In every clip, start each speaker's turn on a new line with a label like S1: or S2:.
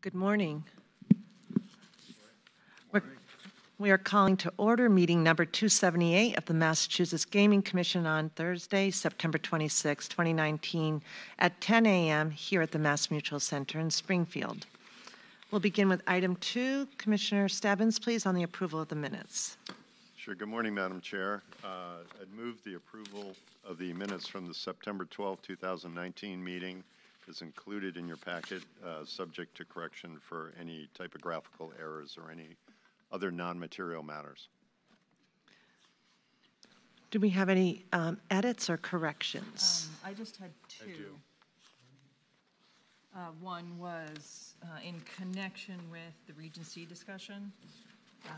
S1: Good morning. We're- We are calling to order meeting number 278 of the Massachusetts Gaming Commission on Thursday, September 26, 2019, at 10 a.m. here at the Mass Mutual Center in Springfield. We'll begin with item two. Commissioner Stebbins, please, on the approval of the minutes.
S2: Sure. Good morning, Madam Chair. Uh, I'd move the approval of the minutes from the September 12, 2019 meeting is included in your packet, uh, subject to correction for any typographical errors or any other non-material matters.
S1: Do we have any um, edits or corrections?
S3: Um, I just had two. Uh, One was uh, in connection with the Regency discussion. Um,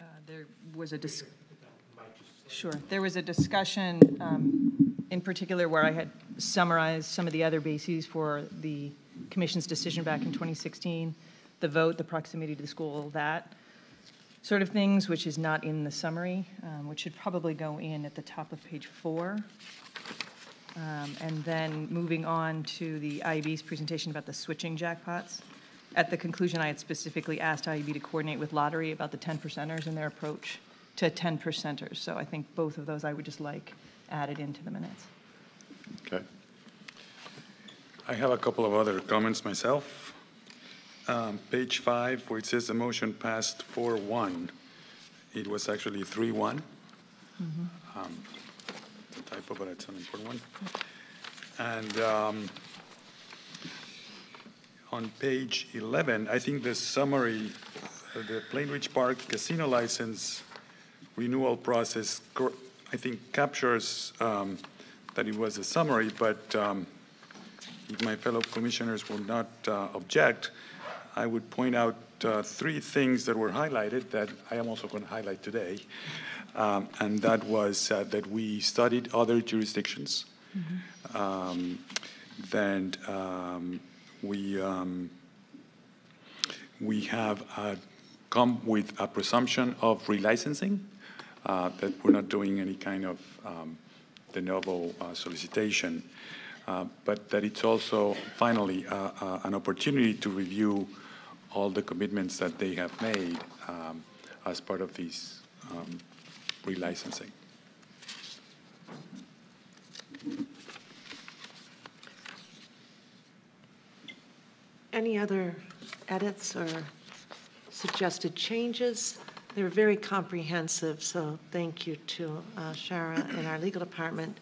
S3: uh, There was a dis- Sure, there was a discussion um, in particular where I had summarized some of the other bases for the commission's decision back in 2016, the vote, the proximity to the school, that sort of things, which is not in the summary, um, which should probably go in at the top of page four. Um, And then moving on to the IEB's presentation about the switching jackpots. At the conclusion, I had specifically asked IEB to coordinate with lottery about the 10 percenters and their approach to 10 percenters. So I think both of those I would just like added into the minutes.
S2: Okay?
S4: I have a couple of other comments myself. Um, Page five, where it says the motion passed four one, it was actually three one. Um, it's a typo, but it's an important one. And um, on page 11, I think the summary, uh, the Plainridge Park casino license renewal process, I think captures um, that it was a summary, but um, if my fellow commissioners will not uh, object, I would point out uh, three things that were highlighted that I am also going to highlight today. Um, And that was uh, that we studied other jurisdictions. Um, Then um, we, um, we have uh, come with a presumption of relicensing, uh, that we're not doing any kind of um, de novo uh, solicitation, uh, but that it's also finally uh, uh, an opportunity to review all the commitments that they have made um, as part of this um, relicensing.
S1: Any other edits or suggested changes? They were very comprehensive, so thank you to uh, Shara and our legal department.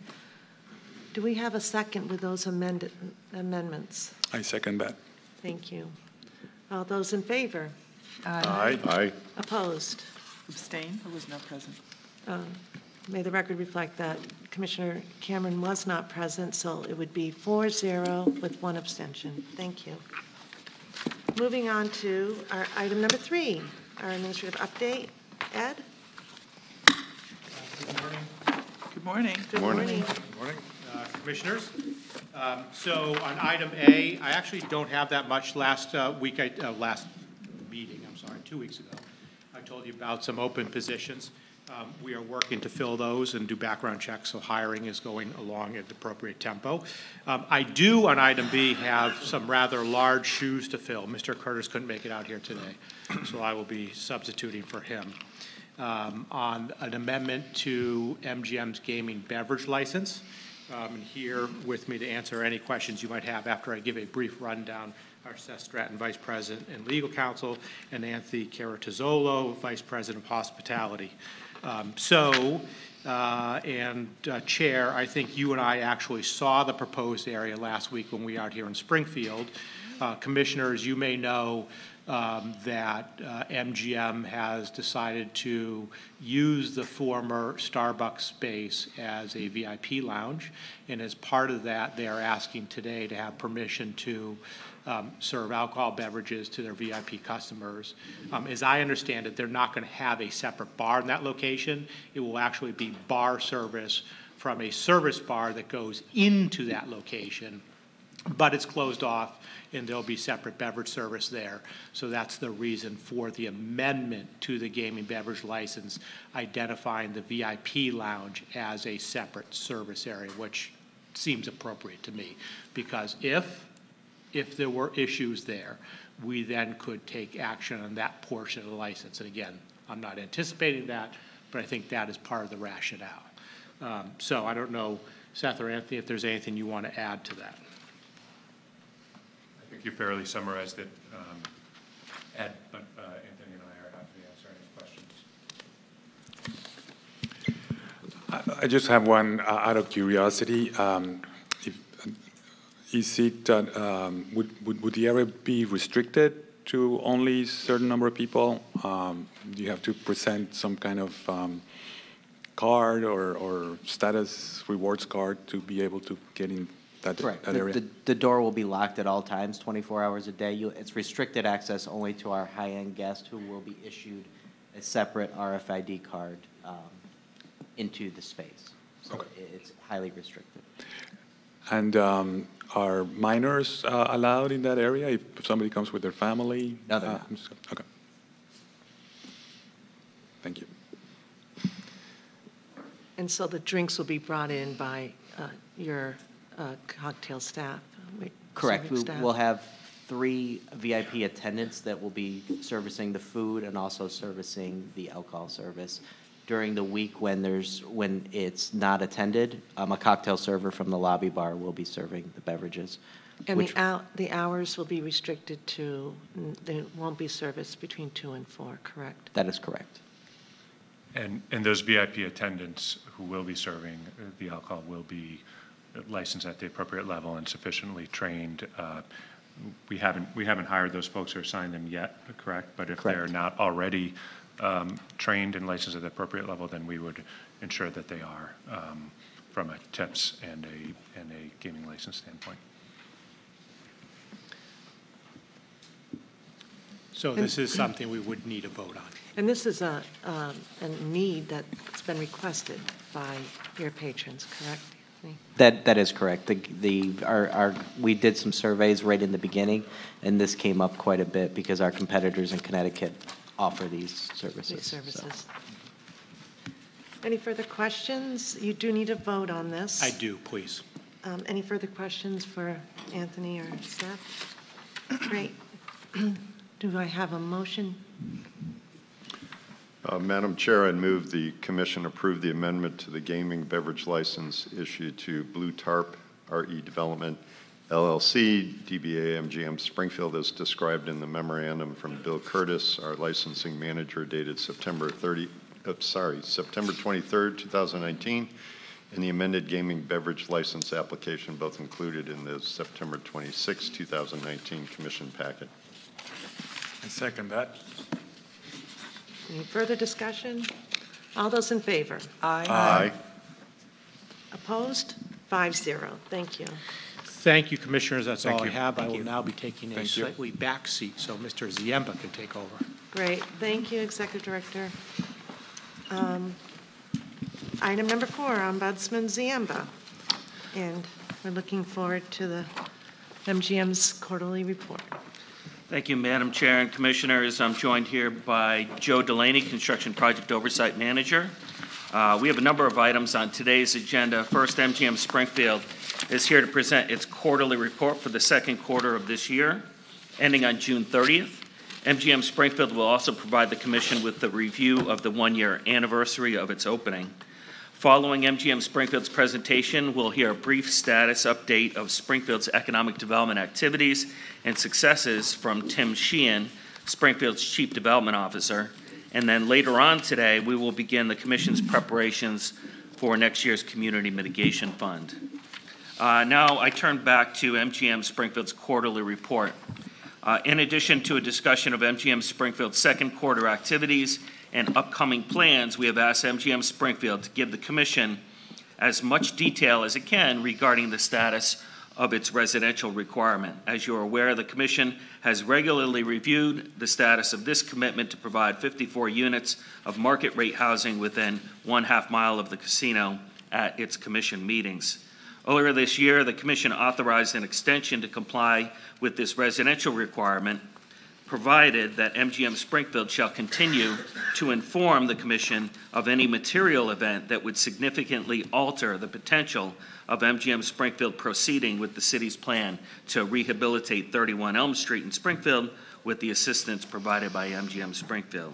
S1: Do we have a second with those amended amendments?
S4: I second that.
S1: Thank you. All those in favor?
S4: Aye.
S2: Aye.
S1: Opposed?
S5: Abstain? I was not present.
S1: May the record reflect that Commissioner Cameron was not present, so it would be 4-0 with one abstention. Thank you. Moving on to our item number three, our administrative update. Ed?
S5: Good morning.
S1: Good
S2: Morning.
S1: Good morning. Good morning.
S6: uh, Commissioners. Um, So on item A, I actually don't have that much. Last uh, week, I, uh, last meeting, I'm sorry, two weeks ago, I told you about some open positions. Um, We are working to fill those and do background checks, so hiring is going along at the appropriate tempo. Um, I do, on item B, have some rather large shoes to fill. Mr. Curtis couldn't make it out here today, so I will be substituting for him um, on an amendment to MGM's gaming beverage license. Um, And here with me to answer any questions you might have after I give a brief rundown are Seth Stratton, Vice President and Legal Counsel, and Anthony Caratazzolo, Vice President of Hospitality. Um, So, uh, and uh, Chair, I think you and I actually saw the proposed area last week when we were out here in Springfield. Uh, Commissioners, you may know um, that uh, MGM has decided to use the former Starbucks space as a VIP lounge. And as part of that, they are asking today to have permission to um, serve alcohol beverages to their VIP customers. Um, As I understand it, they're not going to have a separate bar in that location. It will actually be bar service from a service bar that goes into that location but it's closed off, and there'll be separate beverage service there. So that's the reason for the amendment to the gaming beverage license, identifying the VIP lounge as a separate service area, which seems appropriate to me. Because if If there were issues there, we then could take action on that portion of the license. And again, I'm not anticipating that, but I think that is part of the rationale. Um, So I don't know, Seth or Anthony, if there's anything you want to add to that.
S7: You fairly summarized it, um, Ed, but uh, Anthony and I are happy to answer any questions.
S4: I- I just have one uh, out of curiosity. Um, if- Is it, uh, um, would would would the area be restricted to only certain number of people? Um, Do you have to present some kind of um, card or or status rewards card to be able to get in that
S8: Correct.
S4: that
S8: The-
S4: area?
S8: The, the door will be locked at all times, 24 hours a day. You, it's restricted access only to our high-end guests who will be issued a separate RFID card um, into the space. So
S4: Okay.
S8: i- it's highly restricted.
S4: And um, are minors uh, allowed in that area if somebody comes with their family?
S8: No, they're
S4: Uh,
S8: not.
S4: I'm just- Okay. Thank you.
S1: And so the drinks will be brought in by uh, your uh, cocktail staff? wait,
S8: Correct.
S1: serving
S8: We-
S1: staff?
S8: We'll have three VIP attendants that will be servicing the food and also servicing the alcohol service. During the week when there's, when it's not attended, um, a cocktail server from the lobby bar will be serving the beverages.
S1: And
S8: which-
S1: the hou- the hours will be restricted to, there won't be service between two and four, correct?
S8: That is correct.
S7: And, and those VIP attendants who will be serving uh, the alcohol will be licensed at the appropriate level and sufficiently trained. Uh, We haven't, we haven't hired those folks or assigned them yet, correct? But if they're not already um, trained and licensed at the appropriate level, then we would ensure that they are um, from a tips and a, and a gaming license standpoint.
S6: So this is something we would need a vote on.
S1: And this is a, um, a need that's been requested by your patrons, correct? Anthony?
S8: That, that is correct. The, the, our, our, we did some surveys right in the beginning, and this came up quite a bit because our competitors in Connecticut offer these services.
S1: These
S8: so.
S1: services. Any further questions? You do need a vote on this.
S6: I do, please.
S1: Um, Any further questions for Anthony or Seth? Great. Do I have a motion?
S2: Uh, Madam Chair, I'd move the commission approve the amendment to the gaming beverage license issued to Blue Tarp reDevelopment LLC, DBA MGM Springfield, as described in the memorandum from Bill Curtis, our licensing manager dated September 30, uh, sorry, September 23rd, 2019, and the amended gaming beverage license application, both included in the September 26, 2019 commission packet.
S4: I second that.
S1: Any further discussion? All those in favor?
S2: Aye.
S1: Opposed? Five zero. Thank you.
S6: Thank you, Commissioners, that's all
S7: Thank
S6: I
S7: you.
S6: have. I will now be taking a
S7: Thank you.
S6: slightly back seat, so Mr. Ziemba can take over.
S1: Great, thank you, Executive Director. Um, Item number four, Ombudsman Ziemba. And we're looking forward to the MGM's quarterly report.
S9: Thank you, Madam Chair and Commissioners. I'm joined here by Joe Delaney, Construction Project Oversight Manager. Uh, We have a number of items on today's agenda. First, MGM Springfield is here to present its quarterly report for the second quarter of this year, ending on June 30th. MGM Springfield will also provide the Commission with the review of the one-year anniversary of its opening. Following MGM Springfield's presentation, we'll hear a brief status update of Springfield's economic development activities and successes from Tim Sheehan, Springfield's Chief Development Officer. And then later on today, we will begin the Commission's preparations for next year's Community Mitigation Fund. Uh, Now, I turn back to MGM Springfield's quarterly report. Uh, In addition to a discussion of MGM Springfield's second quarter activities and upcoming plans, we have asked MGM Springfield to give the commission as much detail as it can regarding the status of its residential requirement. As you're aware, the commission has regularly reviewed the status of this commitment to provide 54 units of market rate housing within one half mile of the casino at its commission meetings. Earlier this year, the commission authorized an extension to comply with this residential requirement provided that MGM Springfield shall continue to inform the commission of any material event that would significantly alter the potential of MGM Springfield proceeding with the city's plan to rehabilitate 31 Elm Street in Springfield with the assistance provided by MGM Springfield.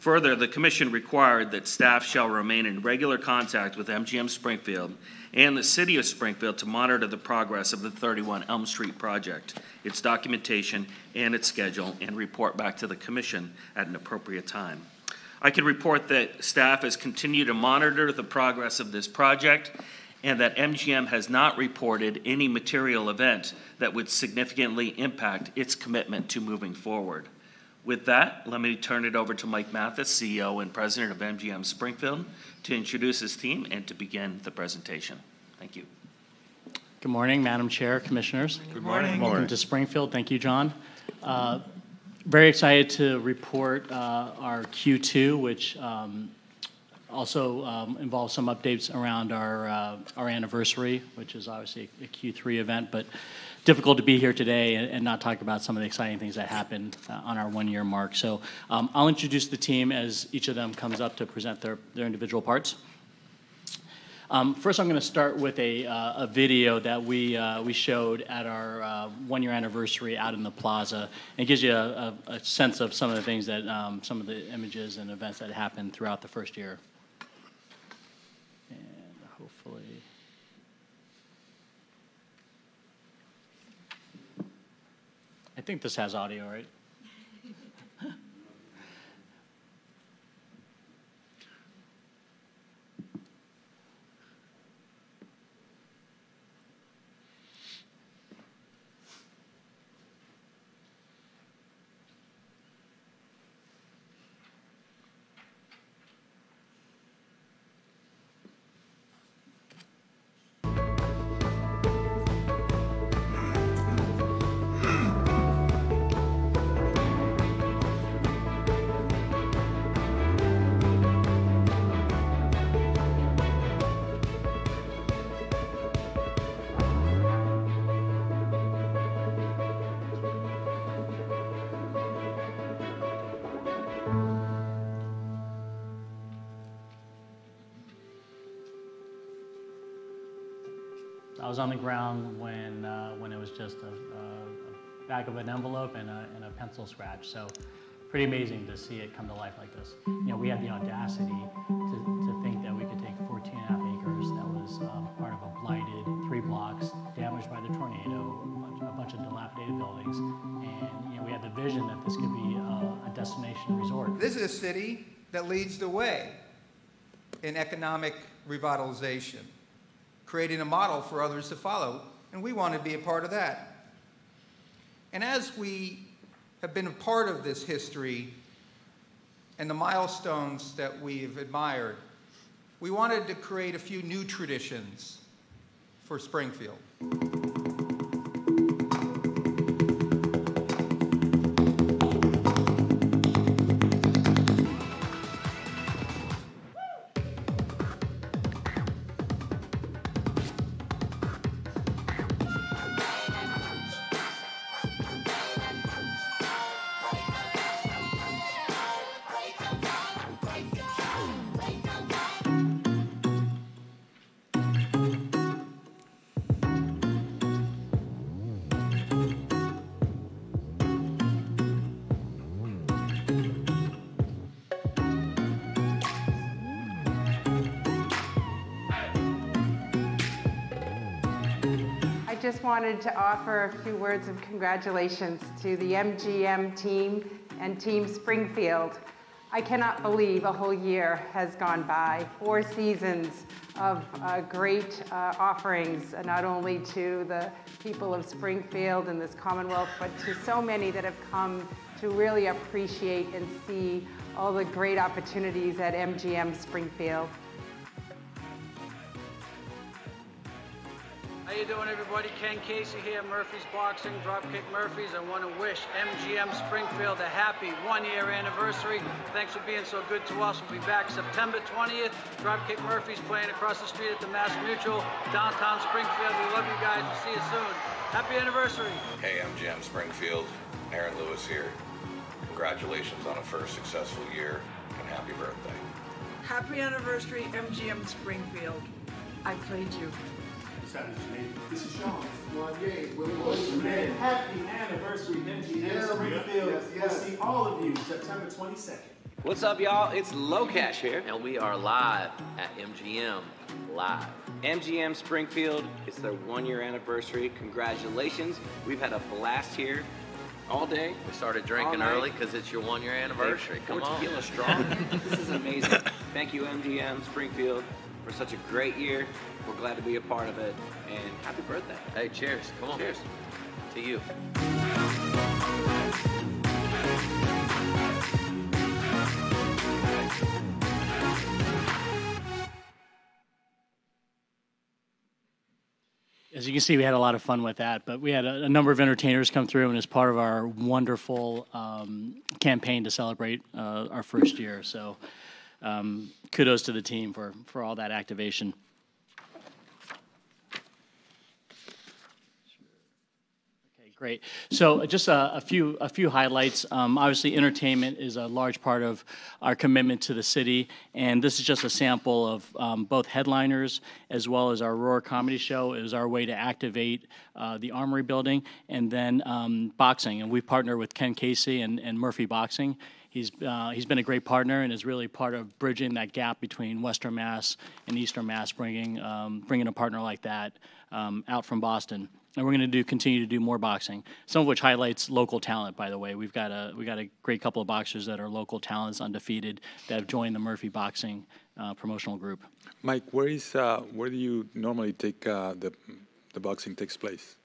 S9: Further, the commission required that staff shall remain in regular contact with MGM Springfield and the city of Springfield to monitor the progress of the 31 Elm Street project, its documentation and its schedule, and report back to the commission at an appropriate time. I can report that staff has continued to monitor the progress of this project and that MGM has not reported any material event that would significantly impact its commitment to moving forward. With that, let me turn it over to Mike Mathis, CEO and President of MGM Springfield, to introduce his team and to begin the presentation. Thank you.
S10: Good morning, Madam Chair, Commissioners.
S5: Good morning.
S10: Welcome to Springfield. Thank you, John. Uh, Very excited to report uh, our Q2, which um, also um, involves some updates around our, uh, our anniversary, which is obviously a Q3 event, but difficult to be here today and and not talk about some of the exciting things that happened uh, on our one-year mark. So um, I'll introduce the team as each of them comes up to present their, their individual parts. Um, first, I'm going to start with a, uh, a video that we, uh, we showed at our uh, one year anniversary out in the plaza. And It gives you a, a, a sense of some of the things that, um, some of the images and events that happened throughout the first year. And hopefully. I think this has audio, right? Was on the ground when, uh, when it was just a, a, back of an envelope and a, and a pencil scratch. So pretty amazing to see it come to life like this. You know, we had the audacity to, to think that we could take 14 and a half acres that was um, part of a blighted three blocks damaged by the tornado, a bunch, a bunch of dilapidated buildings. And, you know, we had the vision that this could be a, a destination resort.
S11: This is a city that leads the way in economic revitalization, creating a model for others to follow, and we want to be a part of that. And as we have been a part of this history and the milestones that we've admired, we wanted to create a few new traditions for Springfield.
S12: Wanted to offer a few words of congratulations to the MGM team and Team Springfield. I cannot believe a whole year has gone by, four seasons of uh, great uh, offerings, uh, not only to the people of Springfield and this Commonwealth, but to so many that have come to really appreciate and see all the great opportunities at MGM Springfield.
S13: How you doing, everybody? Ken Casey here, Murphy's Boxing, Dropkick Murphys. I want to wish MGM Springfield a happy one-year anniversary. Thanks for being so good to us. We'll be back September 20th. Dropkick Murphys playing across the street at the Mass Mutual, downtown Springfield. We love you guys. We'll see you soon. Happy anniversary.
S14: Hey, I'm Jim Springfield. Aaron Lewis here. Congratulations on a first successful year and happy birthday.
S5: Happy anniversary, MGM Springfield. I played you.
S15: This is Sean. Man, happy anniversary, MGM Springfield. We'll see all of you September 22nd.
S16: What's up, y'all? It's Low Cash here, and we are live at MGM Live. MGM Springfield, it's their one year anniversary. Congratulations. We've had a blast here all day.
S17: We started drinking early because it's your one year anniversary.
S16: Hey,
S17: Come
S16: four
S17: on.
S16: tequila strong. this is amazing. Thank you, MGM Springfield, for such a great year. We're glad to be a part of it, and happy birthday.
S17: Hey, cheers. Come on.
S16: Cheers.
S17: To you.
S10: As you can see, we had a lot of fun with that, but we had a, a number of entertainers come through, and as part of our wonderful um, campaign to celebrate uh, our first year. So, um, kudos to the team for for all that activation. Great. So just a, a few a few highlights. Um, obviously, entertainment is a large part of our commitment to the city, and this is just a sample of um, both headliners as well as our Roar Comedy Show. Is our way to activate uh, the Armory Building, and then um, boxing. And we partner with Ken Casey and, and Murphy Boxing. He's, uh, he's been a great partner and is really part of bridging that gap between Western Mass and Eastern Mass, bringing, um, bringing a partner like that um, out from Boston. And we're going to do continue to do more boxing, some of which highlights local talent. By the way, we've got a we got a great couple of boxers that are local talents, undefeated, that have joined the Murphy Boxing uh, promotional group.
S4: Mike, where is uh, where do you normally take uh, the the boxing takes place?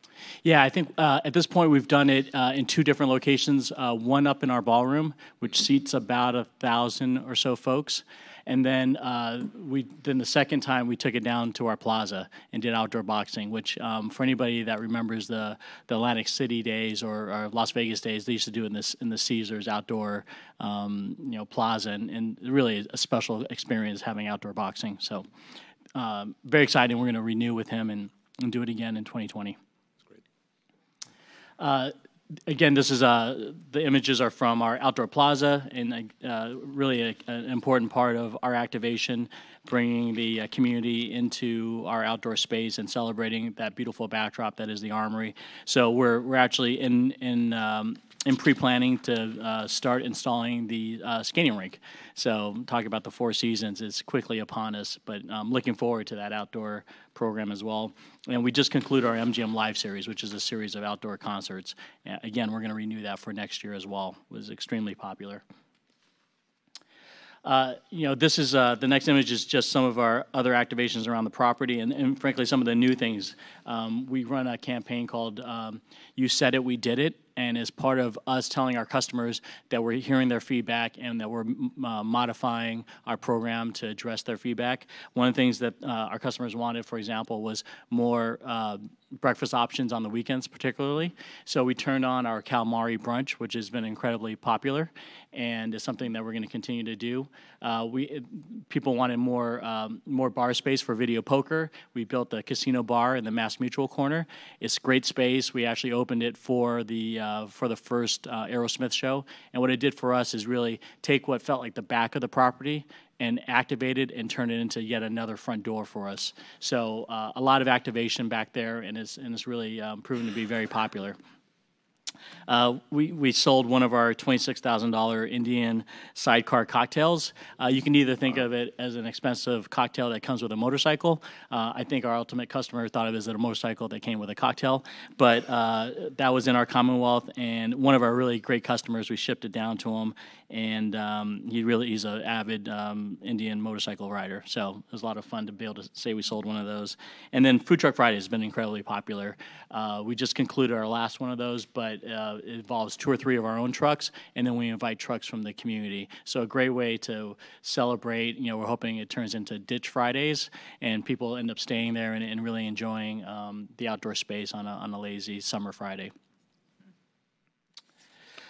S10: Yeah, I think uh, at this point we've done it uh, in two different locations. Uh, one up in our ballroom, which seats about a thousand or so folks, and then uh, we then the second time we took it down to our plaza and did outdoor boxing. Which um, for anybody that remembers the the Atlantic City days or, or Las Vegas days, they used to do in this in the Caesars outdoor um, you know plaza, and, and really a special experience having outdoor boxing. So um, very exciting. We're going to renew with him and, and do it again in 2020. Uh, again, this is uh, the images are from our outdoor plaza, and uh, really an important part of our activation, bringing the uh, community into our outdoor space and celebrating that beautiful backdrop that is the Armory. So we're we're actually in in. Um, in pre-planning to uh, start installing the uh, skating rink. So talking about the Four Seasons is quickly upon us, but I'm looking forward to that outdoor program as well. And we just conclude our MGM Live series, which is a series of outdoor concerts. Again, we're going to renew that for next year as well. It was extremely popular. Uh, you know, this is uh, the next image is just some of our other activations around the property, and, and frankly, some of the new things. Um, we run a campaign called um, "You Said It, We Did It," and as part of us telling our customers that we're hearing their feedback and that we're uh, modifying our program to address their feedback. One of the things that uh, our customers wanted, for example, was more uh, breakfast options on the weekends, particularly. So we turned on our Cal Mare brunch, which has been incredibly popular, and is something that we're going to continue to do. Uh, we people wanted more um, more bar space for video poker. We built the casino bar in the Mass Mutual corner. It's great space. We actually opened it for the uh, for the first uh, Aerosmith show, and what it did for us is really take what felt like the back of the property and activate it and turn it into yet another front door for us. So uh, a lot of activation back there, and it's and it's really um, proven to be very popular. Uh, we, we sold one of our $26,000 Indian sidecar cocktails. Uh, you can either think of it as an expensive cocktail that comes with a motorcycle. Uh, I think our ultimate customer thought of it as a motorcycle that came with a cocktail, but uh, that was in our Commonwealth, and one of our really great customers, we shipped it down to him, and um, he really he's an avid um, Indian motorcycle rider. So it was a lot of fun to be able to say we sold one of those. And then Food Truck Friday has been incredibly popular. Uh, we just concluded our last one of those, but uh, involves two or three of our own trucks, and then we invite trucks from the community. So a great way to celebrate. You know, we're hoping it turns into Ditch Fridays, and people end up staying there and, and really enjoying um, the outdoor space on a, on a lazy summer Friday.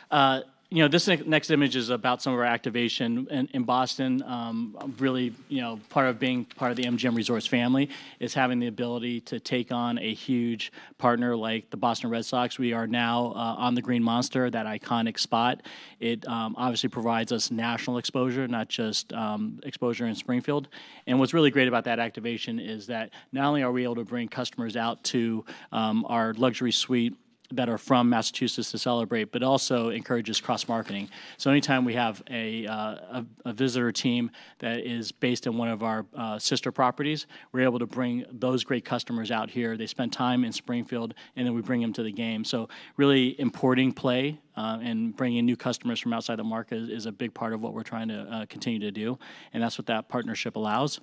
S10: Uh, you know, this next image is about some of our activation in, in Boston. Um, really, you know, part of being part of the MGM Resorts family is having the ability to take on a huge partner like the Boston Red Sox. We are now uh, on the Green Monster, that iconic spot. It um, obviously provides us national exposure, not just um, exposure in Springfield. And what's really great about that activation is that not only are we able to bring customers out to um, our luxury suite that are from Massachusetts to celebrate, but also encourages cross marketing. So anytime we have a, uh, a, a visitor team that is based in one of our uh, sister properties, we're able to bring those great customers out here. They spend time in Springfield, and then we bring them to the game. So really importing play uh, and bringing new customers from outside the market is, is a big part of what we're trying to uh, continue to do, and that's what that partnership allows.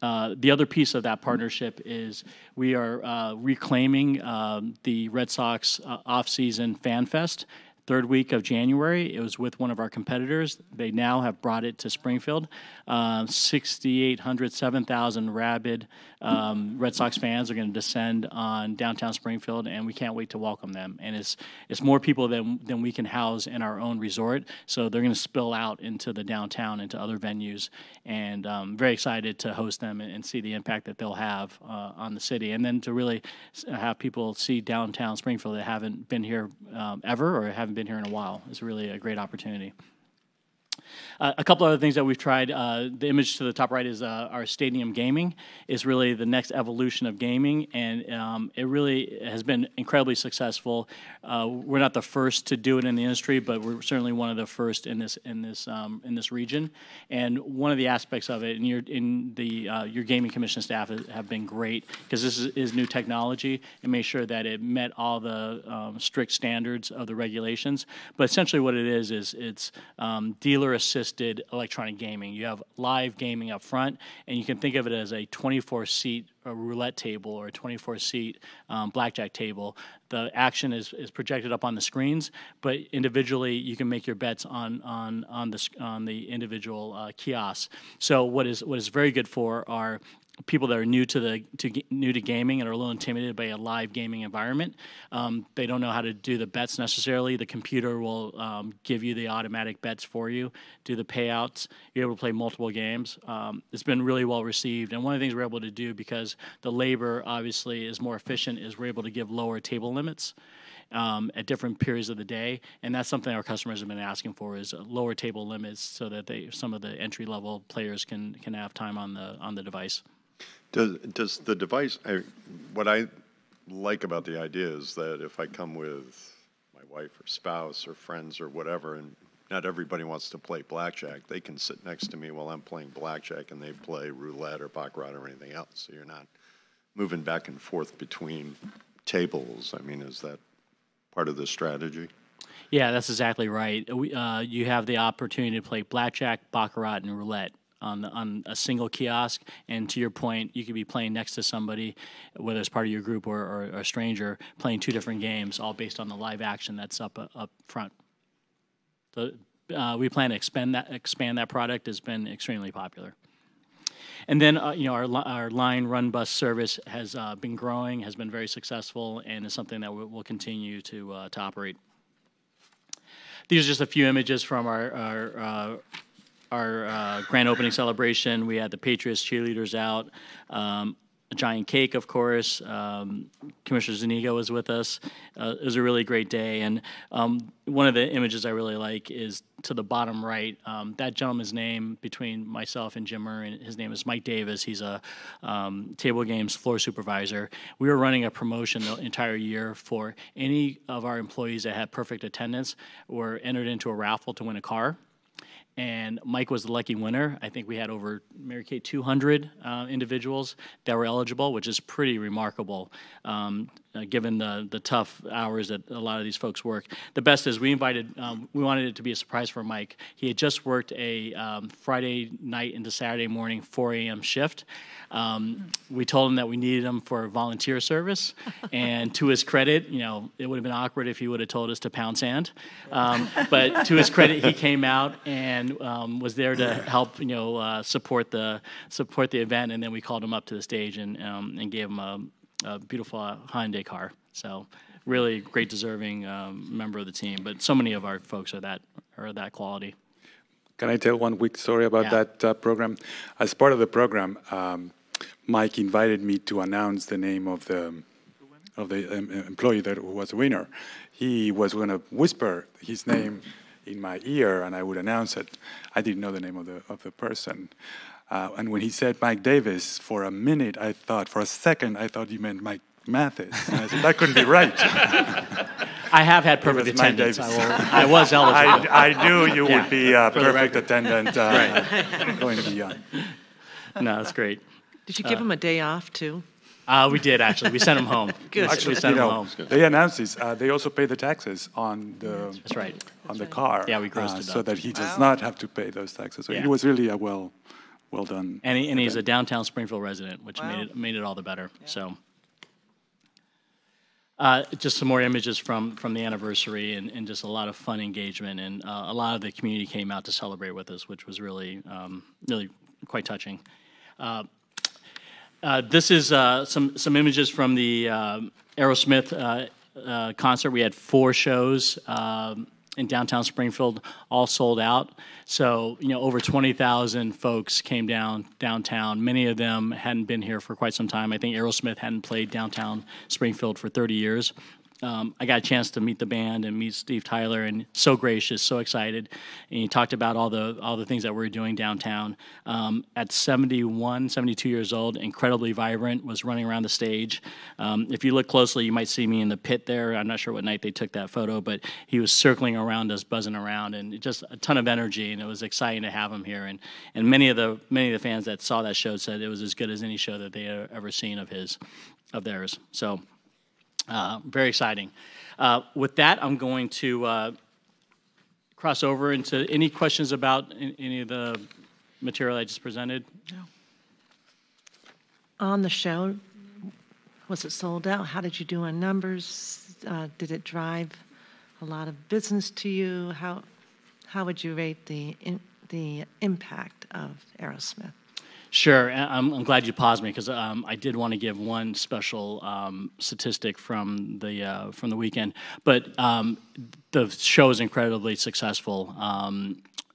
S10: Uh, the other piece of that partnership is we are uh, reclaiming um, the Red Sox uh, off-season Fan Fest. Third week of January, it was with one of our competitors. They now have brought it to Springfield. Uh, 6,800, 7,000 rabid um, Red Sox fans are going to descend on downtown Springfield, and we can't wait to welcome them. And it's it's more people than than we can house in our own resort, so they're going to spill out into the downtown, into other venues, and um, very excited to host them and, and see the impact that they'll have uh, on the city, and then to really have people see downtown Springfield that haven't been here um, ever or haven't been here in a while is really a great opportunity. Uh, a couple other things that we've tried. Uh, the image to the top right is uh, our stadium gaming is really the next evolution of gaming, and um, it really has been incredibly successful. Uh, we're not the first to do it in the industry, but we're certainly one of the first in this in this um, in this region. And one of the aspects of it, and your in the uh, your gaming commission staff have been great because this is, is new technology and made sure that it met all the um, strict standards of the regulations. But essentially, what it is is it's um, dealer assisted electronic gaming. You have live gaming up front, and you can think of it as a 24 seat a roulette table or a 24 seat um, blackjack table. The action is, is projected up on the screens, but individually you can make your bets on on on the on the individual uh, kiosks. So what is what is very good for are people that are new to the to new to gaming and are a little intimidated by a live gaming environment. Um, they don't know how to do the bets necessarily. The computer will um, give you the automatic bets for you, do the payouts. You're able to play multiple games. Um, it's been really well received, and one of the things we're able to do because the labor obviously is more efficient is we're able to give lower table limits. Um, at different periods of the day, and that's something our customers have been asking for is lower table limits so that they some of the entry level players can can have time on the on the device.
S2: Does, does the device, I, what I like about the idea is that if I come with my wife or spouse or friends or whatever, and not everybody wants to play blackjack, they can sit next to me while I'm playing blackjack and they play roulette or baccarat or anything else. So you're not moving back and forth between tables. I mean, is that part of the strategy?
S10: Yeah, that's exactly right. We, uh, you have the opportunity to play blackjack, baccarat, and roulette on the, on a single kiosk. And to your point, you could be playing next to somebody, whether it's part of your group or, or, or a stranger, playing two different games, all based on the live action that's up uh, up front. So uh, we plan to expand that expand that product. has been extremely popular. And then, uh, you know, our, our line run bus service has uh, been growing, has been very successful, and is something that we'll, continue to, uh, to operate. These are just a few images from our, our, uh, our uh, grand opening celebration. We had the Patriots cheerleaders out. Um, a giant cake, of course. Um, Commissioner Zuniga was with us. Uh, it was a really great day. And um, one of the images I really like is to the bottom right. Um, that gentleman's name between myself and Jim Murray, his name is Mike Davis. He's a um, table games floor supervisor. We were running a promotion the entire year for any of our employees that had perfect attendance were entered into a raffle to win a car and Mike was the lucky winner. I think we had over Mary Kay 200 uh, individuals that were eligible, which is pretty remarkable um, uh, given the the tough hours that a lot of these folks work. The best is we invited, um, we wanted it to be a surprise for Mike. He had just worked a um, Friday night into Saturday morning 4 a.m. shift. Um, we told him that we needed him for volunteer service, and to his credit, you know, it would have been awkward if he would have told us to pound sand. Um, but to his credit, he came out and um, was there to help, you know, uh, support the support the event. And then we called him up to the stage and um, and gave him a, a beautiful uh, Hyundai car. So really great, deserving um, member of the team. But so many of our folks are that are that quality.
S4: Can I tell one quick story about
S10: Yeah.
S4: that uh, program? As part of the program, um, Mike invited me to announce the name of the of the um, employee that was a winner. He was going to whisper his name in my ear, and I would announce it. I didn't know the name of the of the person. Uh, and when he said Mike Davis, for a minute I thought, for a second I thought you meant Mike Mathis. And I said that couldn't be right.
S10: I have had perfect
S4: was Mike
S10: attendance. I,
S4: Davis.
S10: will, I was eligible.
S4: I, I knew you
S10: Yeah,
S4: would be a perfect
S10: record.
S4: attendant uh,
S10: Right.
S4: going to be young.
S10: No, that's great.
S1: Did you give
S10: Uh,
S1: him a day off, too?
S10: Uh, we did actually. We sent him home.
S1: Good.
S10: We
S4: Actually,
S10: sent
S4: you
S10: him
S4: know,
S10: home.
S4: they announced this. Uh, they also pay the taxes on the
S10: That's right.
S4: on the car.
S10: Yeah, we
S4: uh,
S10: grossed it
S4: so that he does
S10: Wow.
S4: not have to pay those taxes. So
S10: Yeah.
S4: it was really a well, well done.
S10: And, he, and he's a downtown Springfield resident, which made it made it all the better. So, uh, just some more images from from the anniversary, and, and just a lot of fun engagement, and uh, a lot of the community came out to celebrate with us, which was really um, really quite touching. Uh, uh, this is uh, some some images from the um, Aerosmith uh, uh, concert. We had four shows um, in downtown Springfield, all sold out. So you know, over twenty thousand folks came down downtown. Many of them hadn't been here for quite some time. I think Aerosmith hadn't played downtown Springfield for thirty years. Um, I got a chance to meet the band and meet Steve Tyler, and so gracious, so excited. And he talked about all the all the things that we're doing downtown. Um, at 71, 72 years old, incredibly vibrant, was running around the stage. Um, if you look closely, you might see me in the pit there. I'm not sure what night they took that photo, but he was circling around us, buzzing around, and just a ton of energy. And it was exciting to have him here. And and many of the many of the fans that saw that show said it was as good as any show that they had ever seen of his, of theirs. So. Uh, very exciting. Uh, with that, I'm going to uh, cross over into any questions about a- any of the material I just presented.
S1: On the show, was it sold out? How did you do on numbers? Uh, Did it drive a lot of business to you? How, how would you rate the, in- the impact of Aerosmith?
S10: Sure, I'm, I'm glad you paused me because um, I did want to give one special um, statistic from the uh, from the weekend. But um, the show is incredibly successful.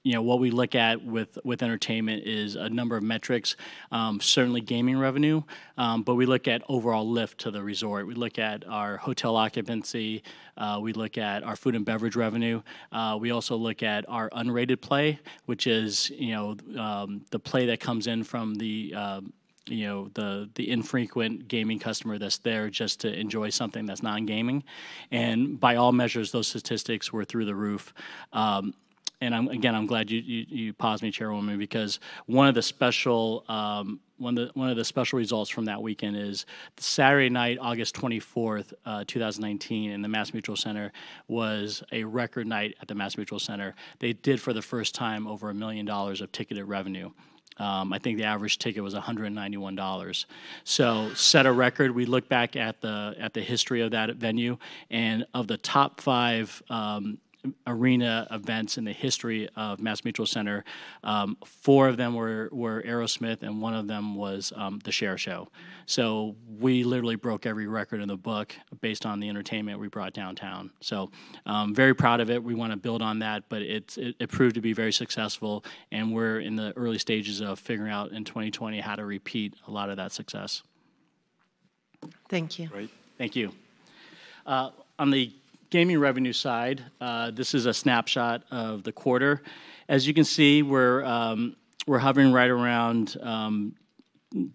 S10: You know what we look at with with entertainment is a number of metrics. Um, certainly gaming revenue, um, but we look at overall lift to the resort. We look at our hotel occupancy. Uh, we look at our food and beverage revenue. Uh, we also look at our unrated play, which is you know um, the play that comes in from the um, you know the the infrequent gaming customer that's there just to enjoy something that's non-gaming, and by all measures, those statistics were through the roof. Um, and I'm, again, I'm glad you, you, you paused me, Chairwoman, because one of the special um, one of the one of the special results from that weekend is Saturday night, August 24th, uh, 2019, in the Mass Mutual Center was a record night at the Mass Mutual Center. They did for the first time over a million dollars of ticketed revenue. Um, I think the average ticket was $191. So set a record. We look back at the at the history of that venue, and of the top five um, arena events in the history of Mass Mutual Center, um, four of them were were Aerosmith, and one of them was um, the Cher Show. So we literally broke every record in the book based on the entertainment we brought downtown. So um, very proud of it. We want to build on that, but it's it, it proved to be very successful, and we're in the early stages of figuring out in 2020 how to repeat a lot of that success.
S1: Thank you.
S4: Great.
S10: Thank you. Uh, On the gaming revenue side, uh, this is a snapshot of the quarter. As you can see, we're um, hovering right around um,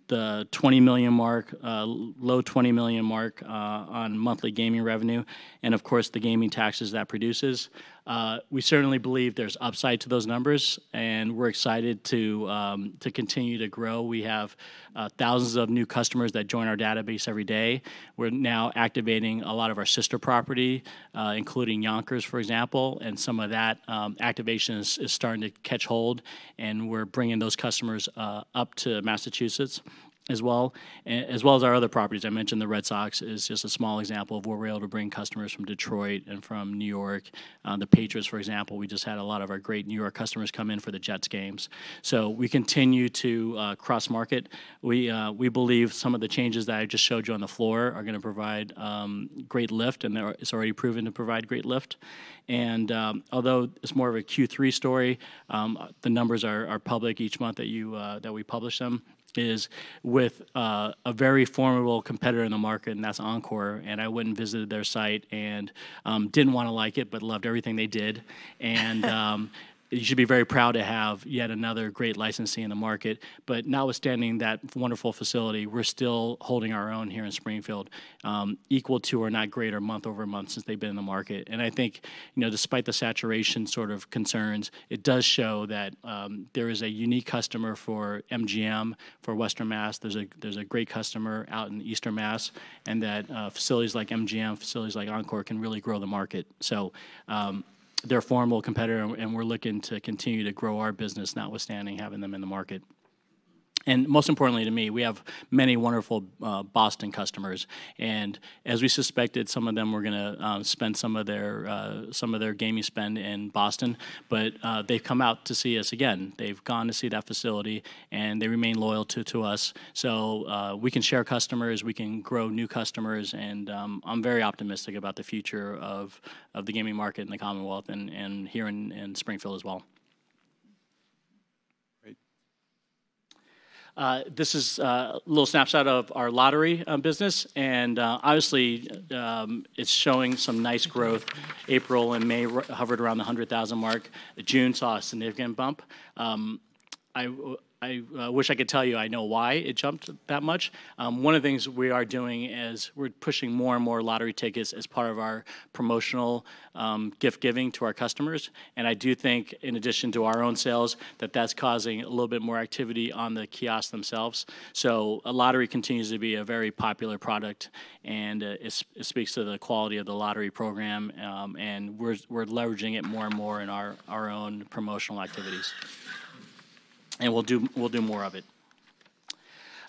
S10: the 20 million mark, uh, low 20 million mark uh, on monthly gaming revenue, and of course the gaming taxes that produces. Uh, we certainly believe there's upside to those numbers, and we're excited to um, to continue to grow. We have uh, thousands of new customers that join our database every day. We're now activating a lot of our sister property, uh, including Yonkers, for example, and some of that um, activation is, is starting to catch hold, and we're bringing those customers uh, up to Massachusetts. As well, as well as our other properties. I mentioned the Red Sox is just a small example of where we're able to bring customers from Detroit and from New York. Uh, the Patriots, for example, we just had a lot of our great New York customers come in for the Jets games. So we continue to uh, cross market. We uh, we believe some of the changes that I just showed you on the floor are going to provide um, great lift, and it's already proven to provide great lift. And um, although it's more of a Q3 story, um, the numbers are, are public each month that you uh, that we publish them. Is with uh, a very formidable competitor in the market, and that's Encore. And I went and visited their site and um, didn't want to like it, but loved everything they did. And um, you should be very proud to have yet another great licensee in the market. But notwithstanding that wonderful facility, we're still holding our own here in Springfield, um, equal to or not greater month over month since they've been in the market. And I think, you know, despite the saturation sort of concerns, it does show that um, there is a unique customer for MGM for Western Mass. There's a there's a great customer out in Eastern Mass, and that uh, facilities like MGM, facilities like Encore can really grow the market. So. Um, they're a formidable competitor, and we're looking to continue to grow our business, notwithstanding having them in the market. And most importantly to me, we have many wonderful uh, Boston customers, and as we suspected, some of them were going to um, spend some of their uh, some of their gaming spend in Boston, but uh, they've come out to see us again. They've gone to see that facility, and they remain loyal to to us. So uh, we can share customers, we can grow new customers, and um, I'm very optimistic about the future of of the gaming market in the Commonwealth and and here in, in Springfield as well. This is uh, a little snapshot of our lottery uh, business, and uh, obviously um, it's showing some nice growth. April and May hovered around the 100,000 mark. June saw a significant bump. I, I uh, wish I could tell you I know why it jumped that much. Um, one of the things we are doing is we're pushing more and more lottery tickets as part of our promotional um, gift giving to our customers. And I do think, in addition to our own sales, that that's causing a little bit more activity on the kiosks themselves. So a lottery continues to be a very popular product, and uh, it, it speaks to the quality of the lottery program. Um, and we're, we're leveraging it more and more in our, our own promotional activities and we'll do we'll do more of it.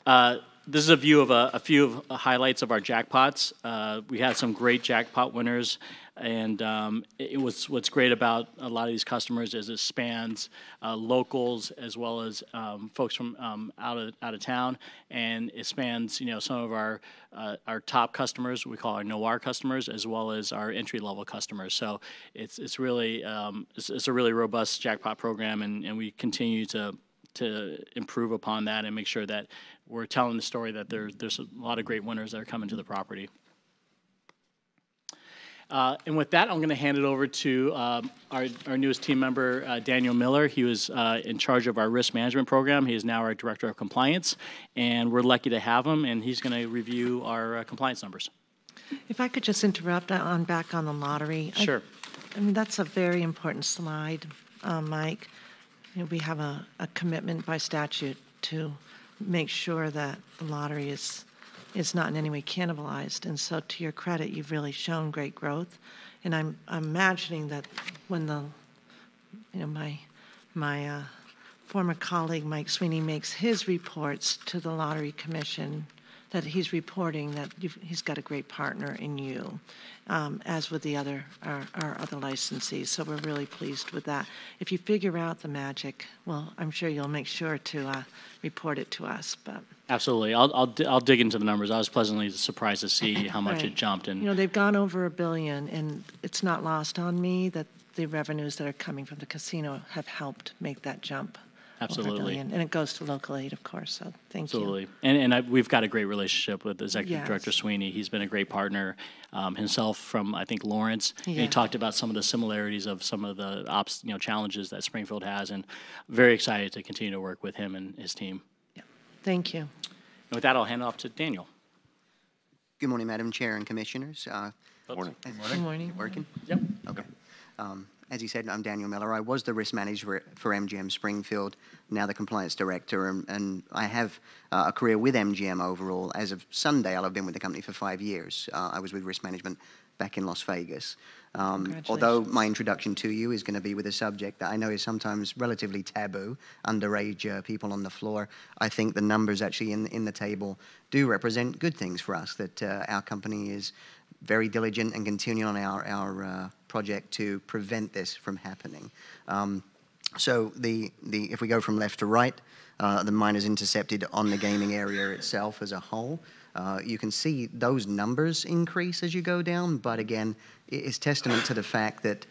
S10: Uh, this is a view of a, a few of the highlights of our jackpots. Uh, we had some great jackpot winners, and um, it, it was what's great about a lot of these customers is it spans uh, locals as well as um, folks from um, out of out of town, and it spans you know some of our uh, our top customers we call our Noir customers as well as our entry level customers. So it's it's really um, it's, it's a really robust jackpot program, and, and we continue to to improve upon that and make sure that we're telling the story that there, there's a lot of great winners that are coming to the property. Uh, and with that, I'm going to hand it over to um, our, our newest team member, uh, Daniel Miller. He was uh, in charge of our risk management program. He is now our director of compliance, and we're lucky to have him. And he's going to review our uh, compliance numbers.
S1: If I could just interrupt on back on the lottery. I-
S10: Sure.
S1: I mean, that's a very important slide, uh, Mike. You know, we have a, a commitment by statute to make sure that the lottery is, is not in any way cannibalized. And so to your credit, you've really shown great growth. And I'm, I'm imagining that when the, you know, my, my uh, former colleague Mike Sweeney makes his reports to the Lottery Commission, that he's reporting that he's got a great partner in you, um, as with the other our, our other licensees. So we're really pleased with that. If you figure out the magic, well, I'm sure you'll make sure to uh, report it to us. But
S10: Absolutely. I'll, I'll, I'll dig into the numbers. I was pleasantly surprised to see how much
S1: Right.
S10: it jumped. And
S1: you know they've gone over a billion, and it's not lost on me that the revenues that are coming from the casino have helped make that jump. Over a
S10: Absolutely.
S1: billion. and it goes to local aid, of course. So thank you.
S10: Absolutely. And, and I, we've got a great relationship with Executive
S1: Yes.
S10: Director Sweeney. He's been a great partner um, himself from, I think, Lawrence. And
S1: Yeah.
S10: he talked about some of the similarities of some of the ops, you know, challenges that Springfield has, and very excited to continue to work with him and his team. Yeah.
S1: Thank you.
S10: And with that, I'll hand it off to Daniel.
S18: Good morning, Madam Chair and Commissioners. Uh,
S10: Morning.
S1: Good morning.
S18: Working?
S10: Yep.
S18: Okay. Um, As you said, I'm Daniel Miller. I was the risk manager for MGM Springfield, now the compliance director, and- and I have uh, a career with MGM overall. As of Sunday, I'll have been with the company for five years. Uh, I was with risk management back in Las Vegas. Um, although my introduction to you is going to be with a subject that I know is sometimes relatively taboo, underage uh, people on the floor, I think the numbers actually in, in the table do represent good things for us, that uh, our company is very diligent and continuing on our, our uh, project to prevent this from happening. Um, so the, the, if we go from left to right, uh, the minors intercepted on the gaming area itself as a whole. Uh, you can see those numbers increase as you go down, but again, it's testament to the fact that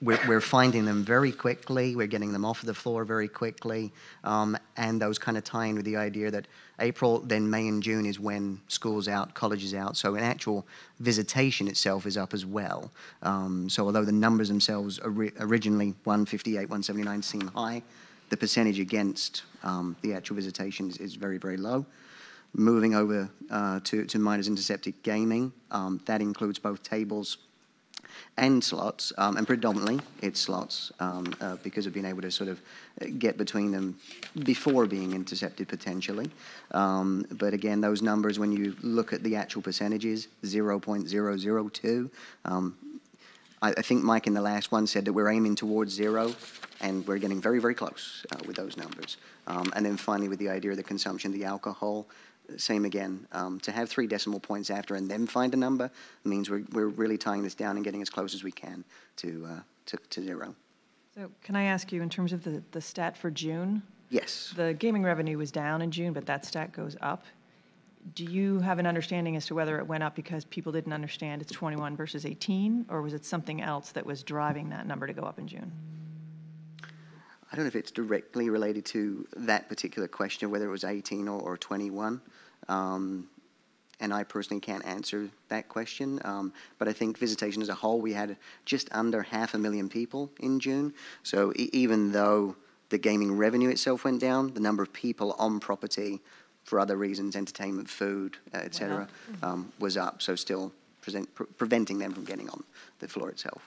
S18: we're, we're finding them very quickly, we're getting them off the floor very quickly, um, and those kind of tie in with the idea that April, then May and June is when school's out, college is out, so an actual visitation itself is up as well. Um, so although the numbers themselves ori originally 158, 179 seem high, the percentage against um, the actual visitation is, is very, very low moving over uh, to, to minors intercepted gaming. Um, that includes both tables and slots, um, and predominantly it's slots um, uh, because of being able to sort of get between them before being intercepted potentially. Um, but again, those numbers, when you look at the actual percentages, 0.002. Um, I, I, think Mike in the last one said that we're aiming towards zero, and we're getting very, very close uh, with those numbers. Um, and then finally, with the idea of the consumption of the alcohol, same again. Um, to have three decimal points after and then find a number means we're, we're really tying this down and getting as close as we can to, uh, to, to zero.
S3: So can I ask you, in terms of the, the stat for June?
S18: Yes.
S3: The gaming revenue was down in June, but that stat goes up. Do you have an understanding as to whether it went up because people didn't understand it's 21 versus 18, or was it something else that was driving that number to go up in June?
S18: I don't know if it's directly related to that particular question, whether it was 18 or, or 21. Um, and I personally can't answer that question. Um, but I think visitation as a whole, we had just under half a million people in June. So e even though the gaming revenue itself went down, the number of people on property for other reasons, entertainment, food, uh, etc., um, was up. So still present, pre preventing them from getting on the floor itself.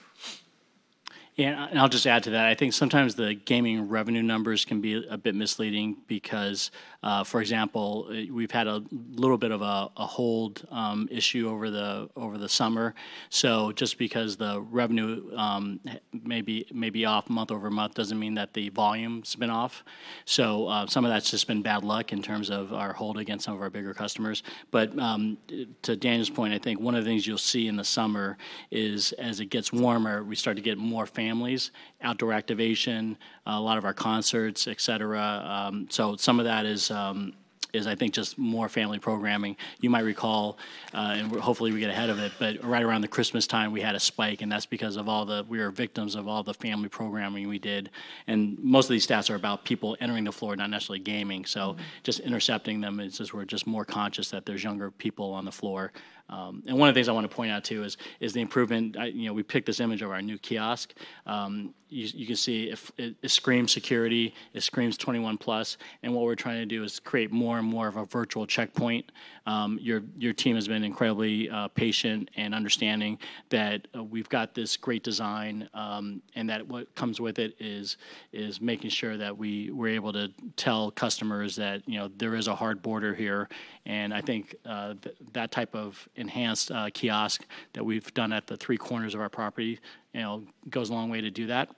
S10: Yeah, and I'll just add to that. I think sometimes the gaming revenue numbers can be a bit misleading because, uh, for example, uh, we've had a little bit of a, a hold um, issue over the over the summer. So just because the revenue um, may be may be off month over month doesn't mean that the volume's been off. So uh, some of that's just been bad luck in terms of our hold against some of our bigger customers. But um, to Daniel's point, I think one of the things you'll see in the summer is as it gets warmer, we start to get more fans families, outdoor activation, a lot of our concerts, et cetera. Um, so some of that is um, is I think just more family programming. You might recall, uh, and hopefully we get ahead of it, but right around the Christmas time we had a spike, and that's because of all the we were victims of all the family programming we did. And most of these stats are about people entering the floor, not necessarily gaming. So mm-hmm. just intercepting them is just we're just more conscious that there's younger people on the floor. Um, and one of the things I want to point out too is is the improvement. I, you know, we picked this image of our new kiosk. Um, you, you, can see if it, it, screams security, it screams 21 plus. plus, and what we're trying to do is create more and more of a virtual checkpoint. Um, your your team has been incredibly uh, patient and understanding that uh, we've got this great design, um, and that what comes with it is is making sure that we we're able to tell customers that you know there is a hard border here, and I think uh, th- that type of enhanced uh, kiosk that we've done at the three corners of our property, you know, goes a long way to do that.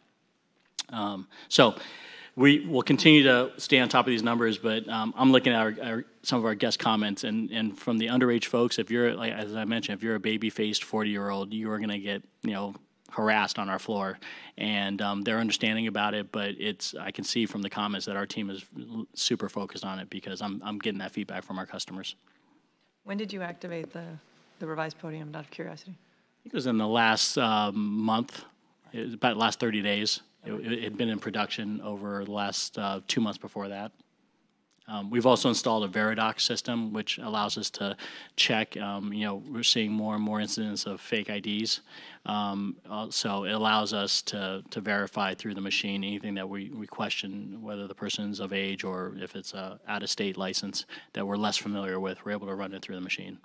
S10: Um, so we will continue to stay on top of these numbers, but um, I'm looking at our, our, some of our guest comments, and, and from the underage folks, if you're, like, as I mentioned, if you're a baby-faced 40-year-old, you are going to get, you know, harassed on our floor, and um, they're understanding about it. But it's I can see from the comments that our team is super focused on it because I'm I'm getting that feedback from our customers.
S3: When did you activate the the revised podium, out of curiosity?
S10: it was in the last um, month, it was about last 30 days. It, it, had been in production over the last uh, two months before that. Um, we've also installed a Veridoc system, which allows us to check. Um, you know, we're seeing more and more incidents of fake IDs. Um, uh, so it allows us to, to verify through the machine anything that we, we question, whether the person's of age or if it's a out of state license that we're less familiar with. We're able to run it through the machine.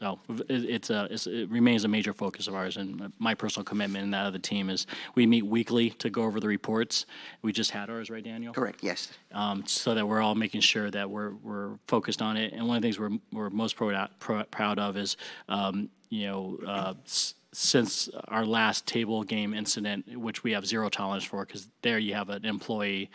S10: So it's a, it's, it remains a major focus of ours, and my personal commitment and that of the team is we meet weekly to go over the reports. We just had ours, right, Daniel?
S18: Correct. Yes.
S10: Um, so that we're all making sure that we're we're focused on it. And one of the things we're we're most proud proud of is um, you know, uh, since our last table game incident, which we have zero tolerance for, because there you have an employee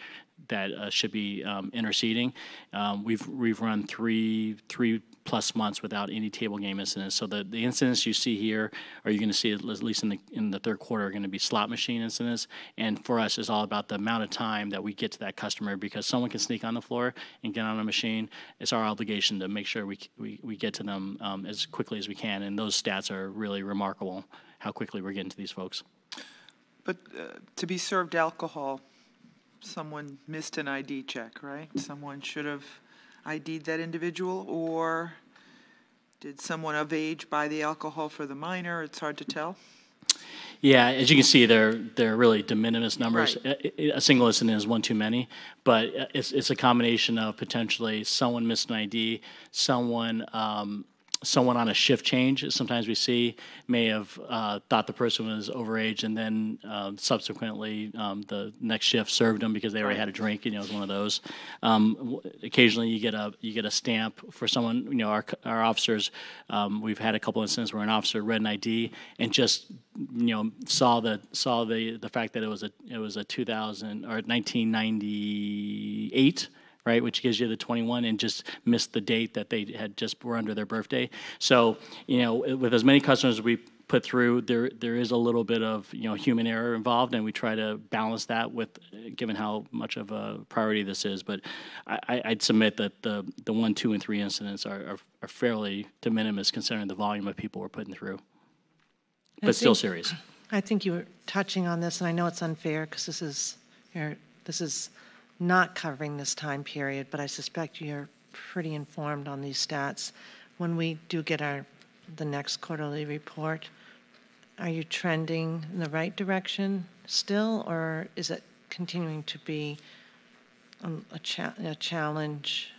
S10: that uh, should be um, interceding. Um, we've we've run three three plus months without any table game incidents. So the, the incidents you see here, or you're going to see at least in the in the third quarter, are going to be slot machine incidents. And for us, it's all about the amount of time that we get to that customer because someone can sneak on the floor and get on a machine. It's our obligation to make sure we we, we get to them um, as quickly as we can. And those stats are really remarkable. How quickly we're getting to these folks.
S19: But uh, to be served alcohol, someone missed an ID check, right? Someone should have ID'd that individual, or did someone of age buy the alcohol for the minor? It's hard to tell.
S10: Yeah, as you can see, they're they're really de minimis numbers.
S19: Right.
S10: A, a single incident is one too many, but it's it's a combination of potentially someone missed an ID, someone um, someone on a shift change. Sometimes we see may have uh, thought the person was overage, and then um, subsequently um, the next shift served them because they already had a drink. You know, it was one of those. Um, w- occasionally, you get a you get a stamp for someone. You know, our our officers. Um, we've had a couple instances where an officer read an ID and just you know saw the saw the the fact that it was a it was a 2000 or 1998 right, which gives you the 21, and just missed the date that they had just were under their birthday. So, you know, with as many customers as we put through, there there is a little bit of you know human error involved, and we try to balance that with, given how much of a priority this is. But I, I'd submit that the the one, two, and three incidents are are, are fairly de minimis considering the volume of people we're putting through, but still serious.
S1: I think you were touching on this, and I know it's unfair because this is, you're, this is not covering this time period, but I suspect you're pretty informed on these stats. When we do get our, the next quarterly report, are you trending in the right direction still, or is it continuing to be um, a cha- a challenge?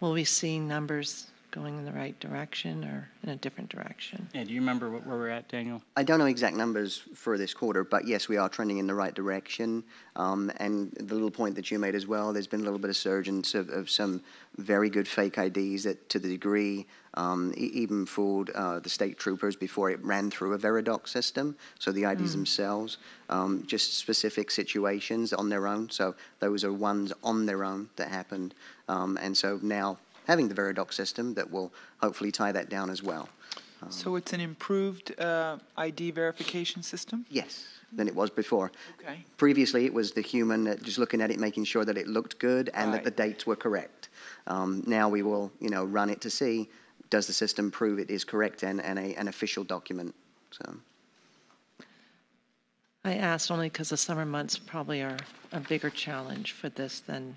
S1: Will we see numbers going in the right direction or in a different direction?
S10: Yeah, do you remember wh- where we're at, Daniel?
S18: I don't know exact numbers for this quarter, but yes, we are trending in the right direction. Um, and the little point that you made as well, there's been a little bit of surgence of, of some very good fake IDs that, to the degree, um, e- even fooled uh, the state troopers before it ran through a Veridoc system. So the IDs
S20: Mm.
S18: themselves, um, just specific situations on their own. So those are ones on their own that happened. Um, and so now having the Veridoc system that will hopefully tie that down as well.
S19: So it's an improved uh, ID verification system?
S18: Yes, than it was before.
S19: Okay.
S18: Previously, it was the human that just looking at it, making sure that it looked good and that the dates were correct. Um, now we will, you know, run it to see does the system prove it is correct and, and a, an official document. So
S1: I asked only because the summer months probably are a bigger challenge for this than,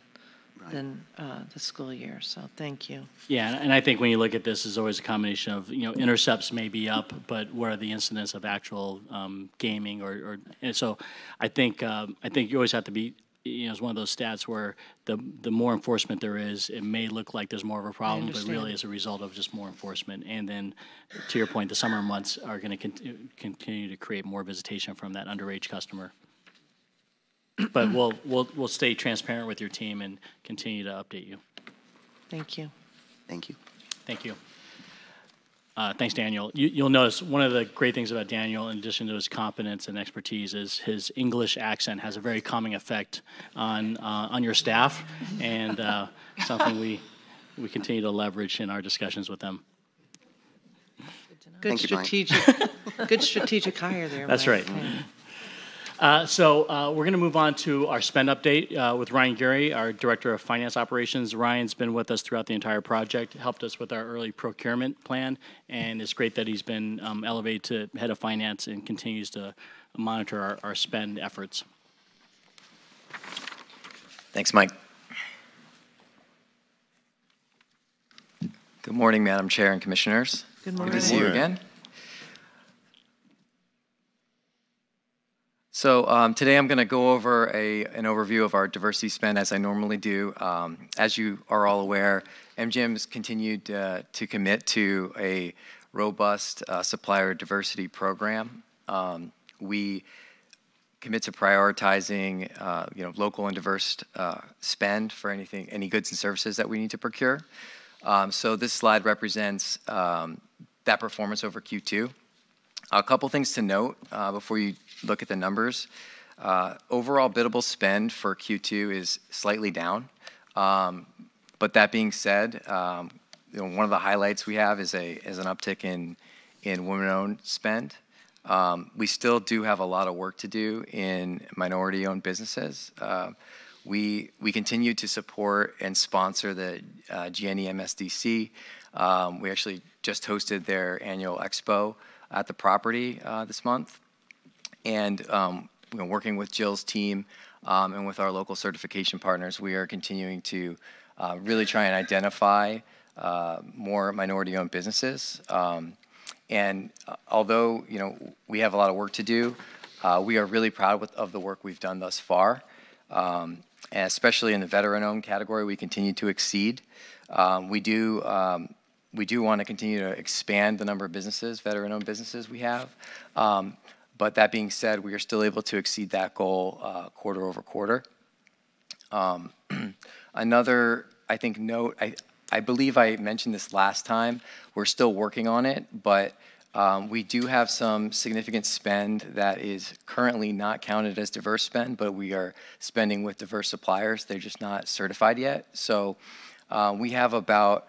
S1: than uh, the school year, so thank you.
S10: Yeah, and- and I think when you look at this, there's always a combination of, you know, intercepts may be up, but where are the incidents of actual um, gaming or, or, and so I think, um, I think you always have to be, you know, it's one of those stats where the, the more enforcement there is, it may look like there's more of a problem, but really
S1: understand.
S10: is a result of just more enforcement. And then, to your point, the summer months are going to continue to create more visitation from that underage customer. But we'll, we'll, we'll stay transparent with your team and continue to update you.
S1: Thank you.
S18: Thank you.
S10: Thank you. Uh, Thanks, Daniel. You- You'll notice, one of the great things about Daniel, in addition to his competence and expertise, is his English accent has a very calming effect on, uh, on your staff, and uh, something we, we continue to leverage in our discussions with them.
S1: Good
S18: Thank you,
S1: strategic, good strategic hire there,
S10: That's
S1: Mike.
S10: right.
S1: Yeah.
S10: Uh, So uh, we're going to move on to our spend update uh, with Ryan Gary, our Director of Finance Operations. Ryan's been with us throughout the entire project, helped us with our early procurement plan, and it's great that he's been um, elevated to Head of Finance and continues to monitor our- our spend efforts.
S20: Thanks, Mike. Good morning, Madam Chair and Commissioners.
S1: Good morning.
S20: Good to see you
S2: morning.
S20: again. So um, today I'm going to go over a, an overview of our diversity spend as I normally do. Um, as you are all aware, MGM has continued uh, to commit to a robust uh, supplier diversity program. Um, we commit to prioritizing, uh, you know, local and diverse uh, spend for anything, any goods and services that we need to procure. Um, so this slide represents um, that performance over Q2. A couple things to note uh, before you look at the numbers. Uh, overall biddable spend for Q2 is slightly down. Um, but that being said, um, you know, one of the highlights we have is a is an uptick in in women-owned spend. Um, we still do have a lot of work to do in minority-owned businesses. Uh, we we continue to support and sponsor the uh, GNE MSDC. We actually just hosted their annual expo at the property this month, and um, you know, working with Jill's team um, and with our local certification partners, we are continuing to uh, really try and identify uh, more minority-owned businesses. Um, and uh, although you know we have a lot of work to do, uh, we are really proud with, of the work we've done thus far. Um, and especially in the veteran-owned category, we continue to exceed. Um, we do um, we do want to continue to expand the number of businesses, veteran-owned businesses we have. Um, but that being said, we are still able to exceed that goal uh, quarter over quarter. Um, another, I think, note, I, believe I mentioned this last time. We're still working on it, but um, we do have some significant spend that is currently not counted as diverse spend, but we are spending with diverse suppliers. They're just not certified yet. So uh, we have about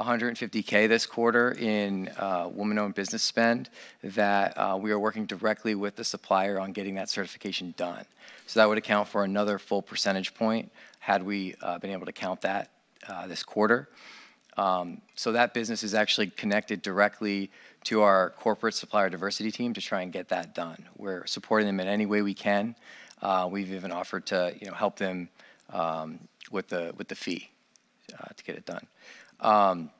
S20: 150K this quarter in uh, woman-owned business spend that uh, we are working directly with the supplier on getting that certification done. So that would account for another full percentage point had we uh, been able to count that this quarter. Um, so that business is actually connected directly to our corporate supplier diversity team to try and get that done. We're supporting them in any way we can. We've even offered to, you know, help them um, with the with the fee to get it done. Um,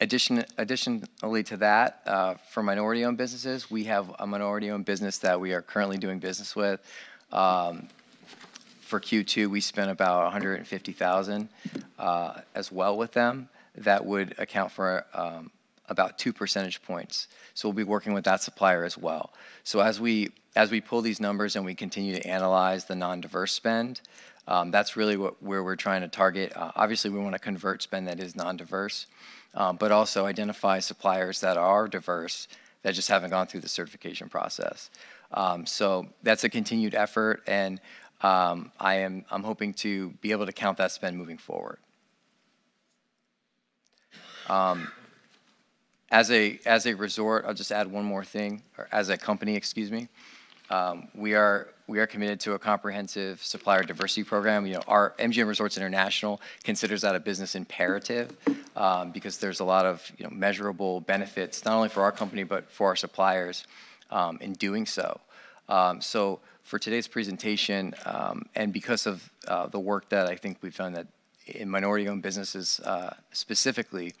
S20: addition, additionally to that, uh, for minority-owned businesses, we have a minority-owned business that we are currently doing business with. Um, for Q2, we spent about 150,000 uh, as well with them. That would account for um, about two percentage points. So we'll be working with that supplier as well. So as we as we pull these numbers and we continue to analyze the non-diverse spend, um, that's really what where we're trying to target. Uh, obviously, we want to convert spend that is non-diverse, um, but also identify suppliers that are diverse that just haven't gone through the certification process. Um, so that's a continued effort, and um, I am I'm hoping to be able to count that spend moving forward. Um, as a as a resort, I'll just add one more thing, or as a company, excuse me. Um, we are we are committed to a comprehensive supplier diversity program. You know, our MGM Resorts International considers that a business imperative um, because there's a lot of you know measurable benefits not only for our company but for our suppliers um, in doing so. Um, so for today's presentation, um, and because of uh, the work that I think we've done that in minority-owned businesses uh, specifically,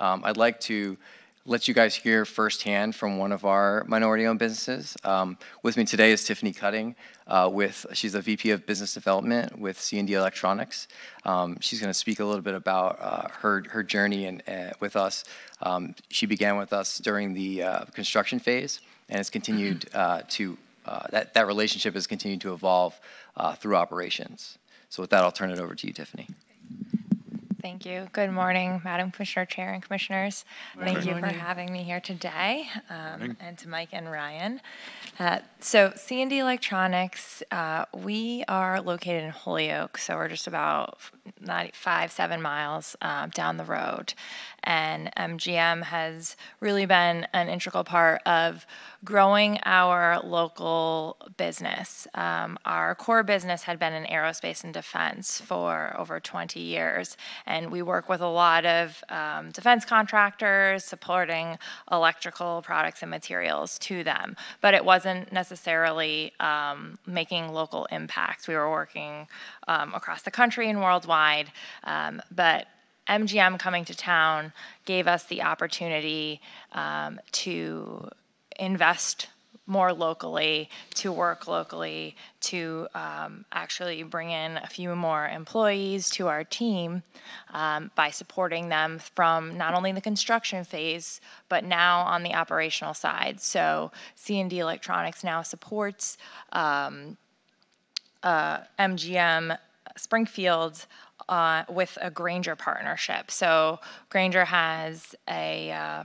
S20: um, I'd like to let you guys hear firsthand from one of our minority-owned businesses. Um, with me today is Tiffany Cutting. Uh, with she's a VP of Business Development with C&D Electronics. Um, she's going to speak a little bit about uh, her her journey and uh, with us. Um, she began with us during the uh, construction phase and has continued uh, to uh, that that relationship has continued to evolve through operations. So with that, I'll turn it over to you, Tiffany.
S21: Thank you. Good morning, Madam Commissioner, Chair, and Commissioners. Thank you for having me here today, um, and to Mike and Ryan. Uh, so, C&D Electronics, uh, we are located in Holyoke, so we're just about five, seven miles um, down the road. And MGM has really been an integral part of growing our local business. Um, our core business had been in aerospace and defense for over 20 years, and we work with a lot of um, defense contractors supporting electrical products and materials to them. But it wasn't necessarily um, making local impacts. We were working um, across the country and worldwide, um, but MGM coming to town gave us the opportunity um, to invest more locally, to work locally, to um, actually bring in a few more employees to our team um, by supporting them from not only the construction phase, but now on the operational side. So C&D Electronics now supports um, uh, MGM Springfield uh, with a Grainger partnership. So Grainger has a uh,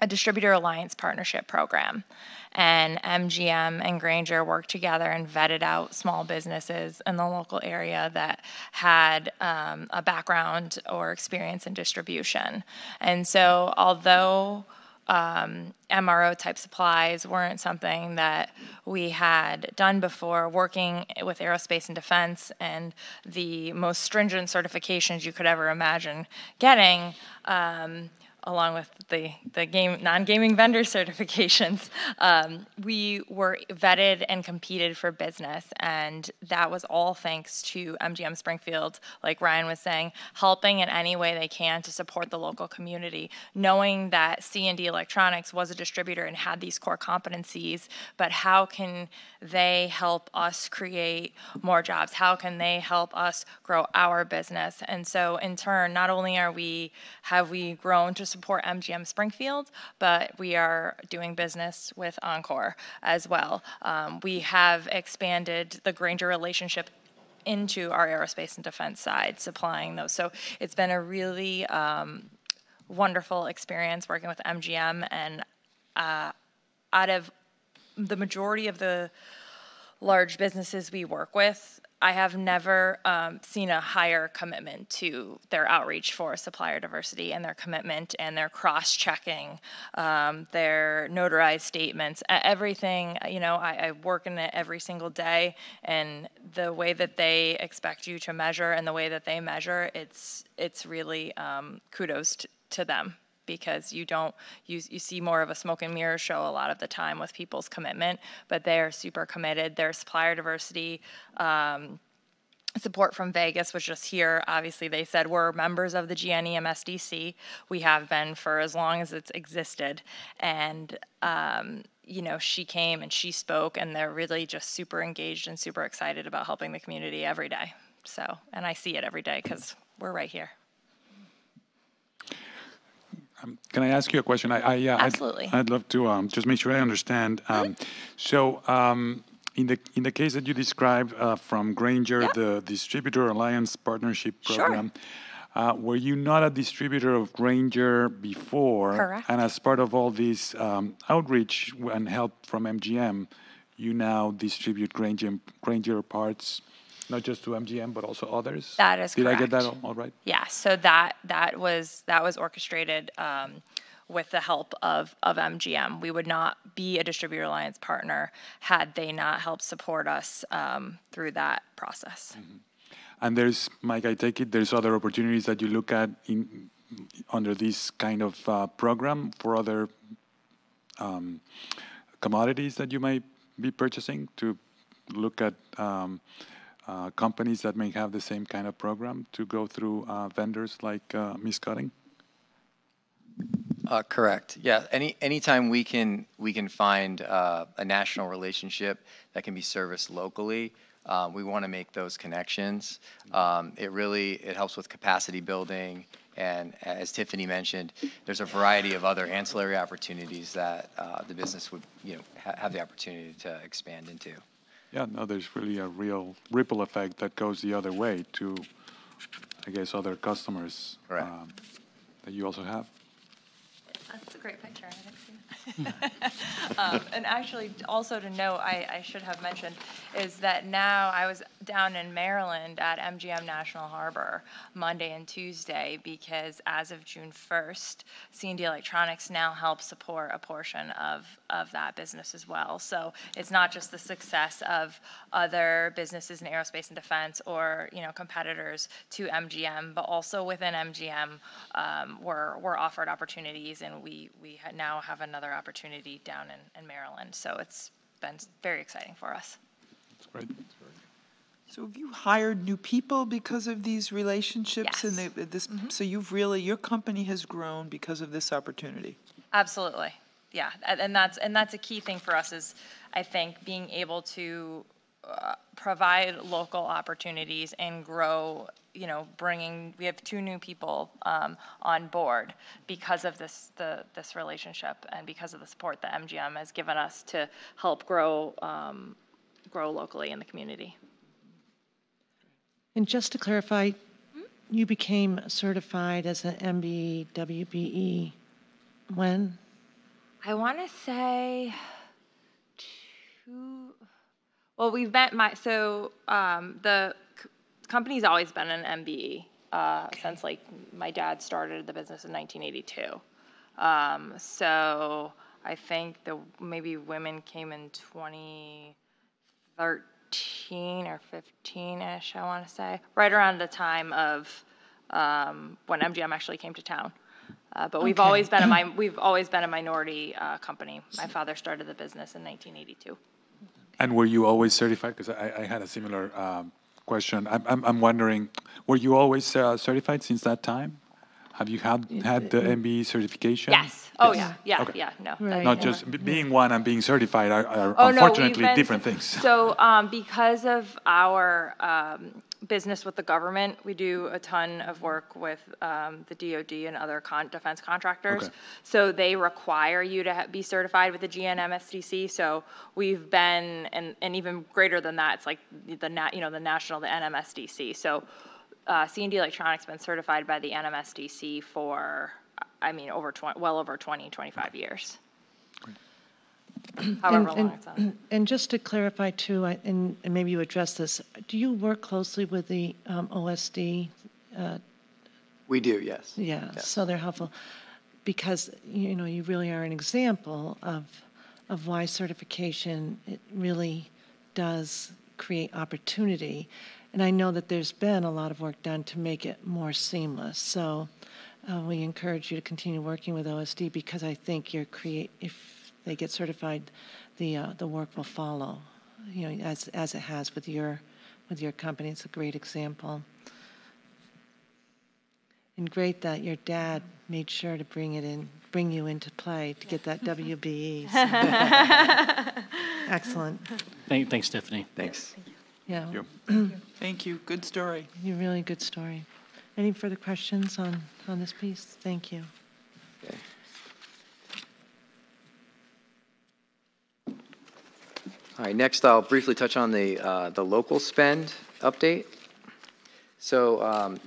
S21: a distributor alliance partnership program. And MGM and Grainger worked together and vetted out small businesses in the local area that had um, a background or experience in distribution. And so, although um, MRO type supplies weren't something that we had done before. Working with aerospace and defense and the most stringent certifications you could ever imagine getting, um, along with the, the game non-gaming vendor certifications, um, we were vetted and competed for business, and that was all thanks to MGM Springfield, like Ryan was saying, helping in any way they can to support the local community, knowing that C&D Electronics was a distributor and had these core competencies, but how can they help us create more jobs? How can they help us grow our business? And so in turn, not only are we have we grown to support MGM Springfield, but we are doing business with Encore as well. Um, we have expanded the Grainger relationship into our aerospace and defense side, supplying those. So it's been a really um, wonderful experience working with MGM, and uh, out of the majority of the large businesses we work with, I have never um, seen a higher commitment to their outreach for supplier diversity and their commitment and their cross checking, um, their notarized statements, everything. You know, I, I, work in it every single day, and the way that they expect you to measure and the way that they measure, it's it's really um, kudos to, to them because you don't you, you see more of a smoke and mirror show a lot of the time with people's commitment but they're super committed their supplier diversity um, support from Vegas was just here. Obviously, they said we're members of the GNEM SDC. We have been for as long as it's existed. And, um, you know, she came and she spoke, and they're really just super engaged and super excited about helping the community every day. So, and I see it every day because we're right here.
S4: Um, can I ask you a question? I, I yeah,
S21: Absolutely.
S4: I'd, I'd love to um, just make sure I understand. Um, so, um, in the in the case that you described uh, from Grainger, yep. the Distributor Alliance Partnership Program, sure. uh, were you not a distributor of Grainger before?
S21: Correct.
S4: And as part of all this um, outreach and help from MGM, you now distribute Grainger Grainger parts not just to MGM but also others.
S21: That is
S4: Did
S21: correct.
S4: I get that all, all right?
S21: Yeah. So that that was that was orchestrated. Um, with the help of, of MGM. We would not be a distributor alliance partner had they not helped support us um, through that process.
S4: Mm-hmm. And there's, Mike, I take it there's other opportunities that you look at in under this kind of uh, program for other um, commodities that you might be purchasing to look at um, uh, companies that may have the same kind of program to go through uh, vendors like uh, Miss Cutting?
S20: Uh, correct. Yeah. Any anytime we can we can find uh, a national relationship that can be serviced locally, uh, we want to make those connections. Um, it really it helps with capacity building, and as Tiffany mentioned, there's a variety of other ancillary opportunities that uh, the business would you know ha- have the opportunity to expand into.
S4: Yeah, no, there's really a real ripple effect that goes the other way to, I guess, other customers um, that you also have.
S21: That's a great picture. um, and actually, also to note, I, I, should have mentioned, is that now I was down in Maryland at MGM National Harbor Monday and Tuesday because as of June 1st, C&D Electronics now helps support a portion of, of that business as well. So it's not just the success of other businesses in aerospace and defense or you know competitors to MGM, but also within MGM, um, we're, we're offered opportunities and we, we now have another opportunity down in, in Maryland. So it's been very exciting for us.
S4: That's great.
S19: So have you hired new people because of these relationships
S21: yes.
S19: and the, this? Mm-hmm. So you've really your company has grown because of this opportunity.
S21: Absolutely, yeah, and that's and that's a key thing for us is I think being able to uh, provide local opportunities and grow you know bringing we have two new people um, on board because of this the this relationship and because of the support that MGM has given us to help grow um, grow locally in the community.
S1: And just to clarify, you became certified as an MBWBE when?
S21: I want to say two. Well, we've been my so um, the c- company's always been an MBE uh, since like my dad started the business in 1982. Um, so I think the maybe women came in 2013 or 15 ish. I want to say right around the time of um, when MGM actually came to town. Uh, but we've
S10: Okay.
S21: always been a mi- we've always been a minority uh, company. My father started the business in 1982.
S4: And were you always certified? Because I, I had a similar um, question. I'm, I'm, I'm wondering, were you always uh, certified since that time? Have you had had the MBE certification?
S21: Yes. Oh yeah. Yeah.
S4: Okay.
S21: Yeah. No.
S1: Right.
S4: Not
S21: Yeah.
S4: just b- being one and being certified are, are
S21: Oh, no,
S4: unfortunately
S21: been-
S4: different things.
S21: So, um, because of our um, business with the government, we do a ton of work with um, the DoD and other con- defense contractors.
S22: Okay.
S21: So they require you to ha- be certified with the GNMSDC. So we've been, and, and even greater than that, it's like the nat, you know, the national, the NMSDC. So uh, C&D Electronics been certified by the NMSDC for, I mean, over 20, well over 20, 25 years. However
S1: And-
S21: long
S1: and-
S21: it's on.
S1: And just to clarify too, I- and and maybe you address this, do you work closely with the um, OSD? uh,
S20: We do, yes.
S1: Yeah, so they're helpful, because, you know, you really are an example of, of why certification, it really does create opportunity. And I know that there's been a lot of work done to make it more seamless. So uh, we encourage you to continue working with OSD because I think you're create, if they get certified, the, uh, the work will follow, you know, as, as it has with your, with your company. It's a great example. And great that your dad made sure to bring it in, bring you into play to get that WBE. so. Excellent.
S10: Thank, thanks, Tiffany.
S20: Thanks.
S1: Yeah.
S19: Thank you. Good story.
S1: You're really good story. Any further questions on, on this piece? Thank you.
S20: All right, next I'll briefly touch on the, uh, the local spend update. So, um,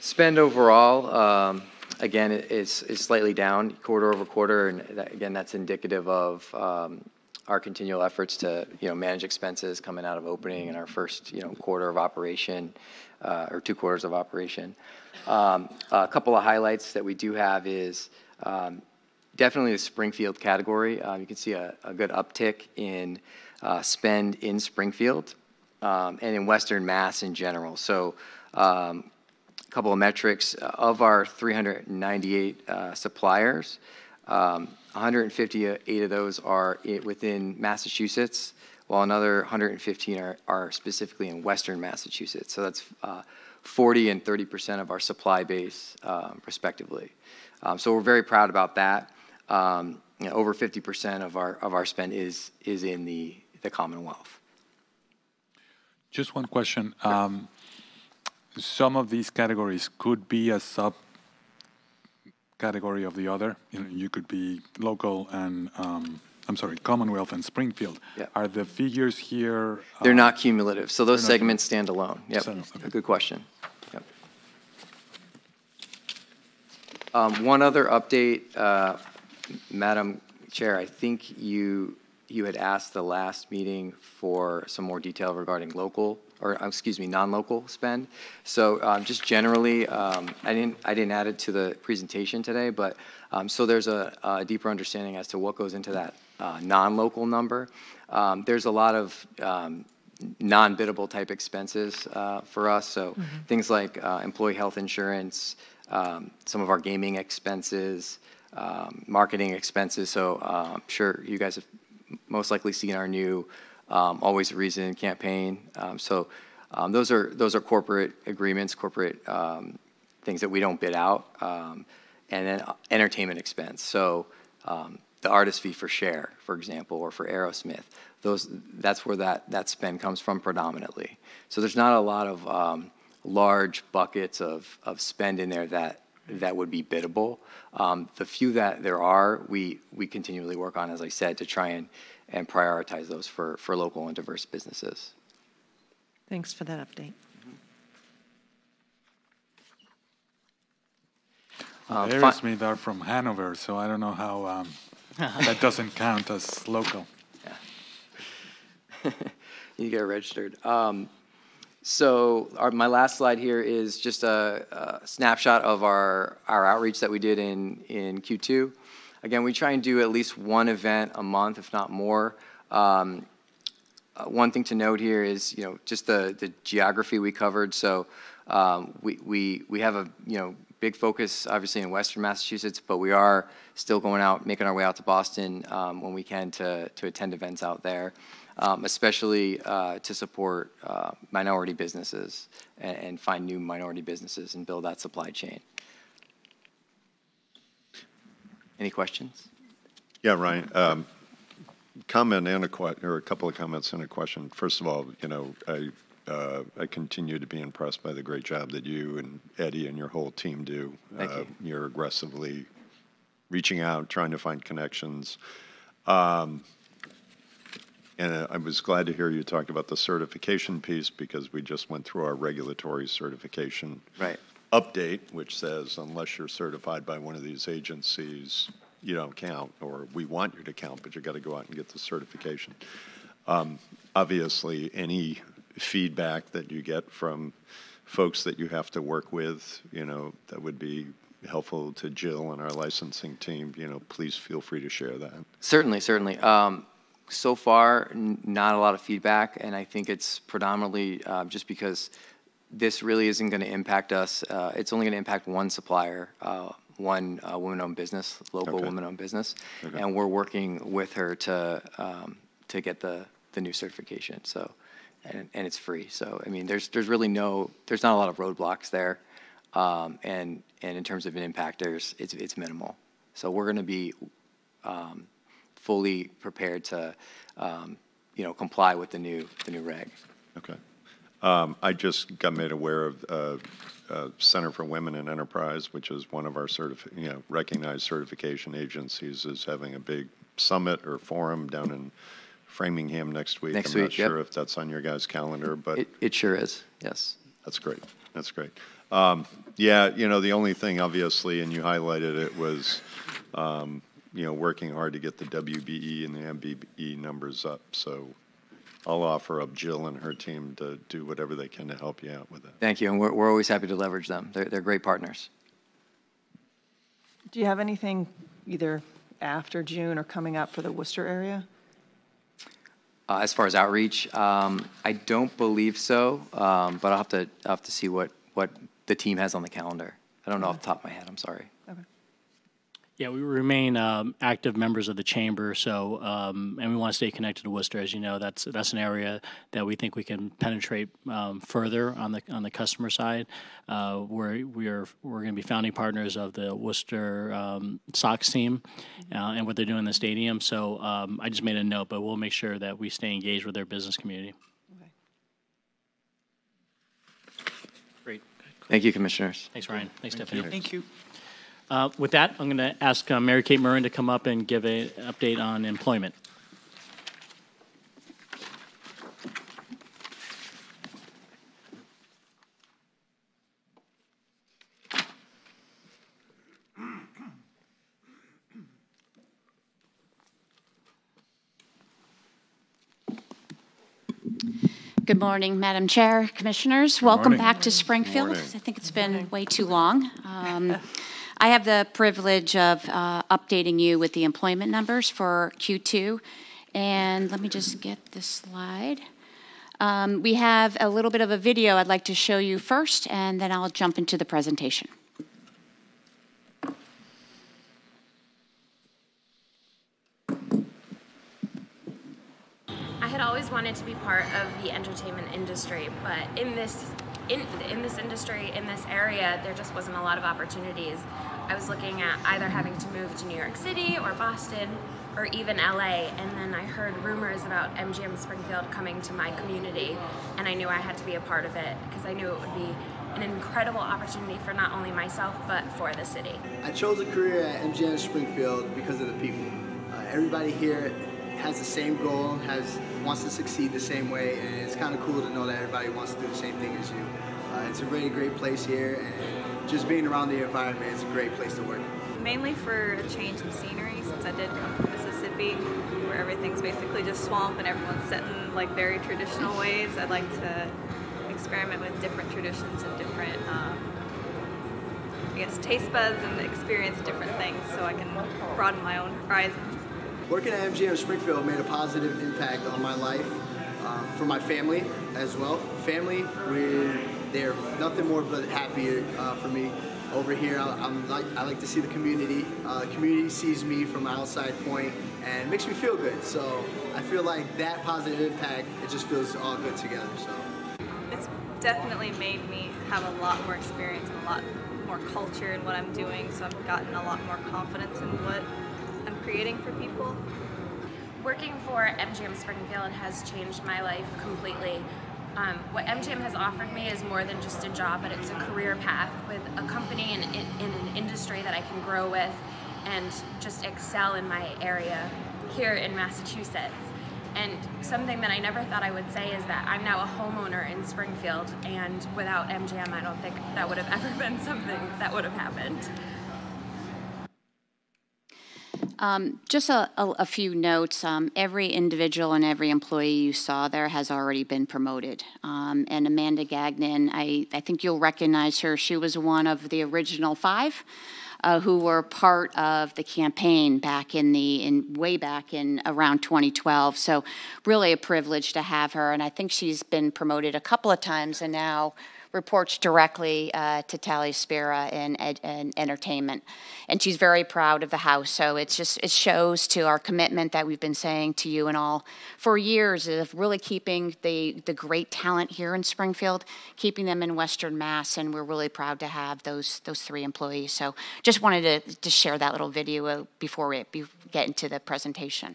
S20: spend overall, um, again, is, is slightly down quarter over quarter, and that, again, that's indicative of, um, our continual efforts to, you know, manage expenses coming out of opening in our first, you know, quarter of operation, uh, or two quarters of operation. Um, a couple of highlights that we do have is, um, definitely the Springfield category. Uh, you can see a, a good uptick in uh, spend in Springfield um, and in Western Mass in general. So, um, a couple of metrics uh, of our 398 uh, suppliers. Um, 158 of those are within Massachusetts, while another 115 are, are specifically in Western Massachusetts. So that's uh, 40 and 30 percent of our supply base, um, respectively. Um, so we're very proud about that. Um, you know, over 50 percent of our of our spend is is in the the Commonwealth.
S4: Just one question. Um, some of these categories could be a sub category of the other. You know, you could be local and um, I'm sorry, Commonwealth and Springfield.
S20: Yeah.
S4: Are the figures here?
S20: They're
S4: uh,
S20: not cumulative, so those segments stand alone. Yep,
S4: So-
S20: good question. Yep. Um, One other update, uh, Madam Chair, I think you, you had asked the last meeting for some more detail regarding local, or, uh, excuse me, non-local spend. So um, just generally, um, I didn't, I didn't add it to the presentation today, but, um, so there's a a deeper understanding as to what goes into that uh, non-local number. Um, There's a lot of um, non-biddable type expenses uh, for us, so things like uh, employee health insurance, um, some of our gaming expenses, um, marketing expenses. So uh, I'm sure you guys have most likely seen our new um, Always a Reason campaign. Um, So um, those are, those are corporate agreements, corporate things that we don't bid out. And then uh, entertainment expense. So the artist fee for Cher, for example, or for Aerosmith, those, that's where that, that spend comes from predominantly. So there's not a lot of large buckets of, of spend in there that, that would be biddable. Um, The few that there are, we, we continually work on, as I said, to try and, and prioritize those for, for local and diverse businesses.
S1: Thanks for that update.
S20: Um,
S4: The
S20: fi-
S4: Aerosmith are from Hanover, so I don't know how um, That doesn't count as local. Yeah.
S20: you get registered. Um, so our, my last slide here is just a, a snapshot of our, our outreach that we did in, in Q2. Again, we try and do at least one event a month, if not more. Um, uh, one thing to note here is, you know, just the, the geography we covered. So um, we, we, we have a, you know, big focus obviously in Western Massachusetts, but we are still going out, making our way out to Boston um, when we can to, to attend events out there um, especially uh, to support uh, minority businesses and, and, find new minority businesses and build that supply chain. Any questions?
S2: Yeah, Ryan. Um, comment and a question, or a couple of comments and a question. First of all, you know, I uh, I continue to be impressed by the great job that you and Eddie and your whole team do.
S20: Thank you. Uh,
S2: you're aggressively reaching out, trying to find connections. Um, and uh, I was glad to hear you talk about the certification piece because we just went through our regulatory certification
S20: right.
S2: update, which says unless you're certified by one of these agencies, you don't count, or we want you to count, but you got to go out and get the certification. Um, obviously, any feedback that you get from folks that you have to work with, you know, that would be helpful to Jill and our licensing team, you know, please feel free to share that.
S20: Certainly, certainly. Um, so far, n- not a lot of feedback, and I think it's predominantly uh, just because this really isn't going to impact us. Uh, it's only going to impact one supplier, uh, one uh, woman-owned business, local
S2: Okay.
S20: woman-owned business,
S2: Okay.
S20: and we're working with her to um, to get the the new certification. So, and and it's free. So, I mean, there's there's really no there's not a lot of roadblocks there, um, and and in terms of an impact, there's it's it's minimal. So we're going to be um, fully prepared to, um, you know, comply with the new, the new reg.
S2: Okay. Um, I just got made aware of uh, uh, Center for Women in Enterprise, which is one of our certifi- you know, recognized certification agencies, is having a big summit or forum down in Framingham next week.
S20: Next
S2: I'm
S20: week,
S2: not
S20: yep.
S2: sure if that's on your guys' calendar, but
S20: It, it sure is, yes.
S2: that's great. That's great. Um, yeah, you know, the only thing, obviously, and you highlighted it, was um, you know, working hard to get the WBE and the MBE numbers up. So I'll offer up Jill and her team to do whatever they can to help you out with that.
S20: Thank you, and we're, we're always happy to leverage them. They're, they're great partners.
S3: Do you have anything either after June or coming up for the Worcester area?
S20: Uh, as far as outreach, um, I don't believe so, um, but I'll have to, I'll have to see what, what the team has on the calendar. I don't know off the top of my head, I'm sorry.
S10: Yeah, we remain um, active members of the chamber, so um, and we want to stay connected to Worcester. As you know, that's that's an area that we think we can penetrate um, further on the on the customer side. Uh, we're we are we're going to be founding partners of the Worcester um, Sox team, uh, and what they're doing in the stadium. So um, I just made a note, but we'll make sure that we stay engaged with their business community. Great.
S20: Thank you, commissioners.
S10: Thanks, Ryan. Thanks, Stephanie.
S19: Thank you.
S10: Uh, With that, I'm going to ask uh, Mary Kate Murren to come up and give an update on employment.
S22: Good morning, Madam Chair, Commissioners. Welcome
S23: morning.
S22: back to Springfield. I think it's been way too long. Um, I have the privilege of uh, updating you with the employment numbers for Q2. And let me just get this slide. Um, We have a little bit of a video I'd like to show you first, and then I'll jump into the presentation.
S24: I had always wanted to be part of the entertainment industry, but in this in in this industry in this area, there just wasn't a lot of opportunities. I was looking at either having to move to New York City or Boston or even LA, and then I heard rumors about MGM Springfield coming to my community, and I knew I had to be a part of it because I knew it would be an incredible opportunity for not only myself but for the city.
S25: I chose a career at MGM Springfield because of the people. Uh, everybody here has the same goal, has wants to succeed the same way, and it's kind of cool to know that everybody wants to do the same thing as you. Uh, it's a really great place here, and just being around the environment is a great place to work.
S26: mainly for a change in scenery since I did come from Mississippi where everything's basically just swamp and everyone's set in like very traditional ways. I'd like to experiment with different traditions and different, um, I guess, taste buds and experience different things so I can broaden my own horizons.
S25: Working at MGM Springfield made a positive impact on my life, um, for my family as well. Family, they're nothing more but happier uh, for me. Over here, I, I'm like I like to see the community. Uh, the community sees me from an outside point and makes me feel good. So I feel like that positive impact, it just feels all good together. So
S26: It's definitely made me have a lot more experience and a lot more culture in what I'm doing, so I've gotten a lot more confidence in what I'm creating for people.
S24: Working for MGM Springfield has changed my life completely. Um, what MGM has offered me is more than just a job, but it's a career path with a company in, in, in an industry that I can grow with and just excel in my area here in Massachusetts. And something that I never thought I would say is that I'm now a homeowner in Springfield, and without MGM, I don't think that would have ever been something that would have happened.
S22: Um, just a, a, a few notes. Um, every individual and every employee you saw there has already been promoted. Um, and Amanda Gagnon, I, I think you'll recognize her. She was one of the original five. Uh, who were part of the campaign back in the in way back in around 2012. So really a privilege to have her, and I think she's been promoted a couple of times, and now reports directly uh, to Tally Spira in, in entertainment. And she's very proud of the house. So it's just, it shows to our commitment that we've been saying to you and all for years of really keeping the, the great talent here in Springfield, keeping them in Western Mass. And we're really proud to have those, those three employees. So just wanted to, to share that little video before we get into the presentation.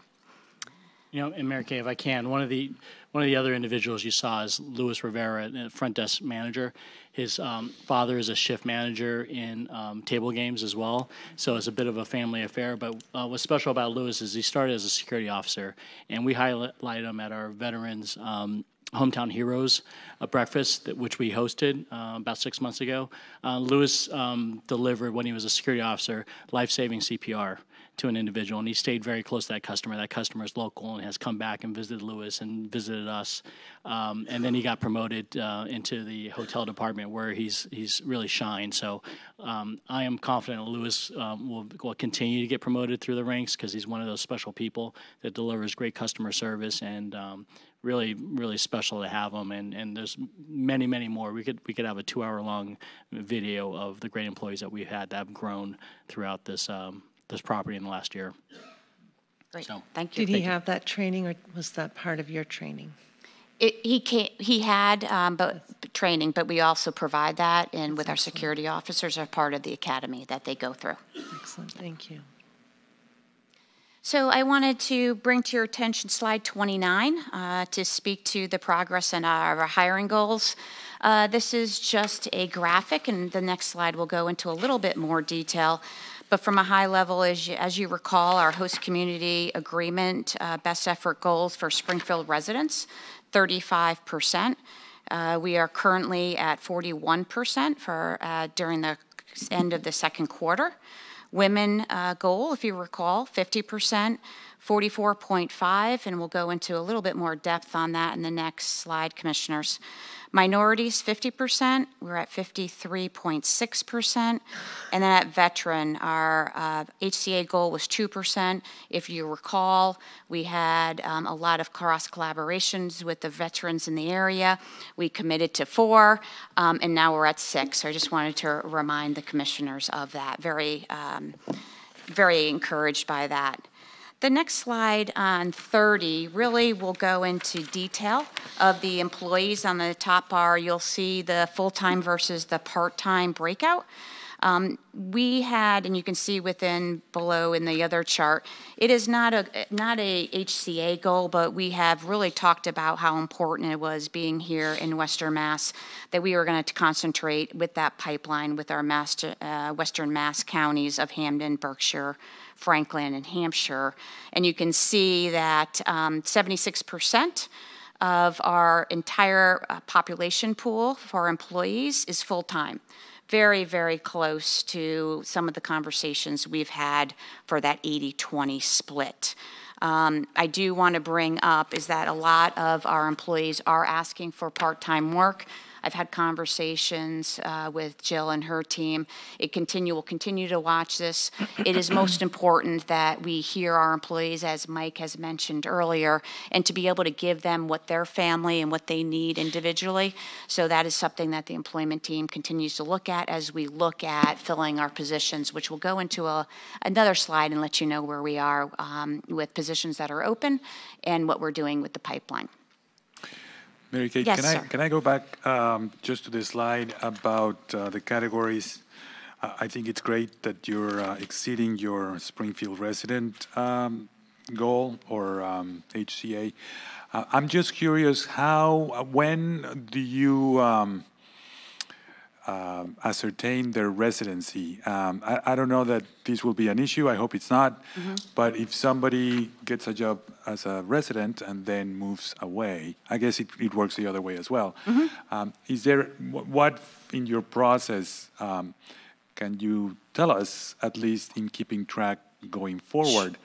S10: You know, and Mary Kay, if I can, one of the one of the other individuals you saw is Luis Rivera, front desk manager. His um, father is a shift manager in um, table games as well, so it's a bit of a family affair. But uh, what's special about Luis is he started as a security officer, and we highlight him at our veterans. Um, Hometown Heroes a breakfast that, which we hosted uh, about six months ago. Uh, Lewis um, delivered when he was a security officer life-saving CPR to an individual, and he stayed very close to that customer. That customer is local and has come back and visited Lewis and visited us. Um, and then he got promoted uh, into the hotel department where he's he's really shined. So um, I am confident Lewis um, will, will continue to get promoted through the ranks because he's one of those special people that delivers great customer service and um, really really special to have him. And, and there's many many more. We could we could have a two hour long video of the great employees that we've had that have grown throughout this um, this property in the last year.
S22: Great.
S10: So,
S22: Thank you.
S1: Did he have that training, or was that part of your training?
S22: It, he came, he had um, but training, but we also provide that, and with our security officers are part of the academy that they go through.
S1: Excellent, thank you.
S22: So I wanted to bring to your attention slide 29 uh, to speak to the progress in our hiring goals. Uh, this is just a graphic, and the next slide will go into a little bit more detail. But from a high level, as you, as you recall, our host community agreement uh, best effort goals for Springfield residents, 35%. Uh, we are currently at 41% for uh, during the end of the second quarter. Women uh, goal, if you recall, 50%, 44.5, and we'll go into a little bit more depth on that in the next slide, commissioners. Minorities, 50%. We're at 53.6%. And then at veteran, our uh, HCA goal was 2%. If you recall, we had um, a lot of cross collaborations with the veterans in the area. We committed to four, um, and now we're at six. So I just wanted to remind the commissioners of that. Very, um, very encouraged by that. The next slide on 30 really will go into detail of the employees. On the top bar, you'll see the full-time versus the part-time breakout. Um, we had, and you can see within below in the other chart, it is not a not a HCA goal, but we have really talked about how important it was being here in Western Mass that we were going to concentrate with that pipeline with our master, uh, Western Mass counties of Hampden, Berkshire, Franklin, and Hampshire. And you can see that um, 76% of our entire uh, population pool for employees is full time very, very close to some of the conversations we've had for that 80-20 split. Um, I do want to bring up is that a lot of our employees are asking for part-time work. I've had conversations uh, with Jill and her team. It continue, will continue to watch this. It is most important that we hear our employees, as Mike has mentioned earlier, and to be able to give them what their family and what they need individually. So that is something that the employment team continues to look at as we look at filling our positions, which will go into a, another slide and let you know where we are um, with positions that are open and what we're doing with the pipeline.
S4: Mary Kate,
S22: Yes,
S4: can I,
S22: sir.
S4: can I go back um, just to the slide about uh, the categories? Uh, I think it's great that you're uh, exceeding your Springfield resident um, goal or um, HCA. Uh, I'm just curious, how, when do you um, um, ascertain their residency? Um, I, I don't know that this will be an issue. I hope it's not. But if somebody gets a job as a resident and then moves away, I guess it, it works the other way as well. Um, is there wh- what in your process um, can you tell us, at least in keeping track going forward,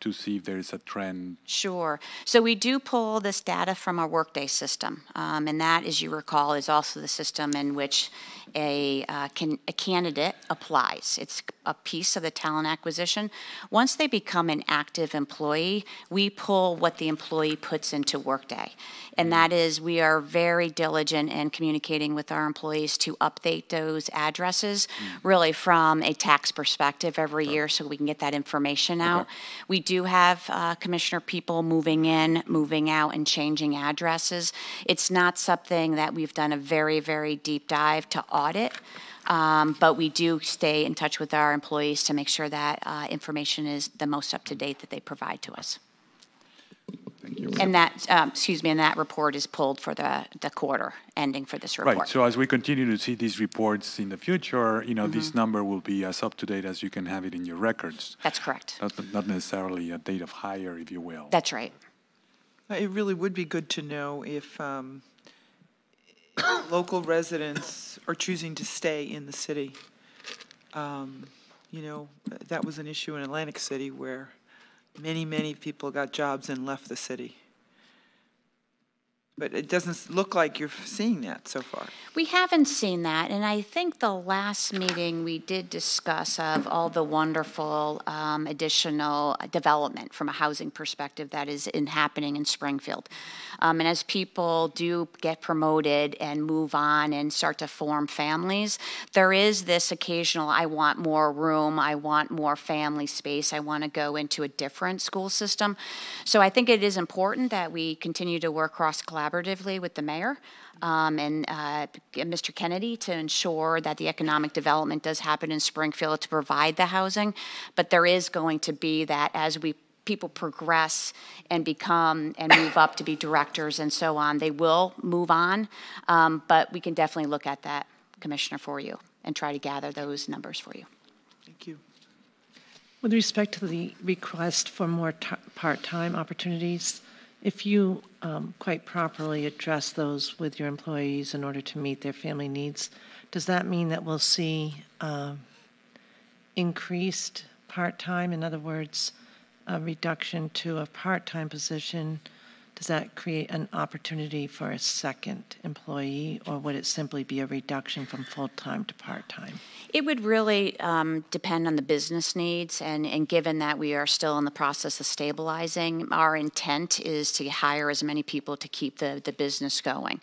S4: to see if there is a trend?
S22: Sure. So we do pull this data from our Workday system, um, and that, as you recall, is also the system in which a, uh, can, a candidate applies. It's a piece of the talent acquisition. Once they become an active employee, we pull what the employee puts into Workday, and that is we are very diligent in communicating with our employees to update those addresses, really from a tax perspective every year, so we can get that information out. We do have uh, commissioner people moving in, moving out, and changing addresses. It's not something that we've done a very, very deep dive to audit, um, but we do stay in touch with our employees to make sure that uh, information is the most up to date that they provide to us. And that, um, excuse me, and that report is pulled for the, the quarter ending for this report.
S4: Right. So as we continue to see these reports in the future, you know, this
S22: Mhm.
S4: number will be as up to date as you can have it in your records.
S22: That's correct.
S4: Not, not necessarily a date of hire, if you will.
S22: That's right.
S19: Uh, It really would be good to know if um, local residents are choosing to stay in the city. Um, You know, that was an issue in Atlantic City where many, many people got jobs and left the city. But it doesn't look like you're seeing that so far.
S22: We haven't seen that, and I think the last meeting we did discuss of all the wonderful um, additional development from a housing perspective that is in happening in Springfield. Um, and as people do get promoted and move on and start to form families, there is this occasional I want more room, I want more family space, I want to go into a different school system. So I think it is important that we continue to work cross collaboratively with the mayor um, and uh, Mr. Kennedy to ensure that the economic development does happen in Springfield to provide the housing. But there is going to be that as we people progress and become and move up to be directors and so on, they will move on. Um, but we can definitely look at that, Commissioner, for you and try to gather those numbers for you.
S19: Thank you.
S1: With respect to the request for more ti- part-time opportunities, if you um, quite properly address those with your employees in order to meet their family needs, does that mean that we'll see um, increased part-time? In other words, a reduction to a part-time position? Does that create an opportunity for a second employee, or would it simply be a reduction from full-time to part-time?
S22: It would really um, depend on the business needs, and, and given that we are still in the process of stabilizing, our intent is to hire as many people to keep the, the business going.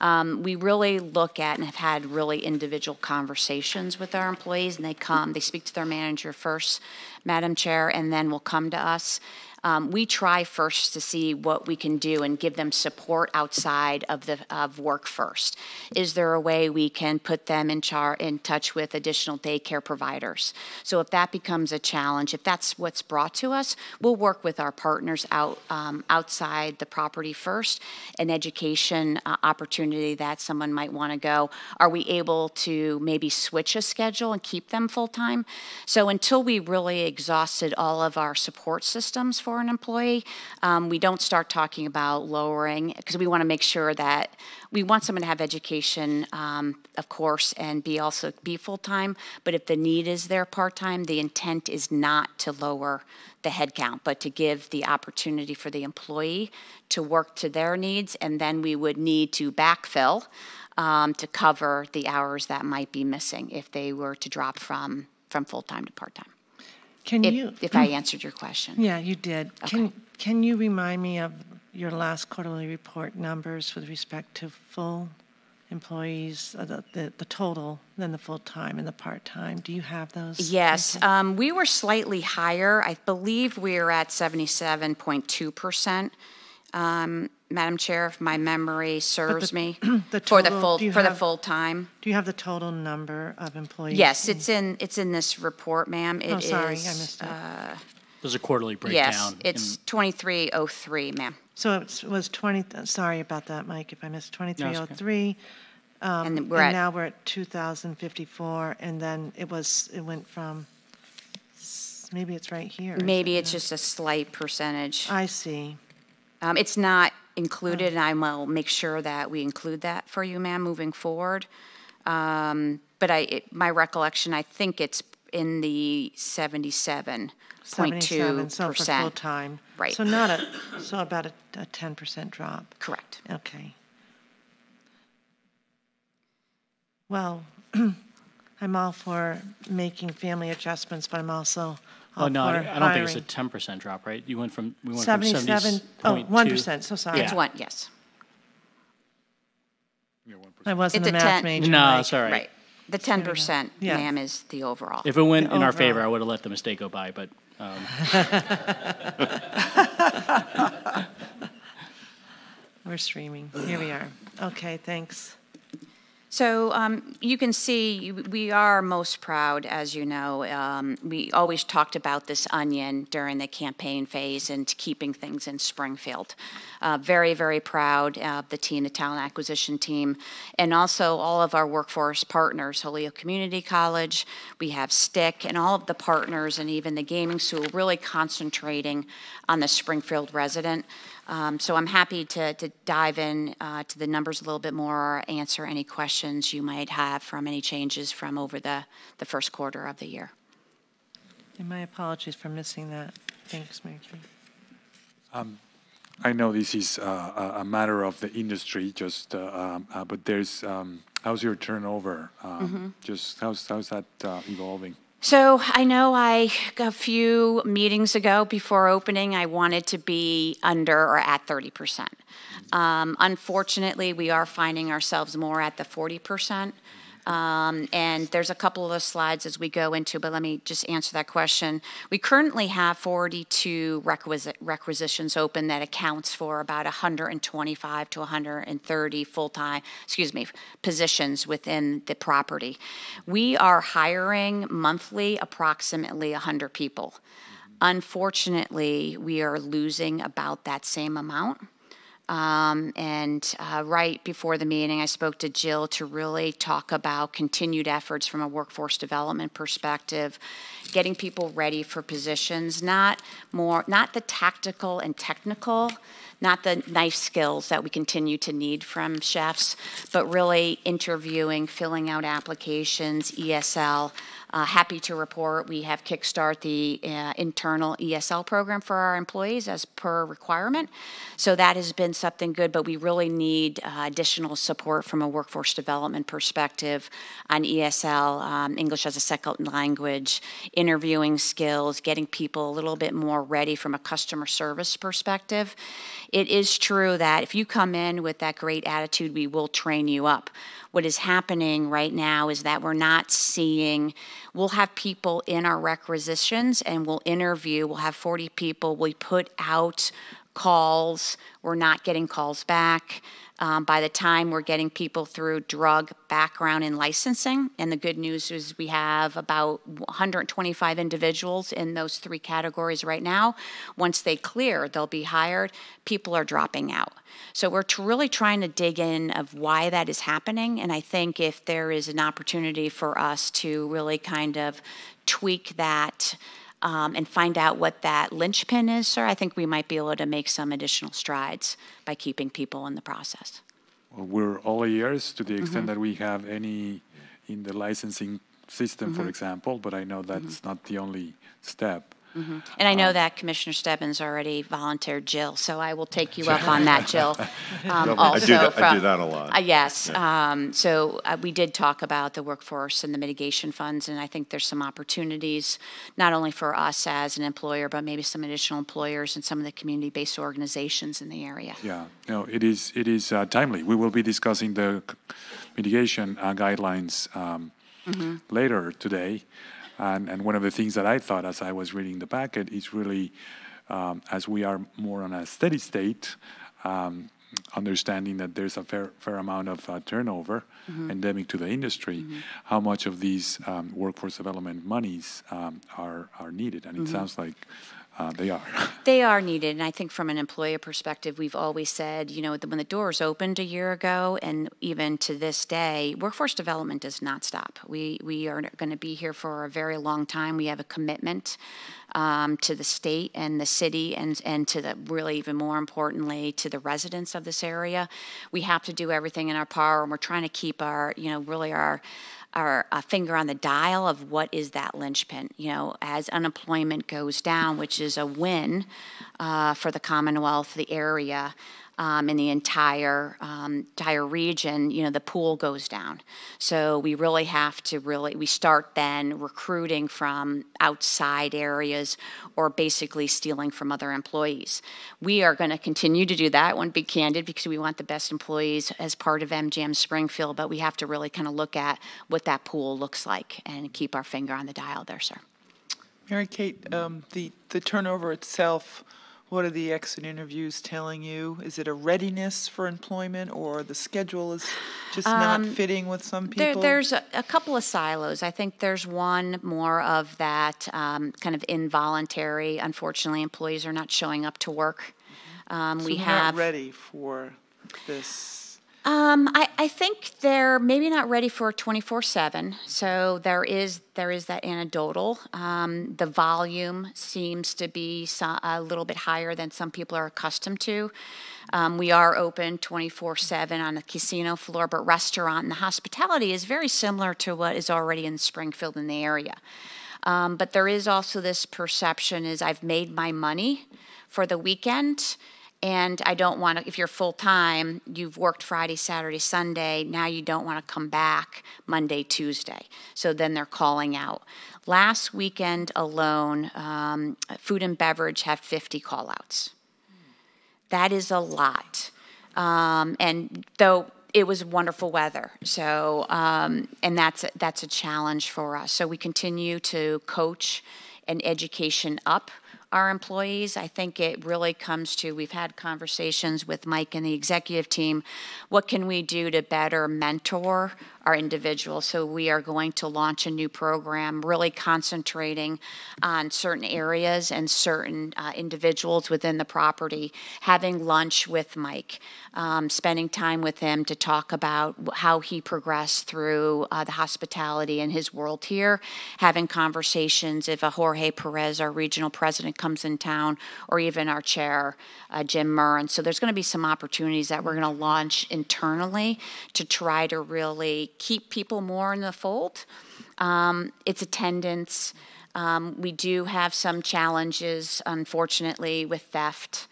S22: Um, we really look at and have had really individual conversations with our employees, and they come, they speak to their manager first, Madam Chair, and then will come to us. Um, we try first to see what we can do and give them support outside of the of work first. Is there a way we can put them in char in touch with additional daycare providers? So if that becomes a challenge, if that's what's brought to us, we'll work with our partners out um, outside the property first. An education uh, opportunity that someone might want to go. Are we able to maybe switch a schedule and keep them full time? So until we really exhausted all of our support systems for for an employee. Um, we don't start talking about lowering because we want to make sure that we want someone to have education, um, of course, and be also be full time. But if the need is there part time, the intent is not to lower the headcount, but to give the opportunity for the employee to work to their needs, and then we would need to backfill um, to cover the hours that might be missing if they were to drop from from full time to part time.
S1: Can
S22: if,
S1: you?
S22: If I answered your question.
S1: Yeah, you did. Can, can you remind me of your last quarterly report numbers with respect to full employees, uh, the, the, the total, then the full-time and the part-time? Do you have those?
S22: Yes, um, we were slightly higher. I believe we are at 77.2%. Um, Madam Chair, if my memory serves me,
S1: the
S22: for the
S1: total,
S22: full,
S1: do you
S22: for the
S1: have-
S22: full time.
S1: Do you have the total number of employees?
S22: Yes, it's in, it's in this report, ma'am. It
S1: Oh, sorry, I missed it.
S22: uh,
S10: There's a quarterly breakdown.
S22: Yes,
S10: breakdown.
S22: it's 2303, ma'am.
S1: So it was 20, sorry about that, Mike, if I missed 2303. um,
S22: And
S1: And
S22: we're at-
S1: now we're at 2,054, and then it was, it went from, s- maybe it's right here.
S22: Maybe it's just a slight percentage.
S1: I see.
S22: Um, It's not included, and I will make sure that we include that for you, ma'am, moving forward. Um, But I, it- my recollection, I think it's in the 77.2%.
S1: 77, so for full-time.
S22: Right.
S1: So not a, so about a a 10% drop.
S22: Correct.
S1: Okay. Well, I'm all for making family adjustments, but I'm also
S10: Oh,
S1: all
S10: no,
S1: for
S10: I I don't think it's a
S1: hiring.
S10: ten percent drop, right? You went from, we went from
S1: 77,
S10: seventy
S1: oh,
S10: point two.
S1: 1%, so sorry.
S22: It's one, yes.
S1: I wasn't
S22: It's
S1: a
S22: a
S1: math
S22: 10
S1: major.
S10: No,
S1: Mike.
S10: it's all right.
S22: Right. The 10%,
S1: Yeah.
S22: ma'am, is the overall.
S10: If it went in our favor, I would have let the mistake go by, but, um,
S1: We're streaming. Here we are. Okay, thanks.
S22: So um, you can see, we are most proud, as you know. Um, We always talked about this onion during the campaign phase and keeping things in Springfield. Uh, Very, very proud of the the talent acquisition team, and also all of our workforce partners, Holyoke Community College, we have STIC, and all of the partners, and even the gaming school, really concentrating on the Springfield resident. Um, So I'm happy to to dive in uh, to the numbers a little bit more, or answer any questions you might have from any changes from over the, the first quarter of the year.
S1: And my apologies for missing that. Thanks, Mary Kay.
S4: Um, I know this is uh, a a matter of the industry, just, uh, um, uh, but there's, um, how's your turnover? Um,
S22: Mhm.
S4: Just, how's, how's that uh, evolving?
S22: So I know I, a few meetings ago before opening, I wanted to be under or at 30%. Um, Unfortunately, we are finding ourselves more at the 40%. Um, And there's a couple of those slides as we go into, but let me just answer that question. We currently have 42 requisite requisitions open that accounts for about 125 to 130 full-time, excuse me, positions within the property. We are hiring monthly approximately 100 people. Unfortunately, we are losing about that same amount. Um, and uh, right before the meeting, I spoke to Jill to really talk about continued efforts from a workforce development perspective, getting people ready for positions, not more, not the tactical and technical, not the knife skills that we continue to need from chefs, but really interviewing, filling out applications, ESL. Uh, happy to report we have kickstart the uh, internal ESL program for our employees as per requirement. So that has been something good, but we really need uh, additional support from a workforce development perspective on ESL, um, English as a second language, interviewing skills, getting people a little bit more ready from a customer service perspective. It is true that if you come in with that great attitude, we will train you up what is happening right now is that we're not seeing, we'll have people in our requisitions and we'll interview, we'll have 40 people, we put out calls, we're not getting calls back. Um, by the time we're getting people through drug background and licensing, and the good news is we have about 125 individuals in those three categories right now. Once they clear, they'll be hired. People are dropping out. So we're tr- really trying to dig in of why that is happening, and I think if there is an opportunity for us to really kind of tweak that um, and find out what that linchpin is, sir, I think we might be able to make some additional strides by keeping people in the process.
S4: Well, We're all ears to the extent
S22: Mhm.
S4: that we have any in the licensing system, for
S22: Mhm.
S4: example, but I know that's not the only step.
S22: Mhm. And I know
S4: Um,
S22: that Commissioner Stebbins already volunteered Jill, so I will take you up on that, Jill. Um,
S2: I do
S22: also
S2: that- I do
S22: from-
S2: that a lot.
S22: Uh, Yes. um, So uh, we did talk about the workforce and the mitigation funds, and I think there's some opportunities, not only for us as an employer, but maybe some additional employers and some of the community-based organizations in the area.
S4: Yeah, no, it is, it is uh, timely. We will be discussing the c- mitigation uh, guidelines um,
S22: Mhm.
S4: later today. And, and one of the things that I thought as I was reading the packet is really, um, as we are more on a steady state, um, understanding that there's a fair, fair amount of uh, turnover
S22: Mhm.
S4: endemic to the industry, how much of these um, workforce development monies um, are, are needed. And it
S22: Mhm.
S4: sounds like uh, they are.
S22: They are needed, and I think from an employer perspective, we've always said, you know, when the doors opened a year ago, and even to this day, workforce development does not stop. We we are going to be here for a very long time. We have a commitment um, to the state and the city, and and to the really even more importantly to the residents of this area. We have to do everything in our power, and we're trying to keep our, you know, really our our uh, finger on the dial of what is that linchpin. You know, as unemployment goes down, which is a win uh, for the Commonwealth, the area, um, in the entire um, entire region. You know, the pool goes down. So we really have to really we start then recruiting from outside areas or basically stealing from other employees. We are going to continue to do that. To be candid because we want the best employees as part of MGM Springfield, but we have to really kind of look at what that pool looks like and keep our finger on the dial there, sir.
S19: Mary Kate, um, the, the turnover itself, what are the exit interviews telling you? Is it a readiness for employment or the schedule is just not
S22: Um,
S19: fitting with some
S22: There,
S19: people?
S22: there's a, a couple of silos. I think there's one more of that um, kind of involuntary. Unfortunately, employees are not showing up to work. Um,
S19: So
S22: we have.
S19: not ready for this.
S22: Um, I, I think they're maybe not ready for 24/7. So there is there is that anecdotal. Um, the volume seems to be so, a little bit higher than some people are accustomed to. Um, we are open 24/7 on the casino floor, but restaurant and the hospitality is very similar to what is already in Springfield in the area. Um, but there is also this perception: is I've made my money for the weekend and I don't want to, if you're full time, you've worked Friday, Saturday, Sunday, now you don't want to come back Monday, Tuesday. So then they're calling out. Last weekend alone, um, food and beverage had 50 call outs. That is a lot. Um, and though it was wonderful weather, so um, and that's that's a challenge for us. So we continue to coach and education up our employees. I think it really comes to we've had conversations with Mike and the executive team. What can we do to better mentor our individuals? So we are going to launch a new program, really concentrating on certain areas and certain uh, individuals within the property. Having lunch with Mike, um, spending time with him to talk about how he progressed through uh, the hospitality in his world here. Having conversations if a Jorge Perez, our regional president, comes in town, or even our chair, uh, Jim Murren. So there's going to be some opportunities that we're going to launch internally to try to really keep people more in the fold. Um, it's attendance. Um, we do have some challenges, unfortunately, with theft.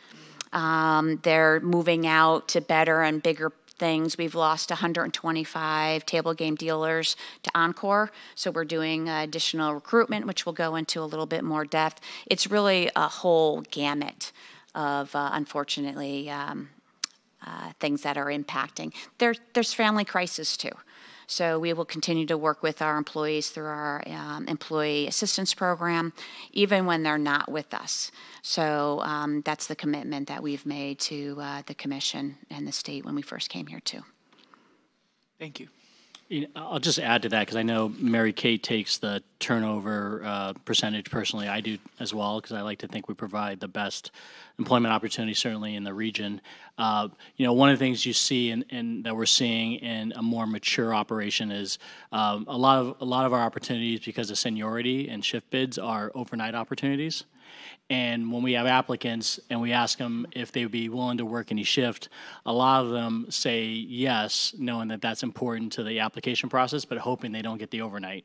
S22: Um, they're moving out to better and bigger things. We've lost 125 table game dealers to Encore, so we're doing additional recruitment, which we'll go into a little bit more depth. It's really a whole gamut of, uh, unfortunately, um, uh, things that are impacting. There, there's family crisis too. So we will continue to work with our employees through our um, employee assistance program, even when they're not with us. So um, that's the commitment that we've made to uh, the commission and the state when we first came here too.
S19: Thank you.
S10: I'll just add to that because I know Mary Kate takes the turnover uh, percentage personally. I do as well because I like to think we provide the best employment opportunity, certainly in the region. Uh, you know, one of the things you see and that we're seeing in a more mature operation is um, a lot of a lot of our opportunities because of seniority and shift bids are overnight opportunities. And when we have applicants and we ask them if they would be willing to work any shift, a lot of them say yes, knowing that that's important to the application process, but hoping they don't get the overnight.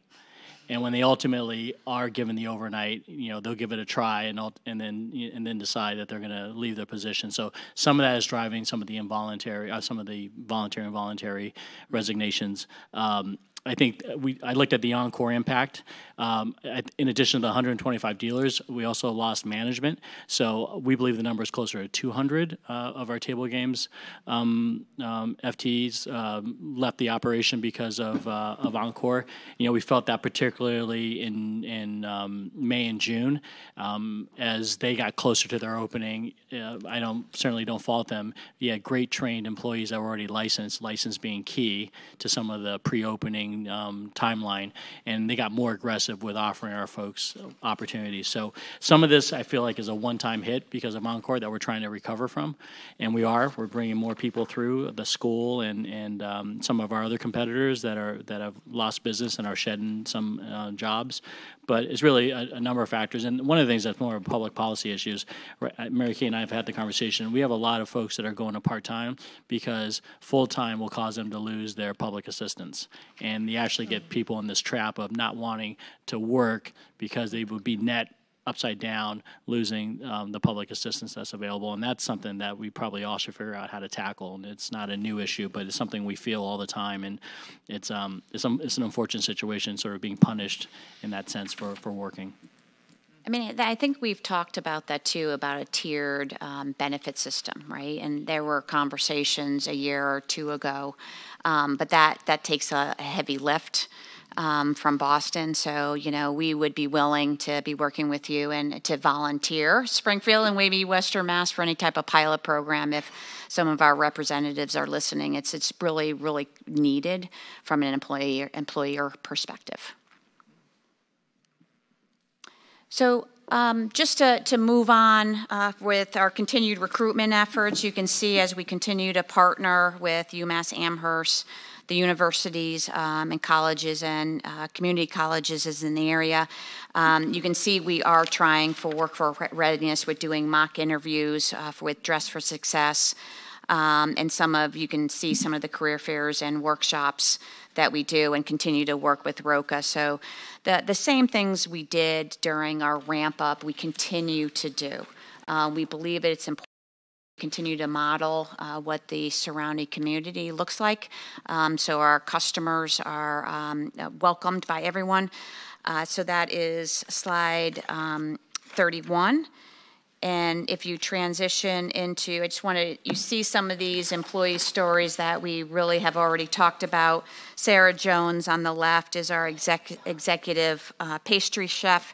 S10: And when they ultimately are given the overnight, you know, they'll give it a try and and then and then decide that they're going to leave their position. So some of that is driving some of the involuntary, uh, some of the voluntary and voluntary resignations. Um, I think we I looked at the Encore impact. Um, in addition to the 125 dealers, we also lost management. So we believe the number is closer to 200 uh, of our table games um, um, FTEs um, left the operation because of uh, of Encore. You know, we felt that particularly in in um, May and June um, as they got closer to their opening. Uh, I don't certainly don't fault them. You had great trained employees that were already licensed, license being key to some of the pre-opening um, timeline, and they got more aggressive with offering our folks opportunities. So some of this I feel like is a one-time hit because of Encore that we're trying to recover from, and we are. We're bringing more people through the school and and um, some of our other competitors that are that have lost business and are shedding some uh, jobs but it's really a, a, number of factors. And one of the things that's more of a public policy issues, uh, Mary Kay and I have had the conversation. We have a lot of folks that are going to part time because full time will cause them to lose their public assistance, and you actually get people in this trap of not wanting to work because they would be net upside down, losing um, the public assistance that's available. And that's something that we probably all should figure out how to tackle. And it's not a new issue, but it's something we feel all the time. And it's, um, it's, um, it's an unfortunate situation, sort of being punished in that sense for, for working.
S22: I mean, I think we've talked about that too, about a tiered um, benefit system, right? And there were conversations a year or two ago, um, but that that takes a, a heavy lift um, from Boston. So, you know, we would be willing to be working with you and to volunteer Springfield and maybe Western Mass for any type of pilot program if some of our representatives are listening. It's, it's really, really needed from an employee, employer perspective. So um, just to, to move on uh, with our continued recruitment efforts, you can see as we continue to partner with UMass Amherst, the universities um, and colleges and uh, community colleges is in the area. Um, you can see we are trying for work for readiness with doing mock interviews uh, for, with Dress for Success. Um, and some of you can see some of the career fairs and workshops that we do and continue to work with ROCA. So the, the same things we did during our ramp up, we continue to do. Uh, we believe it's important continue to model uh, what the surrounding community looks like. Um, so our customers are um, welcomed by everyone. Uh, so that is slide um, 31. And if you transition into, I just want to, you see some of these employee stories that we really have already talked about. Sarah Jones on the left is our exec, executive uh, pastry chef.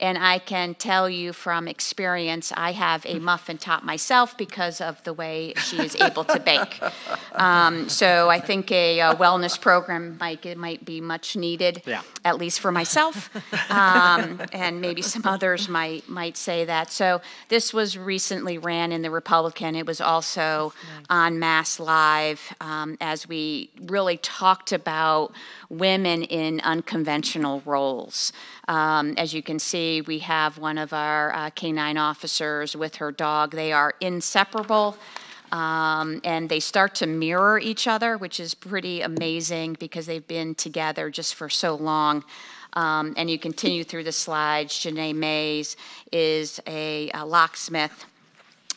S22: And I can tell you from experience, I have a muffin top myself because of the way she is able to bake. Um, so I think a, a, wellness program might, might be much needed,
S10: yeah.
S22: At least for myself. Um, and maybe some others might, might say that. So this was recently ran in the Republican. It was also on Mass Live um, as we really talked about women in unconventional roles. Um, as you can see, we have one of our uh, canine officers with her dog. They are inseparable. Um, and they start to mirror each other, which is pretty amazing because they've been together just for so long. Um, and you continue through the slides. Janae Mays is a, a locksmith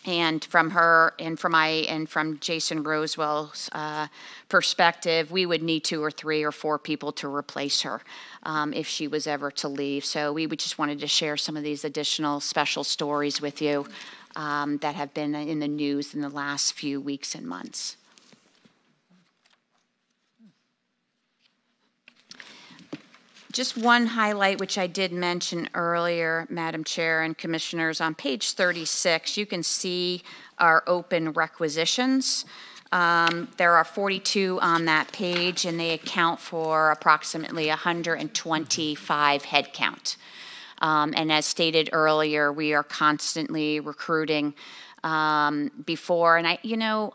S22: and from her and from I and from Jason Rosewell's uh, perspective, we would need two or three or four people to replace her um, if she was ever to leave. So we would just wanted to share some of these additional special stories with you um, that have been in the news in the last few weeks and months. Just one highlight, which I did mention earlier, Madam Chair and Commissioners, on page 36, you can see our open requisitions. Um, There are 42 on that page, and they account for approximately 125 headcount. Um, And as stated earlier, we are constantly recruiting um, before, and I, you know,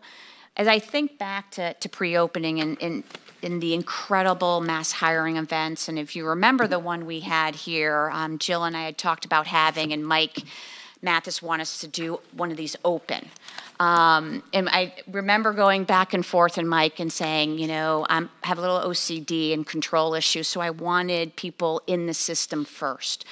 S22: as I think back to, to pre-opening and, and in the incredible mass hiring events, and if you remember the one we had here, um, Jill and I had talked about having, and Mike Mathis wanted us to do one of these open. Um, and I remember going back and forth and Mike and saying, you know, I have a little OCD and control issues, so I wanted people in the system first.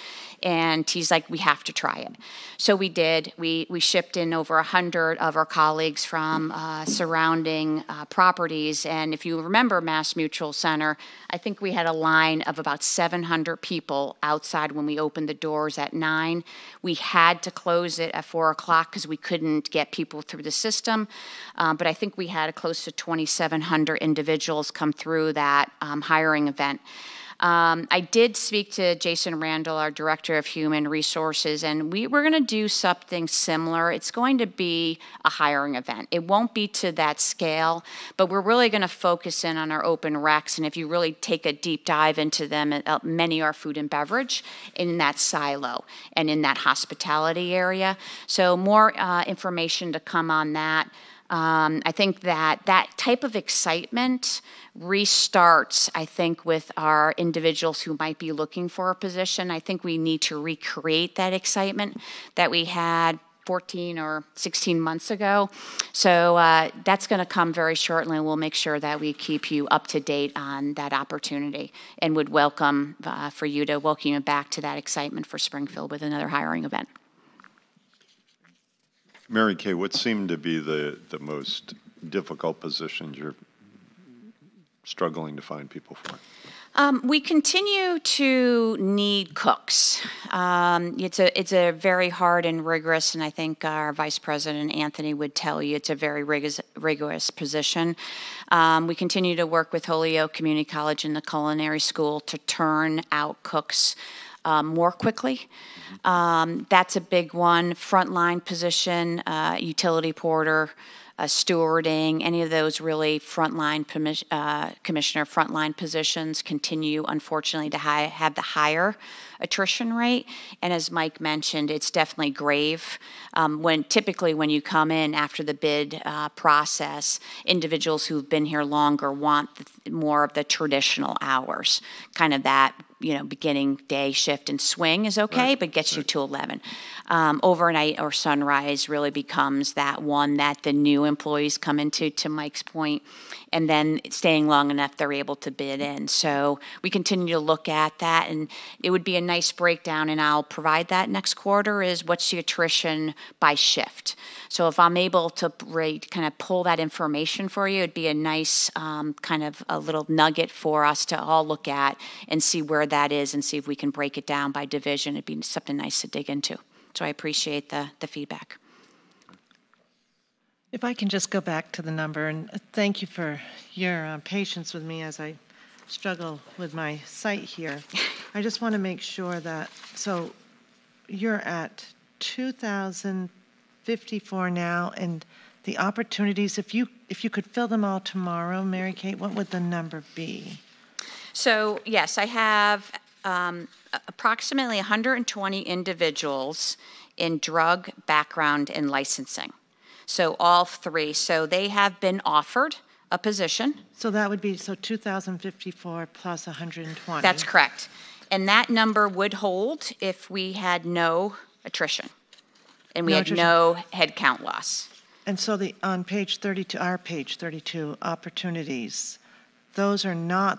S22: And he's like, we have to try it. So we did. We, we shipped in over 100 of our colleagues from uh, surrounding uh, properties. And if you remember Mass Mutual Center, I think we had a line of about 700 people outside when we opened the doors at 9. We had to close it at 4 o'clock because we couldn't get people through the system. Um, but I think we had close to 2,700 individuals come through that um, hiring event. Um, I did speak to Jason Randall, our Director of Human Resources, and we, we're going to do something similar. It's going to be a hiring event. It won't be to that scale, but we're really going to focus in on our open recs. And if you really take a deep dive into them, uh, many are food and beverage in that silo and in that hospitality area. So, more uh, information to come on that. Um, I think that that type of excitement restarts, I think, with our individuals who might be looking for a position. I think we need to recreate that excitement that we had 14 or 16 months ago. So uh, that's going to come very shortly, and we'll make sure that we keep you up to date on that opportunity and would welcome uh, for you to welcome you back to that excitement for Springfield with another hiring event.
S2: Mary Kate, what seemed to be the, the most difficult positions you're struggling to find people for?
S22: Um, we continue to need cooks. Um, it's a it's a very hard and rigorous, and I think our Vice President Anthony would tell you it's a very rigorous, rigorous position. Um, we continue to work with Holyoke Community College and the Culinary School to turn out cooks um, more quickly. Um, that's a big one. Frontline position, uh, utility porter uh, stewarding, any of those really frontline uh, commissioner frontline positions continue, unfortunately, to have the higher attrition rate. And as Mike mentioned, it's definitely grave. Um, when typically when you come in after the bid uh, process, individuals who've been here longer want the, more of the traditional hours, kind of that you know, beginning day shift and swing is okay, right. but gets right. you to 11. Um, overnight or sunrise really becomes that one that the new employees come into, to Mike's point, and then staying long enough they're able to bid in. So we continue to look at that, and it would be a nice breakdown, and I'll provide that next quarter is what's the attrition by shift. So if I'm able to rate, kind of pull that information for you, it'd be a nice um, kind of a little nugget for us to all look at and see where that is and see if we can break it down by division. It'd be something nice to dig into. So I appreciate the, the feedback.
S1: If I can just go back to the number, and thank you for your uh, patience with me as I struggle with my site here. I just want to make sure that, so you're at 2,054 now, and the opportunities, if you, if you could fill them all tomorrow, Mary Kate, what would the number be?
S22: So, yes, I have um, approximately 120 individuals in drug background and licensing. So all three. So they have been offered a position.
S1: So that would be, so 2,054 plus 120.
S22: That's correct. And that number would hold if we had no attrition and we
S1: No
S22: had
S1: attrition.
S22: no headcount loss.
S1: And so the, on page 32, our page 32, opportunities, those are not,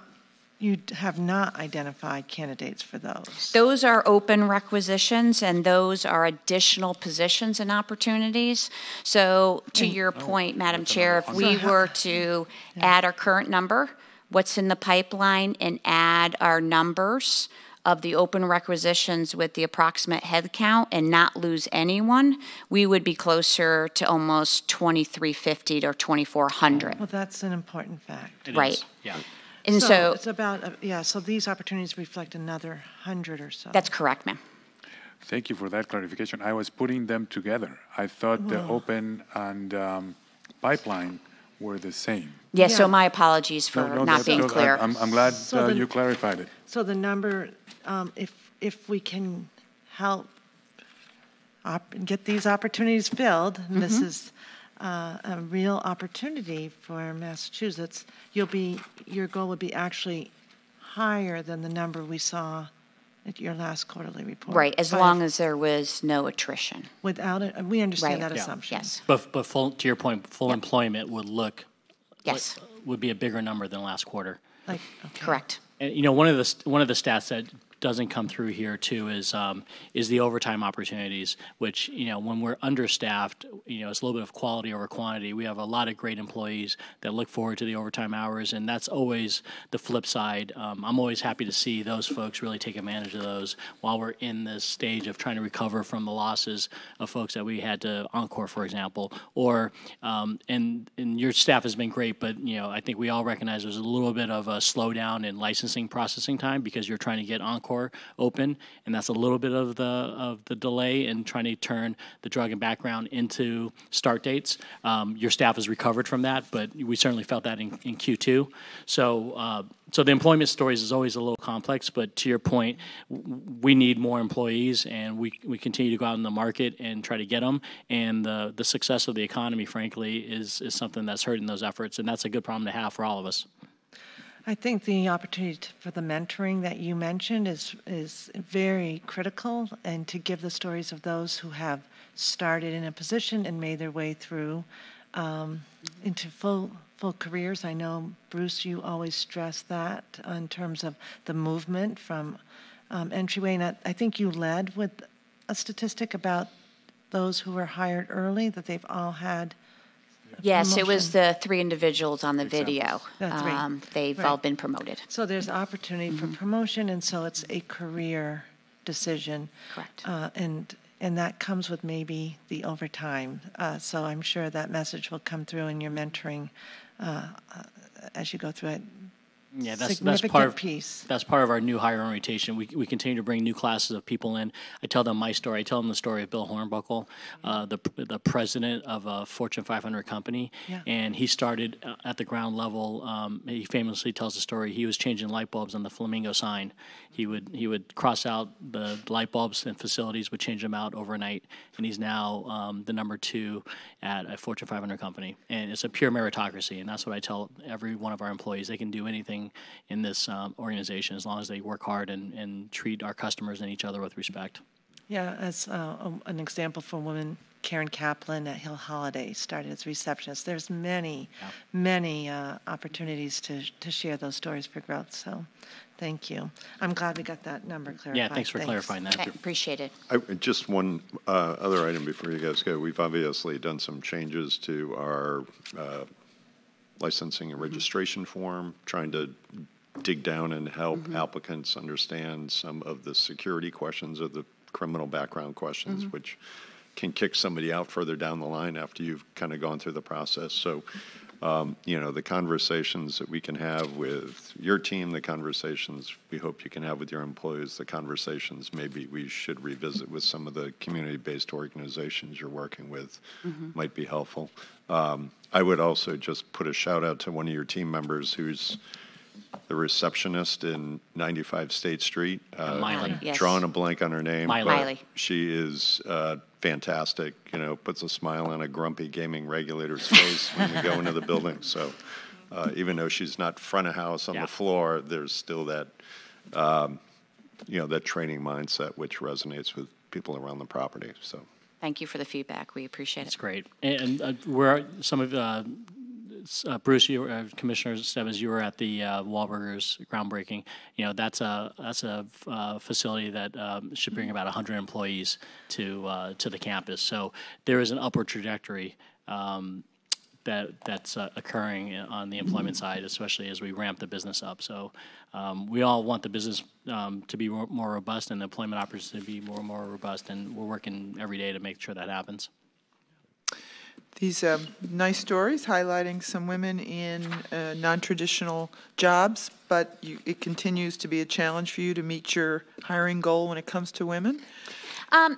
S1: you have not identified candidates for those.
S22: Those are open requisitions and those are additional positions and opportunities. So to mm. your point, Madam Chair, if we
S1: So
S22: were to add our current number, what's in the pipeline, and add our numbers of the open requisitions with the approximate head count and not lose anyone, we would be closer to almost 2,350 or 2,400.
S1: Well, that's an important fact.
S10: It is,
S22: Right.
S10: Yeah.
S22: And so,
S1: It's about, uh, yeah, so these opportunities reflect another 100 or so.
S22: that's correct, ma'am.
S4: Thank you for that clarification. I was putting them together. I thought the open and um, pipeline were the same.
S22: Yeah, so
S1: Yeah.
S22: my apologies for
S4: No, no,
S22: not
S4: that-
S22: being
S4: no,
S22: clear.
S4: I'm, I'm glad
S1: So
S4: uh,
S1: the-
S4: you clarified it.
S1: So the number, um, if, if we can help op- get these opportunities filled, and this
S22: Mhm.
S1: is uh, a real opportunity for Massachusetts, you'll be, your goal would be actually higher than the number we saw at your last quarterly report.
S22: Right, as
S1: But
S22: long as there was no attrition.
S1: Without it, we understand
S22: Right.
S1: that
S22: Yeah.
S1: assumption.
S22: Yes.
S10: But, but full, to your point, full employment would look.
S22: Yes.
S10: Would be a bigger number than last quarter.
S1: Like, okay.
S22: Correct.
S10: And, you know, one of the, st- one of the stats that doesn't come through here too is, um, is the overtime opportunities, which, you know, when we're understaffed, you know, it's a little bit of quality over quantity. We have a lot of great employees that look forward to the overtime hours, and that's always the flip side. Um, I'm always happy to see those folks really take advantage of those while we're in this stage of trying to recover from the losses of folks that we had to Encore, for example, or, um, and, and your staff has been great, but, you know, I think we all recognize there's a little bit of a slowdown in licensing processing time because you're trying to get Encore open, and that's a little bit of the, of the delay in trying to turn the drug and background into start dates. Um, your staff has recovered from that, but we certainly felt that in, in Q2. So, uh, so the employment stories is always a little complex, but to your point, we need more employees, and we, we continue to go out in the market and try to get them. And the, the success of the economy, frankly, is, is something that's hurting those efforts, and that's a good problem to have for all of us.
S1: I think the opportunity to- for the mentoring that you mentioned is, is very critical, and to give the stories of those who have started in a position and made their way through um, into full, full careers. I know, Bruce, you always stress that in terms of the movement from um, entryway, and I- I think you led with a statistic about those who were hired early, that they've all had
S22: Yes, it was
S1: promotion.
S22: the three individuals on the video.
S1: That's right.
S22: Um, They've
S1: Right.
S22: all been promoted.
S1: So there's opportunity for promotion, and so it's a career decision.
S22: Correct.
S1: Uh, and and that comes with maybe the overtime. Uh, so I'm sure that message will come through in your mentoring uh, uh, as you go through it.
S10: Yeah, that's, that's part of
S1: piece.
S10: that's part of our new hire orientation. We, we continue to bring new classes of people in. I tell them my story. I tell them the story of Bill Hornbuckle, uh, the the president of a Fortune 500 company,
S1: Yeah.
S10: and he started uh, at the ground level. Um, he famously tells the story. He was changing light bulbs on the flamingo sign. He would he would cross out the light bulbs and facilities would change them out overnight, and he's now um, the number two at a Fortune 500 company. And it's a pure meritocracy, and that's what I tell every one of our employees. They can do anything in this um, organization as long as they work hard and, and treat our customers and each other with respect.
S1: Yeah, as uh, an example for a woman, Karen Kaplan at Hill Holliday started as receptionist. There's many, many uh, opportunities to, to share those stories for growth. So thank you. I'm glad we got that number clarified.
S10: Yeah, thanks for clarifying that.
S22: Okay, Appreciate it.
S2: I, just one uh, other item before you guys go. We've obviously done some changes to our uh, licensing and registration form, trying to dig down and help applicants understand some of the security questions or the criminal background questions,
S27: Mhm.
S2: which can kick somebody out further down the line after you've kind of gone through the process. So, um, you know, the conversations that we can have with your team, the conversations we hope you can have with your employees, the conversations maybe we should revisit with some of the community-based organizations you're working with
S27: Mhm.
S2: might be helpful. Um, I would also just put a shout out to one of your team members who's the receptionist in 95 State Street. Uh,
S10: Miley.
S2: I'm
S10: Yes.
S2: Drawing a blank on her name.
S10: Miley.
S2: but
S10: Miley.
S2: She is uh, fantastic, you know, puts a smile on a grumpy gaming regulator's face when we go into the building. So uh, even though she's not front of house on
S10: Yeah.
S2: the floor, there's still that, um, you know, that training mindset which resonates with people around the property. So
S22: Thank you for the feedback. We appreciate it.
S10: That's great. And uh, where some of uh, s- uh, Bruce, you, uh, Commissioner Stebbins, you were at the uh, Wahlburgers groundbreaking. You know, that's a that's a uh, facility that um, should bring about 100 employees to uh, to the campus. So there is an upward trajectory. Um, that that's uh, occurring on the employment side, especially as we ramp the business up. So um, we all want the business um, to be more, more robust and the employment opportunities to be more and more robust, and we're working every day to make sure that happens.
S19: These um, nice stories highlighting some women in uh, non-traditional jobs, but you, it continues to be a challenge for you to meet your hiring goal when it comes to women.
S22: Um,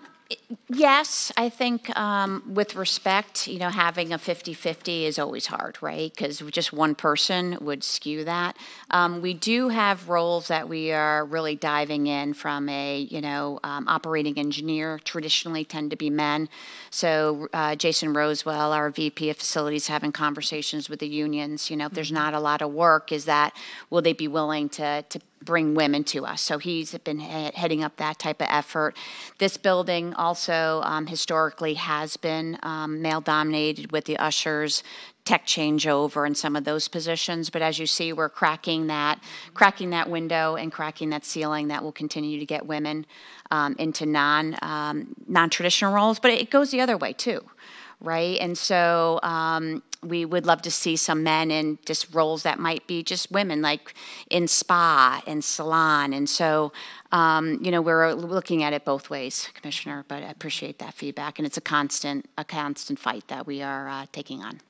S22: Yes, I think um, with respect, you know, having a 50-50 is always hard, right? Because just one person would skew that. Um, we do have roles that we are really diving in from a, you know, um, operating engineer traditionally tend to be men. So uh, Jason Rosewell, our VP of facilities, having conversations with the unions, you know, if there's not a lot of work, is that, will they be willing to, to bring women to us. So he's been he- heading up that type of effort. This building also um, historically has been um, male dominated with the ushers, tech changeover, and some of those positions. But as you see, we're cracking that, cracking that window and cracking that ceiling. That will continue to get women um, into non um, non traditional roles. But it goes the other way too right? And so um, we would love to see some men in just roles that might be just women, like in spa and salon. And so, um, you know, we're looking at it both ways, Commissioner. But I appreciate that feedback, and it's a constant, a constant fight that we are uh, taking on.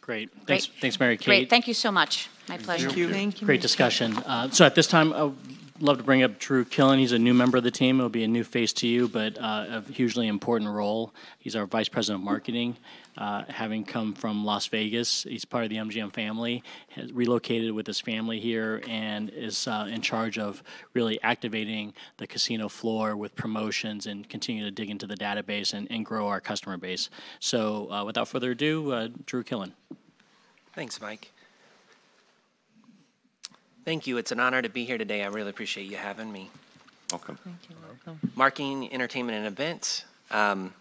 S10: Great. Thanks,
S22: Great.
S10: thanks, Mary Kate.
S22: Great. Thank you so much. My pleasure.
S1: Thank you.
S10: Great discussion. Uh, So at this time, I would love to bring up Drew Killen. He's a new member of the team. It'll be a new face to you, but uh, a hugely important role. He's our Vice President of Marketing, uh, having come from Las Vegas. He's part of the MGM family, has relocated with his family here, and is uh, in charge of really activating the casino floor with promotions and continue to dig into the database and, and grow our customer base. So uh, without further ado, uh, Drew Killen.
S27: Thanks, Mike. Thank you. It's an honor to be here today. I really appreciate you having me.
S2: Welcome.
S1: Thank you. Welcome.
S27: Marketing, entertainment, and events. Um,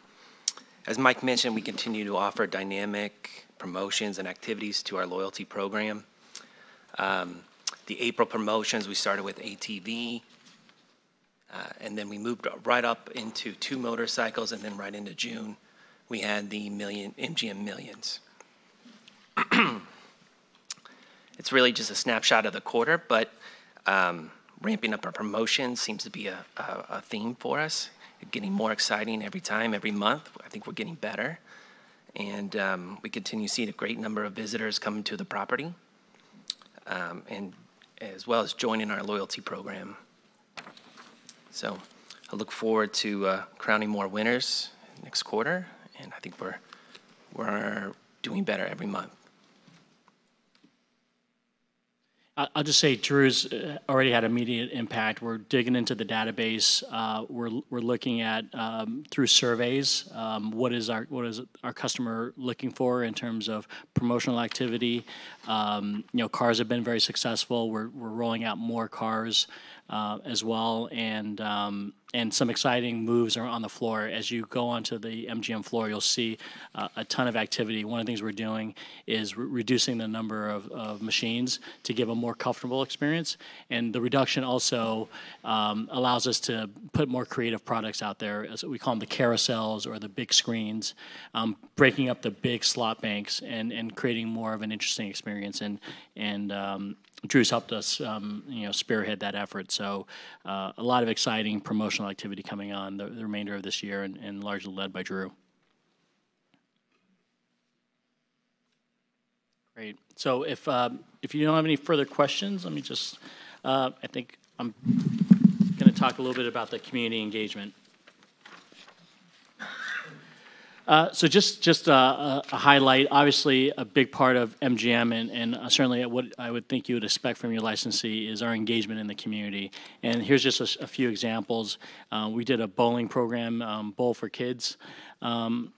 S27: as Mike mentioned, we continue to offer dynamic promotions and activities to our loyalty program. Um, the April promotions, we started with ATV, uh, and then we moved right up into two motorcycles, and then right into June, we had the million MGM Millions. it's really just a snapshot of the quarter, but um, ramping up our promotion seems to be a, a, a theme for us. Getting more exciting every time, every month. I think we're getting better. And um, we continue to see a great number of visitors coming to the property, um, and as well as joining our loyalty program. So I look forward to uh, crowning more winners next quarter, and I think we're, we're doing better every month.
S10: I- I'll just say Drew's uh, already had immediate impact. We're digging into the database. Uh, we're we're looking at um, through surveys um, what is our what is our customer looking for in terms of promotional activity. Um, you know, cars have been very successful. We're we're rolling out more cars uh, as well, and um, and some exciting moves are on the floor. As you go onto the MGM floor, you'll see uh, a ton of activity. One of the things we're doing is re- reducing the number of, of machines to give a more comfortable experience, and the reduction also um, allows us to put more creative products out there. As we call them the carousels or the big screens, um, breaking up the big slot banks and, and creating more of an interesting experience. And and um, Drew's helped us, um, you know, spearhead that effort. So uh, a lot of exciting promotional activity coming on the, the remainder of this year, and, and largely led by Drew. Great. So if um, if you don't have any further questions, let me just. Uh, I think I'm going to talk a little bit about the community engagement. Uh, so just just uh, a, a highlight. Obviously, a big part of MGM, and, and uh, certainly what I would think you would expect from your licensee is our engagement in the community. And here's just a few examples. We did a bowling program, um, Bowl for Kids. Um,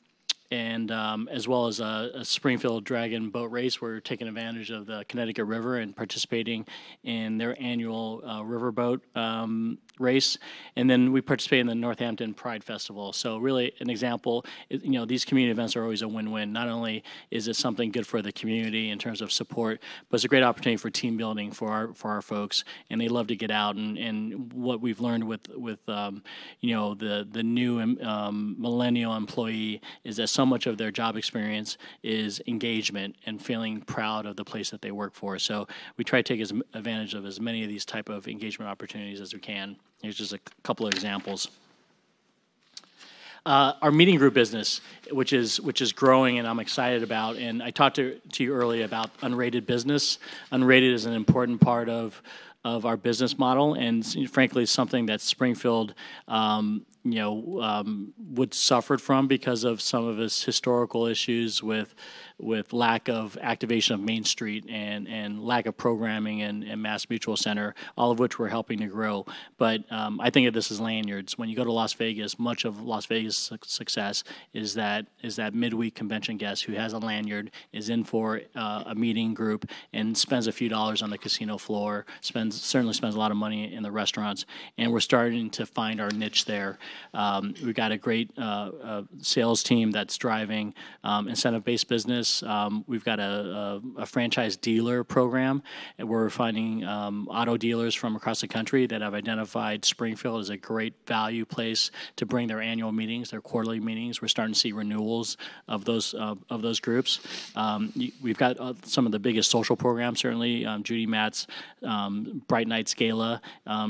S10: and um, as well as a, a Springfield Dragon boat race. We're taking advantage of the Connecticut River and participating in their annual uh, riverboat um, race. And then we participate in the Northampton Pride Festival. So really, an example. You know, these community events are always a win-win. Not only is it something good for the community in terms of support, but it's a great opportunity for team building for our for our folks. And they love to get out. And, and what we've learned with with um, you know the the new um, millennial employee is that so much of their job experience is engagement and feeling proud of the place that they work for. So we try to take as advantage of as many of these type of engagement opportunities as we can. Here's just a couple of examples. Uh, our meeting group business, which is which is growing, and I'm excited about. And I talked to, to you earlier about unrated business. Unrated is an important part of of our business model, and frankly, something that Springfield um, you know, um, would suffered from because of some of its historical issues with with lack of activation of Main Street and, and lack of programming and, and Mass Mutual Center, all of which we're helping to grow. But um, I think of this as lanyards. When you go to Las Vegas, much of Las Vegas' success is that is that midweek convention guest who has a lanyard, is in for uh, a meeting group, and spends a few dollars on the casino floor. Spends certainly spends a lot of money in the restaurants, and we're starting to find our niche there. Um, we've got a great uh, uh, sales team that's driving um, incentive-based business. Um, we've got a, a, a, franchise dealer program, we're finding um, auto dealers from across the country that have identified Springfield as a great value place to bring their annual meetings, their quarterly meetings. We're starting to see renewals of those uh, of those groups. Um, we've got uh, some of the biggest social programs. Certainly, um, Judy Matt's Bright Nights Gala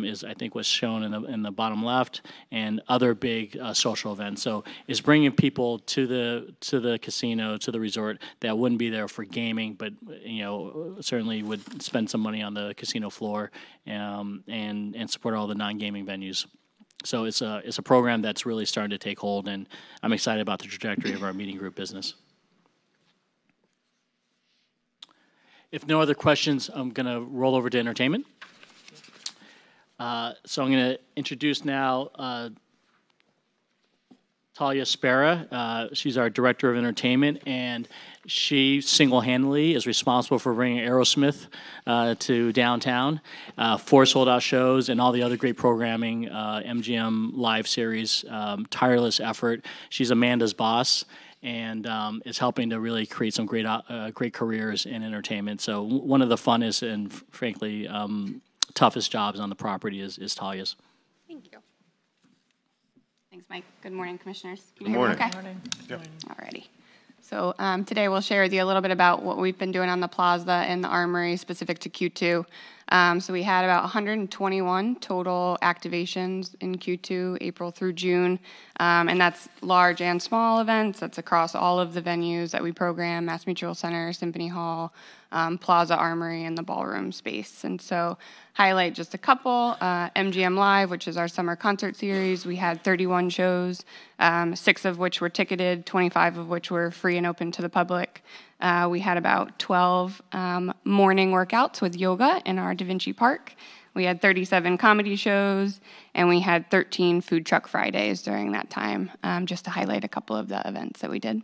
S10: is I think was shown in the in the bottom left, and other big uh, social event. So it's bringing people to the to the casino, to the resort that wouldn't be there for gaming, but you know certainly would spend some money on the casino floor um, and and support all the non-gaming venues. So it's a it's a program that's really starting to take hold, and I'm excited about the trajectory of our meeting group business. If no other questions, I'm going to roll over to entertainment. Uh, so I'm going to introduce now uh, Talia Spera. Uh, she's our director of entertainment, and she single-handedly is responsible for bringing Aerosmith uh, to downtown, uh, four sold-out shows, and all the other great programming, MGM uh, live series. Um, tireless effort. She's Amanda's boss. And um, is helping to really create some great, uh, great careers in entertainment. So one of the funnest and frankly um, toughest jobs on the property is, is Talia's.
S28: Thank you. Thanks, Mike. Good morning, Commissioners.
S2: Can Good morning.
S28: Okay. Good Morning. Yep. Alrighty. So um, today we'll share with you a little bit about what we've been doing on the plaza and the armory specific to Q2. Um, so we had about 121 total activations in Q2, April through June, um, and that's large and small events. That's across all of the venues that we program: Mass Mutual Center, Symphony Hall, um, Plaza Armory, and the ballroom space. And so, highlight just a couple: uh, MGM Live, which is our summer concert series. We had 31 shows, um, six of which were ticketed, 25 of which were free and open to the public. Uh, we had about 12 um, morning workouts with yoga in our Da Vinci Park. We had 37 comedy shows, and we had 13 food truck Fridays during that time, um, just to highlight a couple of the events that we did.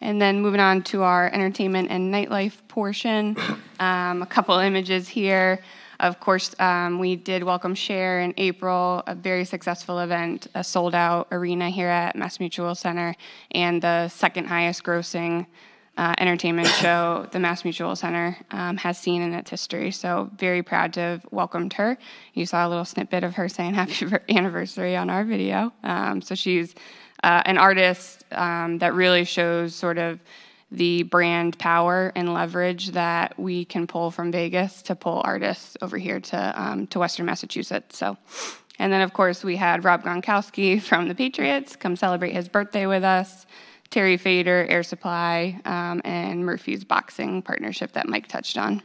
S28: And then moving on to our entertainment and nightlife portion, um, a couple images here. Of course, um, we did welcome Cher in April, a very successful event, a sold out arena here at Mass Mutual Center, and the second highest grossing uh, entertainment show the Mass Mutual Center um, has seen in its history. So, very proud to have welcomed her. You saw a little snippet of her saying happy anniversary on our video. Um, so, she's uh, an artist um, that really shows sort of the brand power and leverage that we can pull from Vegas to pull artists over here to um, to Western Massachusetts. So, and then of course we had Rob Gronkowski from the Patriots come celebrate his birthday with us. Terry Fator, Air Supply, um, and Murphy's boxing partnership that Mike touched on.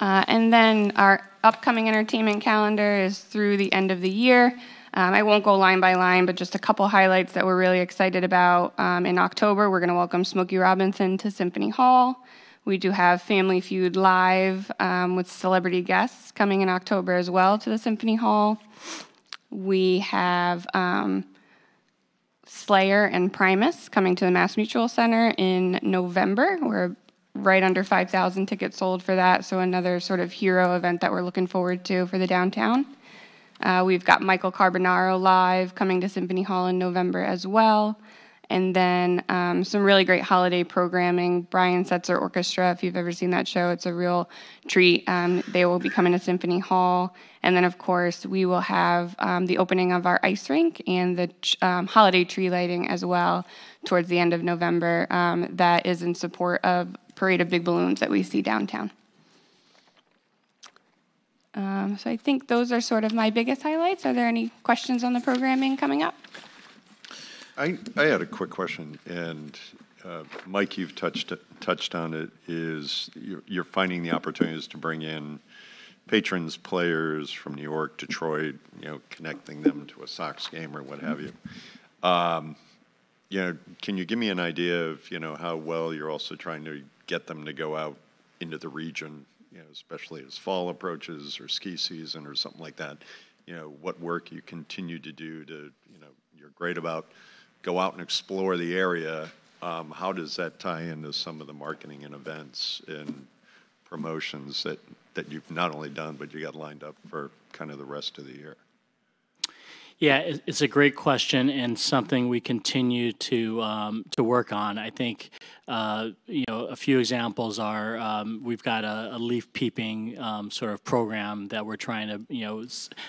S28: Uh, and then our upcoming entertainment calendar is through the end of the year. Um, I won't go line by line, but just a couple highlights that we're really excited about. Um, in October, we're going to welcome Smokey Robinson to Symphony Hall. We do have Family Feud live um, with celebrity guests coming in October as well to the Symphony Hall. We have um, Slayer and Primus coming to the Mass Mutual Center in November. We're right under 5,000 tickets sold for that, so another sort of hero event that we're looking forward to for the downtown. Uh, we've got Michael Carbonaro live coming to Symphony Hall in November as well. And then um, some really great holiday programming. Brian Setzer Orchestra, if you've ever seen that show, it's a real treat. Um, they will be coming to Symphony Hall. And then, of course, we will have um, the opening of our ice rink and the um, holiday tree lighting as well towards the end of November. Um, that is in support of Parade of Big Balloons that we see downtown. Um, so I think those are sort of my biggest highlights. Are there any questions on the programming coming up?
S2: I, I had a quick question, and uh, Mike, you've touched, touched on it, is you're, you're finding the opportunities to bring in patrons, players from New York, Detroit, you know, connecting them to a Sox game or what have you. Um, you know, can you give me an idea of, you know, how well you're also trying to get them to go out into the region, you know, especially as fall approaches or ski season or something like that? You know, what work you continue to do to, you know, you're great about go out and explore the area. Um, how does that tie into some of the marketing and events and promotions that, that you've not only done, but you got lined up for kind of the rest of the year?
S10: Yeah, it's a great question and something we continue to um, to work on. I think uh, you know a few examples are um, we've got a, a leaf peeping um, sort of program that we're trying to you know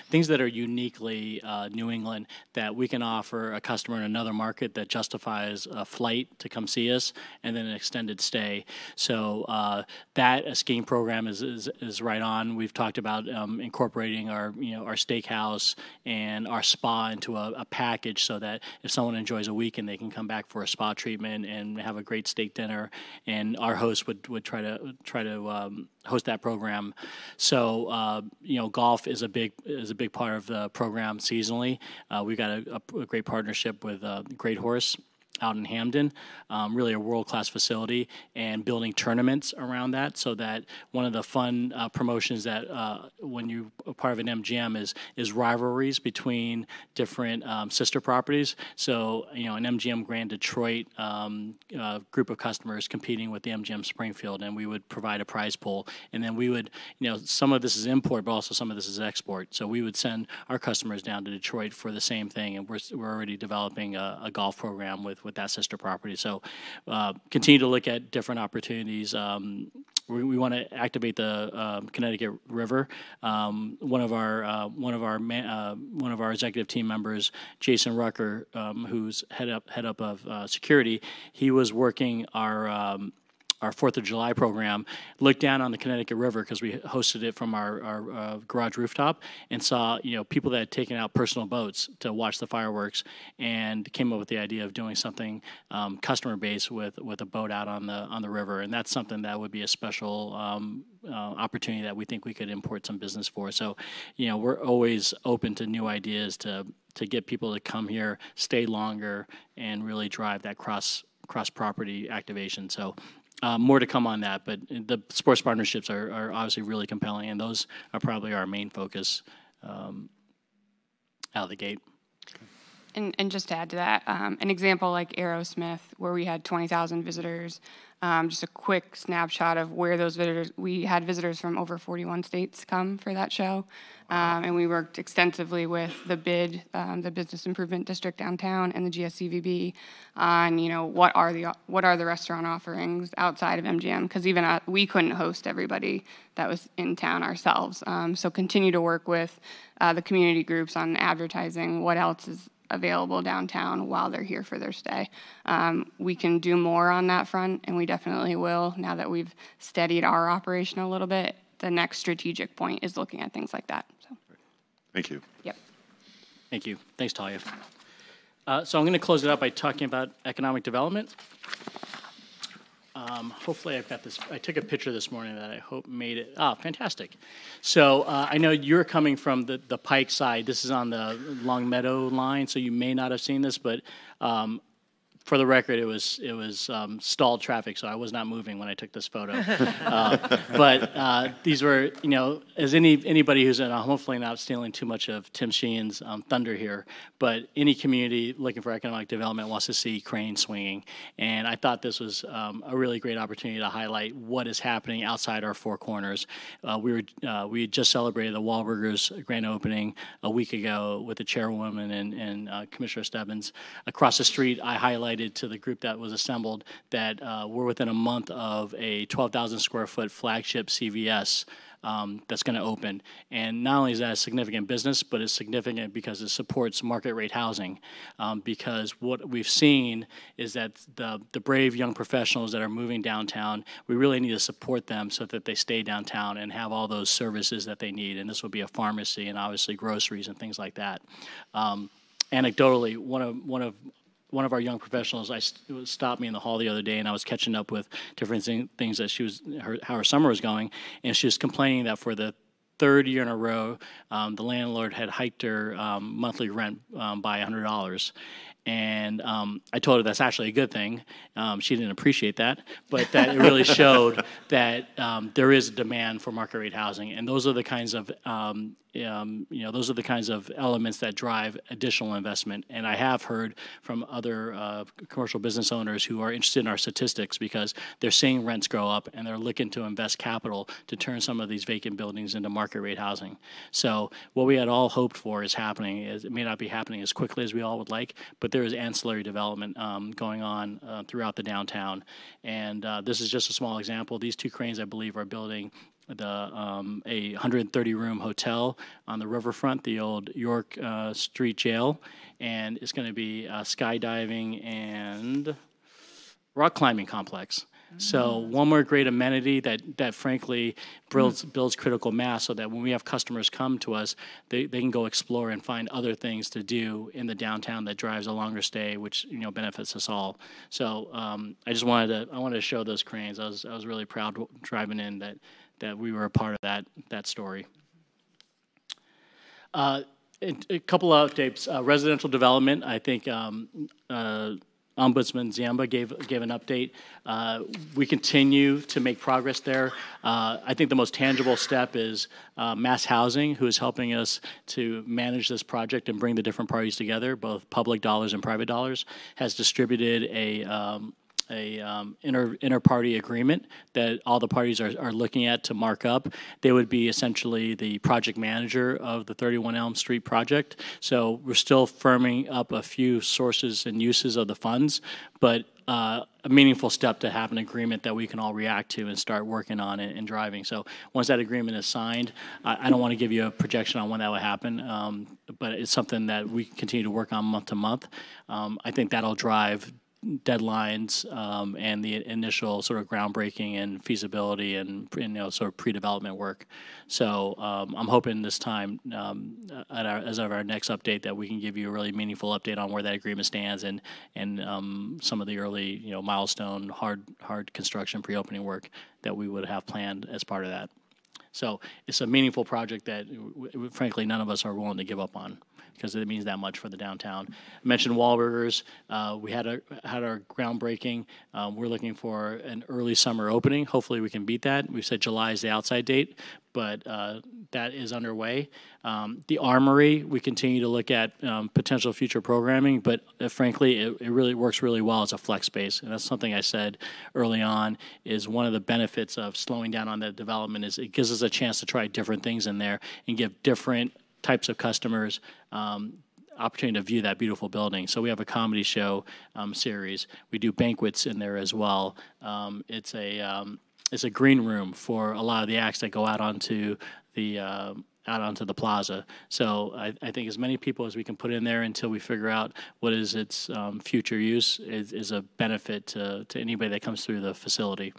S10: things that are uniquely uh, New England that we can offer a customer in another market that justifies a flight to come see us and then an extended stay. So uh, that a skiing program is, is, is right on. We've talked about um, incorporating our you know our steakhouse and our spa into a, a, package so that if someone enjoys a weekend, they can come back for a spa treatment and have a great steak dinner. And our host would, would try to try to um, host that program. So uh, you know, golf is a big is a big part of the program seasonally. Uh, we've got a, a, great partnership with uh, Great Horse out in Hampden, um, really a world class facility, and building tournaments around that. So that one of the fun uh, promotions that uh, when you are part of an MGM is is rivalries between different um, sister properties. So you know, an MGM Grand Detroit um, uh, group of customers competing with the MGM Springfield, and we would provide a prize pool, and then we would you know some of this is import, but also some of this is export. So we would send our customers down to Detroit for the same thing, and we're we're already developing a, a golf program with with that sister property. So uh, continue to look at different opportunities. Um, we, we want to activate the um, Connecticut River. Um, one of our uh, one of our uh, one of our executive team members, Jason Rucker, um, who's head up head up of uh, security, he was working our um, our Fourth of July program, looked down on the Connecticut River because we hosted it from our, our uh, garage rooftop and saw you know people that had taken out personal boats to watch the fireworks and came up with the idea of doing something um, customer based with with a boat out on the on the river and that's something that would be a special um, uh, opportunity that we think we could import some business for. So, you know, we're always open to new ideas to to get people to come here, stay longer, and really drive that cross cross property activation. So uh, more to come on that, but the sports partnerships are, are obviously really compelling, and those are probably our main focus um, out of the gate.
S28: And, and just to add to that, um, an example like Aerosmith, where we had 20,000 visitors, um, just a quick snapshot of where those visitors, we had visitors from over 41 states come for that show. Um, and we worked extensively with the BID, um, the Business Improvement District downtown, and the GSCVB on, you know, what are the what are the restaurant offerings outside of MGM? Because even uh, we couldn't host everybody that was in town ourselves. Um, so continue to work with uh, the community groups on advertising. What else is available downtown while they're here for their stay. Um, we can do more on that front, and we definitely will now that we've steadied our operation a little bit. The next strategic point is looking at things like that. So.
S2: Thank you.
S28: Yep.
S10: Thank you. Thanks, Talia. Uh, so I'm going to close it out by talking about economic development. Um, hopefully, I've got this. I took a picture this morning that I hope made it. Ah, fantastic. So uh, I know you're coming from the, the Pike side. This is on the Longmeadow line, so you may not have seen this, but um, for the record, it was it was um, stalled traffic, so I was not moving when I took this photo. uh, but uh, these were, you know, as any anybody who's in, I'm hopefully not stealing too much of Tim Sheehan's um, thunder here, but any community looking for economic development wants to see cranes swinging, and I thought this was um, a really great opportunity to highlight what is happening outside our four corners. Uh, we were uh, we just celebrated the Wahlburgers grand opening a week ago with the chairwoman and, and uh, Commissioner Stebbins. Across the street, I highlighted to the group that was assembled that uh, we're within a month of a 12,000 square foot flagship CVS um, that's going to open. And not only is that a significant business, but it's significant because it supports market rate housing. Um, because what we've seen is that the, the brave young professionals that are moving downtown, we really need to support them so that they stay downtown and have all those services that they need. And this will be a pharmacy and obviously groceries and things like that. Um, anecdotally, one of one of one of our young professionals, I st- stopped me in the hall the other day, and I was catching up with different thing, things that she was, her, how her summer was going, and she was complaining that for the third year in a row, um, the landlord had hiked her um, monthly rent um, by $100. And um, I told her that's actually a good thing. Um, she didn't appreciate that, but that it really showed that um, there is a demand for market rate housing, and those are the kinds of um, you know those are the kinds of elements that drive additional investment. And I have heard from other uh, commercial business owners who are interested in our statistics because they're seeing rents grow up and they're looking to invest capital to turn some of these vacant buildings into market rate housing. So what we had all hoped for is happening. It may not be happening as quickly as we all would like, but there is ancillary development um, going on uh, throughout the downtown. And uh, this is just a small example. These two cranes, I believe, are building the um, a 130 room hotel on the riverfront, the old York uh, Street Jail, and it's going to be uh, skydiving and rock climbing complex. So one more great amenity that, that frankly builds, builds critical mass so that when we have customers come to us, they, they can go explore and find other things to do in the downtown that drives a longer stay, which, you know, benefits us all. So um, I just wanted to, I wanted to show those cranes. I was, I was really proud driving in that, that we were a part of that, that story. Uh, a couple of updates. Uh, residential development, I think um, uh, Ombudsman Ziemba gave gave an update. Uh, we continue to make progress there. Uh, I think the most tangible step is uh, Mass Housing, who is helping us to manage this project and bring the different parties together, both public dollars and private dollars, has distributed a um, a um, inter inter party agreement that all the parties are, are looking at to mark up. They would be essentially the project manager of the 31 Elm Street project. So we're still firming up a few sources and uses of the funds, but uh, a meaningful step to have an agreement that we can all react to and start working on and, and driving. So once that agreement is signed, I, I, don't want to give you a projection on when that will happen, um, but it's something that we continue to work on month to month. Um, I think that'll drive deadlines um, and the initial sort of groundbreaking and feasibility and you know sort of pre-development work. So um, I'm hoping this time, um, our, as of our next update, that we can give you a really meaningful update on where that agreement stands and and um, some of the early you know milestone hard hard construction pre-opening work that we would have planned as part of that. So it's a meaningful project that, frankly, none of us are willing to give up on because it means that much for the downtown. I mentioned Wahlburgers. Uh, we had a, had our groundbreaking. Um, we're looking for an early summer opening. Hopefully, we can beat that. We said July is the outside date, but uh, that is underway. Um, the Armory, we continue to look at um, potential future programming, but uh, frankly, it, it, really works really well as a flex space, and that's something I said early on. Is one of the benefits of slowing down on the development is it gives us a chance to try different things in there and give different types of customers um, opportunity to view that beautiful building. So we have a comedy show um, series. We do banquets in there as well. Um, it's a um, it's a green room for a lot of the acts that go out onto the uh, out onto the plaza. So I, I, think as many people as we can put in there until we figure out what is its um, future use is, is a benefit to, to anybody that comes through the facility.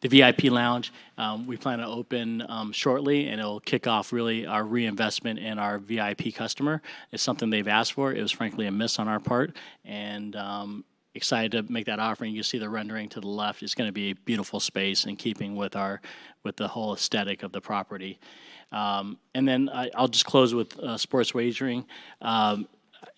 S10: The VIP lounge, um, we plan to open um, shortly, and it'll kick off really our reinvestment in our VIP customer. It's something they've asked for. It was frankly a miss on our part, and um, excited to make that offering. You see the rendering to the left. It's going to be a beautiful space in keeping with our with the whole aesthetic of the property. Um, and then I, will just close with uh, sports wagering. Um,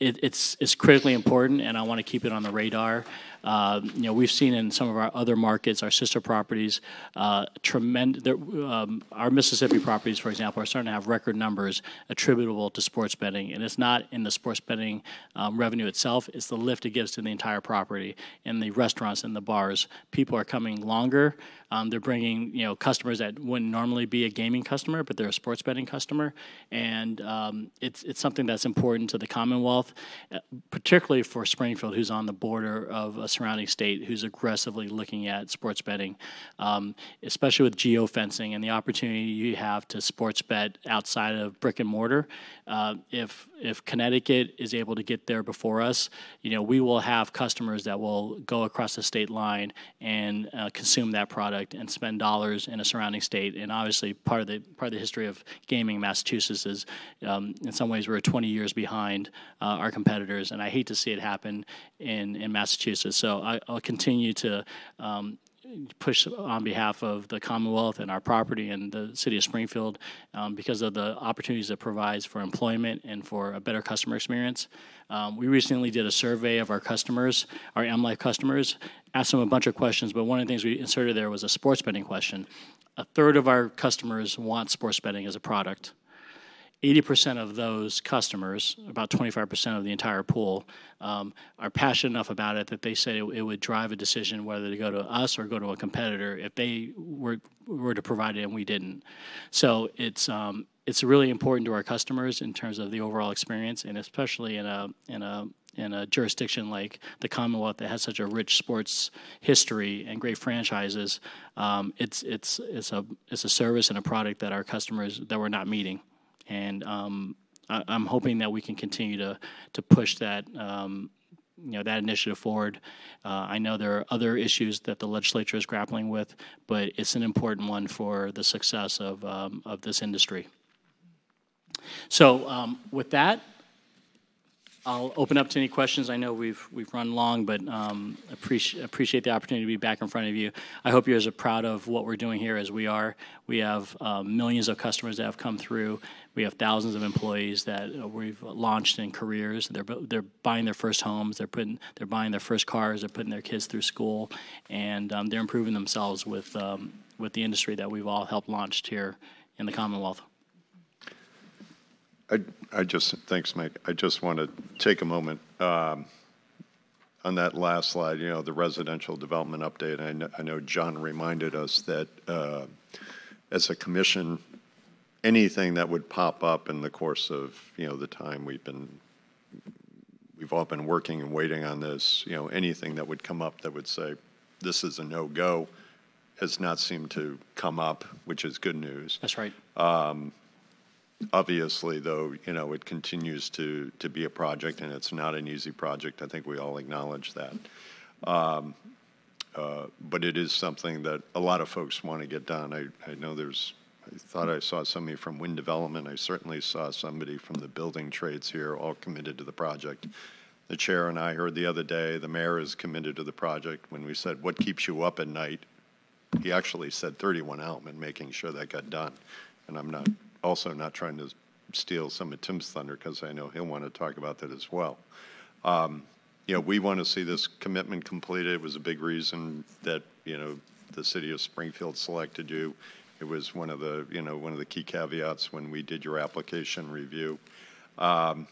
S10: it, it's it's critically important, and I want to keep it on the radar. Uh, you know, we've seen in some of our other markets, our sister properties, uh, tremendous. Um, our Mississippi properties, for example, are starting to have record numbers attributable to sports betting, and it's not in the sports betting um, revenue itself; it's the lift it gives to the entire property. In the restaurants and the bars, people are coming longer. Um, they're bringing you know customers that wouldn't normally be a gaming customer, but they're a sports betting customer, and um, it's it's something that's important to the Commonwealth, uh, particularly for Springfield, who's on the border of a surrounding state who's aggressively looking at sports betting, um, especially with geofencing and the opportunity you have to sports bet outside of brick and mortar. Uh, if if Connecticut is able to get there before us, you know we will have customers that will go across the state line and uh, consume that product and spend dollars in a surrounding state. And obviously, part of the part of the history of gaming in Massachusetts is, um, in some ways, we're 20 years behind uh, our competitors, and I hate to see it happen in in Massachusetts. So I, will continue to. Um, push on behalf of the Commonwealth and our property and the city of Springfield um, because of the opportunities it provides for employment and for a better customer experience. Um, we recently did a survey of our customers, our MLife customers, asked them a bunch of questions, but one of the things we inserted there was a sports betting question. A third of our customers want sports betting as a product. 80% of those customers, about 25% of the entire pool, um, are passionate enough about it that they say it, it, would drive a decision whether to go to us or go to a competitor if they were, were to provide it and we didn't. So it's, um, it's really important to our customers in terms of the overall experience, and especially in a, in a in a jurisdiction like the Commonwealth that has such a rich sports history and great franchises, um, it's it's it's a it's a service and a product that our customers that we're not meeting and um, I, am hoping that we can continue to to push that. Um, you know that initiative forward. Uh, I know there are other issues that the legislature is grappling with, but it's an important one for the success of um, of this industry. So, um, with that, I'll open up to any questions. I know we've we've run long, but um, appreciate appreciate the opportunity to be back in front of you. I hope you're as proud of what we're doing here as we are. We have uh, millions of customers that have come through. We have thousands of employees that uh, we've launched in careers. They're they're buying their first homes. They're putting they're buying their first cars. They're putting their kids through school, and um, they're improving themselves with um, with the industry that we've all helped launched here in the Commonwealth.
S2: I, I just, thanks, Mike. I just want to take a moment. Um, on that last slide, you know, the residential development update, I know, I know John reminded us that uh, as a commission, anything that would pop up in the course of, you know, the time we've been, we've all been working and waiting on this, you know, anything that would come up that would say, this is a no-go, has not seemed to come up, which is good news.
S10: That's right.
S2: Um, Obviously, though, you know, it continues to, to be a project, and it's not an easy project. I think we all acknowledge that. Um, uh, but it is something that a lot of folks want to get done. I, I know there's, I thought I saw somebody from Winn Development. I certainly saw somebody from the building trades here, all committed to the project. The chair and I heard the other day, the mayor is committed to the project. When we said, what keeps you up at night? He actually said 31 Elm and making sure that got done. And I'm not also not trying to steal some of Tim's thunder because I know he'll want to talk about that as well. Um, you know, we want to see this commitment completed. It was a big reason that you know the city of Springfield selected you. It was one of the you know one of the key caveats when we did your application review. Um,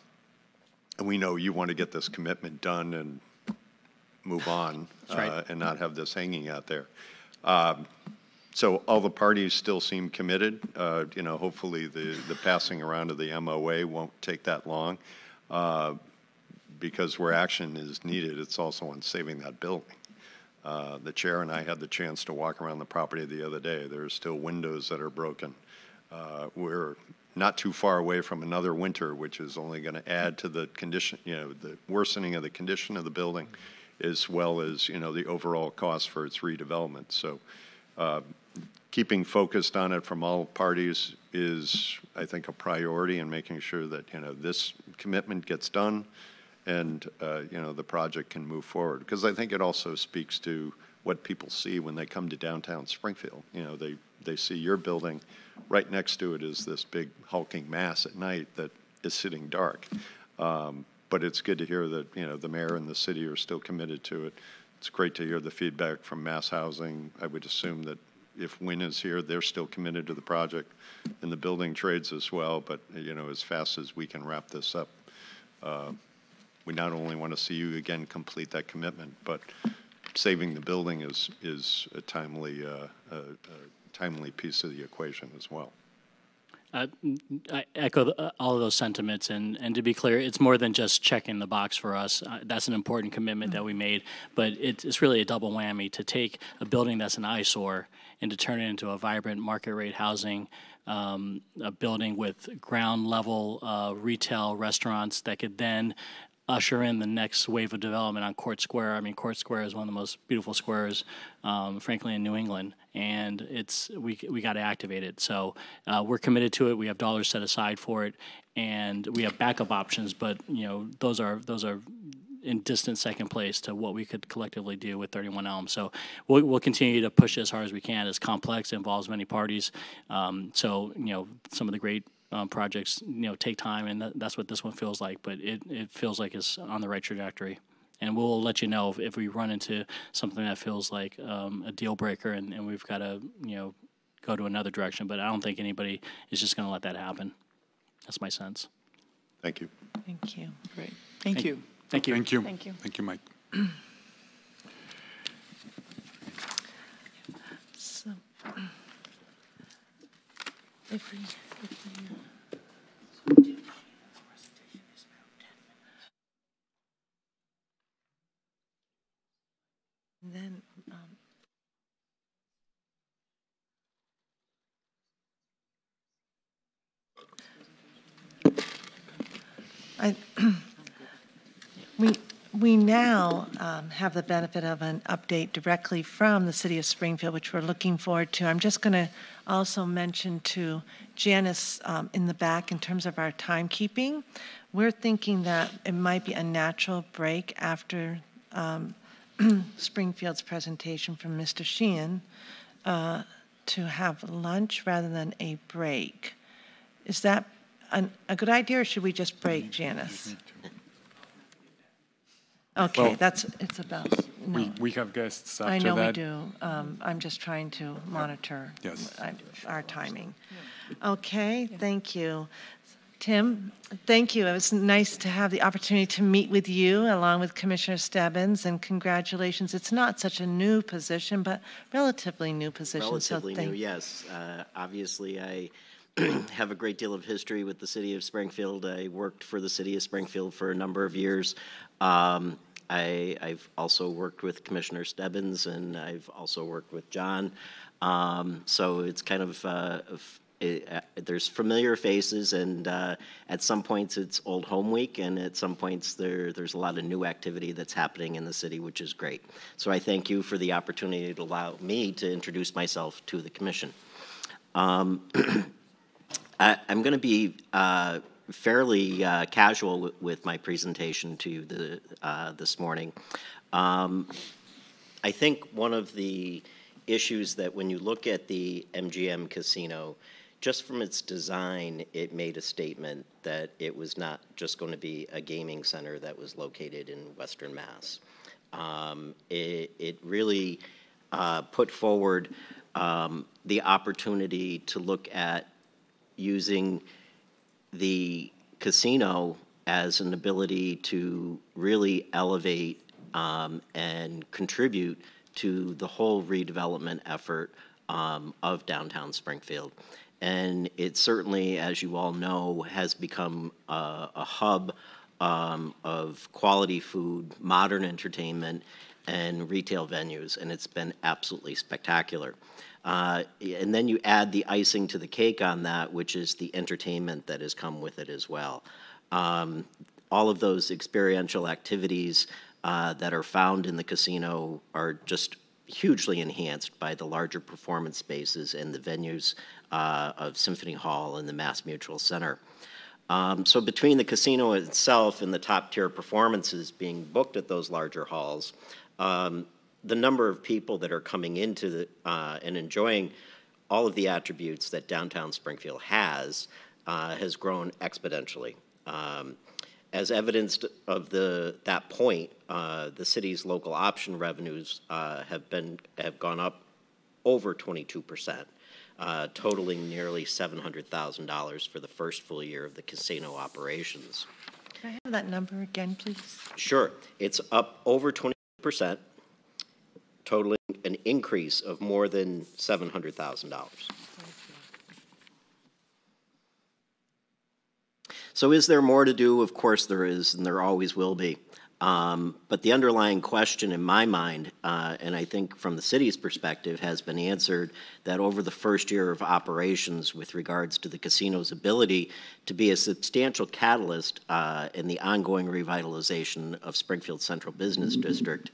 S2: and we know you want to get this commitment done and move on
S10: right.
S2: uh, and not have this hanging out there. Um, so all the parties still seem committed. Uh, you know, hopefully the, the passing around of the MOA won't take that long. Uh, because where action is needed, it's also on saving that building. Uh, the chair and I had the chance to walk around the property the other day. There are still windows that are broken. Uh, we're not too far away from another winter, which is only going to add to the condition, you know, the worsening of the condition of the building, as well as you know the overall cost for its redevelopment. So uh, keeping focused on it from all parties is, I think, a priority in making sure that, you know, this commitment gets done and, uh, you know, the project can move forward. Because I think it also speaks to what people see when they come to downtown Springfield. You know, they, they see your building, right next to it is this big hulking mass at night that is sitting dark. Um, but it's good to hear that, you know, the mayor and the city are still committed to it. It's great to hear the feedback from Mass Housing. I would assume that if Winn is here, they're still committed to the project, and the building trades as well. But you know, as fast as we can wrap this up, uh, we not only want to see you again complete that commitment, but saving the building is is a timely uh, a, a timely piece of the equation as well.
S10: Uh, I echo the, uh, all of those sentiments, and, and to be clear, it's more than just checking the box for us. Uh, that's an important commitment that we made, but it, it's really a double whammy to take a building that's an eyesore and to turn it into a vibrant market rate housing um, a building with ground level uh, retail restaurants that could then usher in the next wave of development on Court Square. I mean, Court Square is one of the most beautiful squares, um, frankly, in New England, and it's we we got to activate it. So uh, we're committed to it. We have dollars set aside for it, and we have backup options. But you know, those are those are in distant second place to what we could collectively do with 31 Elm. So we'll, we'll continue to push as hard as we can. It's complex, it involves many parties. Um, so you know, some of the great um, projects, you know, take time, and that, that's what this one feels like. But it, it feels like it's on the right trajectory. And we'll let you know if, if we run into something that feels like um, a deal breaker, and, and we've got to, you know, go to another direction. But I don't think anybody is just going to let that happen. That's my sense.
S2: Thank you.
S1: Thank you.
S19: Great. Thank
S10: Thank-
S19: you.
S10: Thank you.
S4: Thank you.
S19: Thank you.
S4: Thank you, Mike.
S1: So, if we, if we, uh, then, we, we now um, have the benefit of an update directly from the city of Springfield, which we're looking forward to. I'm just going to also mention to Janice um, in the back in terms of our timekeeping. We're thinking that it might be a natural break after um, Springfield's presentation from Mr. Sheehan uh, to have lunch rather than a break. Is that an, a good idea, or should we just break, Janice? Okay,
S4: Well,
S1: that's, it's about, no.
S4: We, we have guests after
S1: I know we do. Um, I'm just trying to monitor
S4: Yes.
S1: I- our timing. Okay, thank you. Tim, thank you. It was nice to have the opportunity to meet with you along with Commissioner Stebbins, and congratulations. It's not such a new position, but relatively new position. so
S29: Relatively
S1: thank-
S29: new, yes. Uh, Obviously, I have a great deal of history with the city of Springfield. I worked for the city of Springfield for a number of years. Um, I, I've also worked with Commissioner Stebbins, and I've also worked with John. Um, So it's kind of, uh, it- uh, there's familiar faces, and uh, at some points, it's Old Home Week, and at some points, there, there's a lot of new activity that's happening in the city, which is great. So I thank you for the opportunity to allow me to introduce myself to the commission. Um, I, I'm going to be uh, fairly uh, casual with, my presentation to you the, uh, this morning. Um, I think one of the issues that when you look at the MGM casino, just from its design, it made a statement that it was not just going to be a gaming center that was located in Western Mass. Um, it, it really uh, put forward um, the opportunity to look at using the casino as an ability to really elevate um, and contribute to the whole redevelopment effort um, of downtown Springfield. And it certainly, as you all know, has become a, a hub um, of quality food, modern entertainment, and retail venues, and it's been absolutely spectacular. Uh, and then you add the icing to the cake on that, which is the entertainment that has come with it as well. Um, all of those experiential activities uh, that are found in the casino are just hugely enhanced by the larger performance spaces and the venues uh, of Symphony Hall and the Mass Mutual Center. Um, so between the casino itself and the top tier performances being booked at those larger halls, um, the number of people that are coming into the, uh, and enjoying all of the attributes that downtown Springfield has uh, has grown exponentially. Um, as evidenced of the that point, uh, the city's local option revenues uh, have been have gone up over 22 percent, uh, totaling nearly $700,000 for the first full year of the casino operations.
S1: Can I have that number again, please?
S29: Sure, it's up over 20 percent, totaling an increase of more than $700,000. So is there more to do? Of course there is, and there always will be. Um, but the underlying question in my mind, uh, and I think from the city's perspective, has been answered that over the first year of operations with regards to the casino's ability to be a substantial catalyst uh, in the ongoing revitalization of Springfield Central Business District,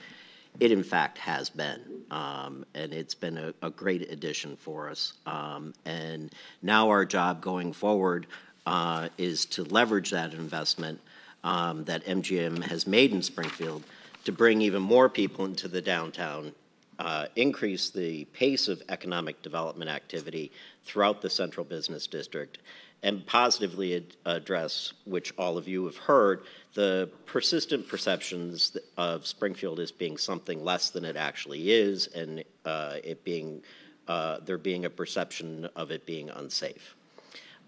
S29: it in fact has been. Um, and it's been a, a, great addition for us. Um, and now our job going forward uh, is to leverage that investment um, that MGM has made in Springfield to bring even more people into the downtown, uh, increase the pace of economic development activity throughout the central business district, and positively ad- address, which all of you have heard, the persistent perceptions of Springfield as being something less than it actually is, and uh, it being uh, there being a perception of it being unsafe.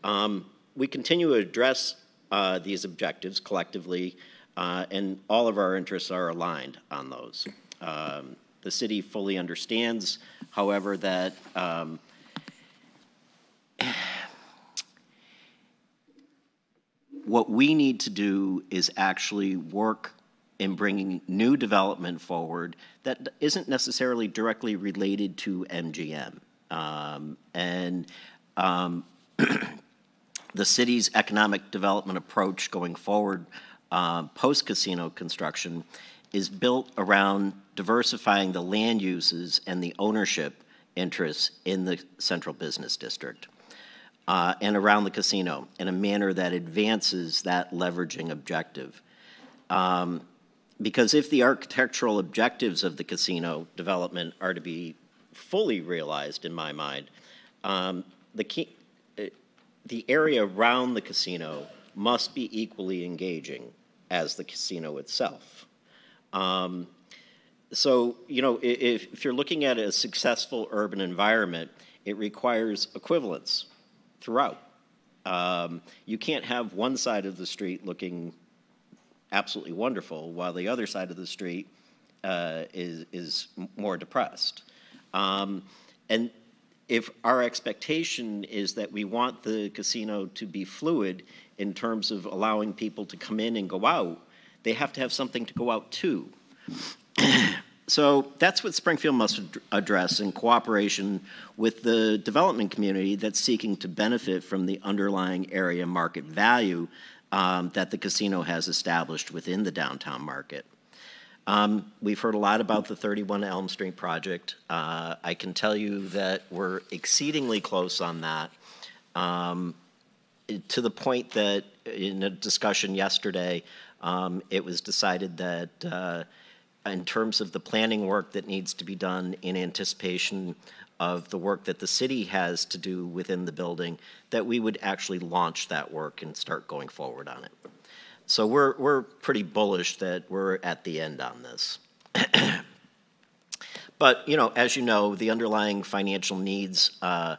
S29: Um, we continue to address uh, these objectives collectively, uh, and all of our interests are aligned on those. Um, the city fully understands, however, that um, what we need to do is actually work in bringing new development forward that isn't necessarily directly related to MGM. Um, and um, the city's economic development approach going forward uh, post casino construction is built around diversifying the land uses and the ownership interests in the central business district uh, and around the casino in a manner that advances that leveraging objective. Um, because if the architectural objectives of the casino development are to be fully realized, in my mind, um, the key, the area around the casino must be equally engaging as the casino itself. Um, so, you know, if, you're looking at a successful urban environment, it requires equivalence throughout. Um, you can't have one side of the street looking absolutely wonderful while the other side of the street uh, is, is more depressed. Um, and if our expectation is that we want the casino to be fluid in terms of allowing people to come in and go out, they have to have something to go out to. So that's what Springfield must address in cooperation with the development community that's seeking to benefit from the underlying area market value um, that the casino has established within the downtown market. Um, we've heard a lot about the 31 Elm Street project. Uh, I can tell you that we're exceedingly close on that, um, to the point that in a discussion yesterday, um, it was decided that uh, in terms of the planning work that needs to be done in anticipation of the work that the city has to do within the building, that we would actually launch that work and start going forward on it. So we're, we're pretty bullish that we're at the end on this. but, you know, as you know, the underlying financial needs uh,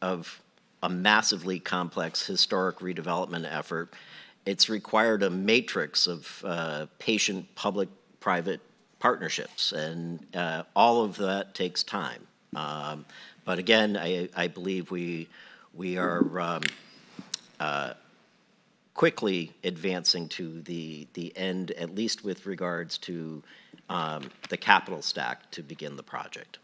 S29: of a massively complex historic redevelopment effort, it's required a matrix of uh, patient public-private partnerships, and uh, all of that takes time. Um, but again, I, I, believe we we are um, uh, quickly advancing to the, the end, at least with regards to um, the capital stack to begin the project.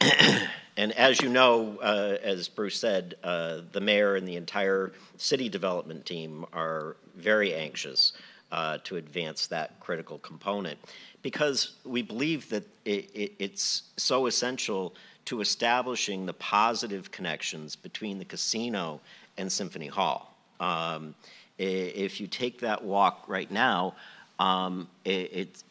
S29: and as you know, uh, as Bruce said, uh, the mayor and the entire city development team are very anxious uh, to advance that critical component because we believe that it, it, it's so essential to establishing the positive connections between the casino and Symphony Hall. Um, if you take that walk right now, um, it,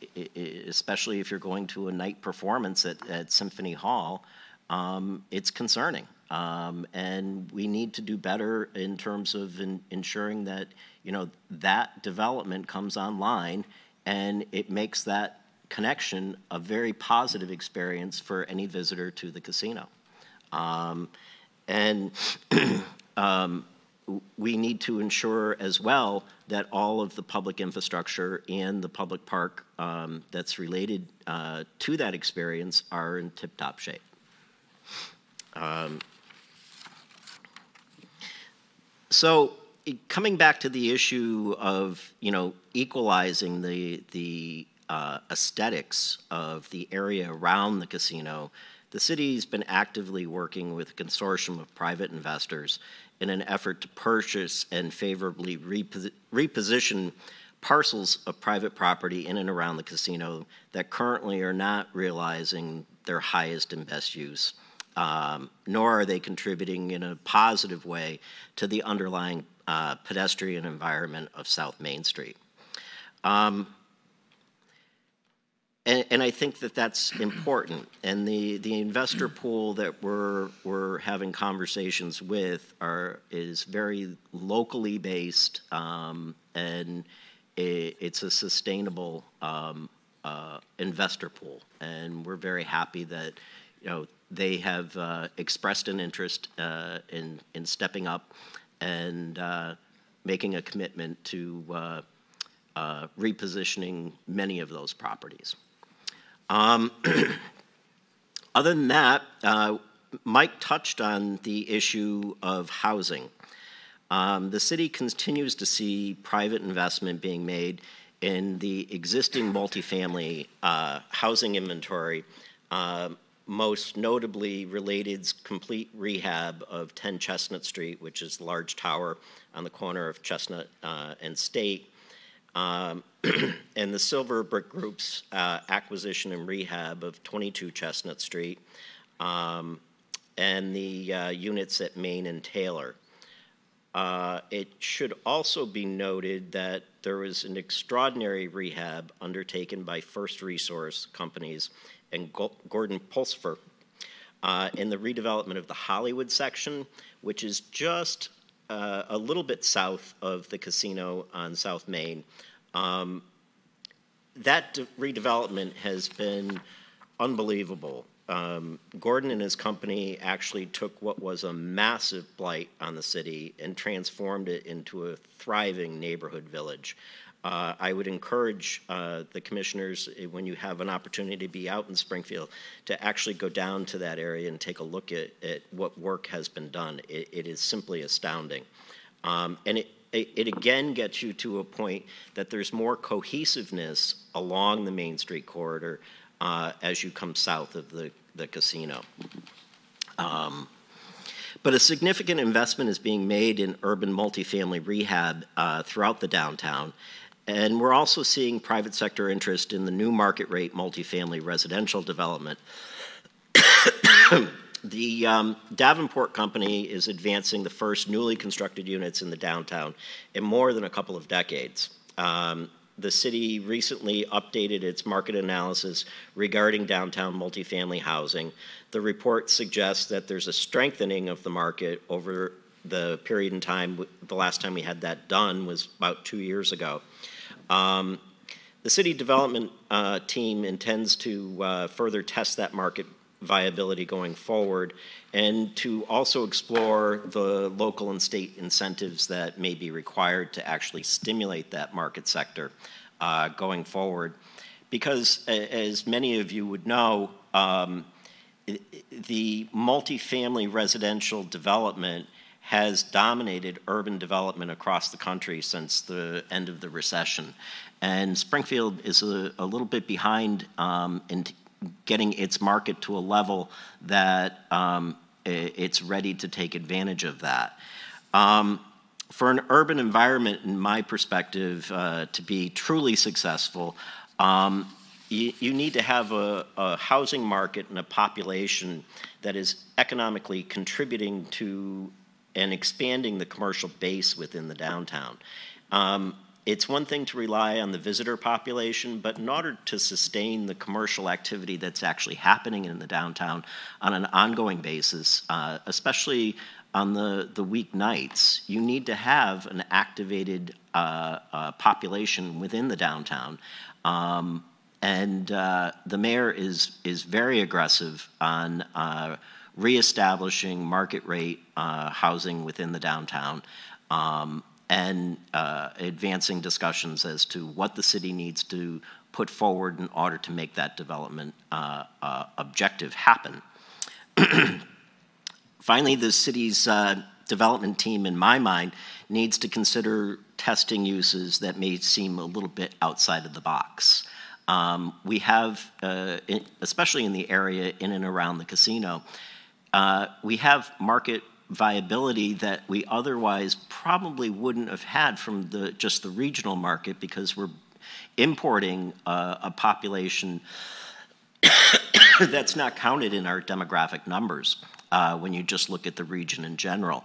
S29: especially if you're going to a night performance at, at Symphony Hall, um, it's concerning. Um, and we need to do better in terms of in, ensuring that you know that development comes online and it makes that connection a very positive experience for any visitor to the casino. Um, and um, we need to ensure as well that all of the public infrastructure and the public park um, that's related uh, to that experience are in tip-top shape. Um, so coming back to the issue of, you know, equalizing the, the uh, aesthetics of the area around the casino, the city's been actively working with a consortium of private investors in an effort to purchase and favorably reposi- reposition parcels of private property in and around the casino that currently are not realizing their highest and best use, um, nor are they contributing in a positive way to the underlying uh, pedestrian environment of South Main Street. Um, and, and I think that that's important. And the, the investor pool that we're, we're having conversations with are, is very locally based, um, and i it's a sustainable um, uh, investor pool. And we're very happy that, you know, they have uh, expressed an interest uh, in, in stepping up and uh, making a commitment to uh, uh, repositioning many of those properties. Um, other than that, uh, Mike touched on the issue of housing. Um, the city continues to see private investment being made in the existing multifamily uh, housing inventory, uh, most notably Related's complete rehab of 10 Chestnut Street, which is the large tower on the corner of Chestnut uh, and State, um, and the Silver Brick Group's uh, acquisition and rehab of 22 Chestnut Street, um, and the uh, units at Main and Taylor. Uh, it should also be noted that there was an extraordinary rehab undertaken by First Resource Companies and Gordon Pulsifer uh, in the redevelopment of the Hollywood section, which is just uh, a little bit south of the casino on South Main. Um, that de- redevelopment has been unbelievable. Um, Gordon and his company actually took what was a massive blight on the city and transformed it into a thriving neighborhood village. Uh, I would encourage uh, the commissioners, eh, when you have an opportunity to be out in Springfield, to actually go down to that area and take a look at, at what work has been done. It, it is simply astounding. Um, and it, it, it again gets you to a point that there's more cohesiveness along the Main Street corridor uh, as you come south of the, the casino. Um, but a significant investment is being made in urban multifamily rehab uh, throughout the downtown. And we're also seeing private sector interest in the new market rate multifamily residential development. the um, Davenport Company is advancing the first newly constructed units in the downtown in more than a couple of decades. Um, the city recently updated its market analysis regarding downtown multifamily housing. The report suggests that there's a strengthening of the market over the period in time. The last time we had that done was about two years ago. Um, the city development uh, team intends to uh, further test that market viability going forward and to also explore the local and state incentives that may be required to actually stimulate that market sector uh, going forward. Because, as many of you would know, um, the multifamily residential development has dominated urban development across the country since the end of the recession. And Springfield is a, a little bit behind um, in getting its market to a level that um, it's ready to take advantage of that. Um, for an urban environment, in my perspective, uh, to be truly successful, um, you, you need to have a, a housing market and a population that is economically contributing to and expanding the commercial base within the downtown. Um, it's one thing to rely on the visitor population, but in order to sustain the commercial activity that's actually happening in the downtown on an ongoing basis, uh, especially on the, the weeknights, you need to have an activated uh, uh, population within the downtown. Um, and uh, the mayor is, is very aggressive on uh, reestablishing market rate uh, housing within the downtown um, and uh, advancing discussions as to what the city needs to put forward in order to make that development uh, uh, objective happen. Finally, the city's uh, development team, in my mind, needs to consider testing uses that may seem a little bit outside of the box. Um, we have, uh, in, especially in the area in and around the casino, uh, we have market viability that we otherwise probably wouldn't have had from the just the regional market because we're importing uh, a population that's not counted in our demographic numbers uh, when you just look at the region in general.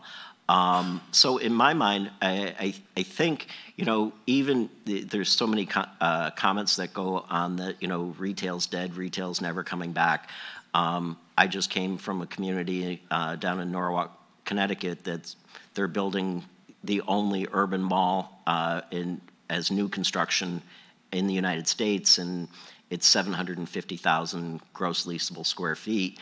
S29: Um, so in my mind, I, I, I, think, you know, even the, there's so many co uh, comments that go on that, you know, retail's dead, retail's never coming back. Um, I just came from a community uh, down in Norwalk, Connecticut, that's they're building the only urban mall uh, in as new construction in the United States, and it's 750,000 gross leasable square feet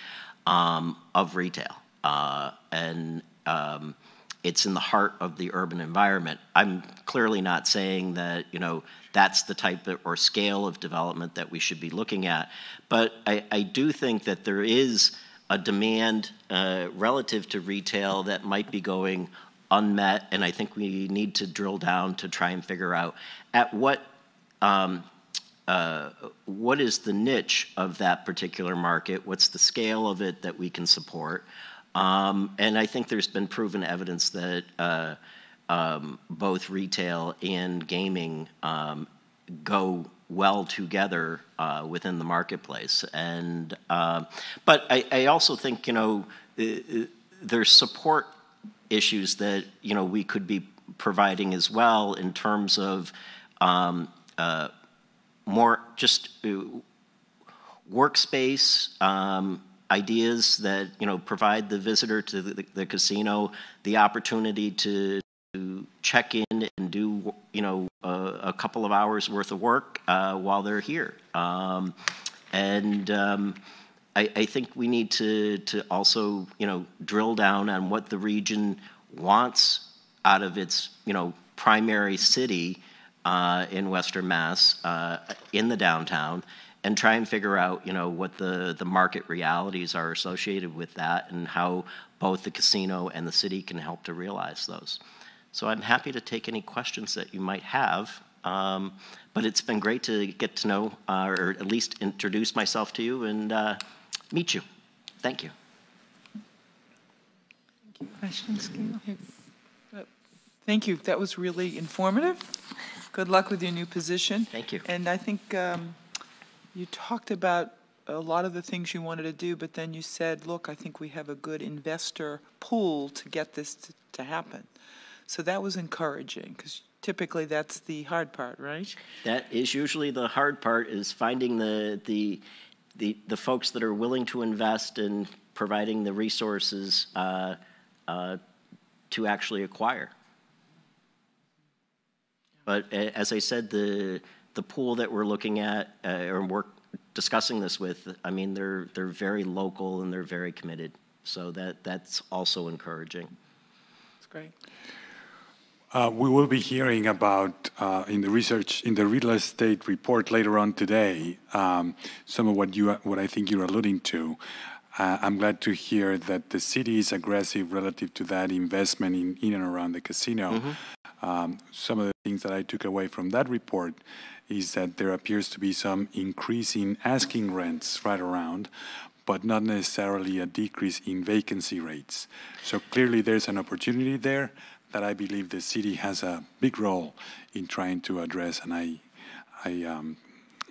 S29: um, of retail. Uh, and um, it's in the heart of the urban environment. I'm clearly not saying that, you know, that's the type of, or scale of development that we should be looking at. But I, I do think that there is a demand uh, relative to retail that might be going unmet, and I think we need to drill down to try and figure out at what um, uh, what is the niche of that particular market? What's the scale of it that we can support? Um, and I think there's been proven evidence that uh, um, both retail and gaming um, go well together uh, within the marketplace. And uh, but I, I, also think you know uh, uh, there's support issues that you know we could be providing as well in terms of um, uh, more just workspace um, ideas that you know provide the visitor to the, the casino the opportunity to, to, check in and do you know a couple of hours worth of work uh, while they're here. Um, and um, I, I, think we need to to also you know drill down on what the region wants out of its you know primary city uh, in Western Mass uh, in the downtown and try and figure out, you know, what the, the market realities are associated with that and how both the casino and the city can help to realize those. So I'm happy to take any questions that you might have. Um, but it's been great to get to know, uh, or at least introduce myself to you and uh, meet you. Thank you. Thank you.
S1: Questions, Gail?
S19: Thank you. That was really informative. Good luck with your new position.
S29: Thank you.
S19: And I think um, you talked about a lot of the things you wanted to do, but then you said, look, I think we have a good investor pool to get this to, to happen. So that was encouraging because typically that's the hard part, right?
S29: That is usually the hard part is finding the, the, the, the folks that are willing to invest and providing the resources uh, uh, to actually acquire. But as I said, the the pool that we're looking at uh, or we're discussing this with, I mean, they're they're very local and they're very committed. So that that's also encouraging.
S19: That's great.
S4: Uh, we will be hearing about uh, in the research in the real estate report later on today um, some of what you what I think you're alluding to. Uh, I'm glad to hear that the city is aggressive relative to that investment in, in and around the casino. Mm -hmm. Um, some of the things that I took away from that report is that there appears to be some increase in asking rents right around, but not necessarily a decrease in vacancy rates. So clearly there's an opportunity there that I believe the city has a big role in trying to address, and I, I, um,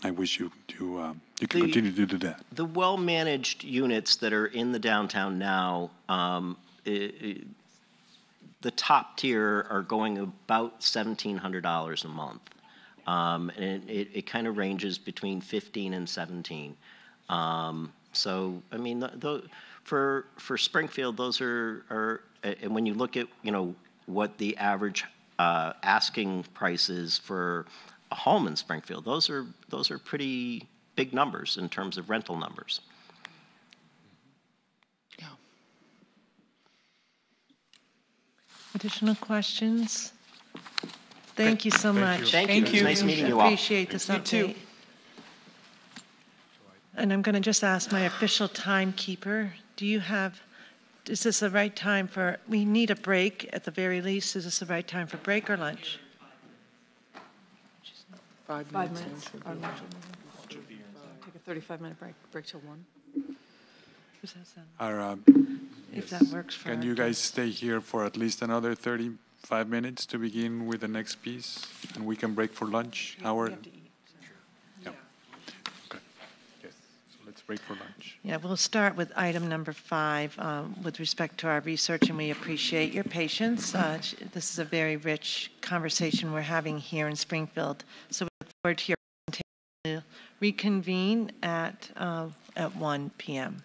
S4: I wish you to uh, you can the, continue to do that.
S29: The well-managed units that are in the downtown now, um, it, the top tier are going about $1,700 a month. Um, and it, it kind of ranges between 15 and 17. Um, so, I mean, the, the, for, for Springfield, those are, are, and when you look at, you know, what the average uh, asking price is for a home in Springfield, those are, those are pretty big numbers in terms of rental numbers.
S1: Additional questions? Thank you so much.
S29: Thank you. Thank you. Nice meeting you all.
S1: Appreciate this update. And I'm going to just ask my official timekeeper, do you have is this the right time for, we need a break at the very least. Is this the right time for break or lunch?
S19: Five minutes.
S30: Five
S19: minutes.
S30: minutes. Our lunch will be- Take a 35-minute break, break till one.
S1: Who says that?
S4: Are, uh,
S1: If that works for
S4: Can you guys stay here for at least another 35 minutes to begin with the next piece? And we can break for lunch, hour? Yeah. Okay. Yes, so let's break for lunch.
S1: Yeah, we'll start with item number five um, with respect to our research, and we appreciate your patience. Uh, This is a very rich conversation we're having here in Springfield, so we look forward to your presentation. We'll Reconvene at, uh, at 1 PM.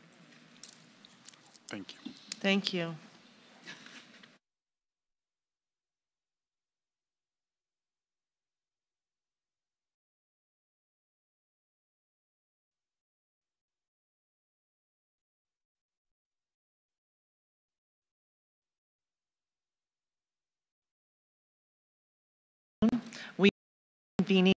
S4: Thank you.
S1: Thank you. We convening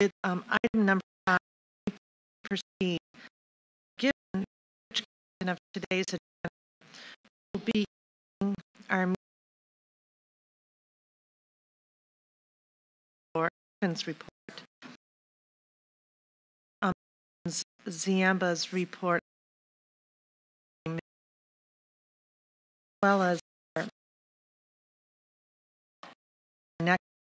S1: with um, item number five, proceed. Given of today's agenda, will be our or report. Um, Ziemba's report as well as next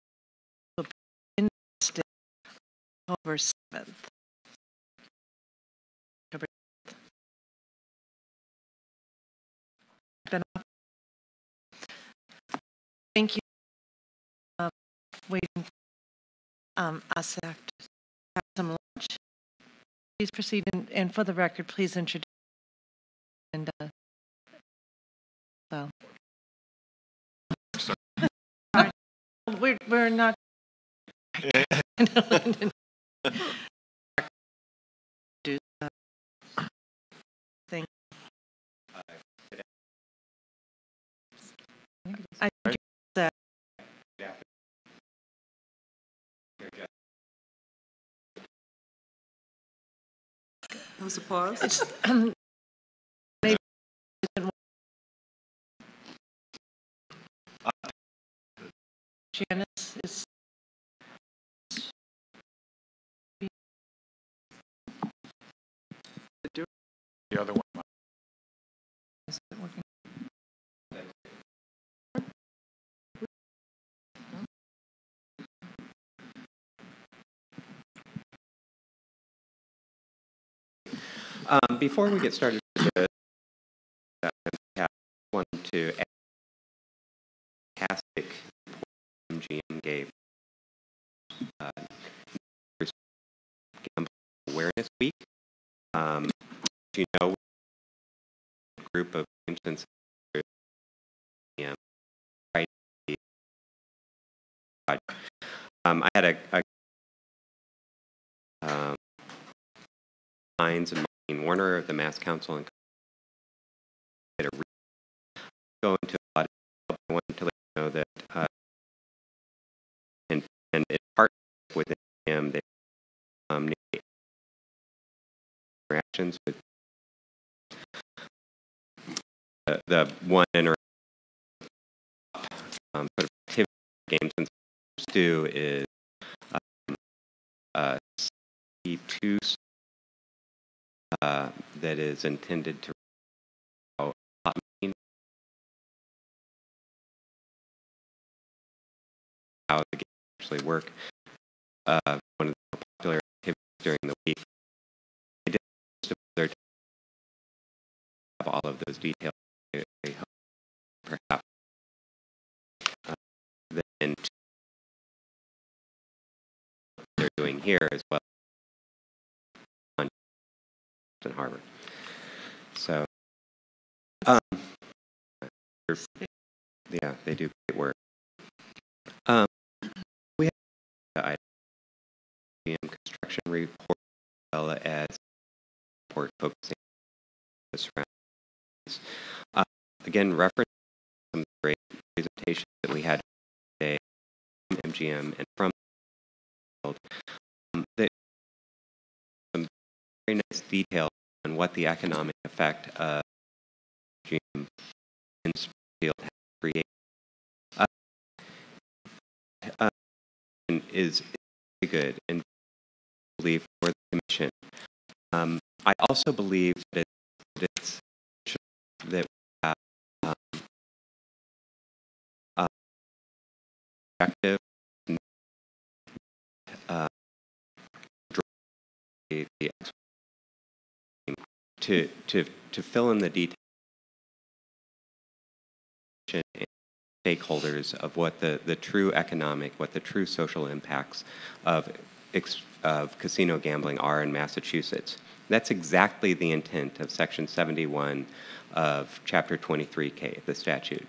S1: October 7th. October 7th. Thank you. Um, Waiting, um, us to have some lunch. Please proceed, and- and for the record, please introduce. And, uh, right. We're, we're not. I think that.
S19: That was a pause?
S1: It's, um, maybe- Janice is.
S4: The other one.
S31: Um, Before we get started, uh, I want to add fantastic MGM gave uh, Awareness Week. Um, as you know, group of right, um, I had a, a um, Hines and Warner of the Mass Council and a go into a lot of I wanted to let you know that uh, and and in partnership with him they um interactions with the, the one inter um, sort of activity games and do is um, uh, C2 uh, that is intended to how the game actually work. Uh, one of the more popular activities during the week. I did most have all of those details. Perhaps uh, then they're doing here as well in Harbor. So, um, yeah, they do great work. Um, we have the construction report as well as report focusing on the surroundings. Uh, again, reference some great presentations that we had today from MGM and from very nice detail on what the economic effect of MGM in Springfield has created. Uh, uh, is very good and believe for the commission. Um, I also believe that it's that we have um, uh, objective uh, the to to to fill in the details stakeholders of what the, the true economic, what the true social impacts of, of casino gambling are in Massachusetts. That's exactly the intent of Section 71 of Chapter 23K, the statute.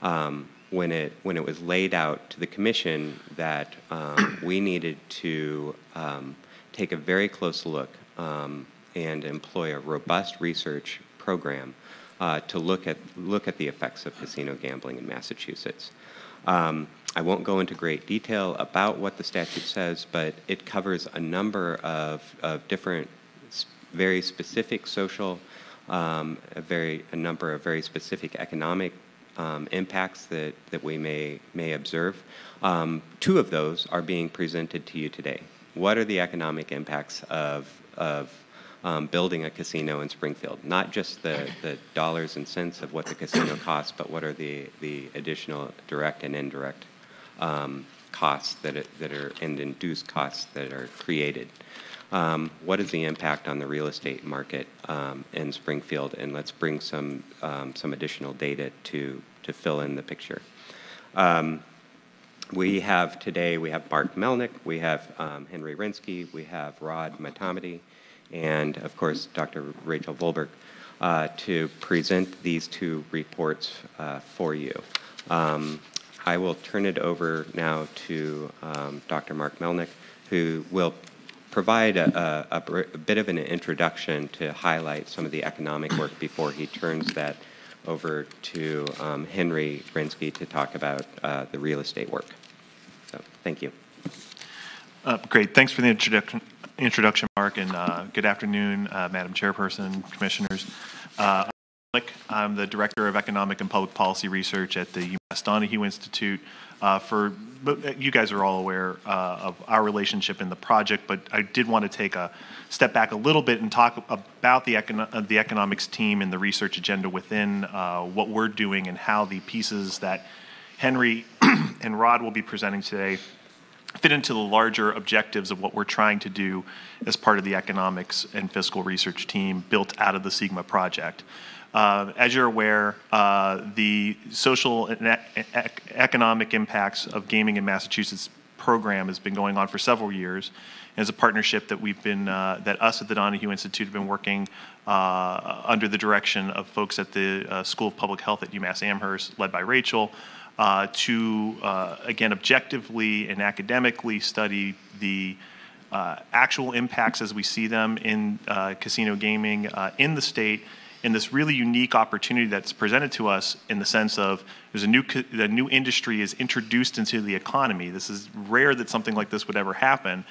S31: Um, when it when it was laid out to the commission that um, we needed to um, take a very close look um, and employ a robust research program uh, to look at look at the effects of casino gambling in Massachusetts. Um, I won't go into great detail about what the statute says, but it covers a number of, of different, very specific social, um, a very a number of very specific economic um, impacts that, that we may may observe. Um, two of those are being presented to you today. What are the economic impacts of of um, building a casino in Springfield. Not just the, the dollars and cents of what the casino costs, but what are the, the additional direct and indirect um, costs that, it, that are and induced costs that are created. Um, what is the impact on the real estate market um, in Springfield? And let's bring some um, some additional data to to fill in the picture. Um, we have today, we have Mark Melnik, we have um, Henry Renski, we have Rod Motamedi, and of course, Dr. Rachel Volberg, uh, to present these two reports uh, for you. Um, I will turn it over now to um, Dr. Mark Melnik, who will provide a, a, a, bit of an introduction to highlight some of the economic work before he turns that over to um, Henry Renski to talk about uh, the real estate work. So, thank you.
S32: Uh, great. Thanks for the introduction, introduction, Mark, and uh, good afternoon, uh, Madam Chairperson, Commissioners. Uh, I'm the Director of Economic and Public Policy Research at the UMass Donahue Institute. Uh, for you guys are all aware uh, of our relationship in the project, but I did want to take a step back a little bit and talk about the, the economics team and the research agenda within uh, what we're doing and how the pieces that Henry and Rod will be presenting today fit into the larger objectives of what we're trying to do as part of the economics and fiscal research team built out of the SEIGMA project. Uh, as you're aware, uh, the social and e- economic impacts of gaming in Massachusetts program has been going on for several years. As a partnership that we've been, uh, that us at the Donahue Institute have been working uh, under the direction of folks at the uh, School of Public Health at UMass Amherst, led by Rachel, uh, to, uh, again, objectively and academically study the uh, actual impacts as we see them in uh, casino gaming uh, in the state in this really unique opportunity that's presented to us in the sense of there's a new a new industry is introduced into the economy. This is rare that something like this would ever happen.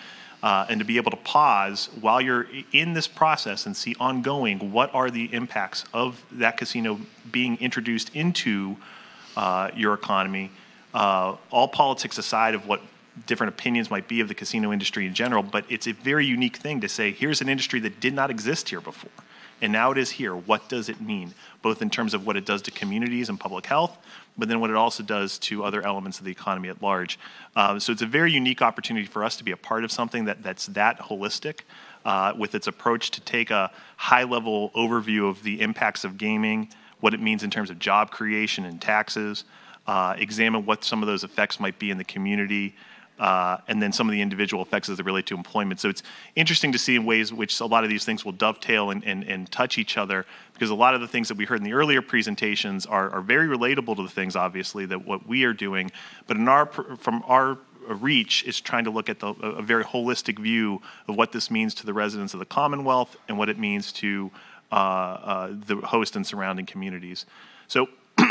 S32: Uh, and to be able to pause while you're in this process and see ongoing what are the impacts of that casino being introduced into uh, your economy. Uh, all politics aside of what different opinions might be of the casino industry in general, but it's a very unique thing to say here's an industry that did not exist here before. And now it is here. What does it mean? Both in terms of what it does to communities and public health, but then what it also does to other elements of the economy at large. Uh, so it's a very unique opportunity for us to be a part of something that, that's that holistic. Uh, with its approach to take a high level overview of the impacts of gaming, what it means in terms of job creation and taxes, uh, examine what some of those effects might be in the community, uh, and then some of the individual effects as they relate to employment. So it's interesting to see in ways which a lot of these things will dovetail and, and, and touch each other because a lot of the things that we heard in the earlier presentations are, are very relatable to the things, obviously, that what we are doing. But in our, from our reach is trying to look at the, a very holistic view of what this means to the residents of the Commonwealth and what it means to the host and surrounding communities. So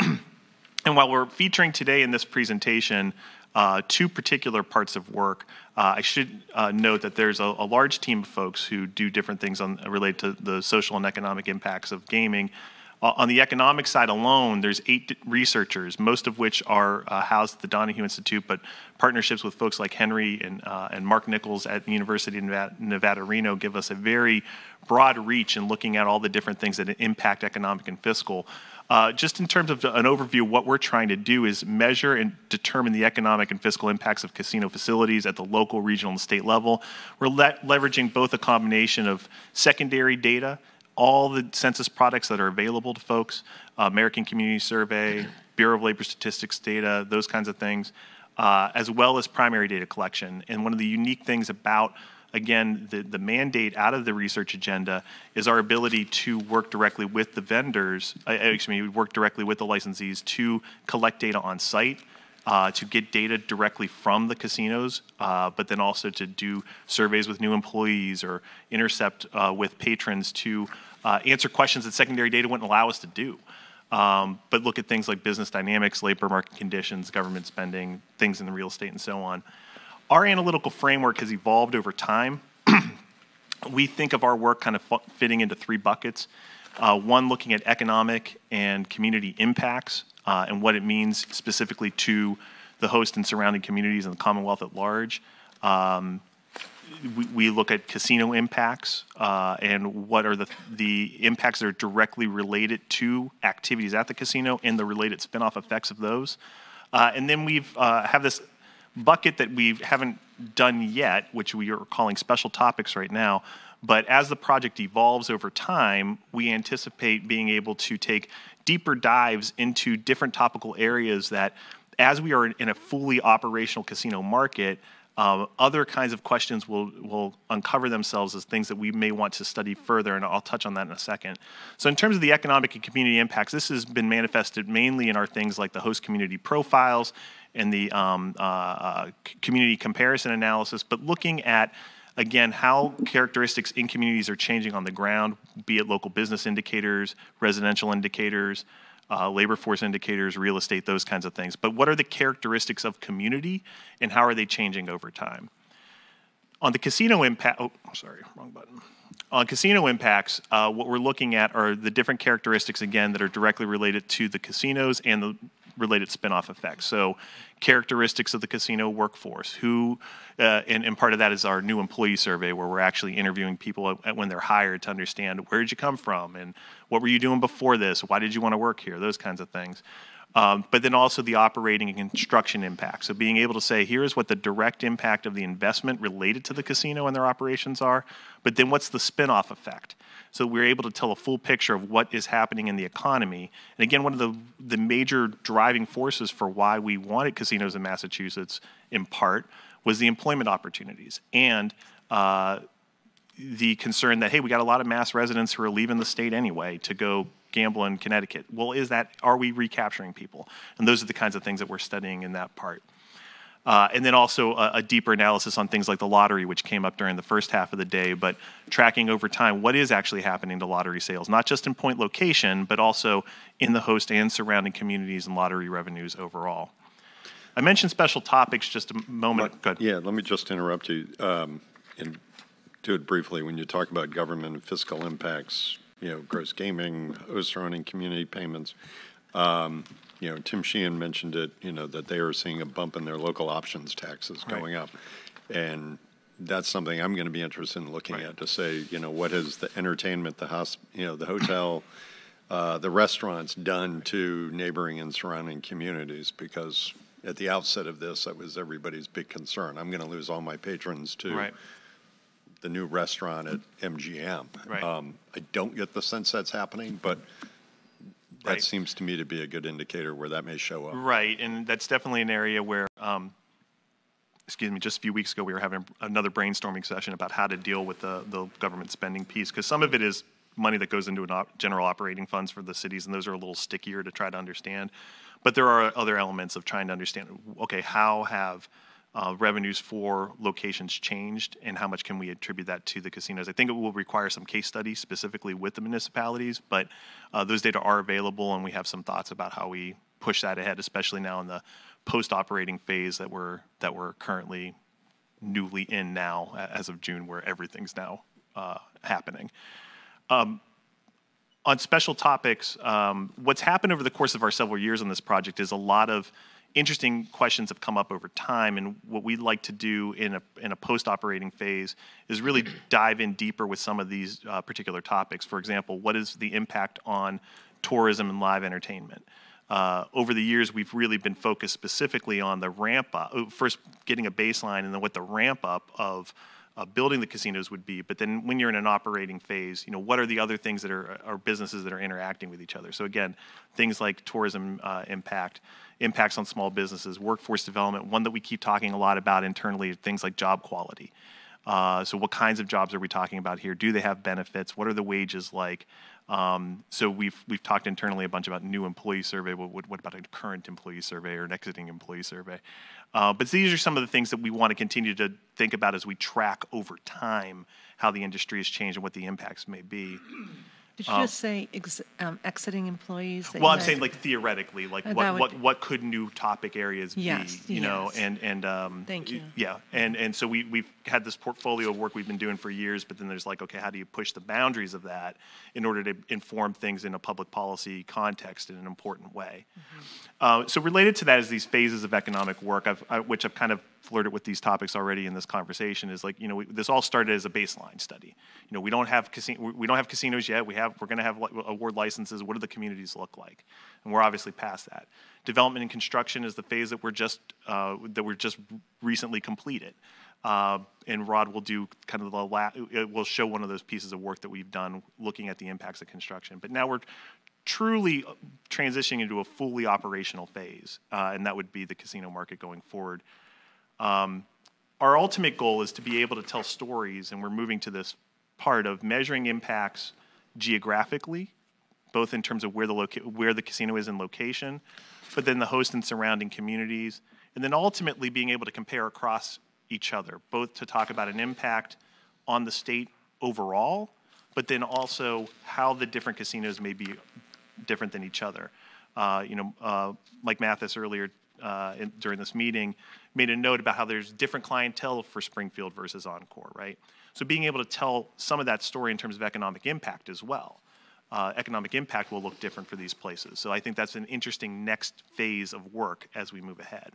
S32: And while we're featuring today in this presentation uh, two particular parts of work, uh, I should uh, note that there's a, a, large team of folks who do different things on, related to the social and economic impacts of gaming. Uh, on the economic side alone, there's eight researchers, most of which are uh, housed at the Donahue Institute, but partnerships with folks like Henry and, uh, and Mark Nichols at the University of Nevada, Nevada, Reno give us a very broad reach in looking at all the different things that impact economic and fiscal. Uh, just in terms of an overview, what we're trying to do is measure and determine the economic and fiscal impacts of casino facilities at the local, regional, and state level. We're le- leveraging both a combination of secondary data, all the census products that are available to folks, uh, American Community Survey, Bureau of Labor Statistics data, those kinds of things, uh, as well as primary data collection. And one of the unique things about again, the, the mandate out of the research agenda is our ability to work directly with the vendors, uh, uh excuse me, work directly with the licensees to collect data on site, uh, to get data directly from the casinos, uh, but then also to do surveys with new employees or intercept uh, with patrons to uh, answer questions that secondary data wouldn't allow us to do. Um, but look at things like business dynamics, labor market conditions, government spending, things in the real estate, and so on. Our analytical framework has evolved over time. we think of our work kind of fitting into three buckets. Uh, one, looking at economic and community impacts uh, and what it means specifically to the host and surrounding communities and the Commonwealth at large. Um, we, look at casino impacts uh, and what are the, the impacts that are directly related to activities at the casino and the related spin-off effects of those. Uh, and then we've uh, have this bucket that we haven't done yet, which we are calling special topics right now. But as the project evolves over time, we anticipate being able to take deeper dives into different topical areas that, as we are in a fully operational casino market, uh, other kinds of questions will, will uncover themselves as things that we may want to study further, and I'll touch on that in a second. So, in terms of the economic and community impacts, this has been manifested mainly in our things like the host community profiles and the um, uh, uh, community comparison analysis, but looking at again how characteristics in communities are changing on the ground, be it local business indicators, residential indicators, uh, labor force indicators, real estate, those kinds of things. But what are the characteristics of community and how are they changing over time? On the casino impact, oh, sorry, wrong button. On casino impacts, uh, what we're looking at are the different characteristics, again, that are directly related to the casinos and the related spin-off effects. So characteristics of the casino workforce, who, uh, and, and, part of that is our new employee survey where we're actually interviewing people when they're hired to understand where did you come from and what were you doing before this? Why did you want to work here? Those kinds of things. Um, but then also the operating and construction impact. So being able to say, here's what the direct impact of the investment related to the casino and their operations are, but then what's the spin-off effect? So we're able to tell a full picture of what is happening in the economy. And again, one of the, the major driving forces for why we wanted casinos in Massachusetts, in part, was the employment opportunities and uh, the concern that, hey, we got a lot of mass residents who are leaving the state anyway to go gamble in Connecticut. Well, is that, are we recapturing people? And those are the kinds of things that we're studying in that part. Uh, and then also a, a, deeper analysis on things like the lottery, which came up during the first half of the day, but tracking over time what is actually happening to lottery sales, not just in point location, but also in the host and surrounding communities and lottery revenues overall. I mentioned special topics just a moment.
S2: Yeah, let me just interrupt you um, and do it briefly. When you talk about government and fiscal impacts, you know, gross gaming, host surrounding community payments, um, you know, Tim Sheehan mentioned it, you know, that they are seeing a bump in their local options taxes
S32: right.
S2: going up. And that's something I'm going to be interested in looking right. at to say, you know, what has the entertainment, the hosp- you know, the hotel, uh, the restaurants done to neighboring and surrounding communities? Because at the outset of this, that was everybody's big concern. I'm going to lose all my patrons to
S32: right.
S2: The new restaurant at MGM.
S32: Right.
S2: Um, I don't get the sense that's happening, but that
S32: Right.
S2: seems to me to be a good indicator where that may show up.
S32: Right, and that's definitely an area where, um, excuse me, just a few weeks ago, we were having another brainstorming session about how to deal with the, the government spending piece, because some of it is money that goes into an op- general operating funds for the cities, and those are a little stickier to try to understand. But there are other elements of trying to understand, okay, how have uh, revenues for locations changed, and how much can we attribute that to the casinos? I think it will require some case studies specifically with the municipalities, but uh, those data are available, and we have some thoughts about how we push that ahead, especially now in the post-operating phase that we're that we're currently newly in now as of June, where everything's now uh, happening. Um, on special topics, um, what's happened over the course of our several years on this project is a lot of interesting questions have come up over time. And what we'd like to do in a, in a post-operating phase is really dive in deeper with some of these uh, particular topics. For example, what is the impact on tourism and live entertainment? Uh, over the years, we've really been focused specifically on the ramp up, uh, first getting a baseline and then what the ramp up of uh, building the casinos would be. But then when you're in an operating phase, you know, what are the other things that are, are businesses that are interacting with each other? So again, things like tourism uh, impact, impacts on small businesses, workforce development, one that we keep talking a lot about internally, things like job quality. Uh, so what kinds of jobs are we talking about here? Do they have benefits? What are the wages like? Um, so we've we've talked internally a bunch about new employee survey. What, what, about a current employee survey or an exiting employee survey? Uh, but these are some of the things that we want to continue to think about as we track over time how the industry has changed and what the impacts may be.
S1: Did you
S32: Uh,
S1: just say ex- um, exiting employees?
S32: well, I'm saying like theoretically, like
S1: Uh,
S32: what, what what could new topic areas
S1: Yes,
S32: be? You know, and and um,
S1: Thank you.
S32: Yeah, and and so we we've had this portfolio of work we've been doing for years, but then there's like, okay, how do you push the boundaries of that in order to inform things in a public policy context in an important way?
S1: Mm-hmm.
S32: Uh, so related to that is these phases of economic work, I've, I, which I've kind of flirted with these topics already in this conversation. Is like you know we, this all started as a baseline study. You know we don't have casino we don't have casinos yet. We have we're going to have award licenses. What do the communities look like? And we're obviously past that. Development and construction is the phase that we're just uh, that we're just recently completed. Uh, and Rod will do kind of the la- it will show one of those pieces of work that we've done looking at the impacts of construction. But now we're truly transitioning into a fully operational phase, uh, and that would be the casino market going forward. Um, our ultimate goal is to be able to tell stories, and we're moving to this part of measuring impacts geographically, both in terms of where the loca- where the casino is in location, but then the host and surrounding communities, and then ultimately being able to compare across each other, both to talk about an impact on the state overall, but then also how the different casinos may be different than each other. Uh, you know, uh, Mike Mathis earlier uh, in, during this meeting made a note about how there's different clientele for Springfield versus Encore, right? So being able to tell some of that story in terms of economic impact as well. Uh, economic impact will look different for these places. So I think that's an interesting next phase of work as we move ahead.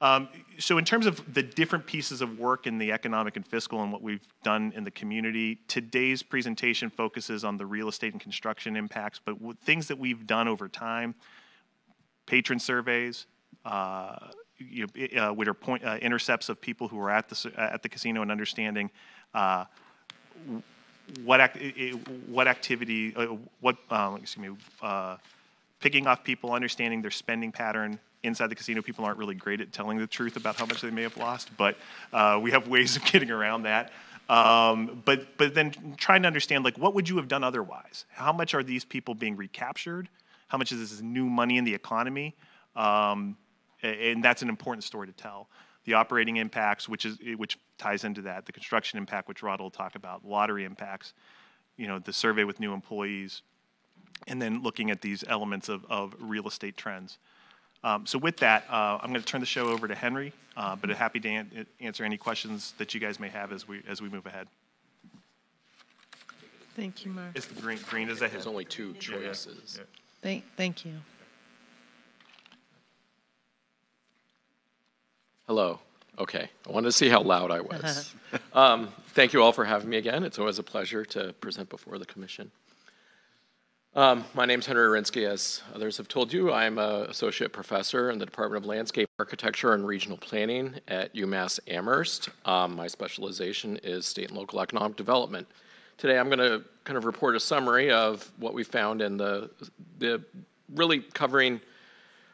S32: Um, so in terms of the different pieces of work in the economic and fiscal and what we've done in the community, today's presentation focuses on the real estate and construction impacts, but things that we've done over time, patron surveys, uh, you uh, which are point, uh, intercepts of people who are at the, at the casino and understanding uh, what, act, what activity, uh, what, um, excuse me, uh, picking off people, understanding their spending pattern inside the casino. People aren't really great at telling the truth about how much they may have lost, but uh, we have ways of getting around that. Um, but but then trying to understand like what would you have done otherwise? How much are these people being recaptured? How much of this is new money in the economy? Um, and that's an important story to tell. The operating impacts, which is which ties into that, the construction impact, which Rod will talk about, lottery impacts, you know, the survey with new employees, and then looking at these elements of, of real estate trends. Um, so with that, uh, I'm going to turn the show over to Henry, uh, but happy to an- answer any questions that you guys may have as we as we move ahead.
S1: Thank you, Mark.
S32: It's the green. Green is ahead.
S33: There's only two
S32: Yeah, yeah,
S33: choices.
S32: yeah.
S1: Thank, thank you.
S33: Hello. Okay. I wanted to see how loud I was. um, thank you all for having me again. It's always a pleasure to present before the commission. Um, my name is Henry Renski. As others have told you, I'm an associate professor in the Department of Landscape Architecture and Regional Planning at UMass Amherst. Um, my specialization is state and local economic development. Today, I'm going to kind of report a summary of what we found in the, the really covering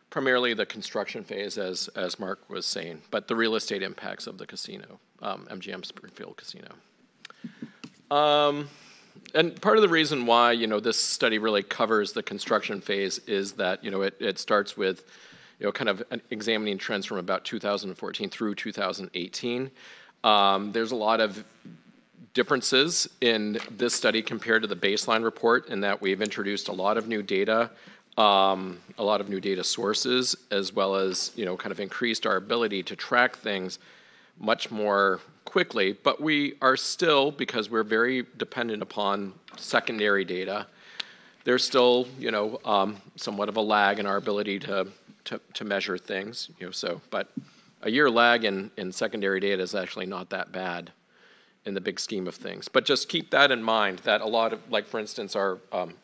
S33: primarily the construction phase, as, as Mark was saying, but the real estate impacts of the casino, um, MGM Springfield Casino. Um, and part of the reason why, you know, this study really covers the construction phase is that, you know, it, it starts with, you know, kind of examining trends from about 2014 through 2018. Um, there's a lot of differences in this study compared to the baseline report in that we've introduced a lot of new data um, a lot of new data sources, as well as, you know, kind of increased our ability to track things much more quickly. But we are still, because we're very dependent upon secondary data, there's still, you know, um, somewhat of a lag in our ability to, to, to measure things, you know, so, but a year lag in, in secondary data is actually not that bad in the big scheme of things. But just keep that in mind, that a lot of, like, for instance, our um,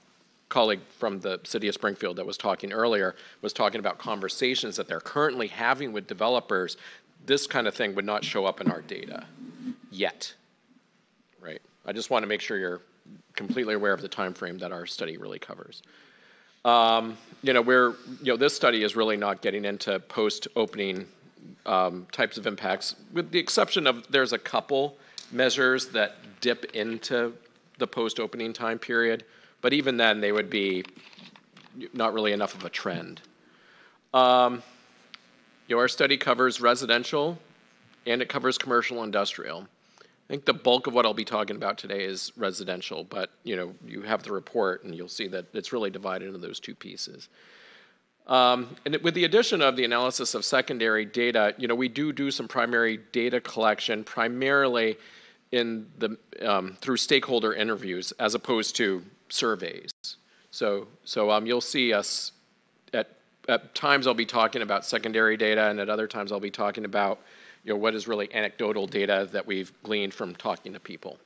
S33: colleague from the city of Springfield that was talking earlier was talking about conversations that they're currently having with developers. This kind of thing would not show up in our data yet, right? I just want to make sure you're completely aware of the time frame that our study really covers. Um, you know, we're, you know, this study is really not getting into post-opening um, types of impacts, with the exception of there's a couple measures that dip into the post-opening time period, but even then they would be not really enough of a trend. Um, you know, our study covers residential and it covers commercial industrial. I think the bulk of what I'll be talking about today is residential, but you know, you have the report and you'll see that it's really divided into those two pieces. Um, and it, with the addition of the analysis of secondary data, you know, we do do some primary data collection, primarily in the um, through stakeholder interviews as opposed to surveys. So, so um, you'll see us at at times I'll be talking about secondary data, and at other times I'll be talking about you know, what is really anecdotal data that we've gleaned from talking to people.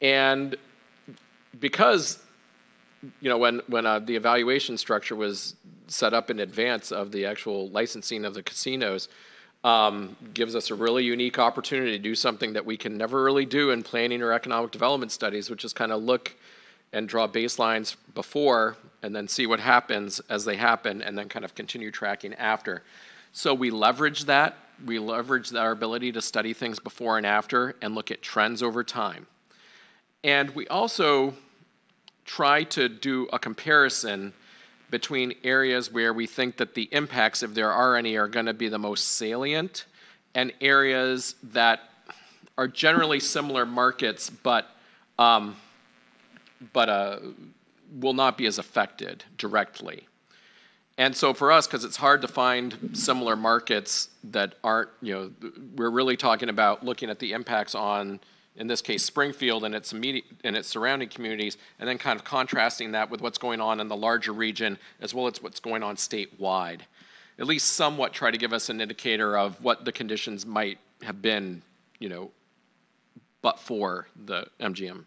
S33: And because, you know, when, when uh, the evaluation structure was set up in advance of the actual licensing of the casinos, um, gives us a really unique opportunity to do something that we can never really do in planning or economic development studies, which is kind of look and draw baselines before and then see what happens as they happen and then kind of continue tracking after. So we leverage that we leverage our ability to study things before and after and look at trends over time. And we also try to do a comparison between areas where we think that the impacts, if there are any, are going to be the most salient, and areas that are generally similar markets, but um, but uh, will not be as affected directly. And so for us, because it's hard to find similar markets that aren't, you know, we're really talking about looking at the impacts on, in this case, Springfield and its immediate and its surrounding communities, and then kind of contrasting that with what's going on in the larger region as well as what's going on statewide. At least somewhat try to give us an indicator of what the conditions might have been, you know, but for the MGM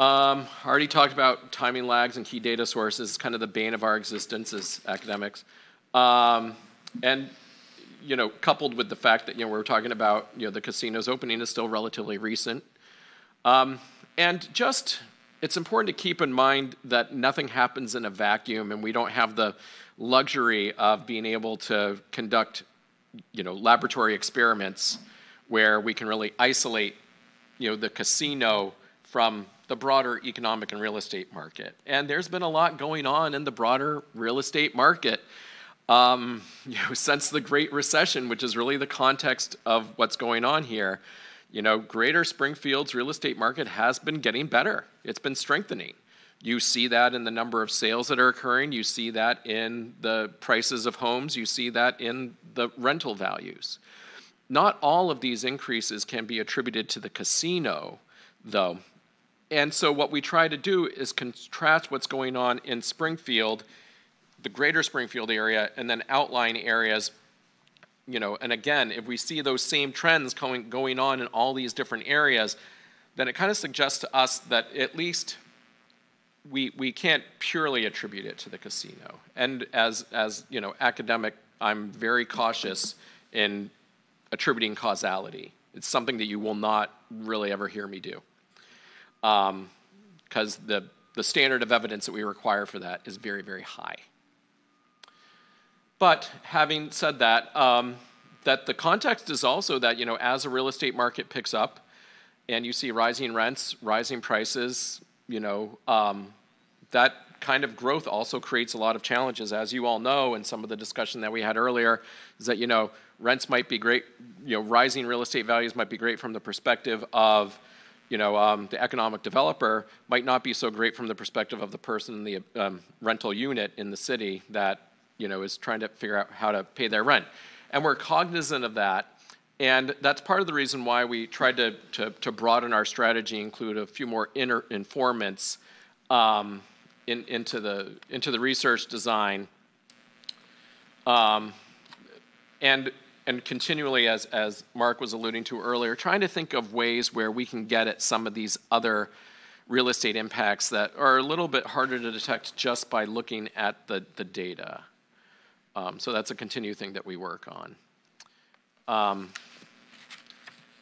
S33: um, I already talked about timing lags and key data sources, kind of the bane of our existence as academics. Um, and, you know, coupled with the fact that, you know, we're talking about, you know, the casino's opening is still relatively recent. Um, and just, it's important to keep in mind that nothing happens in a vacuum and we don't have the luxury of being able to conduct, you know, laboratory experiments where we can really isolate, you know, the casino from the broader economic and real estate market. And there's been a lot going on in the broader real estate market um, you know, since the Great Recession, which is really the context of what's going on here. You know, Greater Springfield's real estate market has been getting better. It's been strengthening. You see that in the number of sales that are occurring. You see that in the prices of homes. You see that in the rental values. Not all of these increases can be attributed to the casino, though. And so what we try to do is contrast what's going on in Springfield, the greater Springfield area, and then outline areas. You know, and again, if we see those same trends going, going on in all these different areas, then it kind of suggests to us that at least we, we can't purely attribute it to the casino. And as, as you know, academic, I'm very cautious in attributing causality. It's something that you will not really ever hear me do because um, the, the standard of evidence that we require for that is very, very high. But having said that, um, that the context is also that, you know, as a real estate market picks up and you see rising rents, rising prices, you know, um, that kind of growth also creates a lot of challenges. As you all know, and some of the discussion that we had earlier, is that, you know, rents might be great, you know, rising real estate values might be great from the perspective of you know, um, the economic developer might not be so great from the perspective of the person in the um, rental unit in the city that, you know, is trying to figure out how to pay their rent. And we're cognizant of that. And that's part of the reason why we tried to, to, to broaden our strategy, include a few more inner informants um, in, into, the, into the research design. Um, and and continually, as, as Mark was alluding to earlier, trying to think of ways where we can get at some of these other real estate impacts that are a little bit harder to detect just by looking at the, the data. Um, so that's a continued thing that we work on. Um,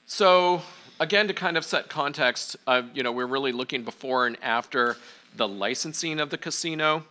S33: so again, to kind of set context, uh, you know, we're really looking before and after the licensing of the casino.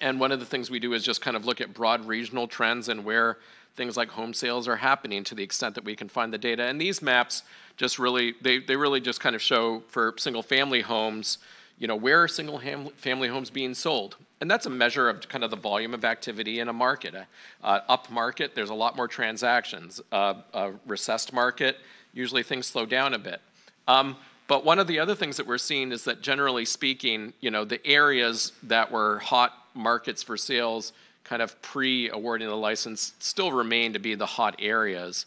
S33: And one of the things we do is just kind of look at broad regional trends and where things like home sales are happening to the extent that we can find the data. And these maps just really, they, they really just kind of show for single family homes, you know, where are single family homes being sold? And that's a measure of kind of the volume of activity in a market. Uh, up market, there's a lot more transactions. Uh, a recessed market, usually things slow down a bit. Um, but one of the other things that we're seeing is that generally speaking, you know, the areas that were hot markets for sales kind of pre-awarding the license still remain to be the hot areas.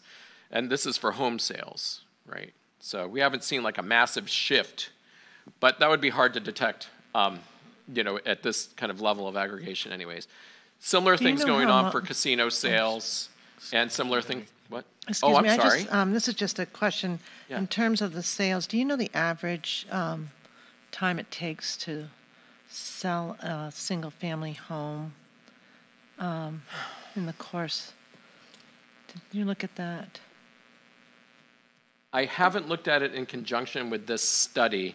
S33: And this is for home sales, right? So we haven't seen like a massive shift, but that would be hard to detect, um, you know, at this kind of level of aggregation anyways. Similar
S1: Do you
S33: things
S1: know
S33: going
S1: how
S33: on for casino sales and similar things, what?
S1: Excuse
S33: Oh, I'm
S1: I
S33: sorry.
S1: just, um, this is just a question.
S33: Yeah.
S1: In terms of the sales, do you know the average, um, time it takes to sell a single-family home, um, in the course? Did you look at that?
S33: I haven't looked at it in conjunction with this study.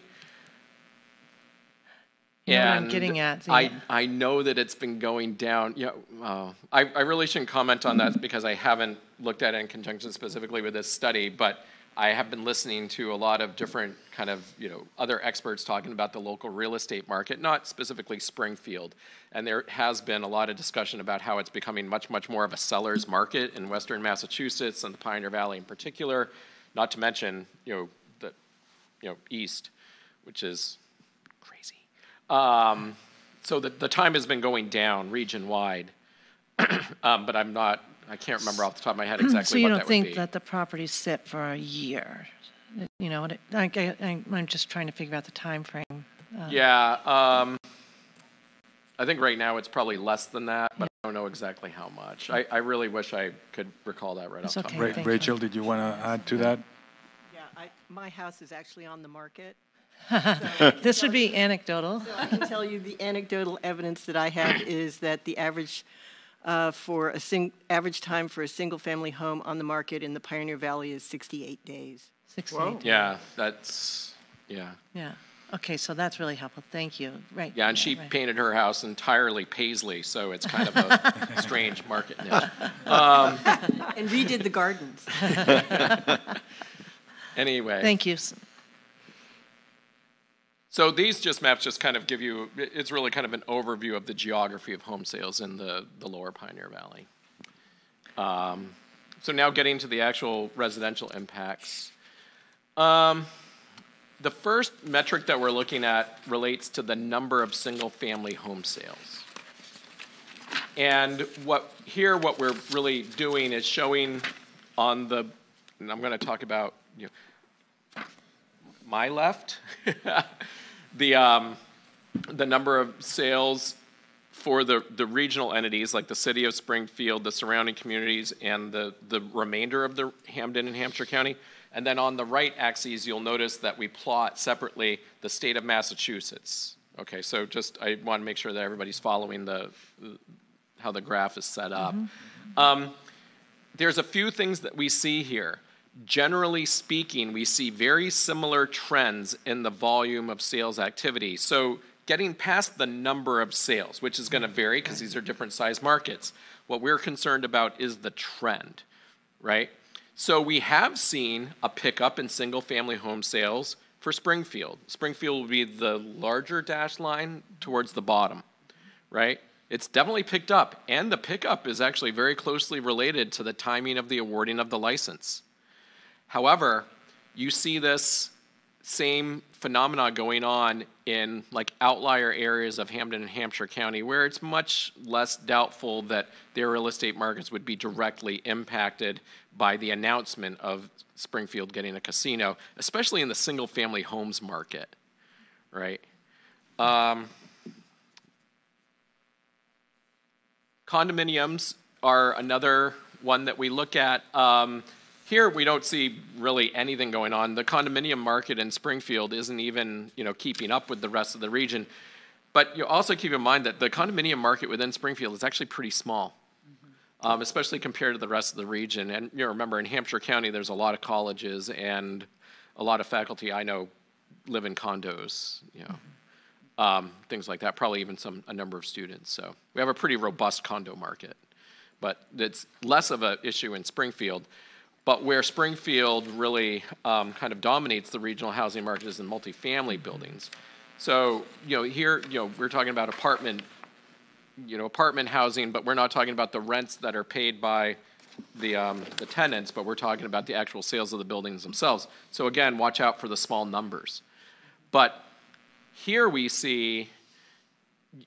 S1: You know what I'm getting at, the-
S33: I, I know that it's been going down. Yeah, uh, I, I really shouldn't comment on that because I haven't looked at it in conjunction specifically with this study, but I have been listening to a lot of different kind of, you know, other experts talking about the local real estate market, not specifically Springfield. And there has been a lot of discussion about how it's becoming much, much more of a seller's market in western Massachusetts and the Pioneer Valley in particular, not to mention, you know, the, you know, east, which is crazy. Um, so the, the time has been going down region-wide. um, but I'm not, I can't remember off the top of my head exactly
S1: So you don't
S33: that
S1: think
S33: be.
S1: that the properties sit for a year? You know, it- I, I, I'm just trying to figure out the timeframe. uh,
S33: Yeah, um, I think right now it's probably less than that, but I don't know exactly how much. I, I really wish I could recall that right off the top of my
S4: Ra-
S33: head.
S4: Rachel, did you want to add to that?
S34: Yeah, I, my house is actually on the market.
S1: This would be anecdotal.
S34: So I can tell you the anecdotal evidence that I have is that the average uh, for a sing, average time for a single-family home on the market in the Pioneer Valley is 68 days.
S1: 68
S33: Yeah, that's, yeah.
S1: Yeah. Okay, so that's really helpful. Thank you. Right.
S33: Yeah, and she
S1: right.
S33: painted her house entirely paisley, so it's kind of a strange market niche. Um,
S34: And redid the gardens.
S33: Anyway.
S1: Thank you.
S33: So these just maps just kind of give you, it's really kind of an overview of the geography of home sales in the, the lower Pioneer Valley. Um, so now getting to the actual residential impacts. Um, the first metric that we're looking at relates to the number of single-family home sales. And what here, what we're really doing is showing on the, and I'm going to talk about you know, my left, the um, the number of sales for the the regional entities like the city of Springfield, the surrounding communities, and the the remainder of the Hampden and Hampshire County. And then on the right axis, you'll notice that we plot separately the state of Massachusetts. Okay, so just I want to make sure that everybody's following the, how the graph is set up. Um, there's a few things that we see here. Generally speaking, we see very similar trends in the volume of sales activity. So, getting past the number of sales, which is going to vary because these are different size markets, what we're concerned about is the trend, right? So, we have seen a pickup in single family home sales for Springfield. Springfield will be the larger dashed line towards the bottom, right? It's definitely picked up, and the pickup is actually very closely related to the timing of the awarding of the license. However, you see this same phenomena going on in like outlier areas of Hampden and Hampshire County where it's much less doubtful that their real estate markets would be directly impacted by the announcement of Springfield getting a casino, especially in the single family homes market, right? Um, condominiums are another one that we look at. Um, here, we don't see really anything going on. The condominium market in Springfield isn't even, you know, keeping up with the rest of the region. But you also keep in mind that the condominium market within Springfield is actually pretty small, um, especially compared to the rest of the region. And you know, remember, in Hampshire County, there's a lot of colleges and a lot of faculty I know live in condos, you know, um, things like that. Probably even some a number of students. So we have a pretty robust condo market, but it's less of an issue in Springfield. But where Springfield really um, kind of dominates the regional housing market is in multifamily buildings. So, you know, here, you know, we're talking about apartment, you know, apartment housing, but we're not talking about the rents that are paid by the, um, the tenants, but we're talking about the actual sales of the buildings themselves. So again, watch out for the small numbers. But here we see,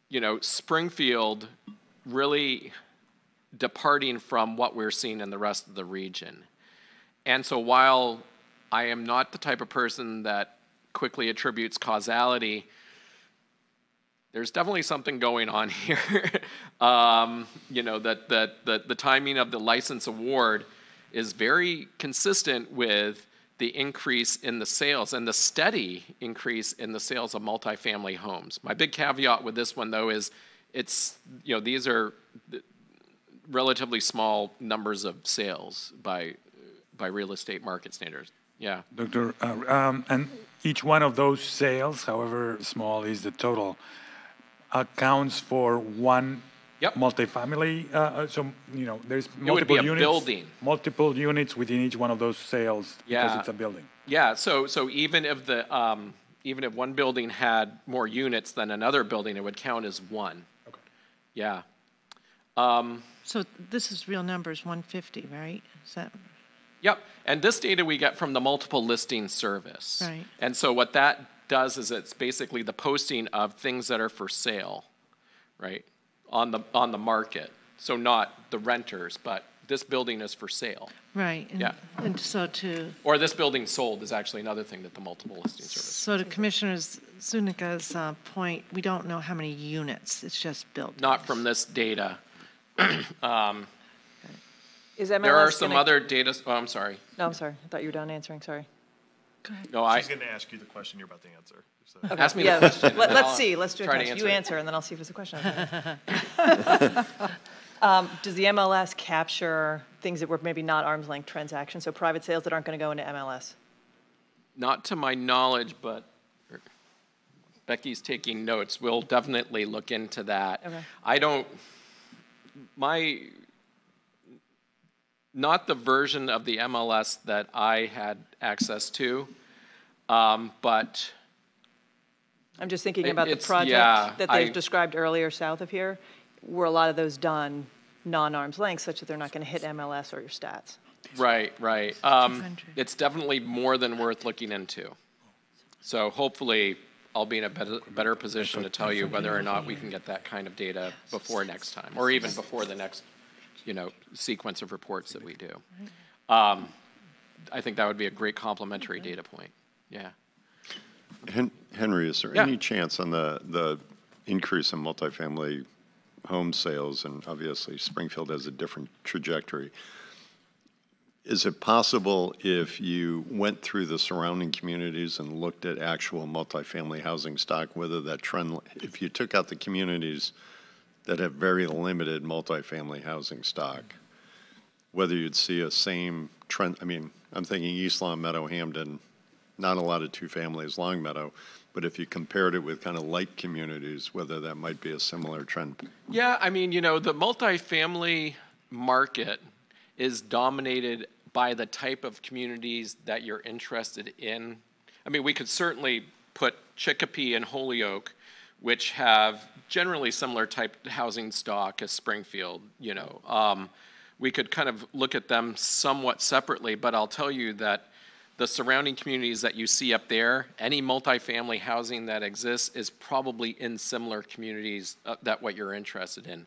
S33: you know, Springfield really departing from what we're seeing in the rest of the region. And so while I am not the type of person that quickly attributes causality, there's definitely something going on here. um, you know, that, that, that the timing of the license award is very consistent with the increase in the sales and the steady increase in the sales of multifamily homes. My big caveat with this one, though, is it's, you know, these are relatively small numbers of sales by by real estate market standards. Yeah.
S4: Doctor, uh, um, and each one of those sales, however small is the total, accounts for one
S33: Yep.
S4: multifamily. Uh, uh, so you know, there's
S33: would
S4: multiple
S33: be a
S4: units.
S33: building.
S4: Multiple units within each one of those sales yeah. because
S33: Yeah.
S4: it's a building.
S33: Yeah. So so even if the um, even if one building had more units than another building, it would count as one. Okay. Yeah. Um,
S1: So this is real numbers, 150, right? Is that,
S33: Yep. And this data we get from the multiple listing service.
S1: Right.
S33: And so what that does is it's basically the posting of things that are for sale, right? On the on the market. So not the renters, but this building is for sale.
S1: right? and-
S33: Yeah.
S1: And so to,
S33: Or this building sold is actually another thing that the multiple listing service.
S1: so to Commissioner Zuniga's uh, point, we don't know how many units, it's just built.
S33: Not from this data. um,
S3: Is MLS
S33: there are some
S3: gonna-
S33: other data. Oh, I'm sorry.
S3: No, I'm sorry. I thought you were done answering. Sorry.
S33: No, I.
S32: She's going to ask you the question you're about to answer. so-
S3: Okay.
S33: Ask me the
S3: Yeah,
S33: question,
S3: Let,
S33: and
S3: us
S33: I'll
S3: see. Let's do a
S33: try to
S3: test.
S33: answer
S3: You
S33: it.
S3: answer, and then I'll see if it's a question. um, does the MLS capture things that were maybe not arm's length transactions, so private sales that aren't going to go into MLS?
S33: Not to my knowledge, but Becky's taking notes. We'll definitely look into that.
S3: Okay.
S33: I don't, my, not the version of the MLS that I had access to, um, but
S3: I'm just thinking about the
S33: it's-
S3: project
S33: yeah,
S3: that they've
S33: I-
S3: described earlier south of here. Were a lot of those done non-arm's length, such that they're not going to hit MLS or your stats?
S33: Right, right. Um,
S3: 200.
S33: it's definitely more than worth looking into. So hopefully, I'll be in a better, better position to tell you whether or not we can get that kind of data before next time, or even before the next, you know, sequence of reports that we do. Um, I think that would be a great complementary data point. Yeah.
S2: Hen- Henry, is there
S33: Yeah.
S2: any chance on the, the increase in multifamily home sales, and obviously Springfield has a different trajectory, is it possible if you went through the surrounding communities and looked at actual multifamily housing stock, whether that trend, if you took out the communities that have very limited multifamily housing stock, whether you'd see a same trend, I mean, I'm thinking East Long Meadow, Hampden, not a lot of two families, Longmeadow, but if you compared it with kind of light communities, whether that might be a similar trend.
S33: Yeah, I mean, you know, the multifamily market is dominated by the type of communities that you're interested in. I mean, we could certainly put Chicopee and Holyoke, which have generally similar type housing stock as Springfield, you know. Um, we could kind of look at them somewhat separately, but I'll tell you that the surrounding communities that you see up there, any multifamily housing that exists is probably in similar communities uh, that what you're interested in.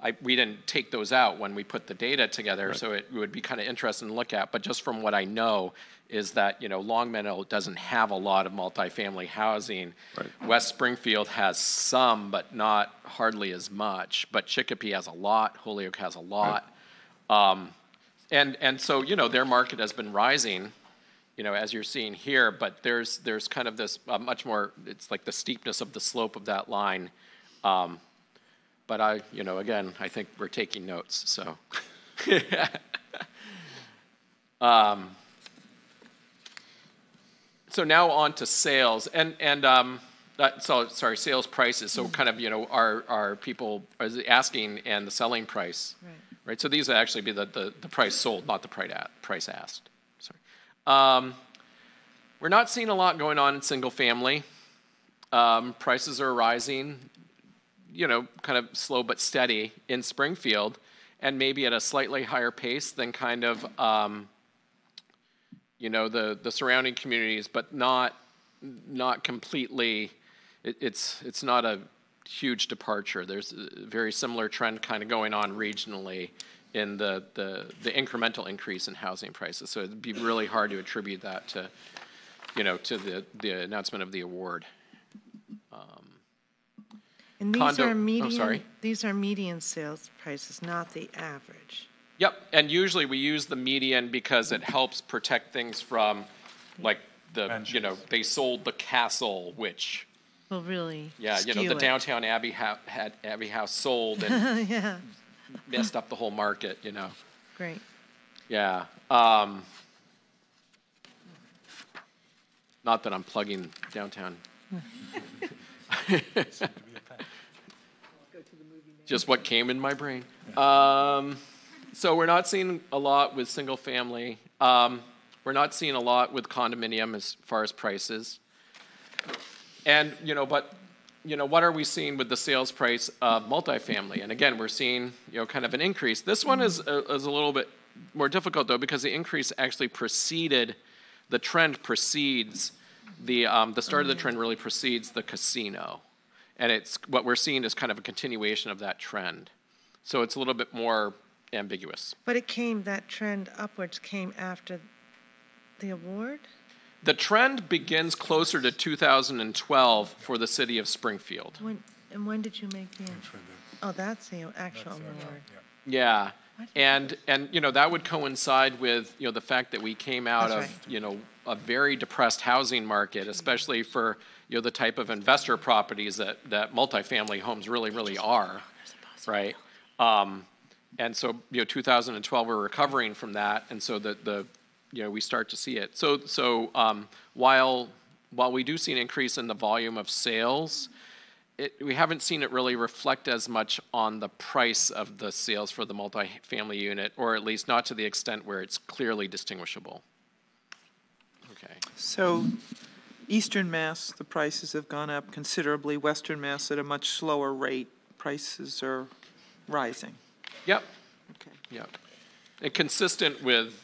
S33: I, we didn't take those out when we put the data together,
S4: Right.
S33: so it would be kind of interesting to look at. But just from what I know, is that you know Longmeadow doesn't have a lot of multifamily housing. West Springfield has some, but not hardly as much. But Chicopee has a lot. Holyoke has a lot. Um, and and so you know their market has been rising, you know as you're seeing here. But there's there's kind of this uh, much more. It's like the steepness of the slope of that line. Um, but I, you know, again, I think we're taking notes. So. um, so now on to sales and and um, that, so sorry sales prices. So kind of you know are are people asking and the selling price,
S1: Right.
S33: right? So these would actually be the, the, the price sold, not the price a- price asked. Sorry. Um, we're not seeing a lot going on in single family. Um, prices are rising, you know, kind of slow but steady in Springfield, and maybe at a slightly higher pace than kind of um, you know the the surrounding communities, but not not completely. It, it's it's not a huge departure. There's a very similar trend kind of going on regionally in the the the incremental increase in housing prices. So it'd be really hard to attribute that to you know to the the announcement of the award.
S1: And these
S33: Condo-
S1: are
S33: oh,
S1: median,
S33: sorry.
S1: these are median sales prices, not the average.
S33: Yep, and usually we use the median because it helps protect things from, like the you know they sold the castle, which
S1: Well, really
S33: yeah you know the
S1: it.
S33: Downton Abbey House had Abbey House sold and
S1: Yeah,
S33: messed up the whole market. You know,
S1: great.
S33: yeah. Um, not that I'm plugging downtown. Just what came in my brain. Um, so we're not seeing a lot with single family. Um, we're not seeing a lot with condominium as far as prices. And, you know, but, you know, what are we seeing with the sales price of multifamily? And again, we're seeing, you know, kind of an increase. This one is, uh, is a little bit more difficult though, because the increase actually preceded, the trend precedes, the, um, the start of the trend really precedes the casino. And it's, what we're seeing is kind of a continuation of that trend. So it's a little bit more ambiguous.
S1: But it came, that trend upwards came after the award?
S33: The trend begins closer to 2012 for the city of Springfield.
S1: When, and when did you make the entry? Oh, that's the actual award.
S33: Yeah. And, and, you know, that would coincide with, you know, the fact that we came out
S1: That's
S33: of, you know, a very depressed housing market, especially for, you know, the type of investor properties that, that multifamily homes really, really are, right? Um, and so, you know, 2012, we're recovering from that, and so the, the, you know, we start to see it. So, so, um, while, while we do see an increase in the volume of sales, it, we haven't seen it really reflect as much on the price of the sales for the multifamily unit, or at least not to the extent where it's clearly distinguishable. Okay.
S19: So, Eastern Mass, the prices have gone up considerably. Western Mass at a much slower rate. Prices are rising.
S33: Yep. Yep. And consistent with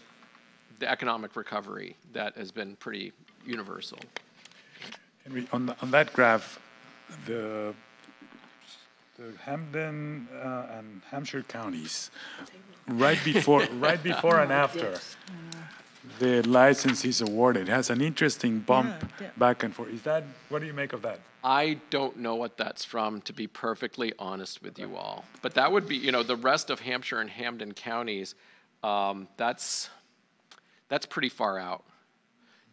S33: the economic recovery that has been pretty universal.
S4: Henry, on, the- on that graph, the, the Hampden uh, and Hampshire counties, right before, right before and after the license is awarded, It has an interesting bump
S33: Yeah, yeah.
S4: back and forth. Is that, what do you make of that?
S33: I don't know what that's from, to be perfectly honest with you all. But that would be, you know, the rest of Hampshire and Hampden counties, um, that's, that's pretty far out.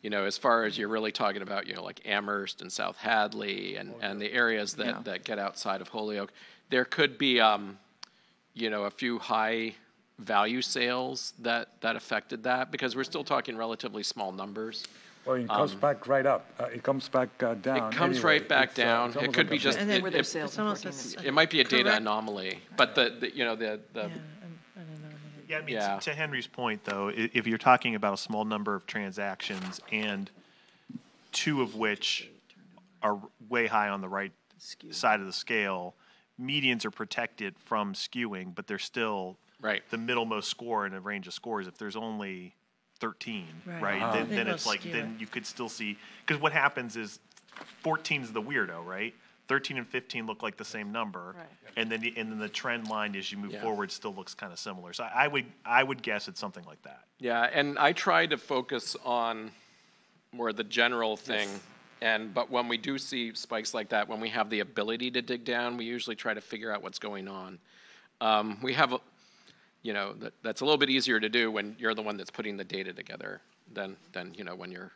S33: You know, as far as you're really talking about, you know, like Amherst and South Hadley and, and the areas that,
S19: Yeah.
S33: that get outside of Holyoke. There could be, um, you know, a few high value sales that, that affected that because we're still talking relatively small numbers.
S4: Well, it comes
S33: Um,
S4: back right up. Uh, it comes back uh, down.
S33: It comes
S4: anyway.
S33: right back
S4: It's, uh,
S33: down.
S4: it's
S33: It could
S4: like
S33: be
S4: a
S33: just.
S4: bend.
S33: it- it-
S1: It's almost a s-
S33: It might be a data anomaly, but the, the, you know, the, the.
S32: Yeah, I mean,
S33: Yeah.
S32: to Henry's point, though, if you're talking about a small number of transactions and two of which are way high on the right side of the scale, medians are protected from skewing, but they're still
S33: right.
S32: the middlemost score in a range of scores. If there's only 13,
S1: Right.
S32: right?
S1: Ah.
S32: Then,
S1: They
S32: then
S1: will
S32: it's like,
S1: skew
S32: then
S1: it.
S32: you could still see, because what happens is 14 is the weirdo, right? 13 and 15 look like the same number, Right. and then the, and then the trend line as you move
S33: Yeah.
S32: forward still looks kind of similar. So I, I would I would guess it's something like that.
S33: Yeah, and I try to focus on more the general thing. And but when we do see spikes like that, when we have the ability to dig down, we usually try to figure out what's going on. Um, we have, a, you know, that, that's a little bit easier to do when you're the one that's putting the data together than than you know when you're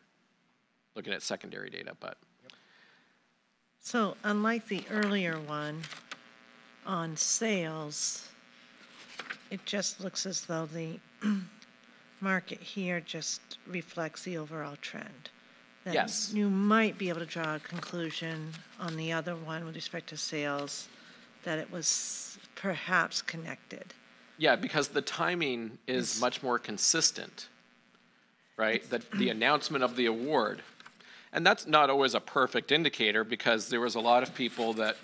S33: looking at secondary data. But
S1: So unlike the earlier one on sales, it just looks as though the market here just reflects the overall trend. That
S33: Yes.
S1: You might be able to draw a conclusion on the other one with respect to sales, that it was perhaps connected.
S33: Yeah, because the timing is much more consistent, right? That the announcement of the award. And that's not always a perfect indicator because there was a lot of people that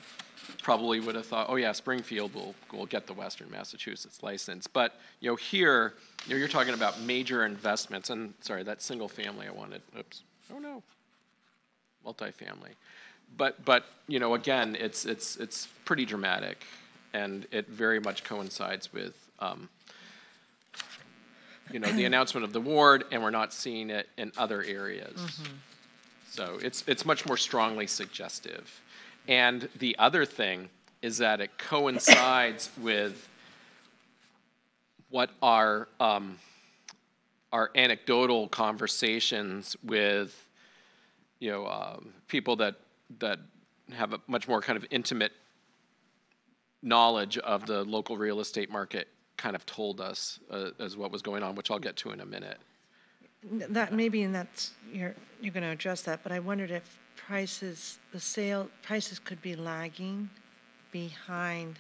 S33: probably would have thought, oh yeah, Springfield will, will get the Western Massachusetts license. But, you know, here, you know, you're talking about major investments and, sorry, that single family I wanted, oops, oh no, multifamily. But, but, you know, again, it's, it's, it's pretty dramatic and it very much coincides with, um, you know, the announcement of the ward and we're not seeing it in other areas. So it's, it's much more strongly suggestive. And the other thing is that it coincides with what our, um, our anecdotal conversations with, you know, um, people that, that have a much more kind of intimate knowledge of the local real estate market kind of told us uh, as what was going on, which I'll get to in a minute.
S1: That, maybe, and that's, you're, you're going to address that, but I wondered if prices, the sale, prices could be lagging behind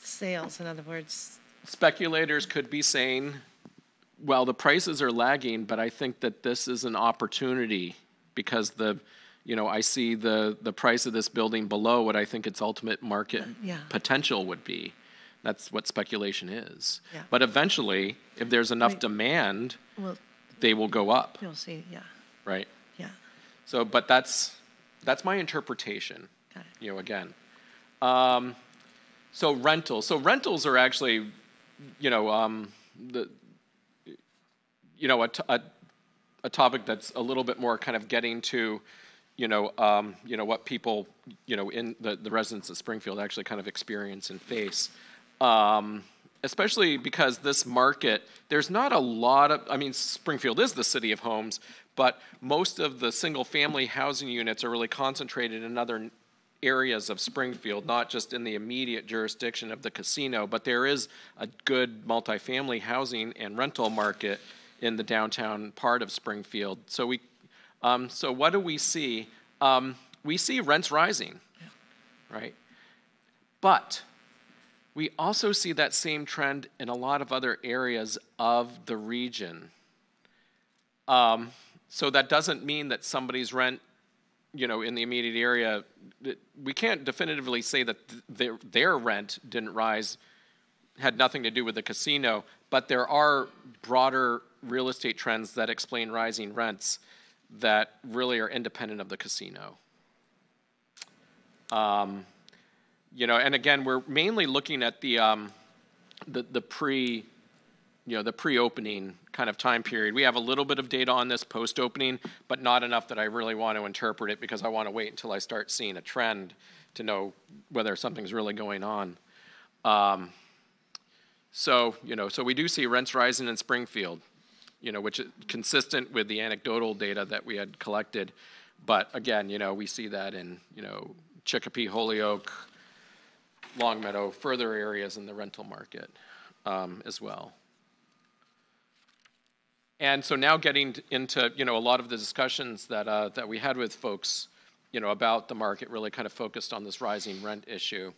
S1: sales, in other words,
S33: Speculators could be saying, well, the prices are lagging, but I think that this is an opportunity because the, you know, I see the, the price of this building below what I think its ultimate market
S1: yeah.
S33: potential would be. That's what speculation is.
S1: Yeah.
S33: But eventually, if there's enough
S1: Right.
S33: demand,
S1: well,
S33: they will go up,
S1: you'll see, yeah,
S33: right?
S1: yeah.
S33: So, but that's that's my interpretation. You know, again. Um, so rentals. So rentals are actually, you know, um, the, you know, a, t- a, a topic that's a little bit more kind of getting to, you know, um, you know what people, you know, in the, the residents of Springfield actually kind of experience and face. Um, especially because this market, there's not a lot of, I mean, Springfield is the city of homes, but most of the single family housing units are really concentrated in other areas of Springfield, not just in the immediate jurisdiction of the casino, but there is a good multifamily housing and rental market in the downtown part of Springfield. So we, um, so what do we see? Um, we see rents rising, right? But we also see that same trend in a lot of other areas of the region. Um, so that doesn't mean that somebody's rent, you know, in the immediate area, we can't definitively say that th- their, their rent didn't rise, had nothing to do with the casino, but there are broader real estate trends that explain rising rents that really are independent of the casino. Um, you know, and again, we're mainly looking at the um, the, the pre, you know, the pre-opening kind of time period. We have a little bit of data on this post-opening, but not enough that I really want to interpret it because I want to wait until I start seeing a trend to know whether something's really going on. Um, so, you know, so we do see rents rising in Springfield, you know, which is consistent with the anecdotal data that we had collected. But again, you know, we see that in, you know, Chicopee, Holyoke, Longmeadow, further areas in the rental market um, as well. And so now getting into, you know, a lot of the discussions that, uh, that we had with folks, you know, about the market really kind of focused on this rising rent issue.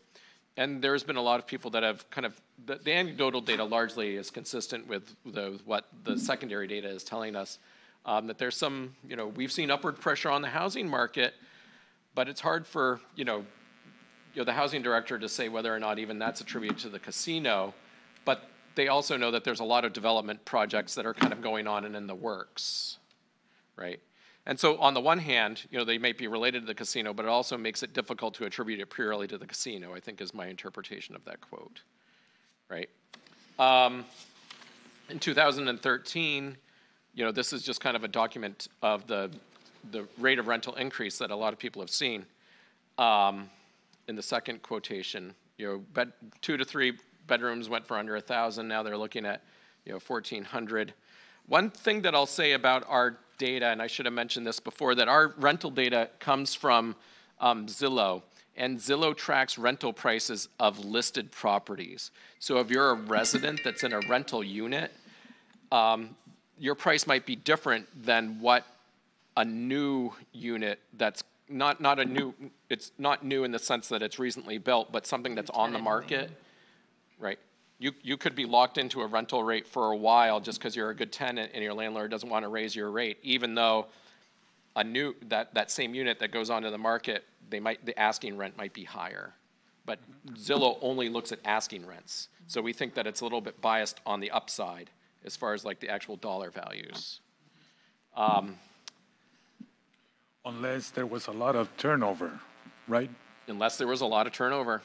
S33: And there's been a lot of people that have kind of, the, the anecdotal data largely is consistent with the, what the secondary data is telling us. Um, that there's some, you know, we've seen upward pressure on the housing market, but it's hard for, you know, you know, the housing director to say whether or not even that's attributed to the casino. But they also know that there's a lot of development projects that are kind of going on and in the works, right? And so on the one hand, you know, they may be related to the casino, but it also makes it difficult to attribute it purely to the casino, I think is my interpretation of that quote, right? Um, in 2013, you know, this is just kind of a document of the, the rate of rental increase that a lot of people have seen. Um, in the second quotation, you know, bed, two to three bedrooms went for under a thousand. Now they're looking at, you know, 1,400. One thing that I'll say about our data, and I should have mentioned this before, that our rental data comes from um, Zillow, and Zillow tracks rental prices of listed properties. So if you're a resident that's in a rental unit, um, your price might be different than what a new unit that's not not a new it's not new in the sense that it's recently built, but something that's on the market, right? You you could be locked into a rental rate for a while just because you're a good tenant and your landlord doesn't want to raise your rate, even though a new that that same unit that goes onto the market, they might the asking rent might be higher, but Zillow only looks at asking rents, so we think that it's a little bit biased on the upside as far as like the actual dollar values. Um,
S4: Unless there was a lot of turnover, right?
S33: unless there was a lot of turnover.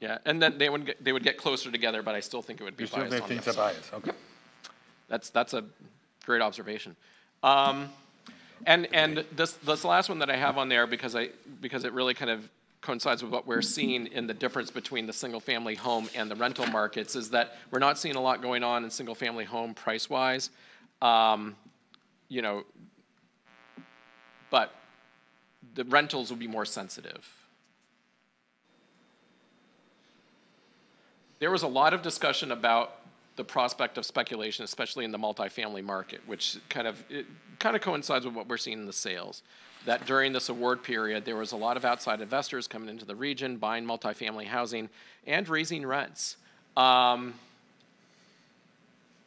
S33: Yeah, and then they would get, they would get closer together, but I still think it would be
S4: You still
S33: biased
S4: think
S33: on the
S4: it's a bias, okay.
S33: That's that's a great observation. Um, and and this this last one that I have on there because I because it really kind of coincides with what we're seeing in the difference between the single family home and the rental markets is that we're not seeing a lot going on in single family home price wise. Um, you know, but the rentals will be more sensitive. There was a lot of discussion about the prospect of speculation, especially in the multifamily market, which kind of kind of coincides with what we're seeing in the sales. That during this award period, there was a lot of outside investors coming into the region, buying multifamily housing, and raising rents. Um,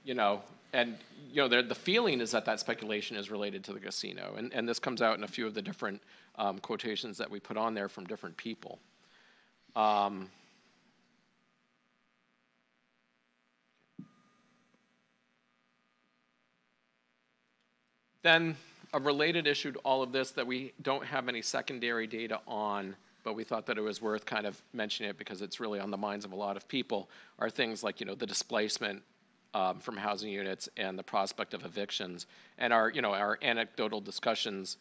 S33: you know, and you know, the, the feeling is that that speculation is related to the casino, and and this comes out in a few of the different um, quotations that we put on there from different people. Um, Then a related issue to all of this that we don't have any secondary data on, but we thought that it was worth kind of mentioning it because it's really on the minds of a lot of people, are things like, you know, the displacement um, from housing units and the prospect of evictions. And our, you know, our anecdotal discussions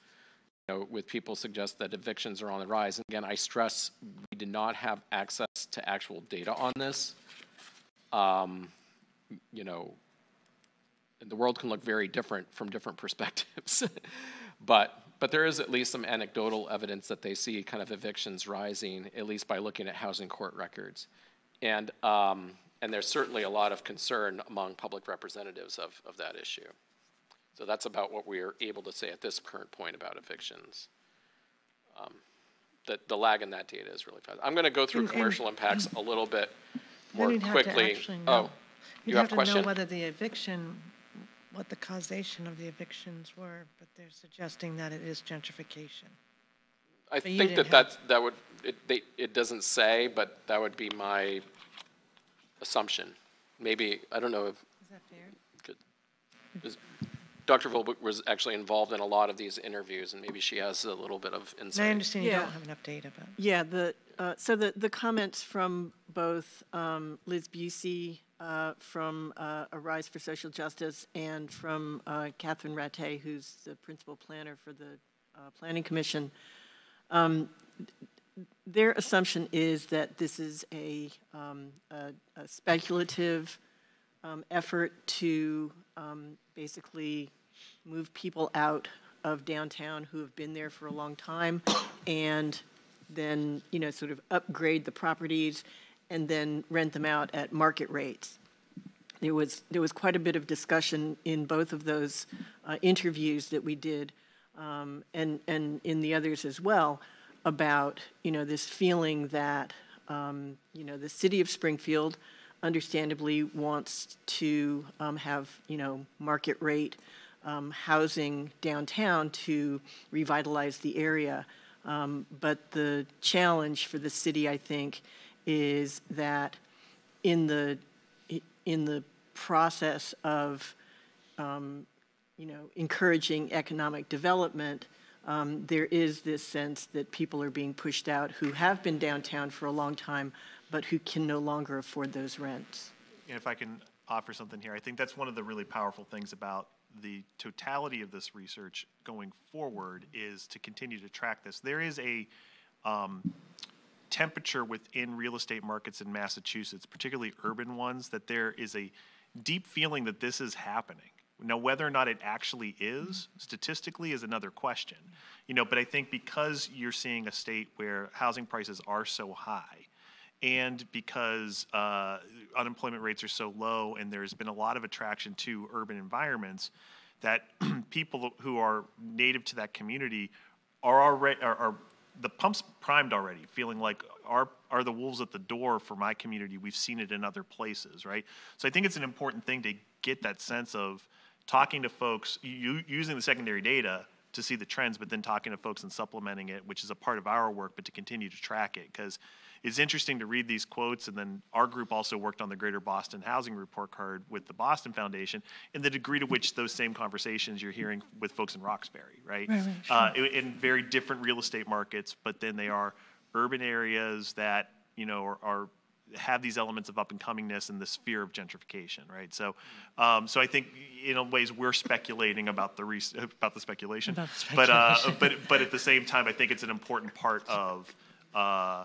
S33: you know, with people suggest that evictions are on the rise. And again, I stress we did not have access to actual data on this. Um, you know, the world can look very different from different perspectives. but but there is at least some anecdotal evidence that they see kind of evictions rising, at least by looking at housing court records. And um, and there's certainly a lot of concern among public representatives of, of that issue. So that's about what we are able to say at this current point about evictions. Um, the, the lag in that data is really fast. I'm going to go through
S1: And- and-
S33: commercial impacts a little bit more
S1: Then have to
S33: quickly. Oh, you have
S1: have to
S33: question?
S1: know whether the eviction, what the causation of the evictions were, but they're suggesting that it is gentrification.
S33: I
S1: But
S33: think
S1: didn't
S33: that that's, that would, it, they, it doesn't say, but that would be my assumption. Maybe, I don't know if.
S1: Is that fair?
S33: Good. Is- Dr. Volberg was actually involved in a lot of these interviews, and maybe she has a little bit of
S1: And
S33: insight.
S1: I understand you
S34: Yeah.
S1: don't have enough data, but.
S34: Yeah, the, uh, so the, the comments from both um, Liz Bewsee uh, from uh, Arise for Social Justice and from uh, Catherine Ratte, who's the principal planner for the uh, Planning Commission, um, their assumption is that this is a, um, a, a speculative um, effort to um, basically move people out of downtown who have been there for a long time and then, you know, sort of upgrade the properties and then rent them out at market rates. There was, there was quite a bit of discussion in both of those uh, interviews that we did um, and, and in the others as well about, you know, this feeling that, um, you know, the city of Springfield understandably wants to um, have, you know, market rate um, housing downtown to revitalize the area. Um, but the challenge for the city, I think, is that in the in the process of, um, you know, encouraging economic development, um, there is this sense that people are being pushed out who have been downtown for a long time, but who can no longer afford those rents.
S32: And if I can offer something here, I think that's one of the really powerful things about the totality of this research going forward is to continue to track this. There is a um, temperature within real estate markets in Massachusetts, particularly urban ones, that there is a deep feeling that this is happening. Now, whether or not it actually is, statistically, is another question. You know, but I think because you're seeing a state where housing prices are so high, and because uh, unemployment rates are so low, and there's been a lot of attraction to urban environments, that people who are native to that community are already are, are the pump's primed already, feeling like are are the wolves at the door for my community. We've seen it in other places, right? So I think it's an important thing to get that sense of talking to folks, you, using the secondary data to see the trends, but then talking to folks and supplementing it, which is a part of our work, but to continue to track it because it's interesting to read these quotes. And then our group also worked on the Greater Boston Housing Report Card with the Boston Foundation, and the degree to which those same conversations you're hearing with folks in Roxbury, right?
S1: Right, right,
S32: uh, in, very different real estate markets, but then they are urban areas that you know are, are have these elements of up and comingness and this fear of gentrification, right? So, um, so I think in ways we're speculating about the re- about the speculation,
S1: About the
S32: but uh, but but at the same time, I think it's an important part of. Uh,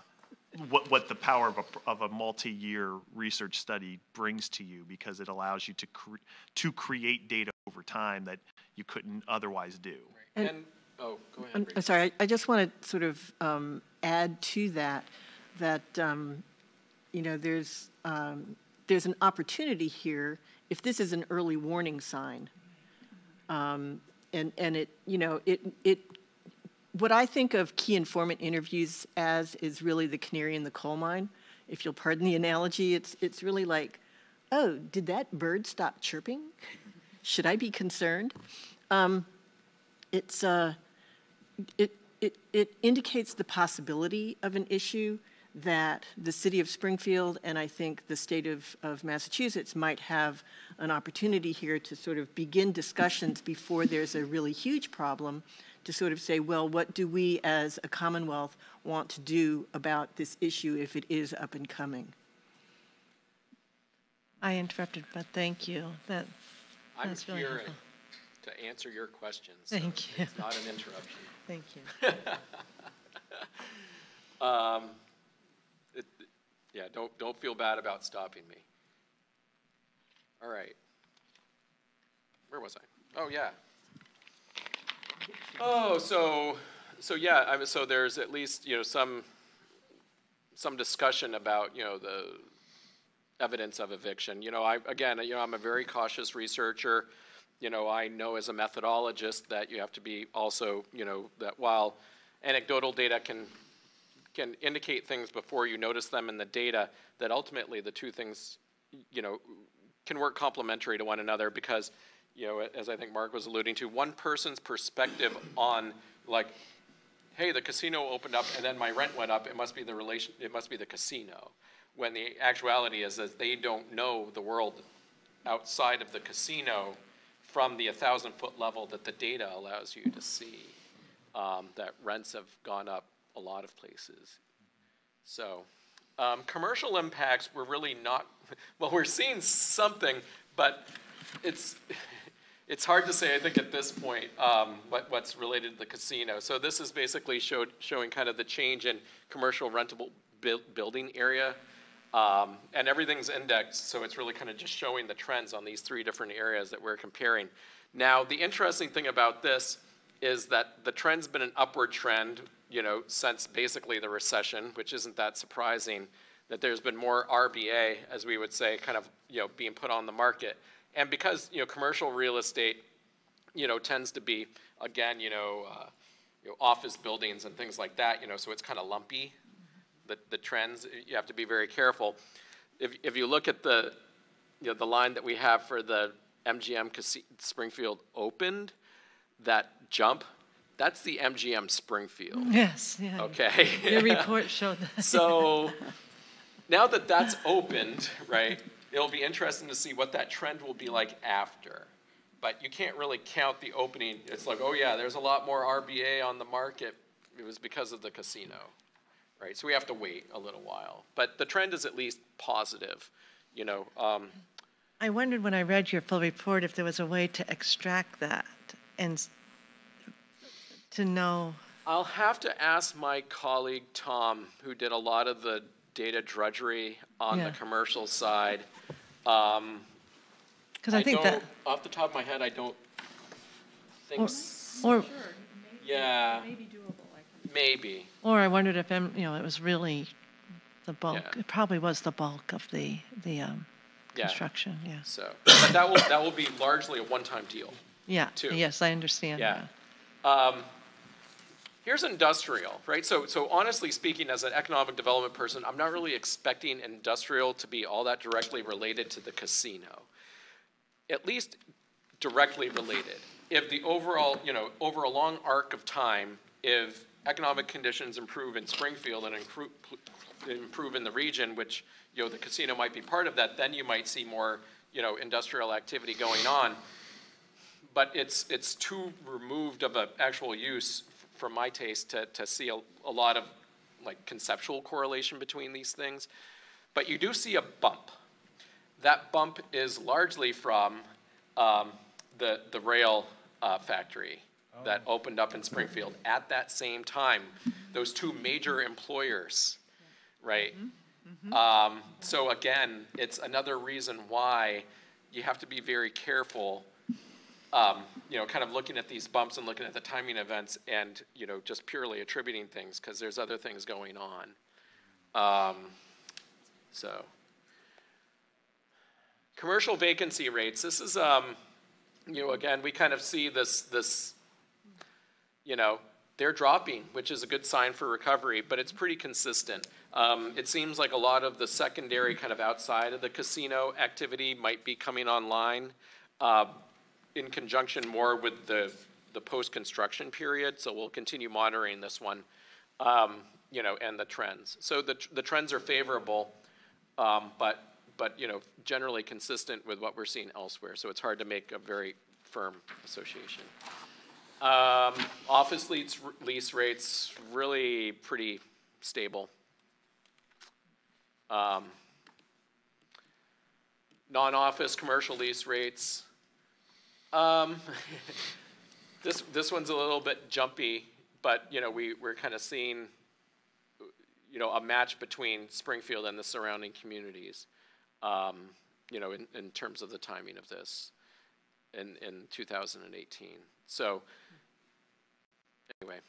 S32: what, what the power of a, of a multi-year research study brings to you because it allows you to cre- to create data over time that you couldn't otherwise do.
S34: And-
S33: And, oh, go ahead.
S34: I'm, I'm sorry, I, I just want to sort of um, add to that, that, um, you know, there's, um, there's an opportunity here, if this is an early warning sign, um, and, and it, you know, it, it, what I think of key informant interviews as is really the canary in the coal mine. If you'll pardon the analogy, it's, it's really like, oh, did that bird stop chirping? Should I be concerned? Um, it's, uh, it, it, it indicates the possibility of an issue that the city of Springfield and I think the state of, of Massachusetts might have an opportunity here to sort of begin discussions before there's a really huge problem to sort of say, well, what do we as a Commonwealth want to do about this issue if it is up and coming?
S1: I interrupted, but thank you. That,
S33: I'm
S1: that's really
S33: here
S1: helpful.
S33: to answer your questions. so
S1: Thank you.
S33: It's not an interruption.
S1: Thank you.
S33: Um, it, yeah, don't, don't feel bad about stopping me. All right. Where was I? Oh, yeah. Oh, so, so yeah, I mean, so there's at least, you know, some, some discussion about, you know, the evidence of eviction. You know, I, again, you know, I'm a very cautious researcher. You know, I know as a methodologist that you have to be also, you know, that while anecdotal data can can indicate things before you notice them in the data, that ultimately the two things, you know, can work complementary to one another because, you know, as I think Mark was alluding to, one person's perspective on like, hey, the casino opened up and then my rent went up, it must be the relation, it must be the casino. When the actuality is that they don't know the world outside of the casino from the 1,000 foot level that the data allows you to see. Um, that rents have gone up a lot of places. So, um, commercial impacts, we're really not, well, we're seeing something, but it's, it's hard to say, I think, at this point, um, what, what's related to the casino. So this is basically showed, showing kind of the change in commercial rentable buil- building area. Um, and everything's indexed, so it's really kind of just showing the trends on these three different areas that we're comparing. Now, the interesting thing about this is that the trend's been an upward trend, you know, since basically the recession, which isn't that surprising, that there's been more RBA, as we would say, kind of, you know, being put on the market. And because, you know, commercial real estate, you know, tends to be, again, you know, uh, you know, office buildings and things like that, you know, so it's kind of lumpy, the, the trends, you have to be very careful. If, if you look at the, you know, the line that we have for the MGM Springfield opened, that jump, that's the MGM Springfield.
S1: Yes, yeah.
S33: Okay.
S1: Your report showed that.
S33: so now that that's opened, right, it'll be interesting to see what that trend will be like after. But you can't really count the opening. It's like, oh yeah, there's a lot more RBA on the market. It was because of the casino, right? So we have to wait a little while. But the trend is at least positive, you know. Um,
S1: I wondered when I read your full report if there was a way to extract that and to know.
S33: I'll have to ask my colleague Tom, who did a lot of the data drudgery on
S1: Yeah.
S33: the commercial side. Um,
S1: 'Cause I think that-
S33: don't- Off the top of my head, I don't think,
S1: Or-
S33: s-
S1: Or,
S33: yeah. Maybe.
S1: or I wondered if, em- you know, it was really the bulk, it probably was the bulk of the, the um,
S33: Yeah.
S1: construction, yeah.
S33: So, but that will, that will be largely a one-time deal.
S1: Yeah,
S33: too.
S1: yes, I understand.
S33: Yeah. Um, here's industrial, right? So, so honestly speaking, as an economic development person, I'm not really expecting industrial to be all that directly related to the casino. At least directly related. If the overall, you know, over a long arc of time, if economic conditions improve in Springfield and improve, in the region, which, you know, the casino might be part of that, then you might see more, you know, industrial activity going on but it's, it's too removed of an actual use f- from my taste to, to see a, a lot of like conceptual correlation between these things. But you do see a bump. That bump is largely from um, the, the rail uh, factory that opened up in Springfield at that same time. Those two major employers, right? Um, so again, it's another reason why you have to be very careful um, you know, kind of looking at these bumps and looking at the timing events and, you know, just purely attributing things because there's other things going on. Um, so, commercial vacancy rates. This is, um, you know, again, we kind of see this, this, you know, they're dropping, which is a good sign for recovery, but it's pretty consistent. Um, it seems like a lot of the secondary kind of outside of the casino activity might be coming online. Uh, in conjunction more with the, the post-construction period, so we'll continue monitoring this one, um, you know, and the trends. So the, the trends are favorable, um, but, but, you know, generally consistent with what we're seeing elsewhere, so it's hard to make a very firm association. Um, office lease, lease rates, really pretty stable. Um, non-office commercial lease rates, um, this, this one's a little bit jumpy, but, you know, we, we're kind of seeing, you know, a match between Springfield and the surrounding communities, um, you know, in, in terms of the timing of this in, in 2018. So, anyway.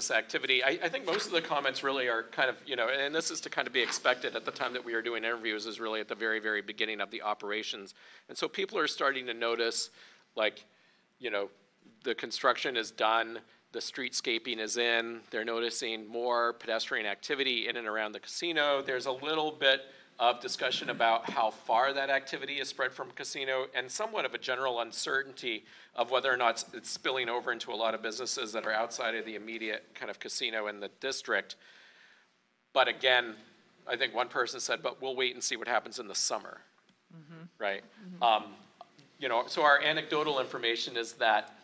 S33: This activity, I, I think most of the comments really are kind of, you know, and this is to kind of be expected at the time that we are doing interviews is really at the very, very beginning of the operations. And so people are starting to notice, like, you know, the construction is done, the streetscaping is in, they're noticing more pedestrian activity in and around the casino. There's a little bit of discussion about how far that activity is spread from casino and somewhat of a general uncertainty of whether or not it's, spilling over into a lot of businesses that are outside of the immediate kind of casino in the district. But again, I think one person said, but we'll wait and see what happens in the summer, right? Um, you know, so our anecdotal information is that,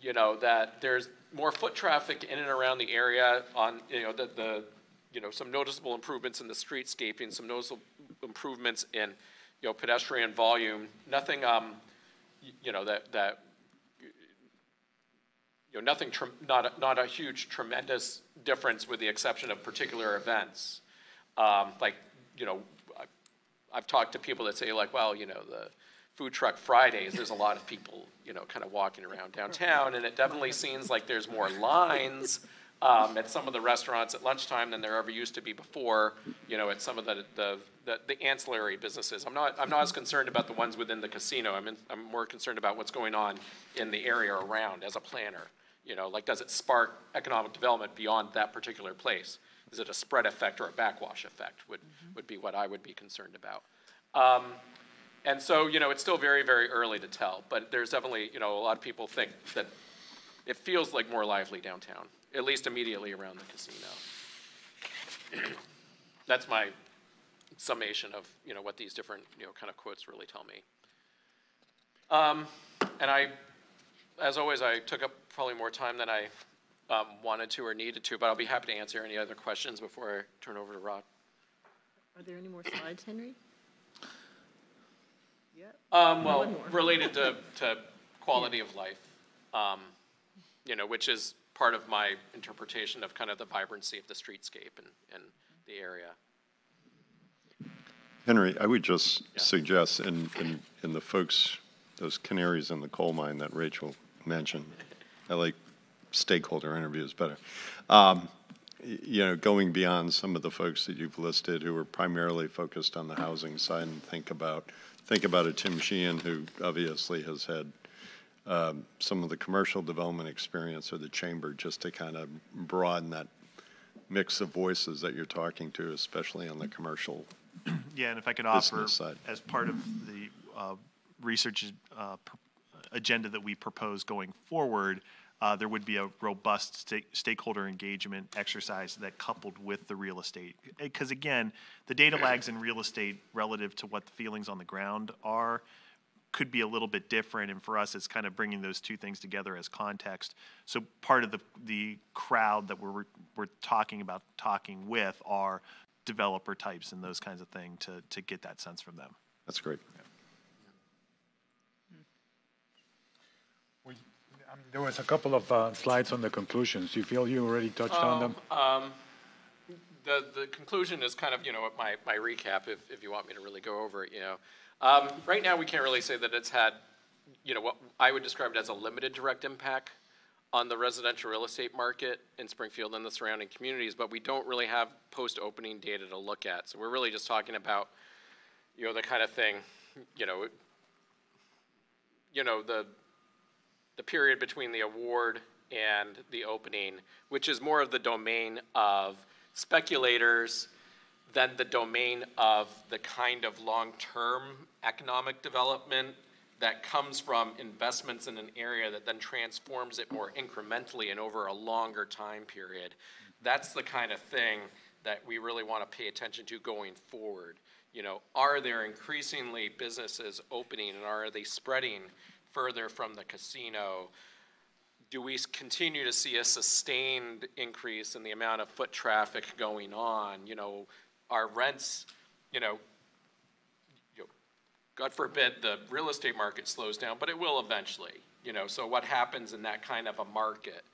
S33: you know, that there's more foot traffic in and around the area on, you know, the, the, you know, some noticeable improvements in the streetscaping, some noticeable improvements in, you know, pedestrian volume, nothing, um, you know, that, that, you know, nothing, not, a- not a huge tremendous difference with the exception of particular events. Um, like, you know, I've talked to people that say like, well, you know, the food truck Fridays, there's a lot of people, you know, kind of walking around downtown, and it definitely seems like there's more lines um, at some of the restaurants at lunchtime than there ever used to be before, you know, at some of the, the, the, the ancillary businesses. I'm not, I'm not as concerned about the ones within the casino. I'm, in, I'm more concerned about what's going on in the area around as a planner. You know, like, does it spark economic development beyond that particular place? Is it a spread effect or a backwash effect would, would be what I would be concerned about. Um, and so, you know, it's still very, very early to tell, but there's definitely, you know, a lot of people think that it feels like more lively downtown, at least immediately around the casino. That's my summation of, you know, what these different, you know, kind of quotes really tell me. Um, and I, as always, I took up probably more time than I um, wanted to or needed to, but I'll be happy to answer any other questions before I turn over to Rod.
S34: Are there any more slides, Henry?
S33: Um, well, related to, to quality of life, um, you know, which is part of my interpretation of kind of the vibrancy of the streetscape and, and the area.
S2: Henry, I would just suggest, in, in, in the folks, those canaries in the coal mine that Rachel mentioned, I like stakeholder interviews better. Um, You know, going beyond some of the folks that you've listed who are primarily focused on the housing side and think about, think about a Tim Sheehan who obviously has had um, some of the commercial development experience or the chamber, just to kind of broaden that mix of voices that you're talking to, especially on the commercial
S32: Yeah, and if I could offer,
S2: side.
S32: as part of the uh, research uh, agenda that we propose going forward, uh, there would be a robust sta- stakeholder engagement exercise that coupled with the real estate. Because again, the data lags in real estate relative to what the feelings on the ground are could be a little bit different, and for us, it's kind of bringing those two things together as context. So part of the, the crowd that we're, we're talking about, talking with are developer types and those kinds of things to, to get that sense from them.
S2: That's great.
S35: There was a couple of uh, slides on the conclusions. Do you feel you already touched on them?
S33: Um, the, the conclusion is kind of, you know, my, my recap, if, if you want me to really go over it, you know. Um, right now, we can't really say that it's had, you know, what I would describe it as a limited direct impact on the residential real estate market in Springfield and the surrounding communities, but we don't really have post-opening data to look at. So we're really just talking about, you know, the kind of thing, you know, you know, the, the period between the award and the opening, which is more of the domain of speculators than the domain of the kind of long-term economic development that comes from investments in an area that then transforms it more incrementally and over a longer time period. That's the kind of thing that we really want to pay attention to going forward. You know, are there increasingly businesses opening and are they spreading further from the casino? Do we continue to see a sustained increase in the amount of foot traffic going on? You know, are rents, you know, you know, God forbid the real estate market slows down, but it will eventually, you know, so what happens in that kind of a market?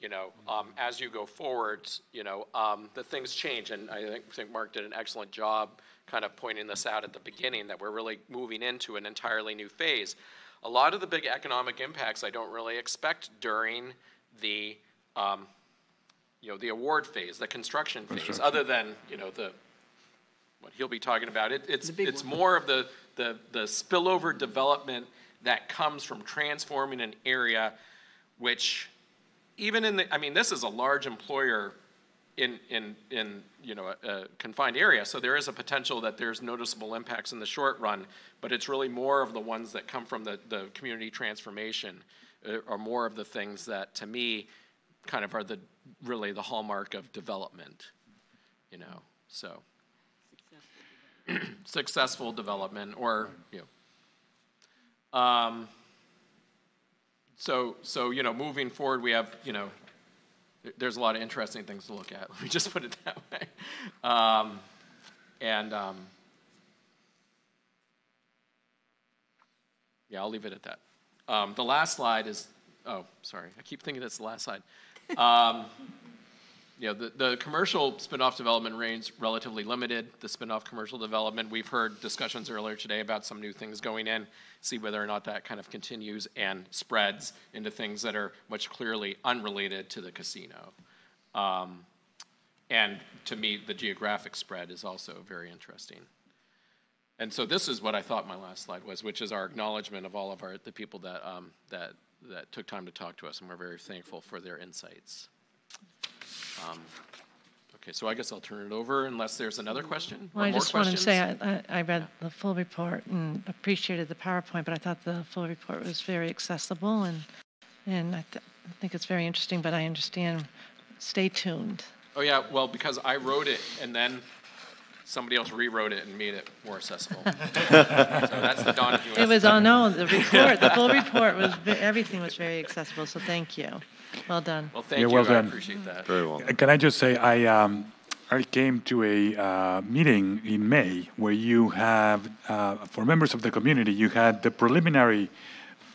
S33: You know, um, as you go forward, you know, um, the things change, and I think, think Mark did an excellent job kind of pointing this out at the beginning, that we're really moving into an entirely new phase. A lot of the big economic impacts I don't really expect during the, um, you know, the award phase, the construction phase,
S35: Construction.
S33: other than, you know, the, what he'll be talking about. It, it's, it's more of the, the, the spillover development that comes from transforming an area which even in the, I mean, this is a large employer in, in, in, you know, a, a confined area, so there is a potential that there's noticeable impacts in the short run, but it's really more of the ones that come from the, the community transformation, uh, are more of the things that, to me, kind of are the, really the hallmark of development, you know, so. Successful development, or, you know. Um, so, so, you know, moving forward, we have, you know, there's a lot of interesting things to look at. Let me just put it that way. Um, and, um, yeah, I'll leave it at that. Um, the last slide is, oh, sorry, I keep thinking it's the last slide. You know, the, the commercial spin-off development range relatively limited. The spin-off commercial development, we've heard discussions earlier today about some new things going in. See whether or not that kind of continues and spreads into things that are much clearly unrelated to the casino. Um, and to me, the geographic spread is also very interesting. And so this is what I thought my last slide was, which is our acknowledgement of all of our the people that um, that that took time to talk to us, and we're very thankful for their insights. Um, okay, so I guess I'll turn it over unless there's another question.
S1: Well,
S33: or
S1: I
S33: more
S1: just wanted to
S33: questions?
S1: say, I, I I read the full report and appreciated the PowerPoint, but I thought the full report was very accessible and, and I, th- I think it's very interesting, but I understand, stay tuned.
S33: Oh yeah, well because I wrote it and then somebody else rewrote it and made it more accessible. so that's the Donahue.
S1: It was, oh no, the report, the full report was, everything was very accessible, so thank you. Well done.
S33: Well, thank
S4: Yeah,
S33: you.
S4: well
S33: I
S4: done.
S33: appreciate that.
S2: Very well.
S4: Uh, Can I just say, I, um, I came to a uh, meeting in May where you have, uh, for members of the community, you had the preliminary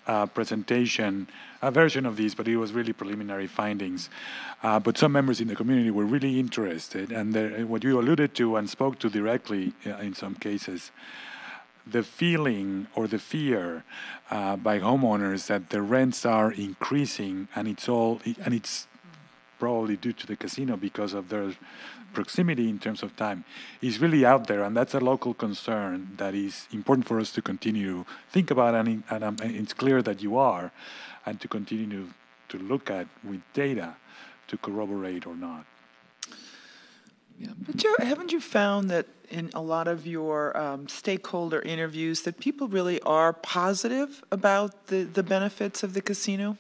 S4: uh, presentation, a version of these, but it was really preliminary findings. Uh, but some members in the community were really interested, and the, what you alluded to and spoke to directly uh, in some cases, the feeling or the fear uh, by homeowners that the rents are increasing, and it's all, and it's probably due to the casino because of their proximity in terms of time is really out there. And that's a local concern that is important for us to continue to think about. And, and um, it's clear that you are and to continue to look at with data to corroborate or not
S19: But Joe, haven't you found that in a lot of your um, stakeholder interviews that people really are positive about the, the benefits of the casino?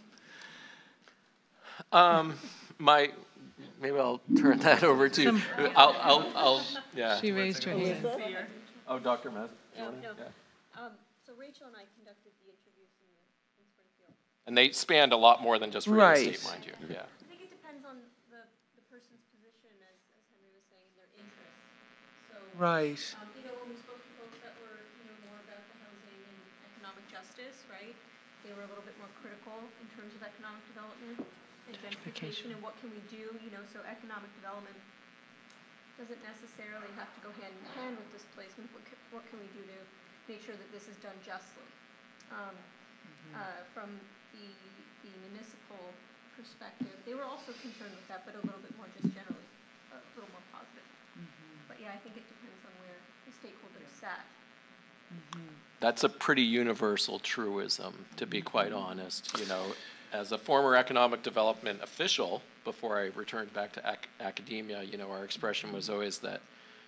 S33: Um, my, maybe I'll turn that over to,
S1: Some-
S33: I'll, I'll, I'll, yeah.
S1: She raised her hand.
S33: Oh, Dr. Mez?
S36: No, no.
S33: Yeah.
S36: Um, so Rachel and I conducted the interviews in, in Springfield.
S33: And they spanned a lot more than just real
S19: Right.
S33: estate, mind you, yeah.
S36: I think it depends on the, the person's position, as, as Henry was saying, their interests. So,
S19: Right.
S36: um, you know, when we spoke to folks that were, you know, more about the housing and economic justice, right? They were a little bit more critical in terms of economic development and gentrification and what can we do, you know, so economic development doesn't necessarily have to go hand in hand with displacement. What can, what can we do to make sure that this is done justly? Um, uh, from the, the municipal perspective, they were also concerned with that, but a little bit more just generally, a little more positive. But yeah, I think it depends on where the stakeholders sat.
S33: That's a pretty universal truism, to be quite honest. You know, as a former economic development official, before I returned back to ac- academia, you know, our expression was always that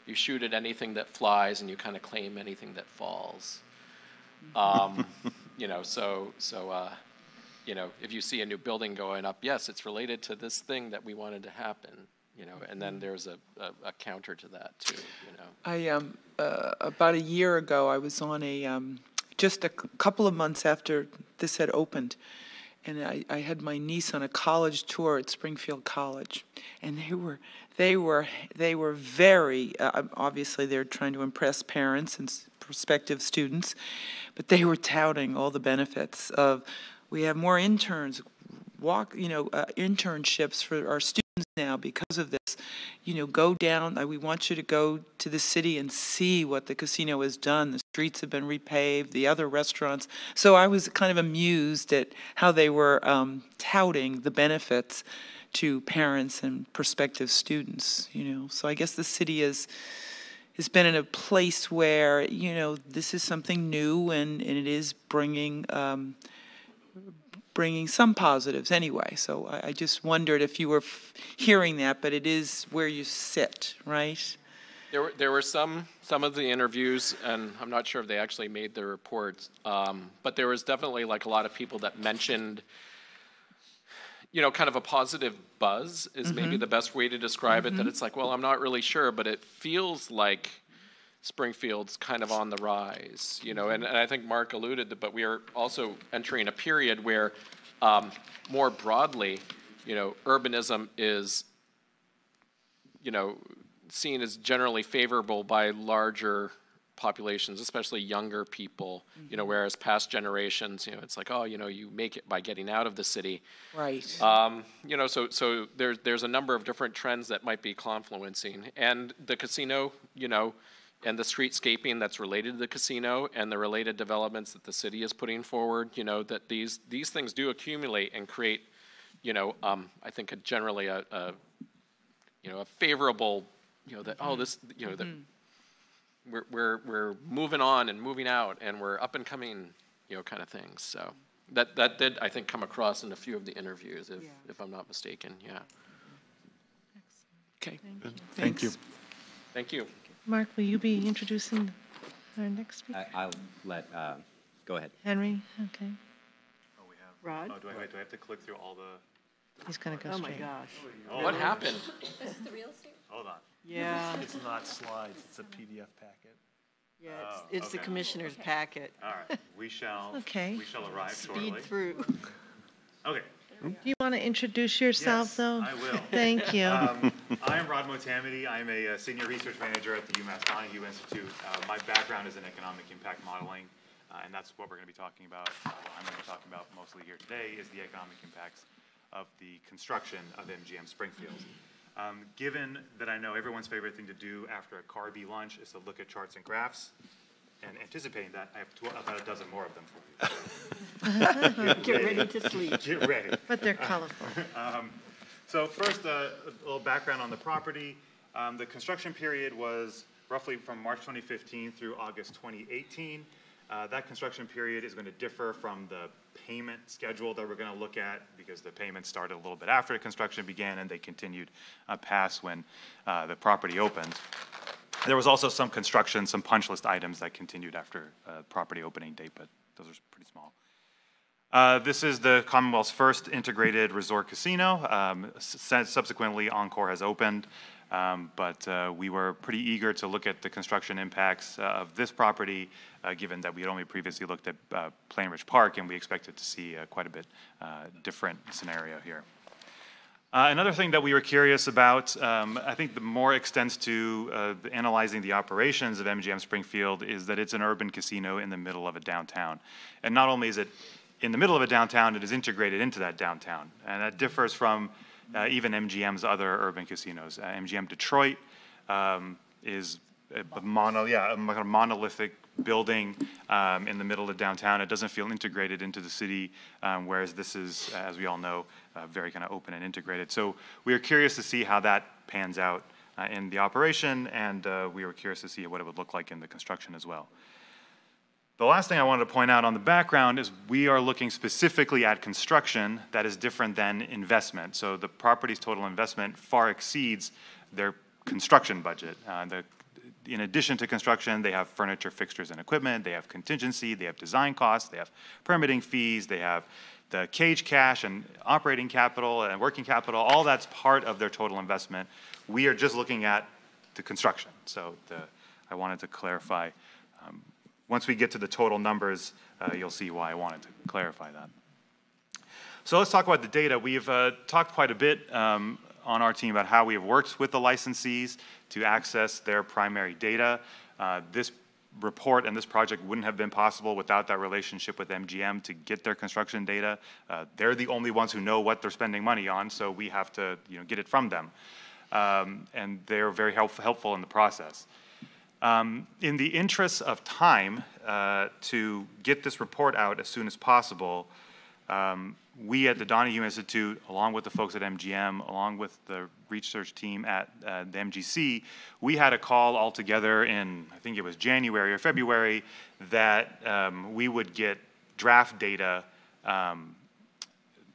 S33: you shoot at anything that flies and you kind of claim anything that falls. Um, you know, so so uh, you know, if you see a new building going up, yes, it's related to this thing that we wanted to happen. You know, and then there's a, a, a counter to that too. You know.
S19: I um uh, about a year ago, I was on a um, just a c- couple of months after this had opened, and I, I had my niece on a college tour at Springfield College, and they were they were they were very uh, obviously they're trying to impress parents and s- prospective students, but they were touting all the benefits of we have more interns walk you know uh, internships for our students now because of this you know go down we want you to go to the city and see what the casino has done. The streets have been repaved the other restaurants. So i was kind of amused at how they were um, touting the benefits to parents and prospective students you know. So i guess the city is has been in a place where you know this is something new and, and it is bringing um, bringing some positives anyway. So I, I just wondered if you were f- hearing that, but it is where you sit, right?
S33: There were, there were some, some of the interviews, and I'm not sure if they actually made the reports, um, but there was definitely like a lot of people that mentioned, you know, kind of a positive buzz is maybe
S19: Mhm.
S33: the best way to describe it. That
S19: Mhm.
S33: it's like, well, I'm not really sure, but it feels like Springfield's kind of on the rise, you know. And, and I think Mark alluded, to, but we are also entering a period where, um, more broadly, you know, urbanism is you know, seen as generally favorable by larger populations, especially younger people, you know, whereas past generations, you know, it's like, oh, you know, you make it by getting out of the city.
S19: Right.
S33: Um, you know, so so there's there's a number of different trends that might be confluencing, and the casino, you know, and the streetscaping that's related to the casino, and the related developments that the city is putting forward, you know, that these these things do accumulate and create, you know, um, I think a generally a, a you know a favorable, you know, that oh this you know that we're we're we're moving on and moving out and we're up and coming, you know, kind of things. So that that did I think come across in a few of the interviews, if if I'm not mistaken. Yeah.
S19: Okay.
S4: Thank you.
S33: Thank you.
S1: Mark, will you be introducing our next speaker?
S31: I- I'll let, uh, go ahead.
S1: Henry, okay.
S34: Rod?
S37: Oh, do I, wait, do I have to click through all the?
S1: He's going to go
S34: Oh, my
S1: straight.
S34: gosh.
S33: What happened?
S26: This is the real estate?
S37: Hold on.
S34: Yeah.
S37: It's not slides, it's a PDF packet.
S34: Yeah,
S37: Oh,
S34: it's, it's the
S37: okay.
S34: commissioner's packet.
S37: All right, we shall,
S1: Okay.
S37: we shall arrive shortly.
S34: Speed through.
S37: Okay.
S1: Do you want to introduce yourself,
S37: Yes,
S1: though?
S37: I will.
S1: Thank you.
S37: Um, I am Rod Motamedi. I'm a uh, senior research manager at the UMass Donahue Institute. Uh, My background is in economic impact modeling, uh, and that's what we're going to be talking about. uh, What I'm going to be talking about mostly here today is the economic impacts of the construction of MGM Springfield. Um, Given that I know everyone's favorite thing to do after a Carby lunch is to look at charts and graphs, and anticipating that, I have tw- about a dozen more of them for you.
S34: Get ready to sleep.
S37: Get ready.
S1: But they're colorful.
S37: Um, So first, uh, a little background on the property. Um, The construction period was roughly from March 2015 through August 2018. Uh, That construction period is going to differ from the payment schedule that we're going to look at because the payments started a little bit after construction began and they continued uh, past when uh, the property opened. There was also some construction, some punch list items that continued after uh, property opening date, but those are pretty small. Uh, This is the Commonwealth's first integrated resort casino. Um, Subsequently, Encore has opened, um, but uh, we were pretty eager to look at the construction impacts uh, of this property, uh, given that we had only previously looked at uh, Plainridge Park, and we expected to see quite a bit different scenario here. Uh, Another thing that we were curious about, um, I think the more extends to uh, analyzing the operations of MGM Springfield, is that it's an urban casino in the middle of a downtown. And not only is it in the middle of a downtown, it is integrated into that downtown. And that differs from uh, even MGM's other urban casinos. Uh, MGM Detroit um, is a a mono, yeah, a monolithic building um, in the middle of downtown. It doesn't feel integrated into the city, um, whereas this is, as we all know, uh, very kind of open and integrated. So we are curious to see how that pans out uh, in the operation, and uh, we were curious to see what it would look like in the construction as well. The last thing I wanted to point out on the background is we are looking specifically at construction that is different than investment. So the property's total investment far exceeds their construction budget. Uh, the, in addition to construction, they have furniture, fixtures, and equipment, they have contingency, they have design costs, they have permitting fees, they have the cage cash and operating capital and working capital, all that's part of their total investment. We are just looking at the construction. So the, I wanted to clarify um, once we get to the total numbers, uh, you'll see why I wanted to clarify that. So let's talk about the data. We've uh, talked quite a bit um, on our team about how we have worked with the licensees to access their primary data. Uh, This report and this project wouldn't have been possible without that relationship with MGM to get their construction data. Uh, They're the only ones who know what they're spending money on, so we have to, you know, get it from them. Um, And they're very help- helpful in the process. Um, In the interest of time, uh, to get this report out as soon as possible, um, we at the Donahue Institute, along with the folks at MGM, along with the research team at uh, the MGC, we had a call all together in, I think it was January or February, that um, we would get draft data um,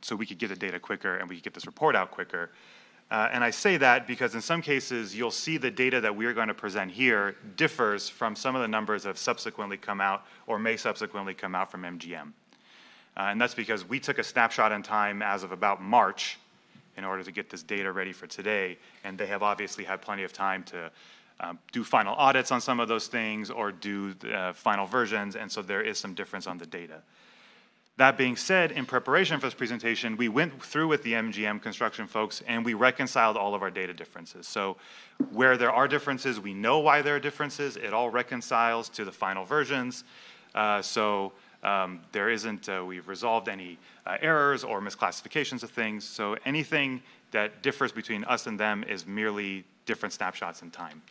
S37: so we could get the data quicker and we could get this report out quicker. Uh, and I say that because in some cases, you'll see the data that we're going to present here differs from some of the numbers that have subsequently come out or may subsequently come out from MGM. Uh, and that's because we took a snapshot in time as of about March in order to get this data ready for today, and they have obviously had plenty of time to um, do final audits on some of those things or do uh, final versions, and so there is some difference on the data. That being said, in preparation for this presentation, we went through with the MGM construction folks and we reconciled all of our data differences. So where there are differences, we know why there are differences. It all reconciles to the final versions. Uh, so um, there isn't, uh, we've resolved any uh, errors or misclassifications of things. So anything that differs between us and them is merely different snapshots in time.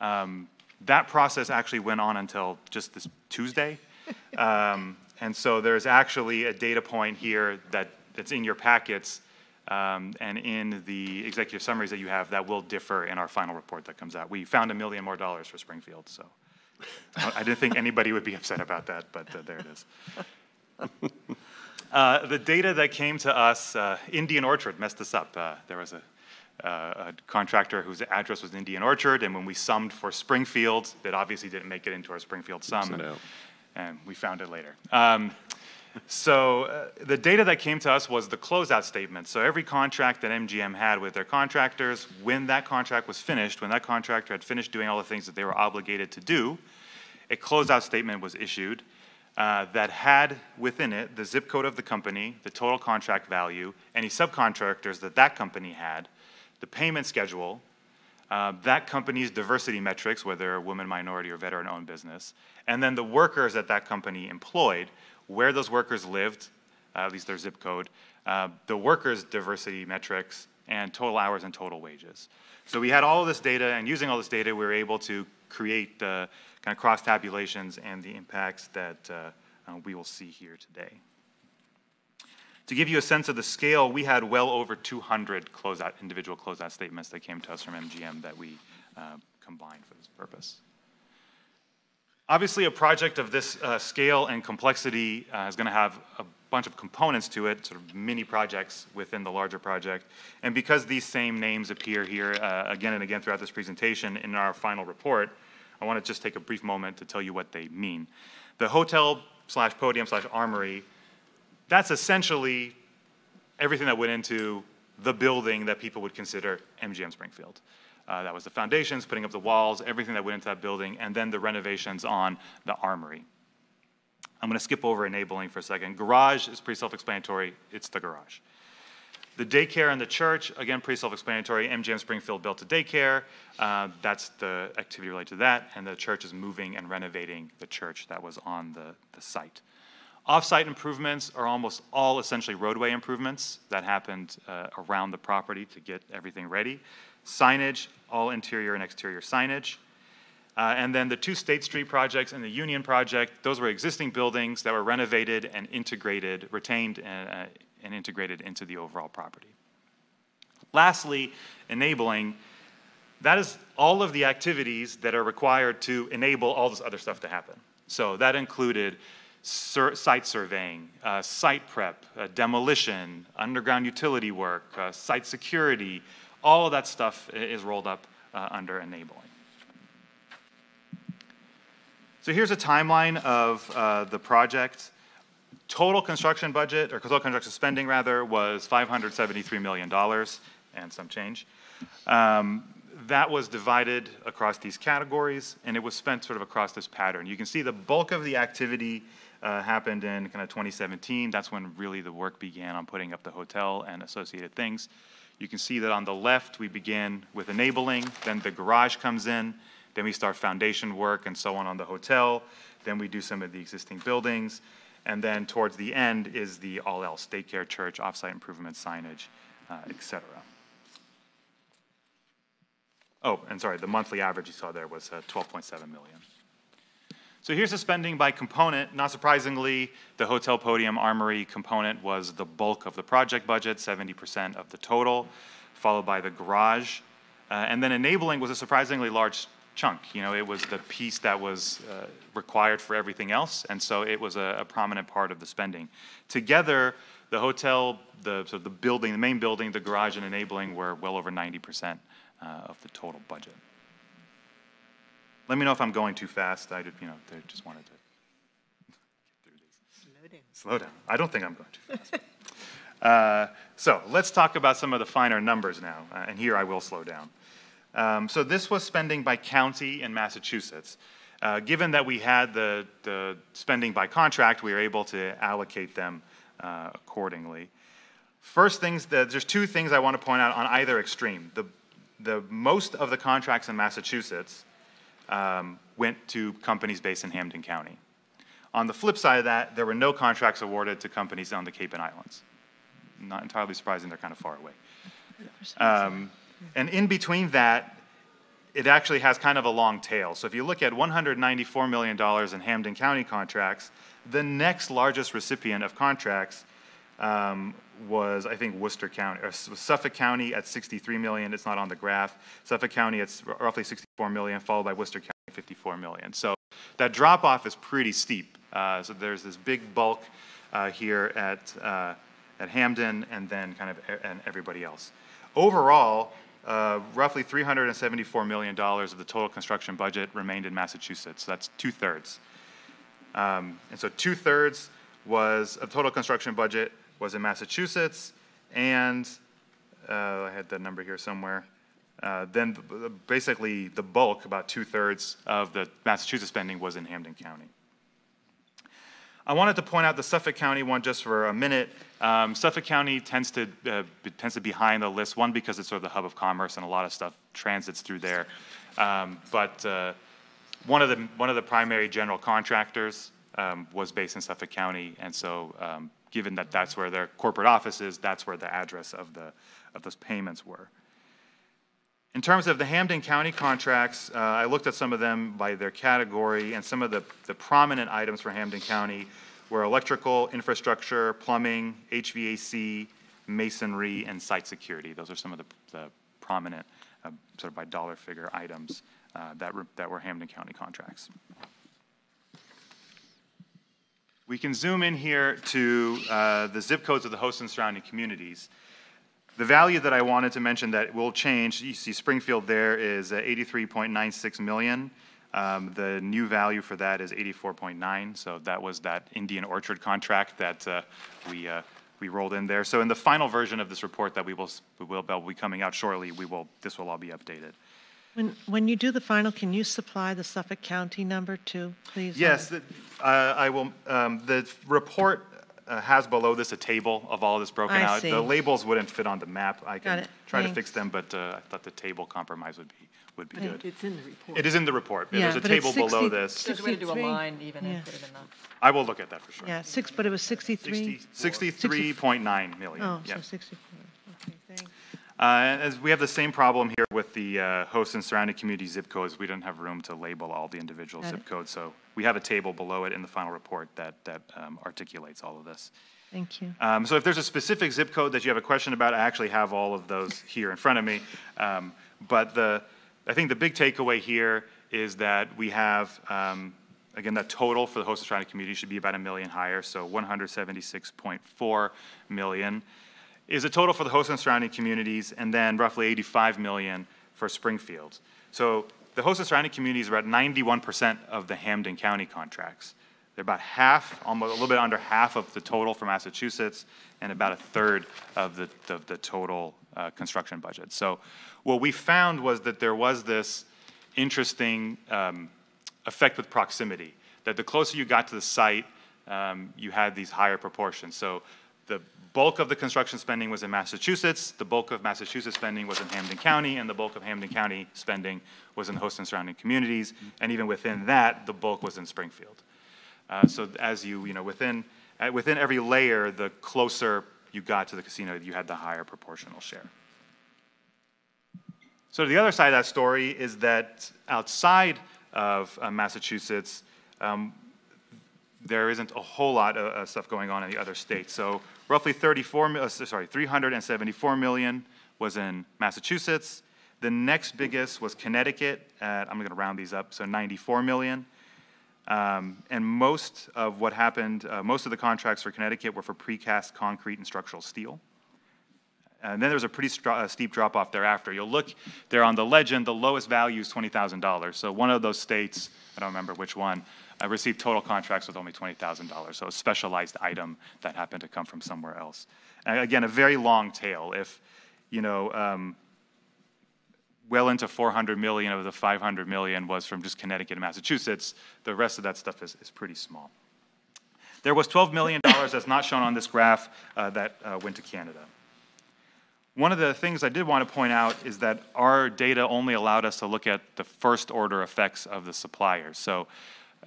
S37: Um, that process actually went on until just this Tuesday. Um, and so there's actually a data point here that, that's in your packets um, and in the executive summaries that you have that will differ in our final report that comes out. We found a million more dollars for Springfield, so I didn't think anybody would be upset about that, but uh, there it is. Uh, the data that came to us, uh, Indian Orchard messed us up. Uh, there was a, uh, a contractor whose address was Indian Orchard, and when we summed for Springfield, it obviously didn't make it into our Springfield sum.
S33: And
S37: and we found it later. Um, So uh, the data that came to us was the closeout statement. So every contract that MGM had with their contractors, when that contract was finished, when that contractor had finished doing all the things that they were obligated to do, a closeout statement was issued uh, that had within it the zip code of the company, the total contract value, any subcontractors that that company had, the payment schedule, uh, that company's diversity metrics, whether a woman, minority, or veteran-owned business, and then the workers that that company employed, where those workers lived, uh, at least their zip code, uh, the workers' diversity metrics, and total hours and total wages. So we had all of this data, and using all this data, we were able to create the kind of cross tabulations and the impacts that uh, uh, we will see here today. To give you a sense of the scale, we had well over 200 closeout, individual closeout statements that came to us from MGM that we uh, combined for this purpose. Obviously, a project of this uh, scale and complexity uh, is going to have a bunch of components to it, sort of mini projects within the larger project. And because these same names appear here uh, again and again throughout this presentation in our final report, I want to just take a brief moment to tell you what they mean. The hotel slash podium slash armory, that's essentially everything that went into the building that people would consider MGM Springfield. Uh, that was the foundations, putting up the walls, everything that went into that building, and then the renovations on the armory. I'm going to skip over enabling for a second. Garage is pretty self-explanatory. It's the garage. The daycare and the church, again, pretty self-explanatory. MGM Springfield built a daycare. Uh, that's the activity related to that. And the church is moving and renovating the church that was on the, the site. Off-site improvements are almost all essentially roadway improvements that happened uh, around the property to get everything ready. Signage, all interior and exterior signage. Uh, and then the two State Street projects and the Union project, those were existing buildings that were renovated and integrated, retained uh, and integrated into the overall property. Lastly, enabling, that is all of the activities that are required to enable all this other stuff to happen. So that included sur site surveying, uh, site prep, uh, demolition, underground utility work, uh, site security, all of that stuff is rolled up uh, under enabling. So here's a timeline of uh, the project. Total construction budget, or total construction spending rather, was $573 million and some change. Um, that was divided across these categories, and it was spent sort of across this pattern. You can see the bulk of the activity uh, happened in kind of 2017. That's when really the work began on putting up the hotel and associated things. You can see that on the left, we begin with enabling, then the garage comes in, then we start foundation work and so on on the hotel, then we do some of the existing buildings, and then towards the end is the all else, daycare, church, offsite improvement, signage, uh, et cetera. Oh, and sorry, the monthly average you saw there was uh, 12.7 million. So here's the spending by component. Not surprisingly, the hotel podium armory component was the bulk of the project budget, 70% of the total, followed by the garage. Uh, and then enabling was a surprisingly large chunk. You know, it was the piece that was uh, required for everything else, and so it was a, a, prominent part of the spending. Together, the hotel, the, so the building, the main building, the garage, and enabling were well over 90% uh, of the total budget. Let me know if I'm going too fast. I did, you know, just wanted to
S1: Slow down.
S37: Slow down. I don't think I'm going too fast. uh, so let's talk about some of the finer numbers now, uh, and here I will slow down. Um, so this was spending by county in Massachusetts. Uh, given that we had the, the, spending by contract, we were able to allocate them uh, accordingly. First things, that, there's two things I want to point out on either extreme. The, the most of the contracts in Massachusetts um, went to companies based in Hampden County. On the flip side of that, there were no contracts awarded to companies on the Cape and Islands. Not entirely surprising, they're kind of far away. Um, and in between that, it actually has kind of a long tail. So if you look at $194 million in Hampden County contracts, the next largest recipient of contracts um, was, I think, Worcester County, or Suffolk County at 63 million. It's not on the graph. Suffolk County, it's roughly 64 million, followed by Worcester County, 54 million. So that drop off is pretty steep. Uh, so there's this big bulk uh, here at, uh, at Hampden and then kind of and everybody else. Overall, uh, roughly $374 million of the total construction budget remained in Massachusetts. That's two thirds. Um, and so two thirds was, a total construction budget was in Massachusetts, and, uh, I had the number here somewhere. Uh, Then basically, the bulk, about two-thirds of the Massachusetts spending was in Hampden County. I wanted to point out the Suffolk County one just for a minute. Um, Suffolk County tends to, uh, be- tends to be on the list, one, because it's sort of the hub of commerce and a lot of stuff transits through there. Um, But uh, one of the, one of the primary general contractors um, was based in Suffolk County, and so um, given that that's where their corporate office is, that's where the address of the, of those payments were. In terms of the Hampden County contracts, uh, I looked at some of them by their category, and some of the, the prominent items for Hampden County were electrical, infrastructure, plumbing, HVAC, masonry, and site security. Those are some of the, the prominent, uh, sort of by dollar figure items uh, that, that were Hampden County contracts. We can zoom in here to uh, the zip codes of the host and surrounding communities. The value that I wanted to mention that will change, you see Springfield there is uh, 83.96 million. Um, The new value for that is 84.9, so that was that Indian Orchard contract that uh, we, uh, we rolled in there. So in the final version of this report that we will, we will, will be coming out shortly, we will, this will all be updated.
S1: When, when you do the final, can you supply the Suffolk County number too, please?
S37: Yes, the- uh, I will, um, the report uh, has below this a table of all this broken
S1: I
S37: out.
S1: see.
S37: The labels wouldn't fit on the map. I
S1: Got
S37: can
S1: it.
S37: try to
S1: Thanks.
S37: fix them, but uh, I thought the table compromise would be, would be
S34: I
S37: good.
S34: It's in the report.
S37: It is in the report.
S1: Yeah,
S37: There's a
S1: but it's
S37: table below
S1: 60
S37: this.
S3: There's a way to do a
S1: 63.
S3: line even
S1: Yeah.
S3: and put it in the.
S37: I will look at that for sure.
S1: Yeah, six, but it was 63?
S37: 63.9 million.
S1: Oh,
S37: yeah.
S1: so 64, okay, thanks.
S37: Uh, and As we have the same problem here with the uh, host and surrounding community zip codes, we don't have room to label all the individual
S1: Got
S37: zip
S1: it.
S37: codes. So we have a table below it in the final report that, that um, articulates all of this.
S1: Thank you.
S37: Um, So if there's a specific zip code that you have a question about, I actually have all of those here in front of me. Um, But the, I think the big takeaway here is that we have, um, again, that total for the host and surrounding community should be about a million higher, so 176.4 million is a total for the host and surrounding communities, and then roughly 85 million for Springfield. So the host and surrounding communities are about 91% of the Hampden County contracts. They're about half, almost a little bit under half of the total for Massachusetts, and about a third of the, the total uh, construction budget. So what we found was that there was this interesting um, effect with proximity, that the closer you got to the site, um, you had these higher proportions. So the bulk of the construction spending was in Massachusetts, the bulk of Massachusetts spending was in Hampden County, and the bulk of Hampden County spending was in the host and surrounding communities, and even within that, the bulk was in Springfield. Uh, So as you, you know, within, uh, within every layer, the closer you got to the casino, you had the higher proportional share. So the other side of that story is that outside of uh, Massachusetts, um, there isn't a whole lot of uh, stuff going on in the other states. So roughly 34, uh, sorry, 374 million was in Massachusetts. The next biggest was Connecticut at, I'm going to round these up, so 94 million. Um, And most of what happened, uh, most of the contracts for Connecticut were for precast concrete and structural steel. And then there's a pretty uh, steep drop off thereafter. You'll look there on the legend, the lowest value is $20,000. So one of those states, I don't remember which one, uh, received total contracts with only $20,000. So a specialized item that happened to come from somewhere else. And again, a very long tail. If, you know, um, well into 400 million of the 500 million was from just Connecticut and Massachusetts, the rest of that stuff is, is pretty small. There was $12 million that's not shown on this graph uh, that uh, went to Canada. One of the things I did want to point out is that our data only allowed us to look at the first order effects of the suppliers. So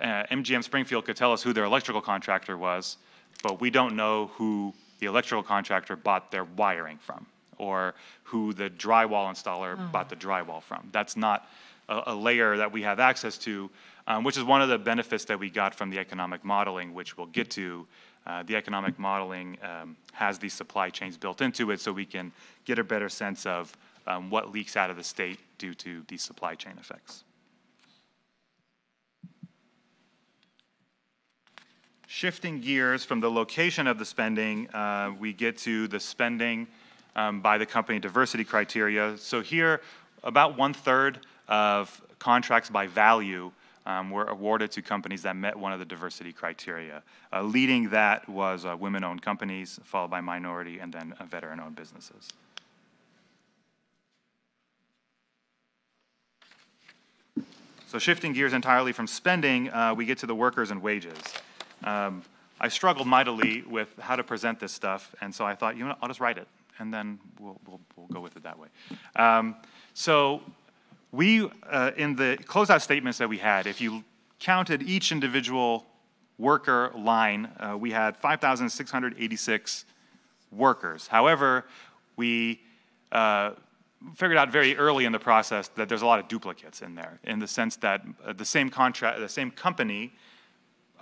S37: uh, MGM Springfield could tell us who their electrical contractor was, but we don't know who the electrical contractor bought their wiring from or who the drywall installer
S1: Oh.
S37: bought the drywall from. That's not a, a layer that we have access to, um, which is one of the benefits that we got from the economic modeling, which we'll get to. Uh, the economic modeling um, has these supply chains built into it, so we can get a better sense of um, what leaks out of the state due to these supply chain effects. Shifting gears from the location of the spending, uh, we get to the spending um, by the company diversity criteria. So here, about one-third of contracts by value um, were awarded to companies that met one of the diversity criteria. Uh, leading that was uh, women-owned companies, followed by minority, and then uh, veteran-owned businesses. So shifting gears entirely from spending, uh, we get to the workers and wages. Um, I struggled mightily with how to present this stuff, and so I thought, you know, I'll just write it, and then we'll, we'll, we'll go with it that way. Um, so we, uh, in the closeout statements that we had, if you counted each individual worker line, uh, we had 5,686 workers. However, we uh, figured out very early in the process that there's a lot of duplicates in there, in the sense that uh, the same contract, the same company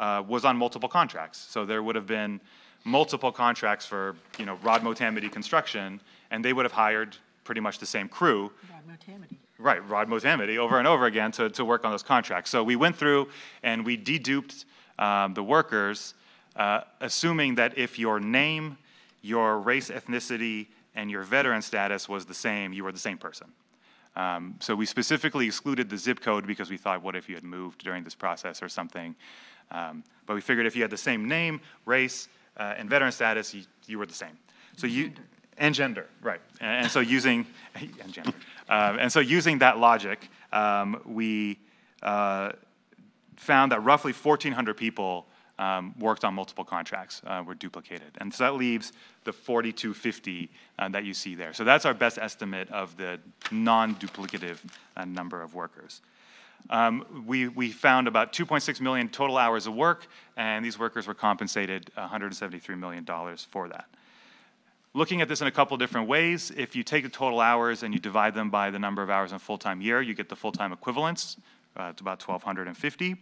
S37: uh, was on multiple contracts. So there would have been multiple contracts for, you know, Rod Motamedi Construction, and they would have hired pretty much the same crew.
S1: Rod Motamedi.
S37: Right, Rod Motamedi over and over again to, to work on those contracts. So we went through and we deduped um, the workers, uh, assuming that if your name, your race, ethnicity, and your veteran status was the same, you were the same person. Um, so we specifically excluded the zip code because we thought, what if you had moved during this process or something? Um, but we figured if you had the same name, race, uh, and veteran status, you, you were the same. So you and gender, right? And, and so using and gender, um, and so using that logic, um, we uh, found that roughly 1,400 people um, worked on multiple contracts, uh, were duplicated. And so that leaves the 4250 uh, that you see there. So that's our best estimate of the non-duplicative uh, number of workers. Um, we, we found about 2.6 million total hours of work, and these workers were compensated $173 million for that. Looking at this in a couple different ways, if you take the total hours and you divide them by the number of hours in a full-time year, you get the full-time equivalents. Uh, it's about 1,250.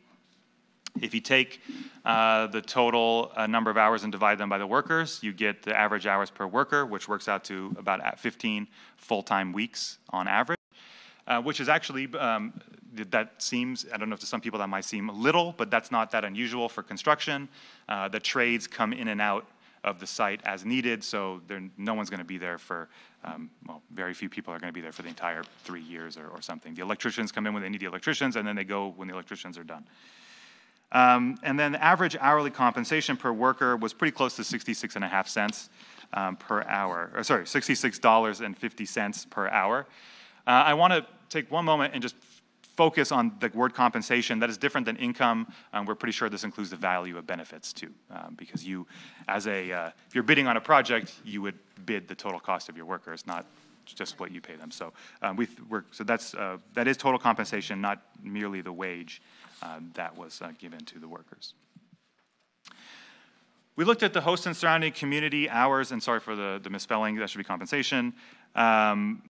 S37: If you take uh, the total uh, number of hours and divide them by the workers, you get the average hours per worker, which works out to about 15 full-time weeks on average, uh, which is actually, um, that seems, I don't know if to some people that might seem little, but that's not that unusual for construction. Uh, the trades come in and out of the site as needed, so there, no one's going to be there for, um, well, very few people are going to be there for the entire three years or, or something. The electricians come in when they need the electricians, and then they go when the electricians are done. Um, and then the average hourly compensation per worker was pretty close to 66 and a half cents um, per hour, or sorry, $66.50 per hour. Uh, I want to take one moment and just focus on the word compensation. That is different than income. Um, we're pretty sure this includes the value of benefits too, um, because you, as a, uh, if you're bidding on a project, you would bid the total cost of your workers, not just what you pay them. So um, we are so that's uh, that is total compensation, not merely the wage uh, that was uh, given to the workers. We looked at the host and surrounding community hours, and sorry for the, the misspelling, that should be compensation. Um,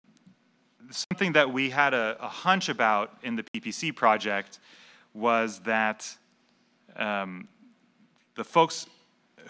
S37: something that we had a, a, hunch about in the PPC project was that um, the folks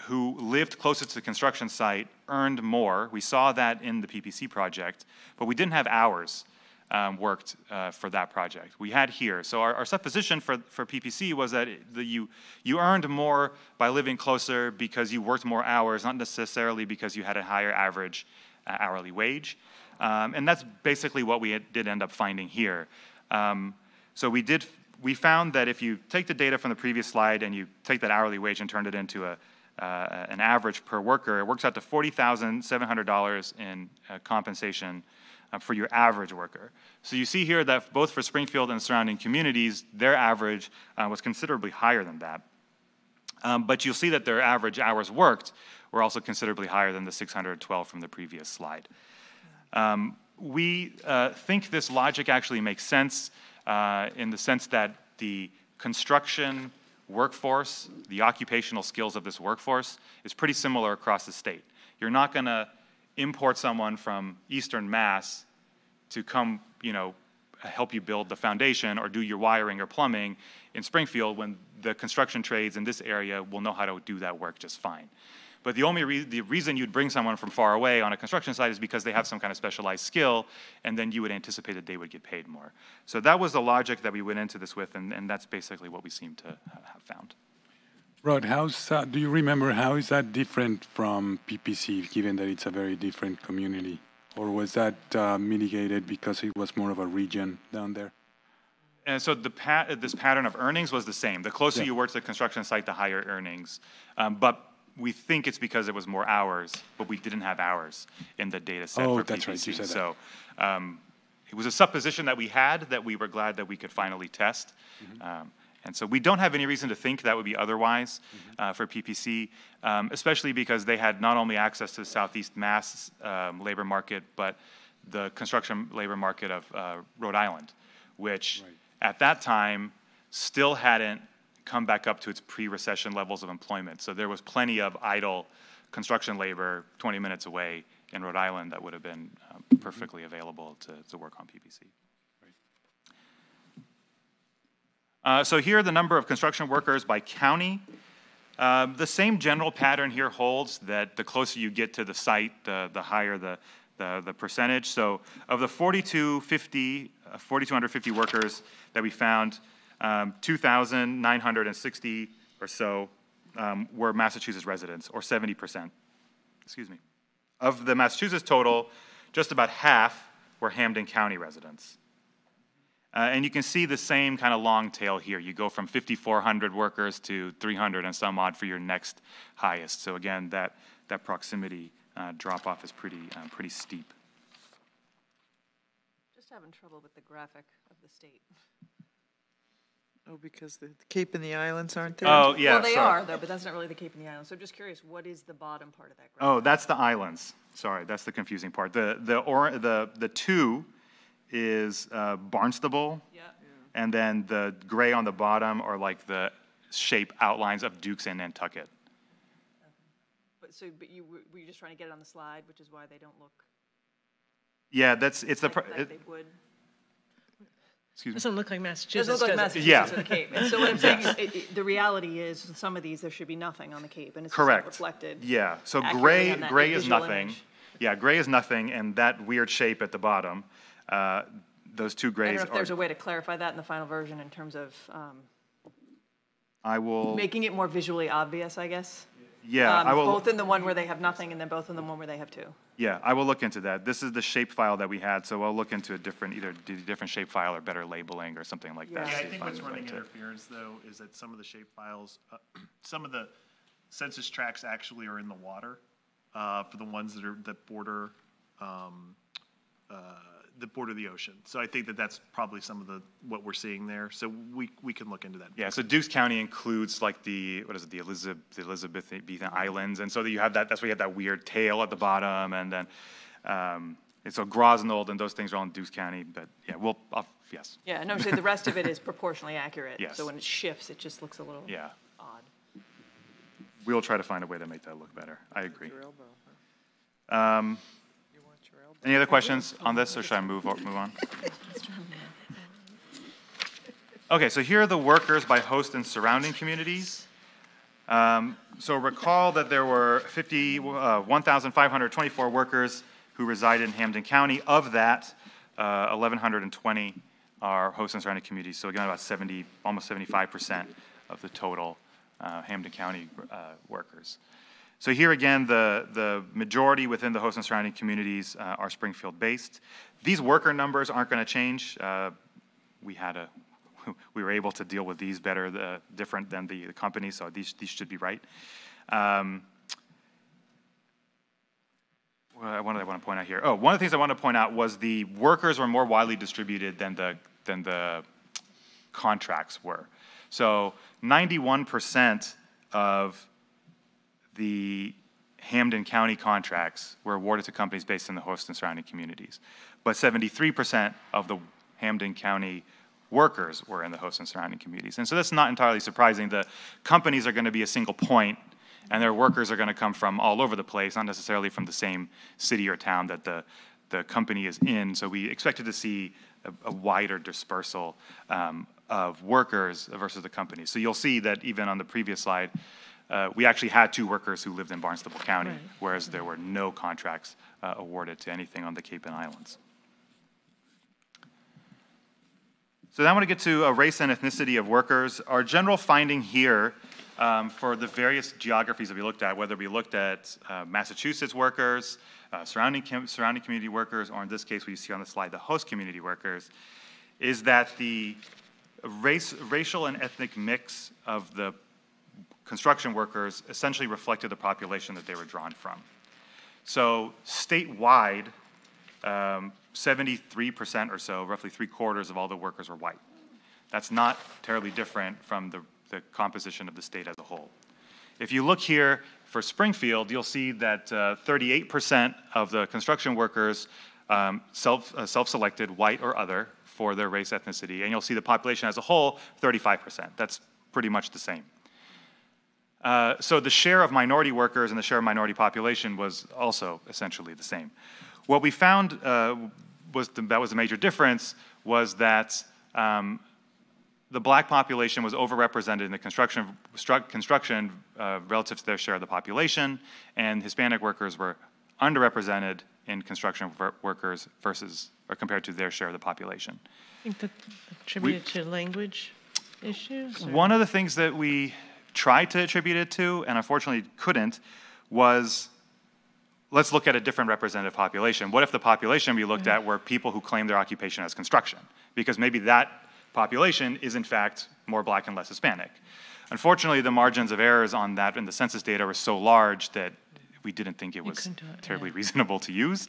S37: who lived closer to the construction site earned more. We saw that in the PPC project, but we didn't have hours um, worked uh, for that project. We had here. So our, our supposition for, for PPC was that the, you, you earned more by living closer because you worked more hours, not necessarily because you had a higher average uh, hourly wage. Um, and that's basically what we did end up finding here. Um, so we did we found that if you take the data from the previous slide and you take that hourly wage and turn it into a, uh, an average per worker, it works out to $40,700 in uh, compensation uh, for your average worker. So you see here that both for Springfield and surrounding communities, their average uh, was considerably higher than that. Um, but you'll see that their average hours worked were also considerably higher than the 612 from the previous slide. Um, we uh, think this logic actually makes sense uh, in the sense that the construction workforce, the occupational skills of this workforce, is pretty similar across the state. You're not going to import someone from Eastern Mass to come, you know, help you build the foundation or do your wiring or plumbing in Springfield when the construction trades in this area will know how to do that work just fine. But the only re the reason you'd bring someone from far away on a construction site is because they have some kind of specialized skill, and then you would anticipate that they would get paid more. So that was the logic that we went into this with, and, and that's basically what we seem to have found.
S35: Rod, how's uh, do you remember how is that different from PPC, given that it's a very different community, or was that uh, mitigated because it was more of a region down there?
S37: And so the pat, this pattern of earnings was the same. The closer
S35: Yeah.
S37: you were to the construction site, the higher earnings. Um, But we think it's because it was more hours, but we didn't have hours in the data set
S35: Oh,
S37: for
S35: that's right, you said that.
S37: So um, it was a supposition that we had that we were glad that we could finally test.
S35: Mm-hmm.
S37: Um, And so we don't have any reason to think that would be otherwise
S35: Mm-hmm.
S37: uh, for PPC, um, especially because they had not only access to the Southeast Mass um, labor market, but the construction labor market of uh, Rhode Island, which at that time still hadn't come back up to its pre-recession levels of employment. So there was plenty of idle construction labor 20 minutes away in Rhode Island that would have been um, perfectly available to, to work on PPC. Uh, So here are the number of construction workers by county. Um, The same general pattern here holds, that the closer you get to the site, the, the higher the, the, the percentage. So of the 4,250, uh, 4,250 workers that we found, um, 2,960 or so um, were Massachusetts residents, or 70%. Excuse me. Of the Massachusetts total, just about half were Hampden County residents. Uh, and you can see the same kind of long tail here. You go from 5,400 workers to 300 and some odd for your next highest. So again, that, that proximity uh, drop off is pretty, uh, pretty steep.
S3: Just having trouble with the graphic of the state.
S19: Oh, because the Cape and the Islands aren't there?
S37: Oh, yeah,
S3: Well, they
S37: sorry.
S3: are, though, but that's not really the Cape and the Islands. So I'm just curious, what is the bottom part of that graph?
S37: Oh, that's the islands. Sorry, that's the confusing part. The, the, or, the, the two is uh, Barnstable. And then the gray on the bottom are like the shape outlines of Dukes and Nantucket.
S3: But so, but you, were were you just trying to get it on the slide, which is why they don't look
S37: Yeah, that's, it's the,
S3: like
S37: pr-
S3: like
S37: it-
S3: they would?
S37: Excuse me.
S1: Doesn't look like Massachusetts.
S3: Doesn't look like
S1: does it?
S3: Massachusetts
S37: Yeah.
S3: or the Cape. And so what I'm saying is, it- it- the reality is, in some of these, there should be nothing on the Cape, and it's just not
S37: Correct.
S3: reflected.
S37: Yeah, so
S3: accurately
S37: gray,
S3: on that
S37: gray is
S3: visual
S37: nothing.
S3: image.
S37: Yeah, gray is nothing, and that weird shape at the bottom, uh, those two
S3: I don't
S37: grays
S3: know if there's a
S37: are,
S3: way to clarify that in the final version in terms of um,
S37: I will,
S3: making it more visually obvious, I guess.
S37: Yeah,
S3: Um,
S37: I will.
S3: Both in the one where they have nothing and then both in the one where they have two.
S37: Yeah, I will look into that. This is the shape file that we had, so I'll look into a different, either do a different shape file or better labeling or something like that. Yeah.
S32: I
S37: see if
S32: think what's
S37: going
S32: running
S37: to-
S32: interference, though, is that some of the shape files, uh, some of the census tracts actually are in the water, uh, for the ones that are, that border, um, uh, that border of the ocean. So I think that that's probably some of the, what we're seeing there. So we, we can look into that.
S37: Yeah, so Dukes County includes like the, what is it, the Elizabeth, the Elizabethan Islands, and so that you have that, that's why you have that weird tail at the bottom, and then, um, and so Gosnold and those things are all in Dukes County, but yeah, we'll, I'll, yes,
S3: Yeah, no, so the rest of it is proportionally accurate.
S37: Yes.
S3: So when it shifts, it just looks a little
S37: yeah.
S3: odd.
S37: We'll try to find a way to make that look better. I agree. Um, Any other questions on this, or should I move, move on? Okay, so here are the workers by host and surrounding communities. Um, So recall that there were 50, uh, 1,524 workers who reside in Hampden County. Of that, uh, 1,120 are host and surrounding communities. So again, about 70, almost 75% of the total uh, Hampden County uh, workers. So here again, the, the majority within the host and surrounding communities uh, are Springfield-based. These worker numbers aren't going to change. Uh, We had a, we were able to deal with these better, uh, different than the the company, so these, these should be right. Um, What did I want to point out here? Oh, one of the things I want to point out was the workers were more widely distributed than the, than the contracts were. So 91% of the Hampden County contracts were awarded to companies based in the host and surrounding communities. But 73% of the Hampden County workers were in the host and surrounding communities. And so that's not entirely surprising. The companies are going to be a single point, and their workers are going to come from all over the place, not necessarily from the same city or town that the, the company is in. So we expected to see a, a wider dispersal um, of workers versus the companies. So you'll see that even on the previous slide, uh, we actually had two workers who lived in Barnstable County,
S1: Right.
S37: whereas there were no contracts uh, awarded to anything on the Cape and Islands. So now I want to get to uh, race and ethnicity of workers. Our general finding here um, for the various geographies that we looked at, whether we looked at uh, Massachusetts workers, uh, surrounding, com- surrounding community workers, or in this case, what you see on the slide, the host community workers, is that the race, racial and ethnic mix of the construction workers essentially reflected the population that they were drawn from. So statewide, um, 73% or so, roughly three quarters of all the workers were white. That's not terribly different from the, the composition of the state as a whole. If you look here for Springfield, you'll see that uh, 38% of the construction workers um, self, uh, self-selected white or other for their race ethnicity, and you'll see the population as a whole, 35%. That's pretty much the same. Uh, so the share of minority workers and the share of minority population was also essentially the same. What we found uh, was the, that was a major difference was that um, the black population was overrepresented in the construction, construction uh, relative to their share of the population, and Hispanic workers were underrepresented in construction workers versus or compared to their share of the population.
S1: I think that attributed to language issues? or-
S37: One of the things that we tried to attribute it to, and unfortunately couldn't, was let's look at a different representative population. What if the population we looked at were people who claim their occupation as construction? Because maybe that population is in fact more black and less Hispanic. Unfortunately, the margins of errors on that in the census data were so large that we didn't think it was
S1: it,
S37: terribly reasonable to use.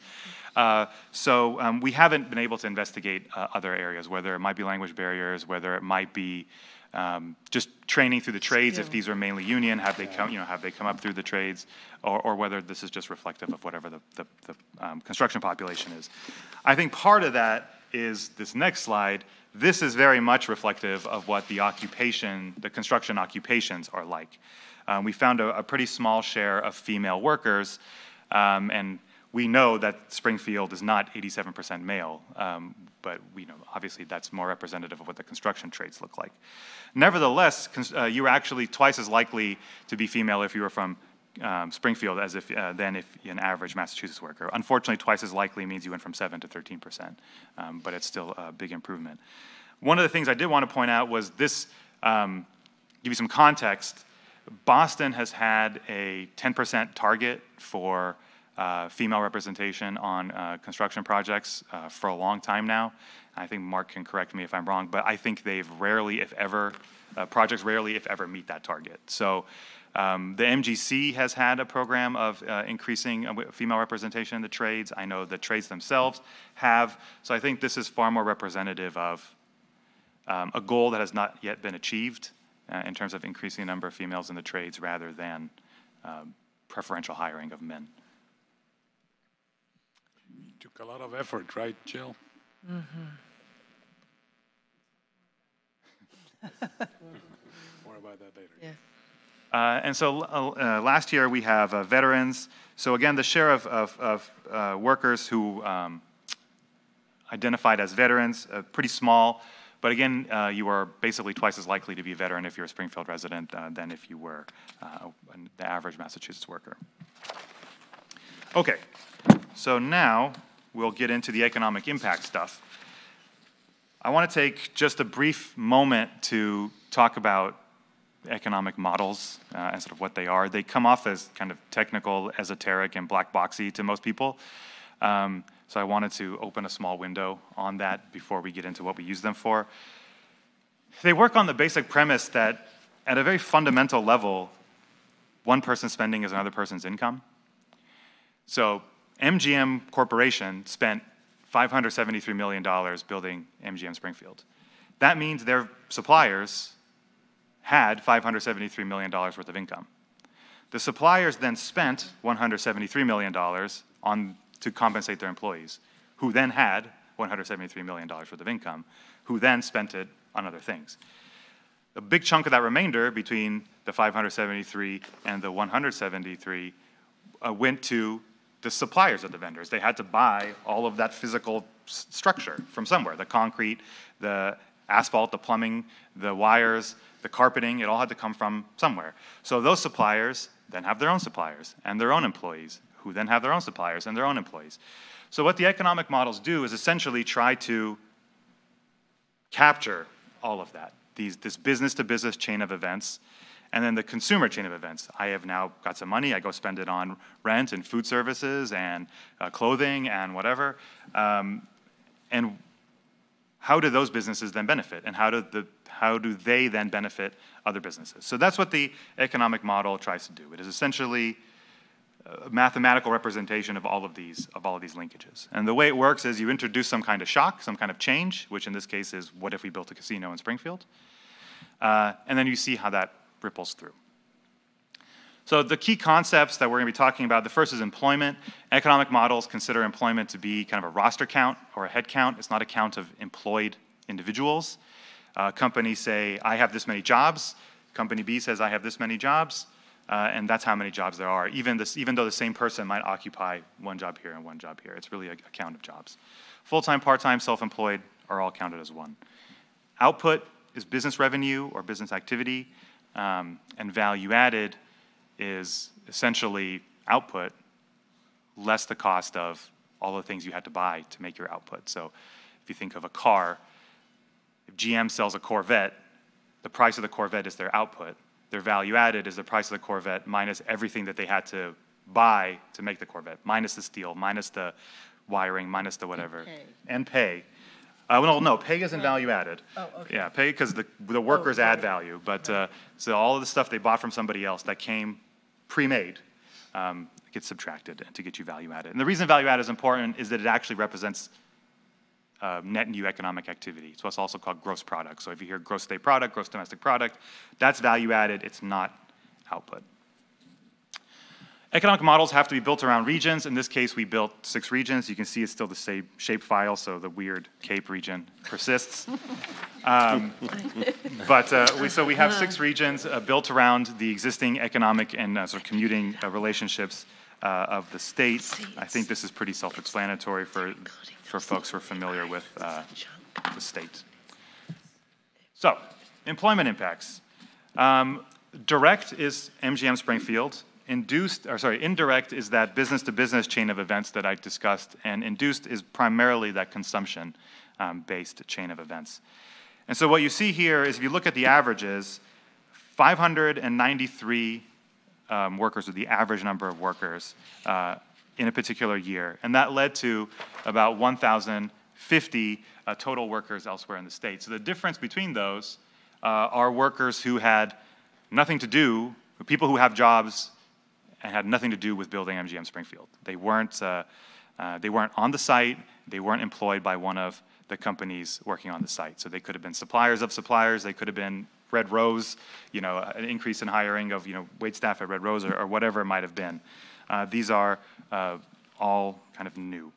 S37: Uh, so um, we haven't been able to investigate uh, other areas, whether it might be language barriers, whether it might be um, just training through the trades. If these are mainly union, have they come, you know, have they come up through the trades, or, or whether this is just reflective of whatever the, the, the um, construction population is. I think part of that is this next slide. This is very much reflective of what the occupation, the construction occupations are like. Um, we found a, a, pretty small share of female workers, um, and we know that Springfield is not 87% male, um, but we know obviously that's more representative of what the construction trades look like. Nevertheless, uh, you were actually twice as likely to be female if you were from um, Springfield as if uh, than if an average Massachusetts worker. Unfortunately, twice as likely means you went from 7 to 13 percent, um, but it's still a big improvement. One of the things I did want to point out was this. Um, give you some context. Boston has had a 10 percent target for uh, female representation on uh, construction projects uh, for a long time now. I think Mark can correct me if I'm wrong, but I think they've rarely, if ever, uh, projects rarely, if ever, meet that target. So um, the MGC has had a program of uh, increasing uh, female representation in the trades. I know the trades themselves have. So I think this is far more representative of um, a goal that has not yet been achieved in terms of increasing the number of females in the trades rather than preferential hiring of men.
S35: Took a lot of effort, right, Jill?
S1: Mm-hmm.
S35: More about that later.
S1: Yeah.
S37: Uh, and so uh, last year we have uh, veterans. So again, the share of, of, of uh, workers who um, identified as veterans, uh, pretty small. But again, uh, you are basically twice as likely to be a veteran if you're a Springfield resident than if you were the average Massachusetts worker. Okay, so now we'll get into the economic impact stuff. I want to take just a brief moment to talk about economic models uh, and sort of what they are. They come off as kind of technical, esoteric, and black boxy to most people. Um, so I wanted to open a small window on that before we get into what we use them for. They work on the basic premise that at a very fundamental level, one person's spending is another person's income. So MGM Corporation spent $573 million building MGM Springfield. That means their suppliers had $573 million worth of income. The suppliers then spent $173 million on, to compensate their employees, who then had $173 million worth of income, who then spent it on other things. A big chunk of that remainder between the 573 and the 173 uh, went to the suppliers of the vendors. They had to buy all of that physical structure from somewhere the concrete, the asphalt, the plumbing, the wires, the carpeting. It all had to come from somewhere. So those suppliers then have their own suppliers and their own employees, who then have their own suppliers and their own employees. So what the economic models do is essentially try to capture all of that, these, this business to business chain of events and then the consumer chain of events. I have now got some money. I go spend it on rent and food services and uh, clothing and whatever. Um, and how do those businesses then benefit? And how do, the, how do they then benefit other businesses? So that's what the economic model tries to do. It is essentially a mathematical representation of all of these of all of these linkages. And the way it works is you introduce some kind of shock, some kind of change, which in this case is what if we built a casino in Springfield? Uh, and then you see how that ripples through. So the key concepts that we're going to be talking about, the first is employment. Economic models consider employment to be kind of a roster count or a head count. It's not a count of employed individuals. Uh, companies say, I have this many jobs. Company B says, I have this many jobs. Uh, and that's how many jobs there are, even, this, even though the same person might occupy one job here and one job here. It's really a, a count of jobs. Full-time, part-time, self-employed are all counted as one. Output is business revenue or business activity, um, and value added is essentially output less the cost of all the things you had to buy to make your output. So if you think of a car, if GM sells a Corvette, the price of the Corvette is their output. Their value added is the price of the Corvette minus everything that they had to buy to make the Corvette, minus the steel, minus the wiring, minus the whatever.
S1: And pay.
S37: And pay. Uh, well, no, pay isn't value added.
S1: Oh, okay.
S37: Yeah, pay because the, the workers add value, but, uh, so all of the stuff they bought from somebody else that came pre-made, um, gets subtracted to get you value added. And the reason value added is important is that it actually represents uh, net new economic activity. So it's what's also called gross product. So if you hear gross state product, gross domestic product, that's value added, it's not output. Economic models have to be built around regions. In this case, we built six regions. You can see it's still the same shape file, so the weird Cape region persists. Um, but uh, we, so we have six regions uh, built around the existing economic and uh, sort of commuting uh, relationships uh, of the state. I think this is pretty self-explanatory for, for folks who are familiar with uh, the state. So, employment impacts. Um, direct is MGM Springfield. Induced, or sorry, indirect is that business-to-business chain of events that I discussed, and induced is primarily that consumption-based chain of events. And so what you see here is if you look at the averages, 593 um, workers are the average number of workers uh, in a particular year. And that led to about 1,050 uh, total workers elsewhere in the state. So the difference between those uh, are workers who had nothing to do, people who have jobs had nothing to do with building MGM Springfield. They weren't, uh, uh, they weren't on the site, they weren't employed by one of the companies working on the site. So they could have been suppliers of suppliers, they could have been Red Rose, you know, an increase in hiring of, you know, wait staff at Red Rose or, or whatever it might have been. Uh, these are uh, all kind of new.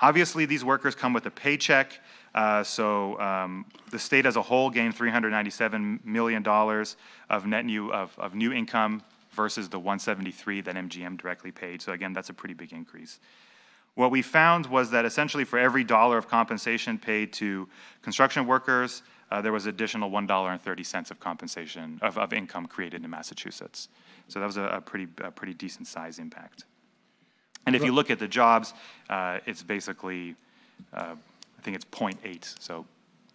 S37: Obviously, these workers come with a paycheck. Uh, so um, the state as a whole gained $397 million of net new of, of new income versus the 173 that MGM directly paid. So again, that's a pretty big increase. What we found was that essentially for every dollar of compensation paid to construction workers, uh, there was additional $1.30 of compensation, of, of income created in Massachusetts. So that was a, a pretty, a pretty decent size impact. And if you look at the jobs, uh, it's basically, uh, I think it's 0.8, so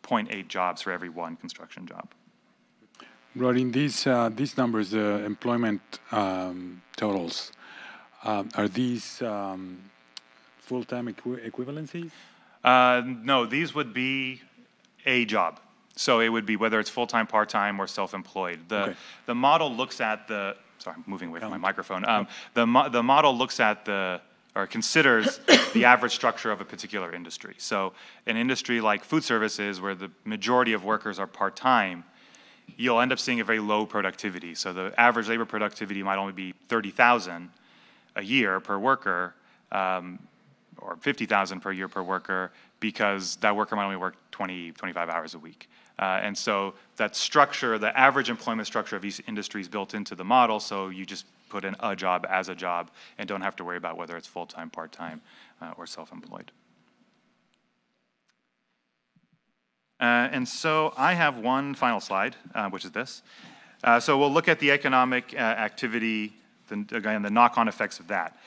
S37: 0.8 jobs for every one construction job.
S35: Rod, in these, uh, these numbers, the employment um, totals, um, are these um, full-time equi- equivalencies?
S37: Uh, no, these would be a job. So it would be whether it's full-time, part-time, or self-employed. The,
S35: Okay.
S37: the model looks at the, sorry, I'm moving away from my microphone. Um, the, mo- the model looks at the, or considers the average structure of a particular industry. So an industry like food services, where the majority of workers are part-time, you'll end up seeing a very low productivity. So the average labor productivity might only be 30,000 a year per worker, um, or 50,000 per year per worker, because that worker might only work 20, 25 hours a week. Uh, and so that structure, the average employment structure of each industry is built into the model, so you just put in a job as a job and don't have to worry about whether it's full-time, part-time, uh, or self-employed. Uh, and so I have one final slide, uh, which is this. Uh, so we'll look at the economic uh, activity, the, again, the knock-on effects of that.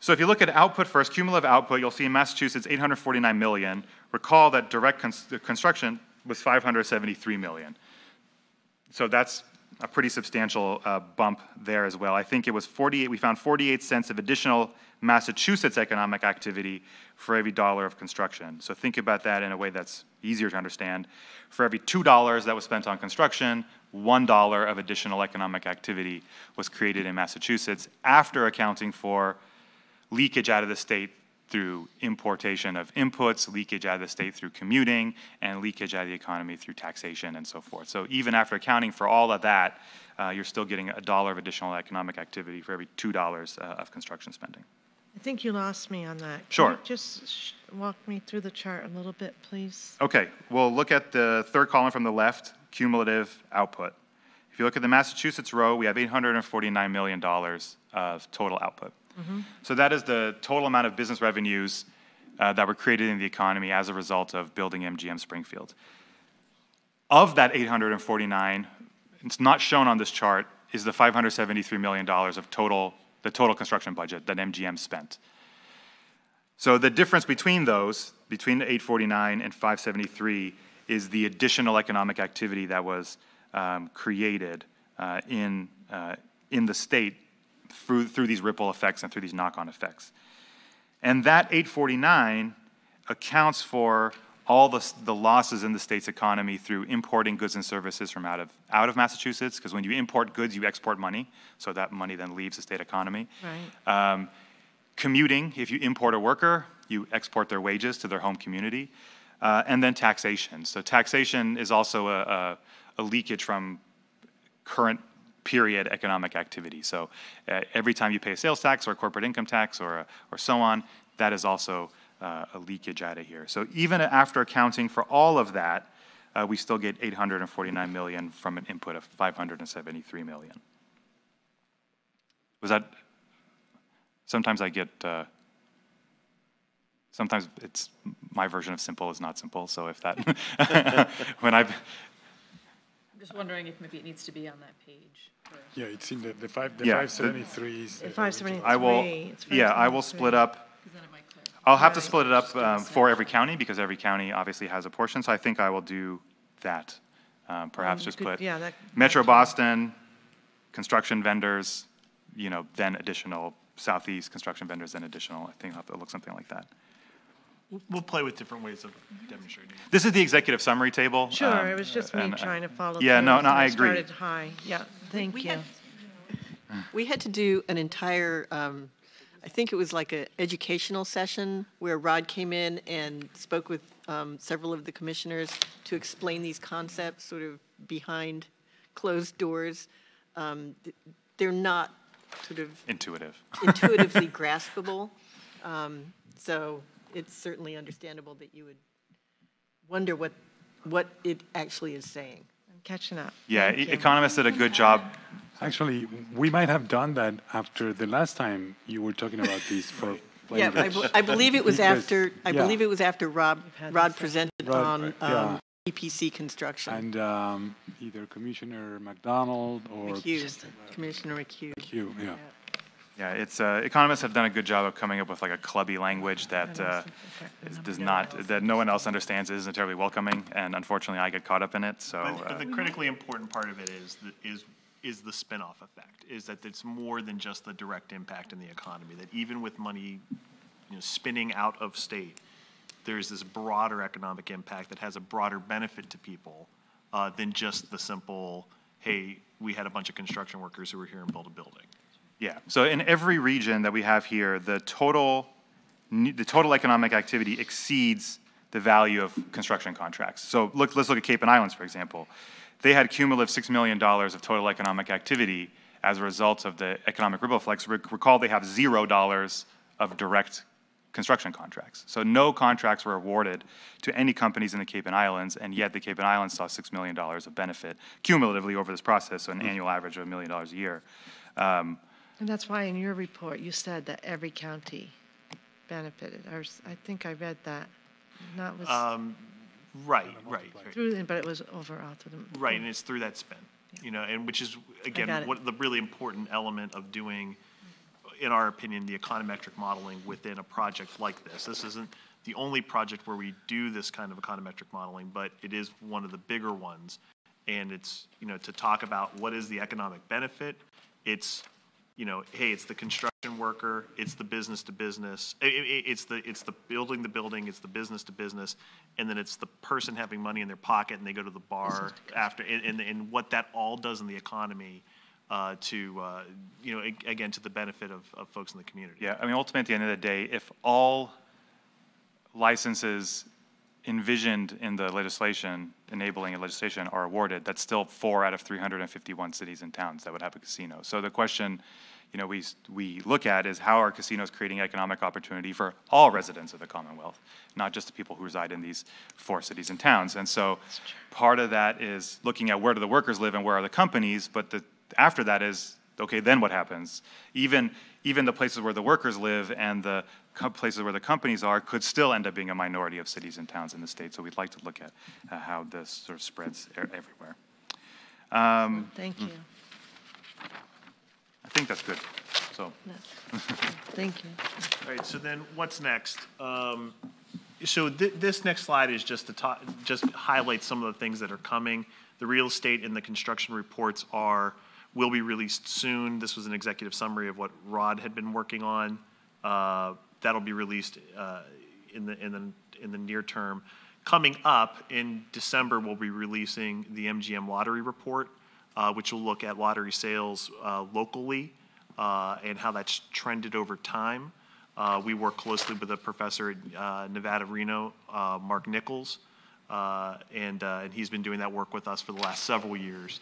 S37: So if you look at output first, cumulative output, you'll see in Massachusetts 849 million. Recall that direct cons- construction was 573 million. So that's a pretty substantial uh, bump there as well. I think it was 48, we found 48 cents of additional Massachusetts economic activity for every dollar of construction. So think about that in a way that's easier to understand. For every $2 that was spent on construction, $1 of additional economic activity was created in Massachusetts after accounting for leakage out of the state through importation of inputs, leakage out of the state through commuting, and leakage out of the economy through taxation and so forth. So even after accounting for all of that, uh, you're still getting a dollar of additional economic activity for every $2 uh, of construction spending.
S1: I think you lost me on that. Can
S37: Sure.
S1: you Just sh- walk me through the chart a little bit, please.
S37: Okay, well, look at the third column from the left, cumulative output. If you look at the Massachusetts row, we have $849 million of total output.
S1: Mhm.
S37: So that is the total amount of business revenues uh, that were created in the economy as a result of building MGM Springfield. Of that 849, it's not shown on this chart, is the $573 million of total, the total construction budget that MGM spent. So the difference between those, between the 849 and 573, is the additional economic activity that was um, created uh, in, uh, in the state through, through these ripple effects and through these knock-on effects. And that 849 accounts for all the, the losses in the state's economy through importing goods and services from out of, out of Massachusetts, because when you import goods, you export money, so that money then leaves the state economy.
S1: Right.
S37: Um, commuting, if you import a worker, you export their wages to their home community. Uh, and then taxation. So taxation is also a, a, a leakage from current period economic activity. So uh, every time you pay a sales tax or a corporate income tax or, or so on, that is also uh, a leakage out of here. So even after accounting for all of that, uh, we still get 849 million from an input of 573 million. Was that, sometimes I get, uh, sometimes it's, my version of simple is not simple, so if that, when I've,
S3: I'm just wondering if maybe it needs to be on that page.
S35: Yeah, it's in the, the five, the
S37: Yeah,
S35: five
S37: the-
S35: seventy-three.
S1: The 573.
S37: I will, yeah, I will split up. I'll have to split it up um, for every county because every county obviously has a portion, so I think I will do that. Um, Perhaps
S1: Um,
S37: just
S1: good-
S37: put
S1: yeah, that-
S37: Metro Boston, construction vendors, you know, then additional Southeast construction vendors, then additional, I think I'll have to look something like that.
S32: We'll- We'll play with different ways of demonstrating.
S37: This is the executive summary table.
S1: Sure,
S37: um,
S1: it was just me
S37: and, uh,
S1: trying to follow.
S37: Yeah,
S1: through,
S37: no, no,
S1: so
S37: I agree.
S1: started high, yeah, thank
S34: We
S1: you.
S34: had- We had to do an entire, um, I think it was like an educational session where Rod came in and spoke with um, several of the commissioners to explain these concepts sort of behind closed doors. Um, They're not sort of
S37: Intuitive.
S34: intuitively graspable. Um, So it's certainly understandable that you would wonder what, what it actually is saying.
S1: I'm catching up.
S37: Yeah, e- economists did a good job.
S35: Actually, we might have done that after the last time you were talking about this for.
S34: Yeah, I, be- I believe it was
S35: Because-
S34: after, I
S35: yeah.
S34: believe it was after Rob, Rod presented
S35: Rod,
S34: on
S35: yeah.
S34: um, EPC construction.
S35: And um, either Commissioner McDonald or.
S34: McHugh, Commissioner McHugh.
S35: McHugh, yeah.
S37: Yeah, it's, uh, economists have done a good job of coming up with like a clubby language that uh, is- does not, that no one else understands, isn't terribly welcoming, and unfortunately, I get caught up in it, so.
S32: But,
S37: uh,
S32: but the critically important part of it is, that is, is the spin-off effect, is that it's more than just the direct impact in the economy, that even with money, you know, spinning out of state, there's this broader economic impact that has a broader benefit to people uh, than just the simple, hey, we had a bunch of construction workers who were here and built a building.
S37: Yeah, so in every region that we have here, the total, the total economic activity exceeds the value of construction contracts. So look, let's look at Cape and Islands, for example. They had cumulative $6 million of total economic activity as a result of the economic ripple effects. Recall, they have zero dollars of direct construction contracts. So no contracts were awarded to any companies in the Cape and Islands, and yet the Cape and Islands saw $6 million of benefit cumulatively over this process, so an annual average of a million dollars a year. Um,
S1: And that's why in your report, you said that every county benefited, or s- I think I read that. Not was
S32: Um, Right, right, right.
S1: through, but it was overall to them.
S32: Right, and it's through that spin, you know, and which is,
S1: got
S32: again,
S1: it.
S32: what the really important element of doing, in our opinion, the econometric modeling within a project like this. This isn't the only project where we do this kind of econometric modeling, but it is one of the bigger ones. and it's, you know, to talk about what is the economic benefit. It's, you know, hey, it's the construction worker, it's the business to business, i- i- i- it's the, it's the building the building, it's the business to business, and then it's the person having money in their pocket and they go to the bar after, and, and, and what that all does in the economy uh, to, uh, you know, again, to the benefit of, of folks in the community.
S37: Yeah, I mean, ultimately, at the end of the day, if all licenses envisioned in the legislation, enabling a legislation, are awarded, that's still four out of 351 cities and towns that would have a casino. So the question, you know, we, we look at is how are casinos creating economic opportunity for all residents of the Commonwealth, not just the people who reside in these four cities and towns. And so part of that is looking at where do the workers live and where are the companies, but the, after that is, okay, then what happens? Even, even the places where the workers live and the co- places where the companies are could still end up being a minority of cities and towns in the state. So we'd like to look at uh, how this sort of spreads e- everywhere. Um,
S1: Thank you.
S37: I think that's good. So.
S1: Thank you.
S32: All right, so then what's next? Um, So thi- this next slide is just to talk, just highlight some of the things that are coming. The real estate and the construction reports are, will be released soon. This was an executive summary of what Rod had been working on. Uh, That'll be released uh, in the, in the, in the near term. Coming up in December, we'll be releasing the MGM Lottery Report, uh, which will look at lottery sales uh, locally uh, and how that's trended over time. Uh, We work closely with a professor at Nevada Reno, Mark Nichols, and and he's been doing that work with us for the last several years.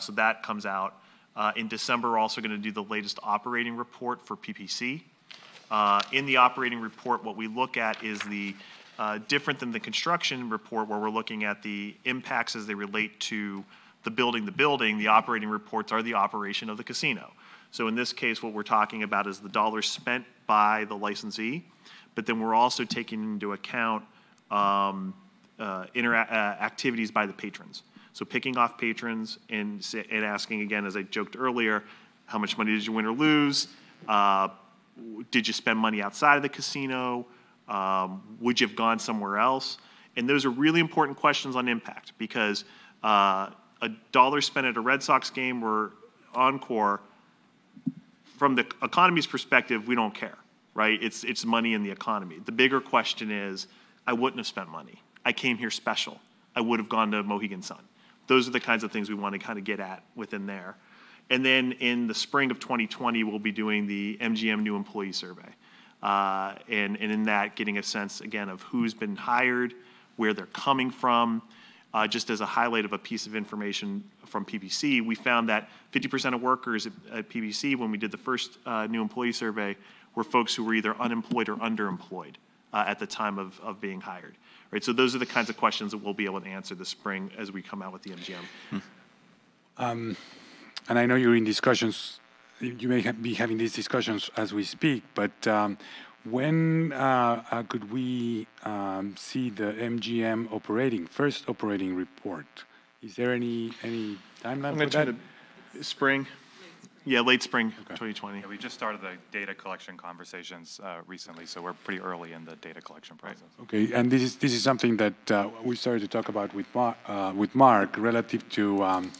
S32: So that comes out. Uh, In December, we're also going to do the latest operating report for PPC. Uh, In the operating report, what we look at is the, uh, different than the construction report where we're looking at the impacts as they relate to the building, the building, the operating reports are the operation of the casino. So in this case, what we're talking about is the dollars spent by the licensee, but then we're also taking into account um, uh, uh, activities by the patrons. So picking off patrons and, and asking again, as I joked earlier, how much money did you win or lose? Uh, did you spend money outside of the casino? Um, would you have gone somewhere else? And those are really important questions on impact because uh, a dollar spent at a Red Sox game or Encore, from the economy's perspective, we don't care, right? It's, it's money in the economy. The bigger question is, I wouldn't have spent money. I came here special. I would have gone to Mohegan Sun. Those are the kinds of things we want to kind of get at within there. And then in the spring of 2020, we'll be doing the MGM New Employee Survey. Uh, and, and in that, getting a sense, again, of who's been hired, where they're coming from. Uh, just as a highlight of a piece of information from PPC, we found that 50% of workers at, at PPC, when we did the first uh, new employee survey, were folks who were either unemployed or underemployed uh, at the time of, of being hired. Right, so those are the kinds of questions that we'll be able to answer this spring as we come out with the MGM.
S4: Um, and I know you're in discussions, you may ha- be having these discussions as we speak, but um, when uh, uh, could we um, see the MGM operating, first operating report? Is there any, any timeline for that?
S32: mentioned Spring? Yeah, late spring 2020.
S37: Yeah, we just started the data collection conversations uh, recently, so we're pretty early in the data collection process.
S4: Okay, and this is, this is something that uh, we started to talk about with Mark, uh, with Mark relative to um,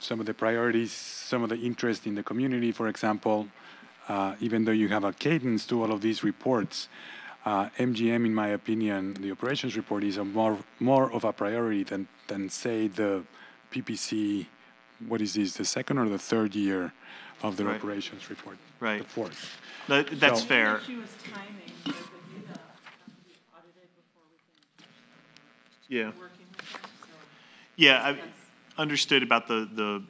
S4: some of the priorities, some of the interest in the community, for example. Uh, even though you have a cadence to all of these reports, uh, MGM, in my opinion, the operations report is a more, more of a priority than, than say the PPC, what is this, the second or the third year of the
S32: Right.
S4: operations report?
S32: Right.
S4: The fourth.
S32: That, that's
S4: So-
S32: fair. Yeah. Yeah, I understood about the, the,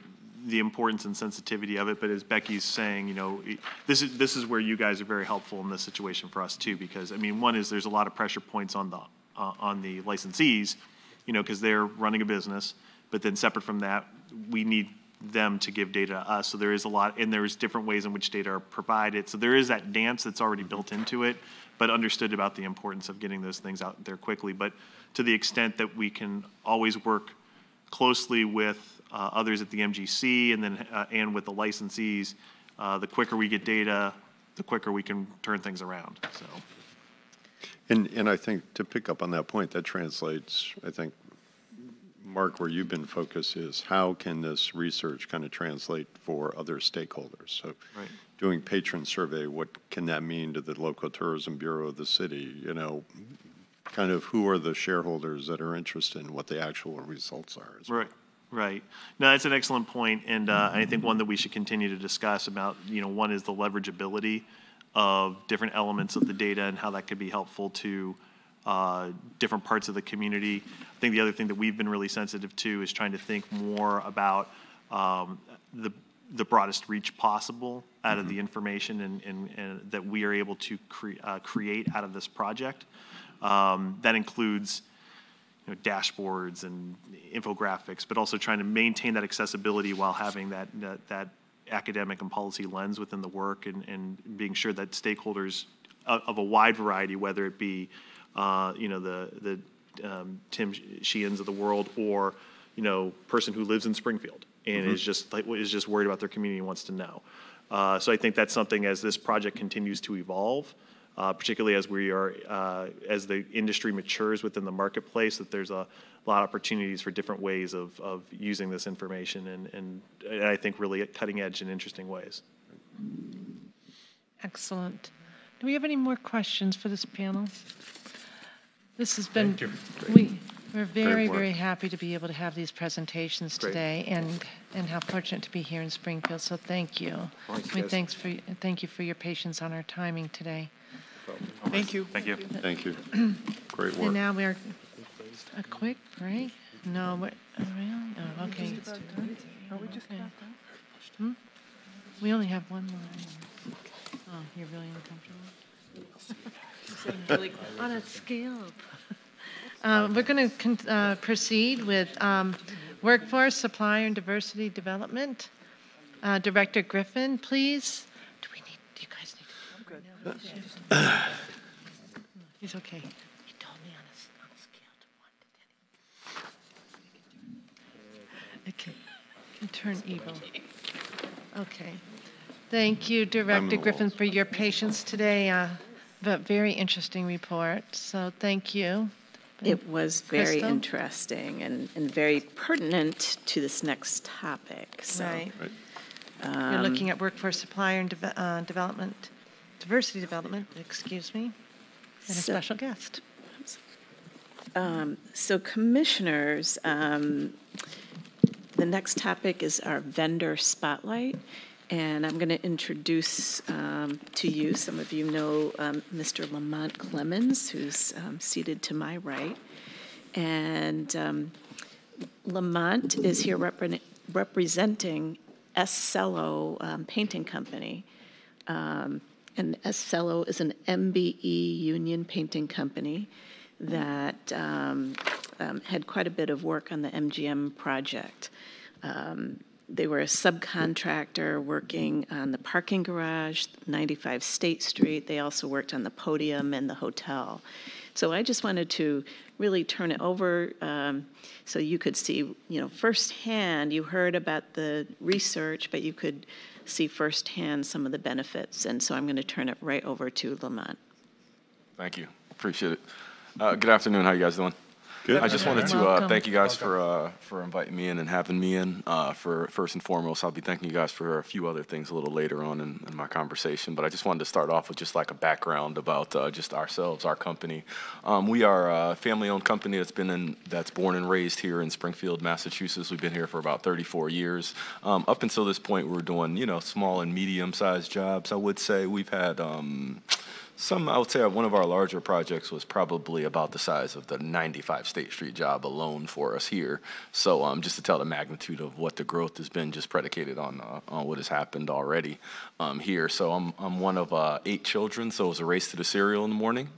S32: the importance and sensitivity of it, but as Becky's saying, you know, it- this is, this is where you guys are very helpful in this situation for us too, because, I mean, one is there's a lot of pressure points on the, uh, on the licensees, you know, because they're running a business, but then separate from that, we need them to give data to us, so there is a lot, and there's different ways in which data are provided, so there is that dance that's already built into it, but understood about the importance of getting those things out there quickly, but to the extent that we can always work closely with uh, others at the MGC and then, uh, and with the licensees, uh, the quicker we get data, the quicker we can turn things around, so.
S2: And, and I think to pick up on that point, that translates, I think, Mark, where you've been focused is how can this research kind of translate for other stakeholders? So
S32: Right.
S2: doing patron survey, what can that mean to the local tourism bureau of the city? You know, kind of who are the shareholders that are interested in what the actual results are? well?
S32: Right, right. No, that's an excellent point, and uh, I think one that we should continue to discuss about, you know, one is the leverageability of different elements of the data and how that could be helpful to uh, different parts of the community. I think the other thing that we've been really sensitive to is trying to think more about um, the the broadest reach possible out of the information and, and, and that we are able to cre- uh, create out of this project. Um, that includes you know, dashboards and infographics, but also trying to maintain that accessibility while having that, that, that academic and policy lens within the work and, and being sure that stakeholders of, of a wide variety, whether it be, uh, you know, the, the um, Tim Sheehan's of the world or, you know, person who lives in Springfield and
S2: Mhm.
S32: is just like, is just worried about their community and wants to know. Uh, so I think that's something as this project continues to evolve, uh, particularly as we are, uh, as the industry matures within the marketplace, that there's a lot of opportunities for different ways of, of using this information and, and, and I think really cutting edge and interesting ways.
S1: Excellent. Do we have any more questions for this panel? This has been,
S32: Thank you.
S1: we, we're very,
S32: work.
S1: very happy to be able to have these presentations
S32: Great.
S1: today and, and how fortunate to be here in Springfield, so thank you.
S2: Thanks,
S1: We
S2: guys.
S1: thanks for, thank you for your patience on our timing today.
S19: Thank you.
S38: Thank you.
S2: Thank you. Great
S1: And
S2: work.
S1: now we're, a quick break? No, we're, oh, really? Oh, okay.
S19: Are we just
S1: Okay. Hmm? We only have one more. Oh, you're really uncomfortable? On a scale. Uh, We're going to proceed with um, Workforce, Supplier, and Diversity Development. Uh, Director Griffin, please. Do we need, do you guys need to? I'm good. He's okay. He told me on a, s- on a scale to one to ten. It can, can turn evil. Okay. Thank you, Director Griffin, for your patience today. But very interesting report, so thank you.
S39: It was very
S1: Crystal?
S39: interesting and, and very pertinent to this next topic, so.
S1: Right. You're
S39: um,
S1: looking at workforce supplier and deve- uh, development, diversity development, excuse me, and a special guest.
S39: Um, So commissioners, um, the next topic is our vendor spotlight. And I'm going to introduce um, to you, some of you know um, Mr. Lamont Clemens, who's um, seated to my right. And um, Lamont is here repre- representing S. Cello um, Painting Company. Um, And S. Cello is an MBE union painting company that had quite a bit of work on the MGM project. Um, They were a subcontractor working on the parking garage, 95 State Street. They also worked on the podium and the hotel. So I just wanted to really turn it over um, so you could see, you know, firsthand. You heard about the research, but you could see firsthand some of the benefits. And so I'm going to turn it right over to Lamont.
S40: Thank you. Appreciate it. Uh, good afternoon. How are you guys doing?
S2: Good.
S40: I just wanted to uh, thank you guys for uh, for inviting me in and having me in. Uh, for first and foremost, I'll be thanking you guys for a few other things a little later on in, in my conversation. But I just wanted to start off with just like a background about uh, just ourselves, our company. Um, we are a family-owned company that's been in that's born and raised here in Springfield, Massachusetts. We've been here for about 34 years. Um, up until this point, we were doing you know small and medium-sized jobs. I would say we've had. Um, some, I would say one of our larger projects was probably about the size of the 95 State Street job alone for us here. So um, just to tell the magnitude of what the growth has been just predicated on, uh, on what has happened already um, here. So I'm, I'm one of uh, eight children, so it was a race to the cereal in the morning.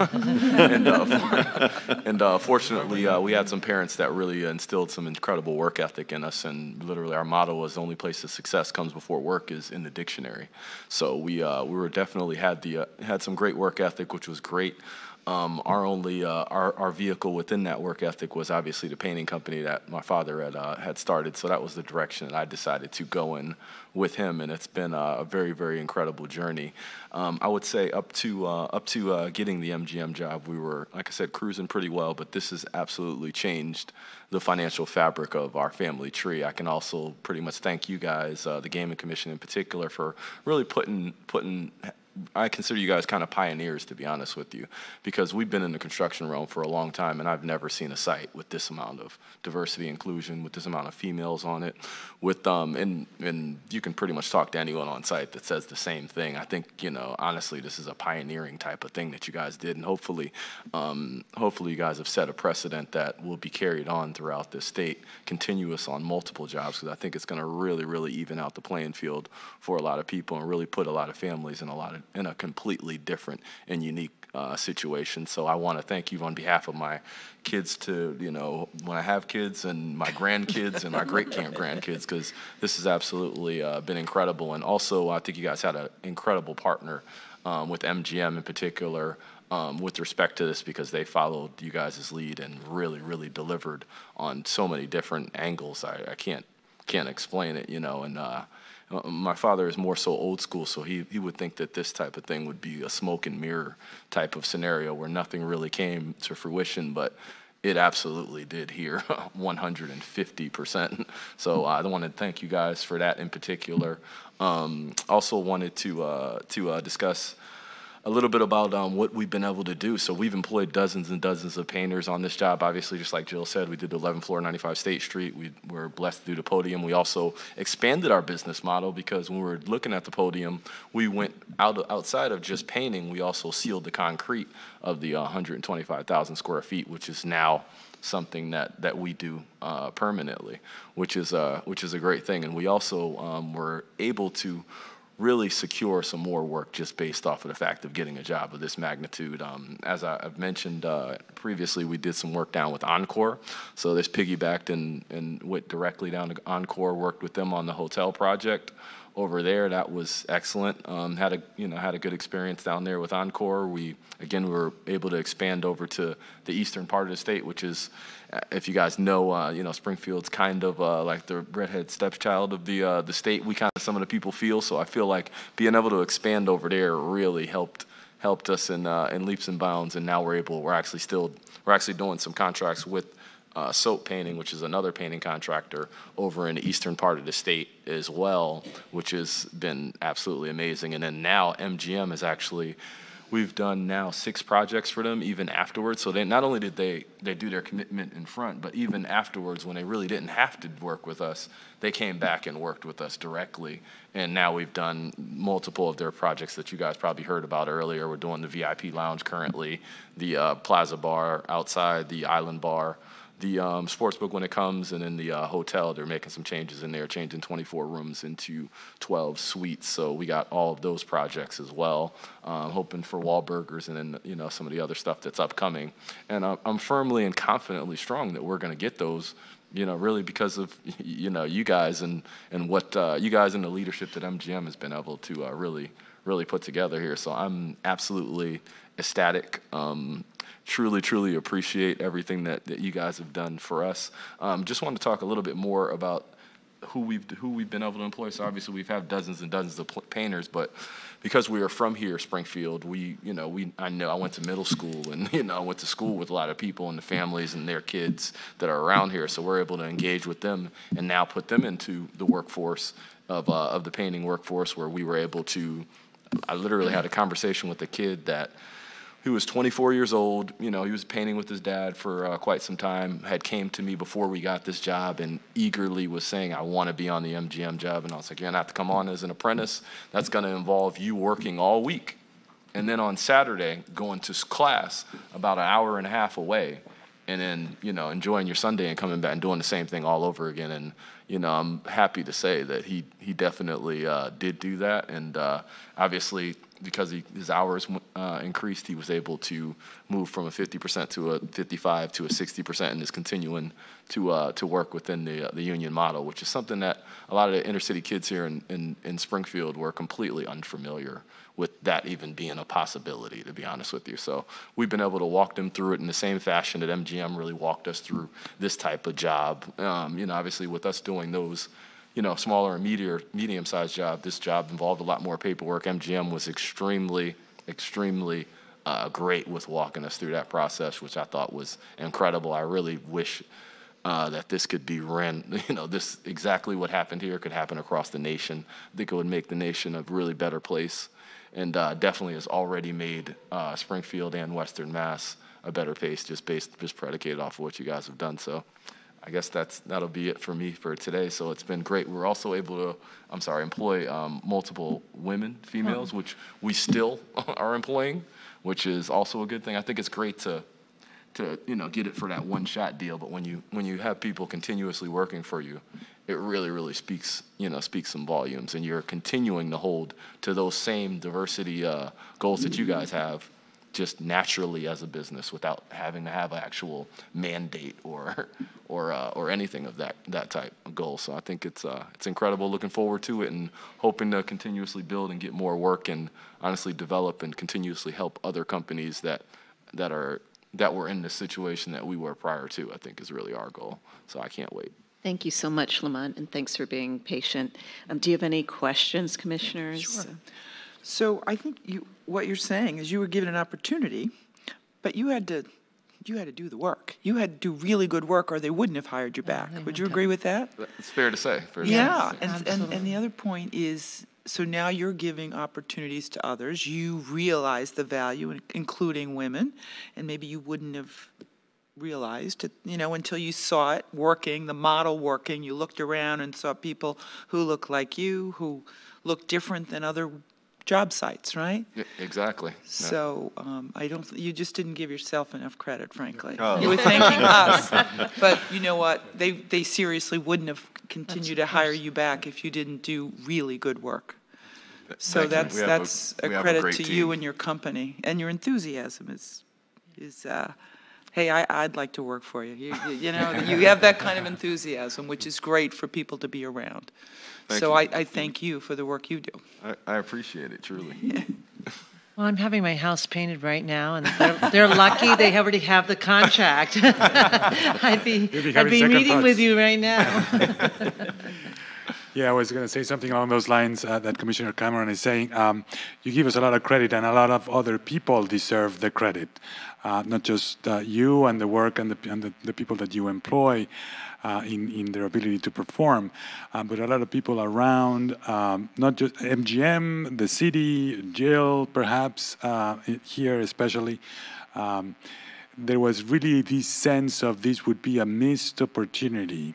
S40: And uh, and uh, fortunately, uh, we had some parents that really instilled some incredible work ethic in us. And literally, our motto was the only place that success comes before work is in the dictionary. So we uh, we were definitely had the uh, had some great work ethic, which was great. Um, our only uh, our our vehicle within that work ethic was obviously the painting company that my father had uh, had started. So that was the direction that I decided to go in with him, and it's been a very very incredible journey. Um, I would say up to uh, up to uh, getting the MGM job, we were like I said cruising pretty well, but this has absolutely changed the financial fabric of our family tree. I can also pretty much thank you guys, uh, the Gaming Commission in particular, for really putting putting I consider you guys kind of pioneers, to be honest with you, because we've been in the construction realm for a long time, and I've never seen a site with this amount of diversity, inclusion, with this amount of females on it, with um, and and you can pretty much talk to anyone on site that says the same thing. I think you know, honestly, this is a pioneering type of thing that you guys did, and hopefully, um, hopefully, you guys have set a precedent that will be carried on throughout the state, continuous on multiple jobs, because I think it's going to really, really even out the playing field for a lot of people and really put a lot of families in a lot of in a completely different and unique uh, situation. So I want to thank you on behalf of my kids to, you know, when I have kids and my grandkids and my great grandkids, because this has absolutely uh, been incredible. And also, I think you guys had an incredible partner um, with MGM in particular. Um, with respect to this, because they followed you guys' lead and really, really delivered on so many different angles. I, I can't can't explain it, you know. And uh, my father is more so old school, so he, he would think that this type of thing would be a smoke and mirror type of scenario where nothing really came to fruition, but it absolutely did here 150%. So uh, I want to thank you guys for that in particular. Um, also wanted to, uh, to uh, discuss a little bit about um, what we've been able to do. So we've employed dozens and dozens of painters on this job. Obviously, just like Jill said, we did the 11th floor, 95 State Street. We were blessed to do the podium. We also expanded our business model because when we were looking at the podium, we went out outside of just painting. We also sealed the concrete of the uh, 125,000 square feet, which is now something that, that we do uh, permanently, which is, uh, which is a great thing. And we also um, were able to really secure some more work just based off of the fact of getting a job of this magnitude. Um, as I, have mentioned uh, previously, we did some work down with Encore. So this piggybacked and, and went directly down to Encore, worked with them on the hotel project over there. That was excellent. Um, had a you know had a good experience down there with Encore. We again we were able to expand over to the eastern part of the state, which is, uh, if you guys know, uh, you know Springfield's kind of uh, like the redhead stepchild of the uh, the state. We kind of some of the people feel. So I feel like being able to expand over there really helped helped us in uh, in leaps and bounds. And now we're able. We're actually still we're actually doing some contracts with uh, Soap Painting, which is another painting contractor over in the eastern part of the state as well, which has been absolutely amazing. And then now MGM is actually, we've done now six projects for them even afterwards. So they not only did they they do their commitment in front, but even afterwards when they really didn't have to work with us, they came back and worked with us directly. And now we've done multiple of their projects that you guys probably heard about earlier. We're doing the VIP lounge currently, the uh, Plaza Bar outside, the Island Bar the um, sports book when it comes, and in the uh, hotel, they're making some changes in there, changing 24 rooms into 12 suites. So we got all of those projects as well. Um, hoping for Wahlburgers and then you know some of the other stuff that's upcoming. And uh, I'm firmly and confidently strong that we're going to get those. You know, really because of you know you guys and and what uh, you guys and the leadership that MGM has been able to uh, really really put together here. So I'm absolutely ecstatic. Um, truly, truly appreciate everything that, that you guys have done for us. Um, just want to talk a little bit more about who we've who we've been able to employ. So obviously we've had dozens and dozens of painters, but because we are from here, Springfield, we you know we I know I went to middle school and you know I went to school with a lot of people and the families and their kids that are around here. So we're able to engage with them and now put them into the workforce of uh, of the painting workforce, where we were able to. I literally had a conversation with a kid that who was 24 years old. You know, he was painting with his dad for uh, quite some time. Had came to me before we got this job and eagerly was saying, "I want to be on the MGM job." And I was like, "You're gonna have to come on as an apprentice. That's gonna involve you working all week, and then on Saturday going to class about an hour and a half away." And then, you know, enjoying your Sunday and coming back and doing the same thing all over again. And you know, I'm happy to say that he, he definitely uh, did do that. And uh, obviously, because he, his hours uh, increased, he was able to move from a 50% to a 55 to a 60% and is continuing to, uh, to work within the, uh, the union model, which is something that a lot of the inner city kids here in, in, in Springfield were completely unfamiliar with that even being a possibility, to be honest with you. So we've been able to walk them through it in the same fashion that MGM really walked us through this type of job. Um, you know, obviously with us doing those, you know, smaller and medium, medium-sized job, this job involved a lot more paperwork. MGM was extremely, extremely uh, great with walking us through that process, which I thought was incredible. I really wish uh, that this could be ran, you know, this exactly what happened here could happen across the nation. I think it would make the nation a really better place and uh, definitely has already made uh, Springfield and Western Mass a better place just based just predicated off of what you guys have done. So I guess that's that'll be it for me for today. So it's been great. We're also able to, I'm sorry, employ um, multiple women, females, which we still are employing, which is also a good thing. I think it's great to to you know get it for that one shot deal, but when you when you have people continuously working for you, it really, really speaks, you know, speaks some volumes. And you're continuing to hold to those same diversity uh, goals that you guys have just naturally as a business without having to have an actual mandate or or uh, or anything of that that type of goal. So I think it's uh, it's incredible. Looking forward to it and hoping to continuously build and get more work and honestly develop and continuously help other companies that that are that were in the situation that we were prior to. I think is really our goal. So I can't wait.
S39: Thank you so much, Lamont, and thanks for being patient. Um, do you have any questions, commissioners?
S19: Sure. So I think you, what you're saying is you were given an opportunity, but you had to, you had to do the work. You had to do really good work, or they wouldn't have hired you back. Would you agree with that?
S40: It's fair to say. Fair to
S19: Yeah,
S40: say.
S19: and, and, and the other point is, so now you're giving opportunities to others. You realize the value, including women, and maybe you wouldn't have realized it, you know, until you saw it working, the model working. You looked around and saw people who look like you, who look different than other job sites, right?
S40: Yeah, exactly. Yeah.
S19: So um, I don't. You just didn't give yourself enough credit, frankly.
S40: Oh.
S19: You were thanking us, but you know what? They they seriously wouldn't have continued to hire you back if you didn't do really good work. So
S40: Thank
S19: that's
S40: a-
S19: that's a
S40: a
S19: credit
S40: great
S19: to
S40: team.
S19: you and your company and your enthusiasm is is. Uh, Hey, I, I'd like to work for you. You, you, you know, you have that kind of enthusiasm, which is great for people to be around.
S40: Thank
S19: so
S40: you.
S19: I, I thank you for the work you do.
S40: I, I appreciate it truly.
S1: Well, I'm having my house painted right now, and they're, they're lucky they already have the contract. I'd be,
S4: be
S1: I'd be
S4: second
S1: meeting with you right now.
S4: Yeah, I was going to say something along those lines uh, that Commissioner Cameron is saying. Um, you give us a lot of credit, and a lot of other people deserve the credit, uh, not just uh, you and the work and the, and the, the people that you employ uh, in, in their ability to perform, uh, but a lot of people around, um, not just MGM, the city, Jill, perhaps uh, here especially. Um, there was really this sense of this would be a missed opportunity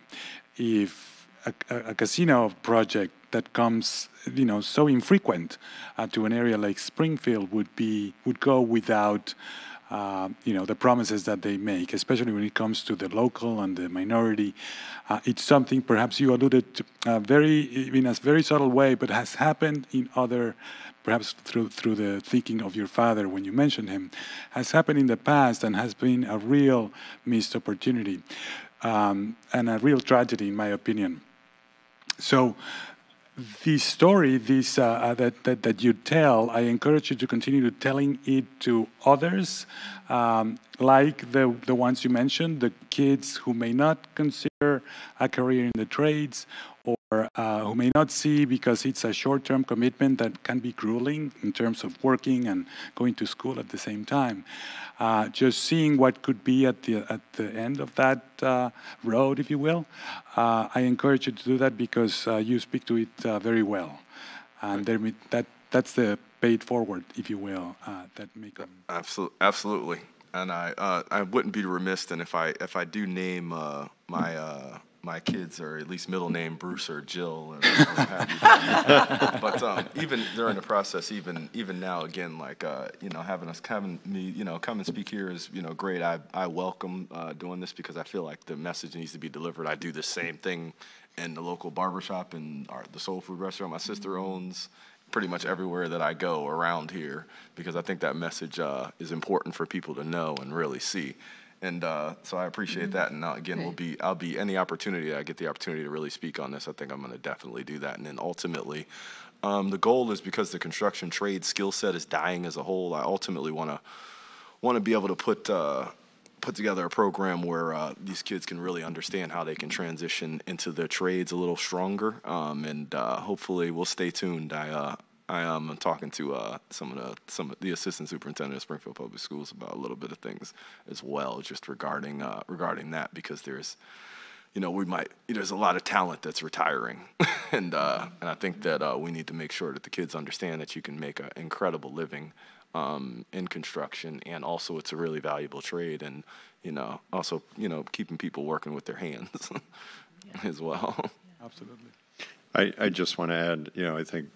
S4: if a, a, a casino project that comes, you know, so infrequent uh, to an area like Springfield would be would go without, uh, you know, the promises that they make, especially when it comes to the local and the minority. Uh, it's something perhaps you alluded to uh, very in a very subtle way, but has happened in other. Perhaps through through the thinking of your father when you mentioned him, has happened in the past and has been a real missed opportunity, um, and a real tragedy, in my opinion. So, this story, this uh, uh, that, that that you tell, I encourage you to continue telling it to others, um, like the the ones you mentioned, the kids who may not consider a career in the trades, or uh, who may not see because it's a short-term commitment that can be grueling in terms of working and going to school at the same time. Uh, just seeing what could be at the at the end of that uh, road, if you will. Uh, I encourage you to do that because uh, you speak to it uh, very well, and there, that that's the pay it forward, if you will, uh, that make them.
S40: Absolutely, absolutely. And I, uh, I wouldn't be remiss then if I, if I do name uh, my, uh, my kids, are at least middle name Bruce or Jill, or, or happy. but um, even during the process, even even now, again, like uh, you know, having us having me, you know, come and speak here is you know great. I I welcome uh, doing this because I feel like the message needs to be delivered. I do the same thing in the local barbershop and our, the soul food restaurant my sister owns pretty much everywhere that I go around here because I think that message uh, is important for people to know and really see. And uh, so I appreciate that. And now, again, we'll be I'll be any opportunity I get the opportunity to really speak on this. I think I'm going to definitely do that. And then ultimately, um, the goal is because the construction trade skill set is dying as a whole. I ultimately want to want to be able to put uh, put together a program where uh, these kids can really understand how they can transition into their trades a little stronger. Um, and uh, hopefully, we'll stay tuned. I uh, I am talking to uh, some of the some of the assistant superintendent of Springfield Public Schools about a little bit of things as well, just regarding uh, regarding that because there's you know, we might, there's a lot of talent that's retiring. and, uh, and I think that uh, we need to make sure that the kids understand that you can make an incredible living um, in construction. And also, it's a really valuable trade. And, you know, also, you know, keeping people working with their hands as well.
S35: Absolutely.
S2: I, I just want to add, you know, I think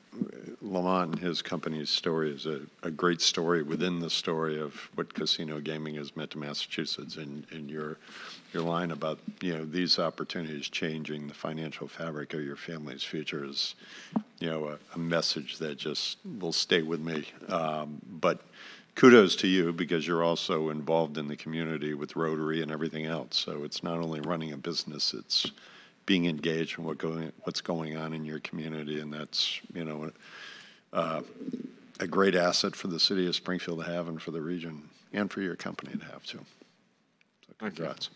S2: Lamont and his company's story is a, a great story within the story of what casino gaming has meant to Massachusetts and, and your your line about, you know, these opportunities changing the financial fabric of your family's future is, you know, a, a message that just will stay with me. Um, but kudos to you because you're also involved in the community with Rotary and everything else. So it's not only running a business, it's being engaged in what going, what's going on in your community, and that's you know uh, a great asset for the city of Springfield to have, and for the region, and for your company to have too. So congrats.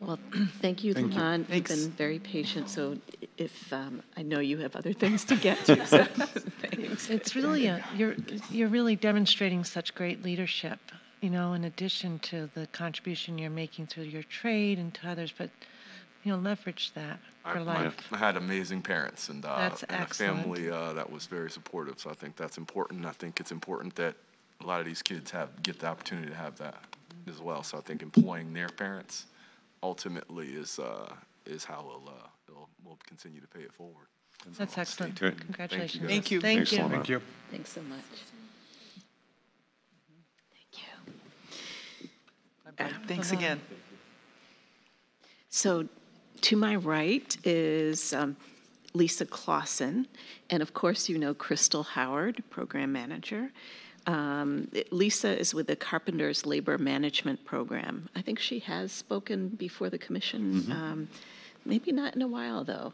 S39: Well, thank you,
S2: Thank you.
S39: Lamont. You've been very patient, so if, um, I know you have other things to get to, so thanks.
S1: It's really, a- you're, you're really demonstrating such great leadership, you know, in addition to the contribution you're making through your trade and to others, but, you know, leverage that for
S40: I,
S1: life.
S40: I had amazing parents and, uh,
S1: That's
S40: and a
S1: excellent.
S40: family uh, that was very supportive. So I think that's important. I think it's important that a lot of these kids have get the opportunity to have that as well. So I think employing their parents ultimately is uh, is how we'll, uh, we'll we'll continue to pay it forward. And
S1: That's
S40: I'll stay
S1: excellent.
S40: tuned.
S1: Congratulations.
S40: guys.
S1: Thank you. Thank
S40: Thanks,
S1: you.
S40: Lamont.
S1: Thank you.
S39: Thanks so much. Thank you.
S19: Thanks again.
S39: So to my right is um, Lisa Clausen, and of course, you know Crystal Howard, Program Manager. Um, Lisa is with the Carpenters Labor Management Program. I think she has spoken before the commission,
S41: Mhm.
S39: um, maybe not in a while, though.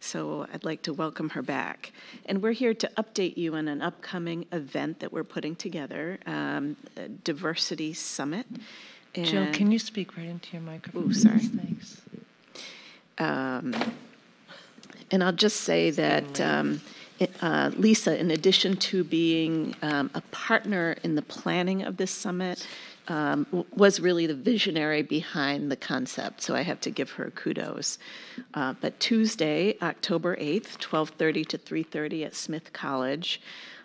S39: So I'd like to welcome her back. And we're here to update you on an upcoming event that we're putting together, um, a Diversity Summit.
S1: Jill, can you speak right into your microphone?
S39: Oh, sorry.
S1: Thanks.
S39: Um, and I'll just say that um, uh, Lisa, in addition to being um, a partner in the planning of this summit, um, was really the visionary behind the concept. So I have to give her kudos. Uh, but Tuesday, October 8th, 12:30 to 3:30 at Smith College.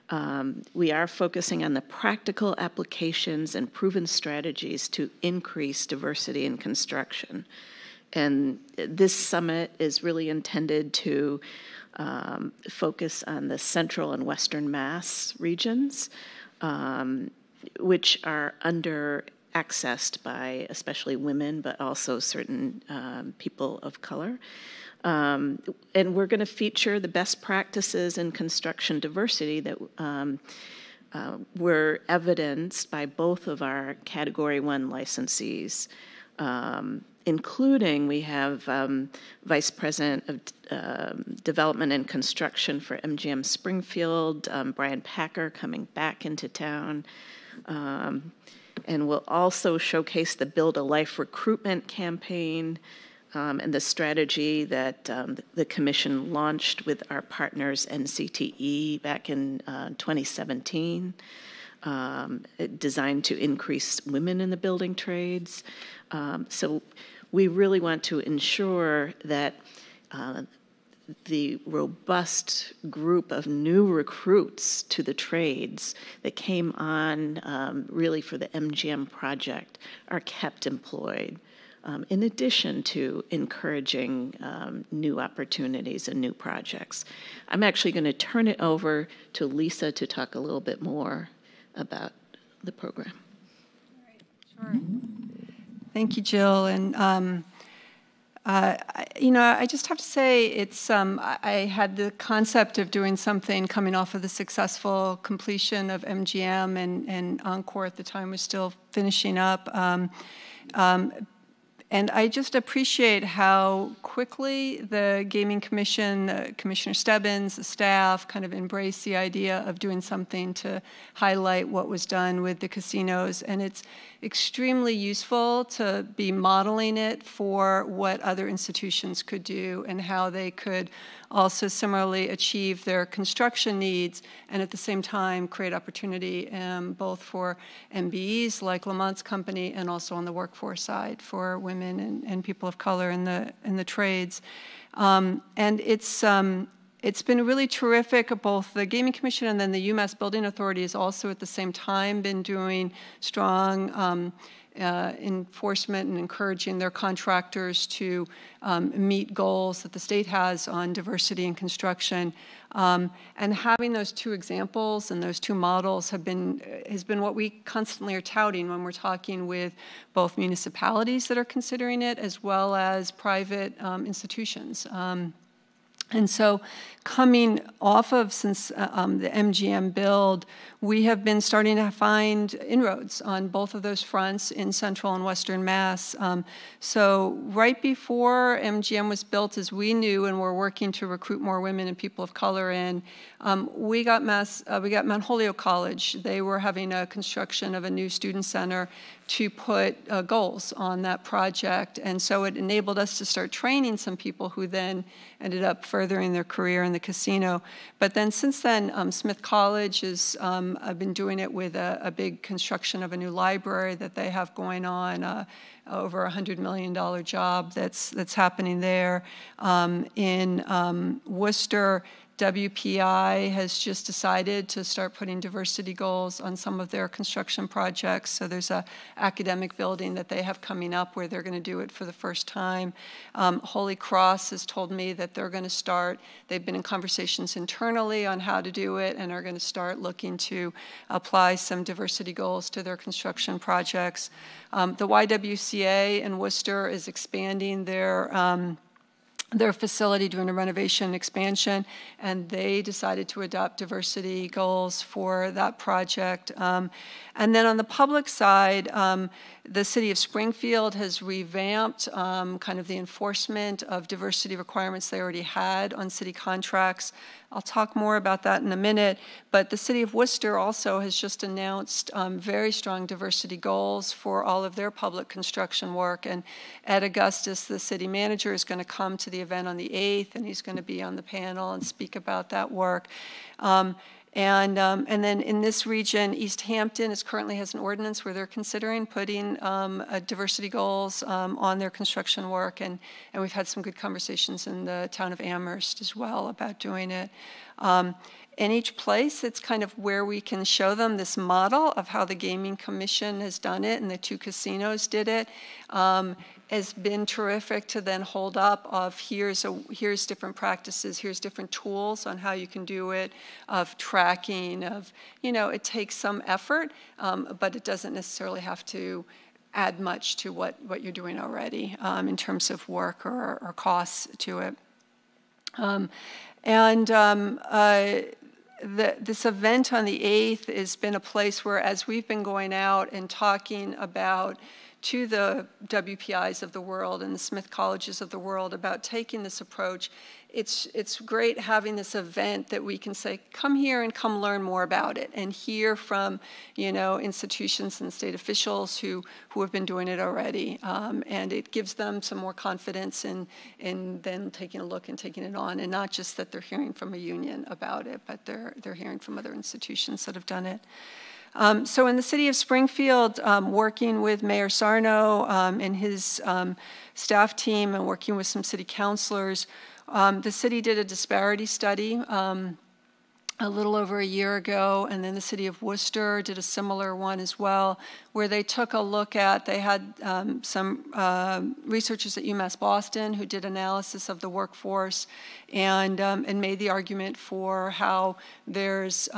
S39: Um, we are focusing on the practical applications and proven strategies to increase diversity in construction. And this summit is really intended to um, focus on the central and western Mass regions, um, which are under accessed by especially women, but also certain um, people of color. Um, and we're going to feature the best practices in construction diversity that um, uh, were evidenced by both of our Category 1 licensees, um, including we have um, Vice President of um, Development and Construction for MGM Springfield, um, Brian Packer, coming back into town. Um, and we'll also showcase the Build a Life recruitment campaign um, and the strategy that um, the commission launched with our partners NCTE back in uh, 2017, um, designed to increase women in the building trades. Um, so we really want to ensure that uh, the robust group of new recruits to the trades that came on um, really for the MGM project are kept employed, um, in addition to encouraging um, new opportunities and new projects. I'm actually going to turn it over to Lisa to talk a little bit more about the program.
S41: Thank you, Jill. And um, Uh, You know, I just have to say, it's, um, I had the concept of doing something coming off of the successful completion of MGM, and and Encore at the time was still finishing up. Um, um, And I just appreciate how quickly the Gaming Commission, uh, Commissioner Stebbins, the staff kind of embraced the idea of doing something to highlight what was done with the casinos. And it's extremely useful to be modeling it for what other institutions could do and how they could also similarly achieve their construction needs and at the same time create opportunity um, both for MBEs like Lamont's company and also on the workforce side for women and, and people of color in the in the trades. Um, and it's um, it's been really terrific. Both the Gaming Commission and then the UMass Building Authority has also at the same time been doing strong um, uh, enforcement and encouraging their contractors to um, meet goals that the state has on diversity in construction. Um, and having those two examples and those two models have been has been what we constantly are touting when we're talking with both municipalities that are considering it as well as private um, institutions. Um, and so, coming off of since uh, um, the MGM build, we have been starting to find inroads on both of those fronts in central and western Mass. Um, so, right before MGM was built, as we knew, and we're working to recruit more women and people of color in, um, we got Mass, uh, we got Mount Holyoke College. They were having a construction of a new student center to put uh, goals on that project, and so it enabled us to start training some people who then ended up furthering their career in the casino. But then since then, um, Smith College has um, I've been doing it with a, a, big construction of a new library that they have going on. Uh, over a hundred million dollar job that's that's happening there um, in um, Worcester. WPI has just decided to start putting diversity goals on some of their construction projects. So there's a academic building that they have coming up where they're going to do it for the first time. Um, Holy Cross has told me that they're going to start. They've been in conversations internally on how to do it and are going to start looking to apply some diversity goals to their construction projects. Um, the YWCA in Worcester is expanding their um, their facility doing a renovation expansion, and they decided to adopt diversity goals for that project. Um, and then on the public side, um, the city of Springfield has revamped um, kind of the enforcement of diversity requirements they already had on city contracts. I'll talk more about that in a minute, but the city of Worcester also has just announced um, very strong diversity goals for all of their public construction work. And Ed Augustus, the city manager, is going to come to the event on the 8th, and he's going to be on the panel and speak about that work. Um, and, um, and then in this region, Easthampton is currently has an ordinance where they're considering putting um, diversity goals um, on their construction work. And, and we've had some good conversations in the town of Amherst as well about doing it. Um, in each place, it's kind of where we can show them this model of how the Gaming Commission has done it and the two casinos did it. Has been terrific to then hold up of here's a here's different practices here's different tools on how you can do it of tracking of you know it takes some effort um, but it doesn't necessarily have to add much to what what you're doing already um, in terms of work or, or costs to it. Um, and um, uh, the, this event on the 8th has been a place where as we've been going out and talking about to the WPIs of the world and the Smith Colleges of the world about taking this approach. It's, it's great having this event that we can say, come here and come learn more about it and hear from, you know, institutions and state officials who, who have been doing it already. Um, and it gives them some more confidence in, in then taking a look and taking it on. And not just that they're hearing from a union about it, but they're, they're hearing from other institutions that have done it. Um, so in the city of Springfield, um, working with Mayor Sarno um, and his um, staff team and working with some city councilors, um, the city did a disparity study um, a little over a year ago, and then the city of Worcester did a similar one as well, where they took a look at, they had some uh, researchers at UMass Boston who did analysis of the workforce and, and made the argument for how there's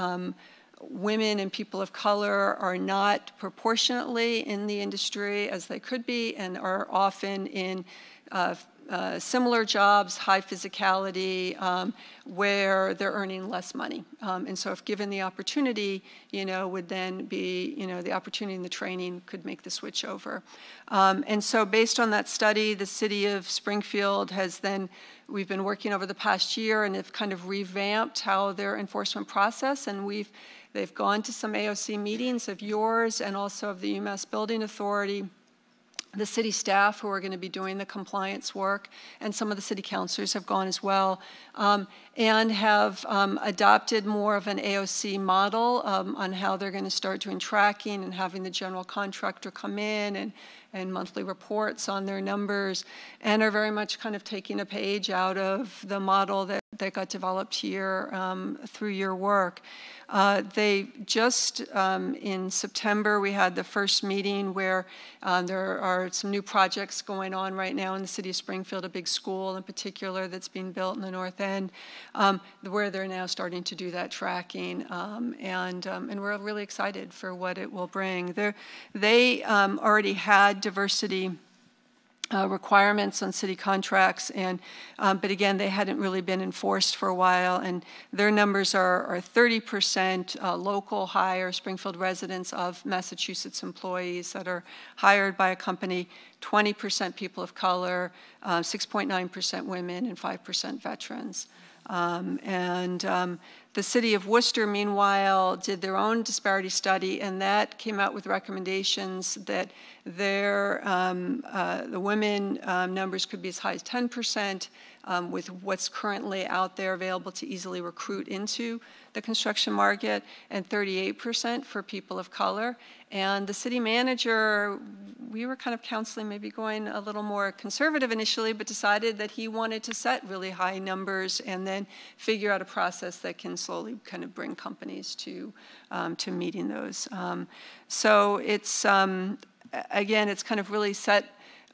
S41: women and people of color are not proportionately in the industry as they could be and are often in uh, uh, similar jobs, high physicality, um, where they're earning less money. Um, and so if given the opportunity, you know, would then be, you know, the opportunity and the training could make the switch over. Um, and so based on that study, the city of Springfield has then, we've been working over the past year and have kind of revamped how their enforcement process and we've, they've gone to some AOC meetings of yours and also of the UMass Building Authority the city staff who are going to be doing the compliance work, and some of the city councilors have gone as well, um, and have um, adopted more of an AOC model um, on how they're going to start doing tracking and having the general contractor come in and, and monthly reports on their numbers, and are very much kind of taking a page out of the model that, that got developed here um, through your work. Uh, they just um, in September, we had the first meeting where um, there are some new projects going on right now in the city of Springfield, a big school in particular that's being built in the North End, um, where they're now starting to do that tracking. Um, and, um, and we're really excited for what it will bring. They're, they um, already had diversity uh, requirements on city contracts, and um, but again, they hadn't really been enforced for a while, and their numbers are, are 30% uh, local hire, Springfield residents of Massachusetts employees that are hired by a company, 20% people of color, 6.9% uh, women, and 5% veterans. Um, and um, the city of Worcester, meanwhile, did their own disparity study, and that came out with recommendations that their um, uh, the women um, numbers could be as high as 10 percent, um, with what's currently out there available to easily recruit into the construction market, and 38% for people of color. And the city manager, we were kind of counseling maybe going a little more conservative initially, but decided that he wanted to set really high numbers and then figure out a process that can slowly kind of bring companies to, um, to meeting those. Um, so it's, um, again, it's kind of really set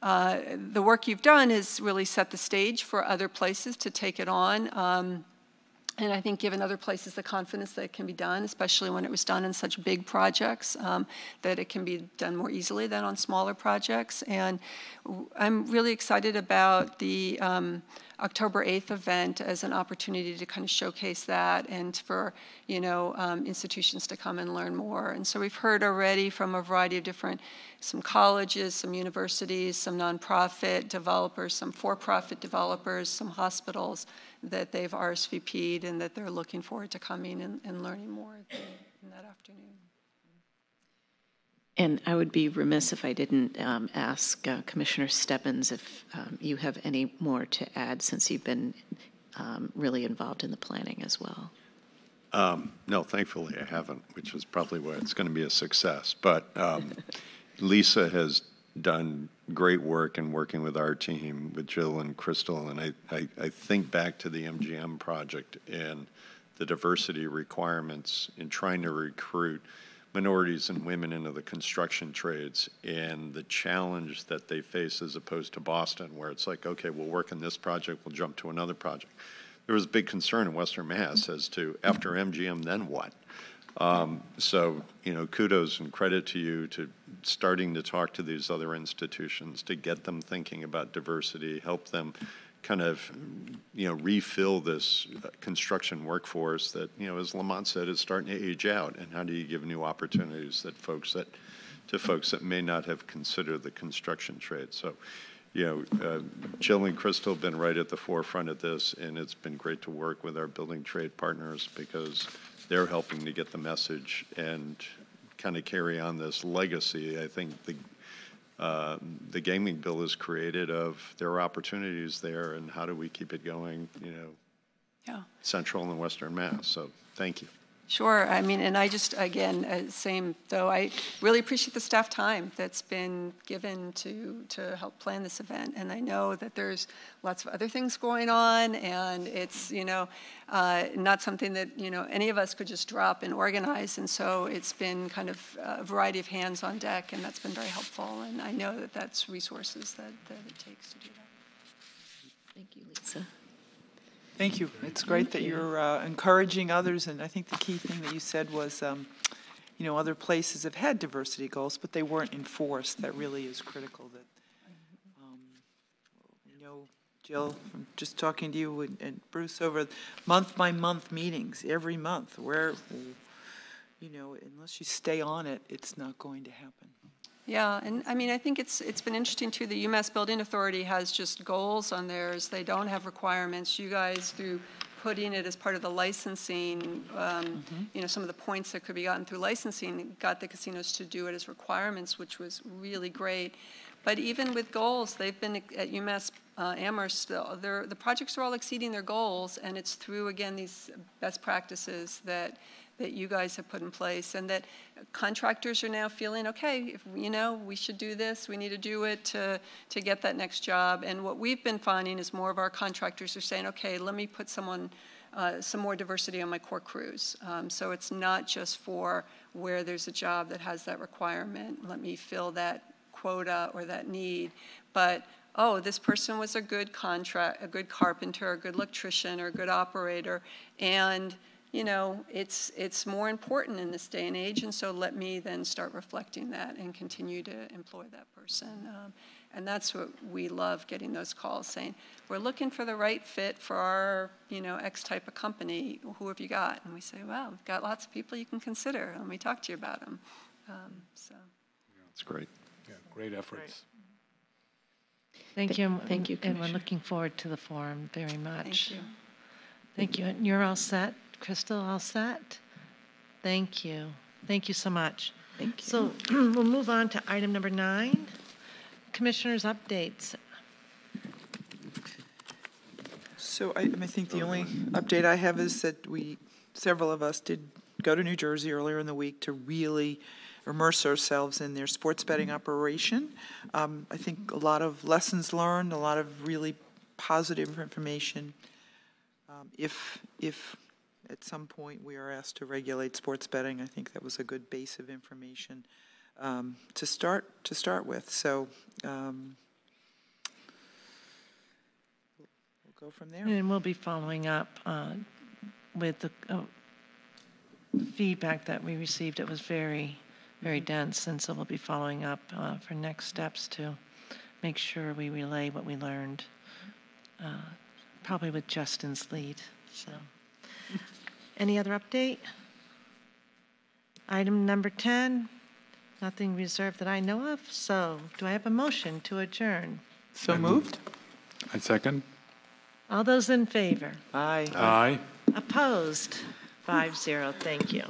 S41: uh, the work you've done has really set the stage for other places to take it on. Um, and I think given other places the confidence that it can be done, especially when it was done in such big projects, um, that it can be done more easily than on smaller projects. And I'm really excited about the um, October 8th event as an opportunity to kind of showcase that and for, you know, um, institutions to come and learn more. And so we've heard already from a variety of different, some colleges, some universities, some nonprofit developers, some for-profit developers, some hospitals, that they've RSVP'd and that they're looking forward to coming and, and learning more in that afternoon.
S39: And I would be remiss if I didn't um, ask uh, Commissioner Stebbins if um, you have any more to add since you've been um, really involved in the planning as well.
S2: Um, no, thankfully I haven't, which is probably why it's going to be a success. But um, Lisa has done great work in working with our team, with Jill and Crystal, and I, I, I think back to the MGM project and the diversity requirements in trying to recruit minorities and women into the construction trades and the challenge that they face as opposed to Boston, where it's like, okay, we'll work on this project, we'll jump to another project. There was a big concern in Western Mass as to after MGM, then what? Um, so, you know, kudos and credit to you to starting to talk to these other institutions to get them thinking about diversity, help them kind of, you know, refill this construction workforce that, you know, as Lamont said, is starting to age out. And how do you give new opportunities that folks that, to folks that may not have considered the construction trade? So, you know, uh, Jill and Crystal have been right at the forefront of this, and it's been great to work with our building trade partners because they're helping to get the message and kind of carry on this legacy. I think the uh, the gaming bill is created of there are opportunities there and how do we keep it going, you know,
S41: yeah.
S2: central and western Mass. So thank you.
S41: Sure. I mean, and I just, again, uh, same though, I really appreciate the staff time that's been given to, to help plan this event. And I know that there's lots of other things going on, and it's, you know, uh, not something that, you know, any of us could just drop and organize. And so it's been kind of a variety of hands on deck, and that's been very helpful. And I know that that's resources that, that it takes to do that.
S39: Thank you, Lisa.
S19: Thank you. It's great that you're uh, encouraging others, and I think the key thing that you said was, um, you know, other places have had diversity goals, but they weren't enforced. That really is critical. That um, we know Jill, from just talking to you and- and Bruce over month-by-month meetings, every month, where, you know, unless you stay on it, it's not going to happen.
S41: Yeah, and I mean, I think it's, it's been interesting too, the UMass Building Authority has just goals on theirs. They don't have requirements. You guys, through putting it as part of the licensing, um, you know, some of the points that could be gotten through licensing, got the casinos to do it as requirements, which was really great. But even with goals, they've been at UMass uh, Amherst, the projects are all exceeding their goals, and it's through, again, these best practices that, that you guys have put in place, and that contractors are now feeling, okay, if, you know, we should do this, we need to do it to, to get that next job. And what we've been finding is more of our contractors are saying, okay, let me put someone, uh, some more diversity on my core crews. Um, so it's not just for where there's a job that has that requirement, let me fill that quota or that need, but, oh, this person was a good contract, a good carpenter, a good electrician, or a good operator, and, you know, it's, it's more important in this day and age, and so let me then start reflecting that and continue to employ that person. Um, And that's what we love, getting those calls saying, we're looking for the right fit for our, you know, X type of company, who have you got? And we say, well, we've got lots of people you can consider, and we talk to you about them. Um, So.
S2: That's great.
S35: Yeah, great efforts.
S1: Thank you.
S39: thank you,
S1: And we're looking forward to the forum very much.
S41: Thank you.
S1: Thank you. And you're all set? Crystal, all set? Thank you. Thank you so much.
S39: Thank you.
S1: So we'll move on to item number nine, Commissioners' updates.
S19: So I, I think the only update I have is that we, several of us did go to New Jersey earlier in the week to really immerse ourselves in their sports betting operation. Um, I think a lot of lessons learned, a lot of really positive information. Um, If, if at some point we are asked to regulate sports betting, I think that was a good base of information um, to start, to start with. So um, we'll go from there.
S1: And we'll be following up uh, with the uh, feedback that we received. It was very, very dense, and so we'll be following up uh, for next steps to make sure we relay what we learned, uh, probably with Justin's lead, so. Any other update? Item number 10, nothing reserved that I know of, so do I have a motion to adjourn?
S19: So moved?
S35: I second.
S1: All those in favor?
S19: Aye.
S35: Aye.
S1: Opposed? Five zero, thank you.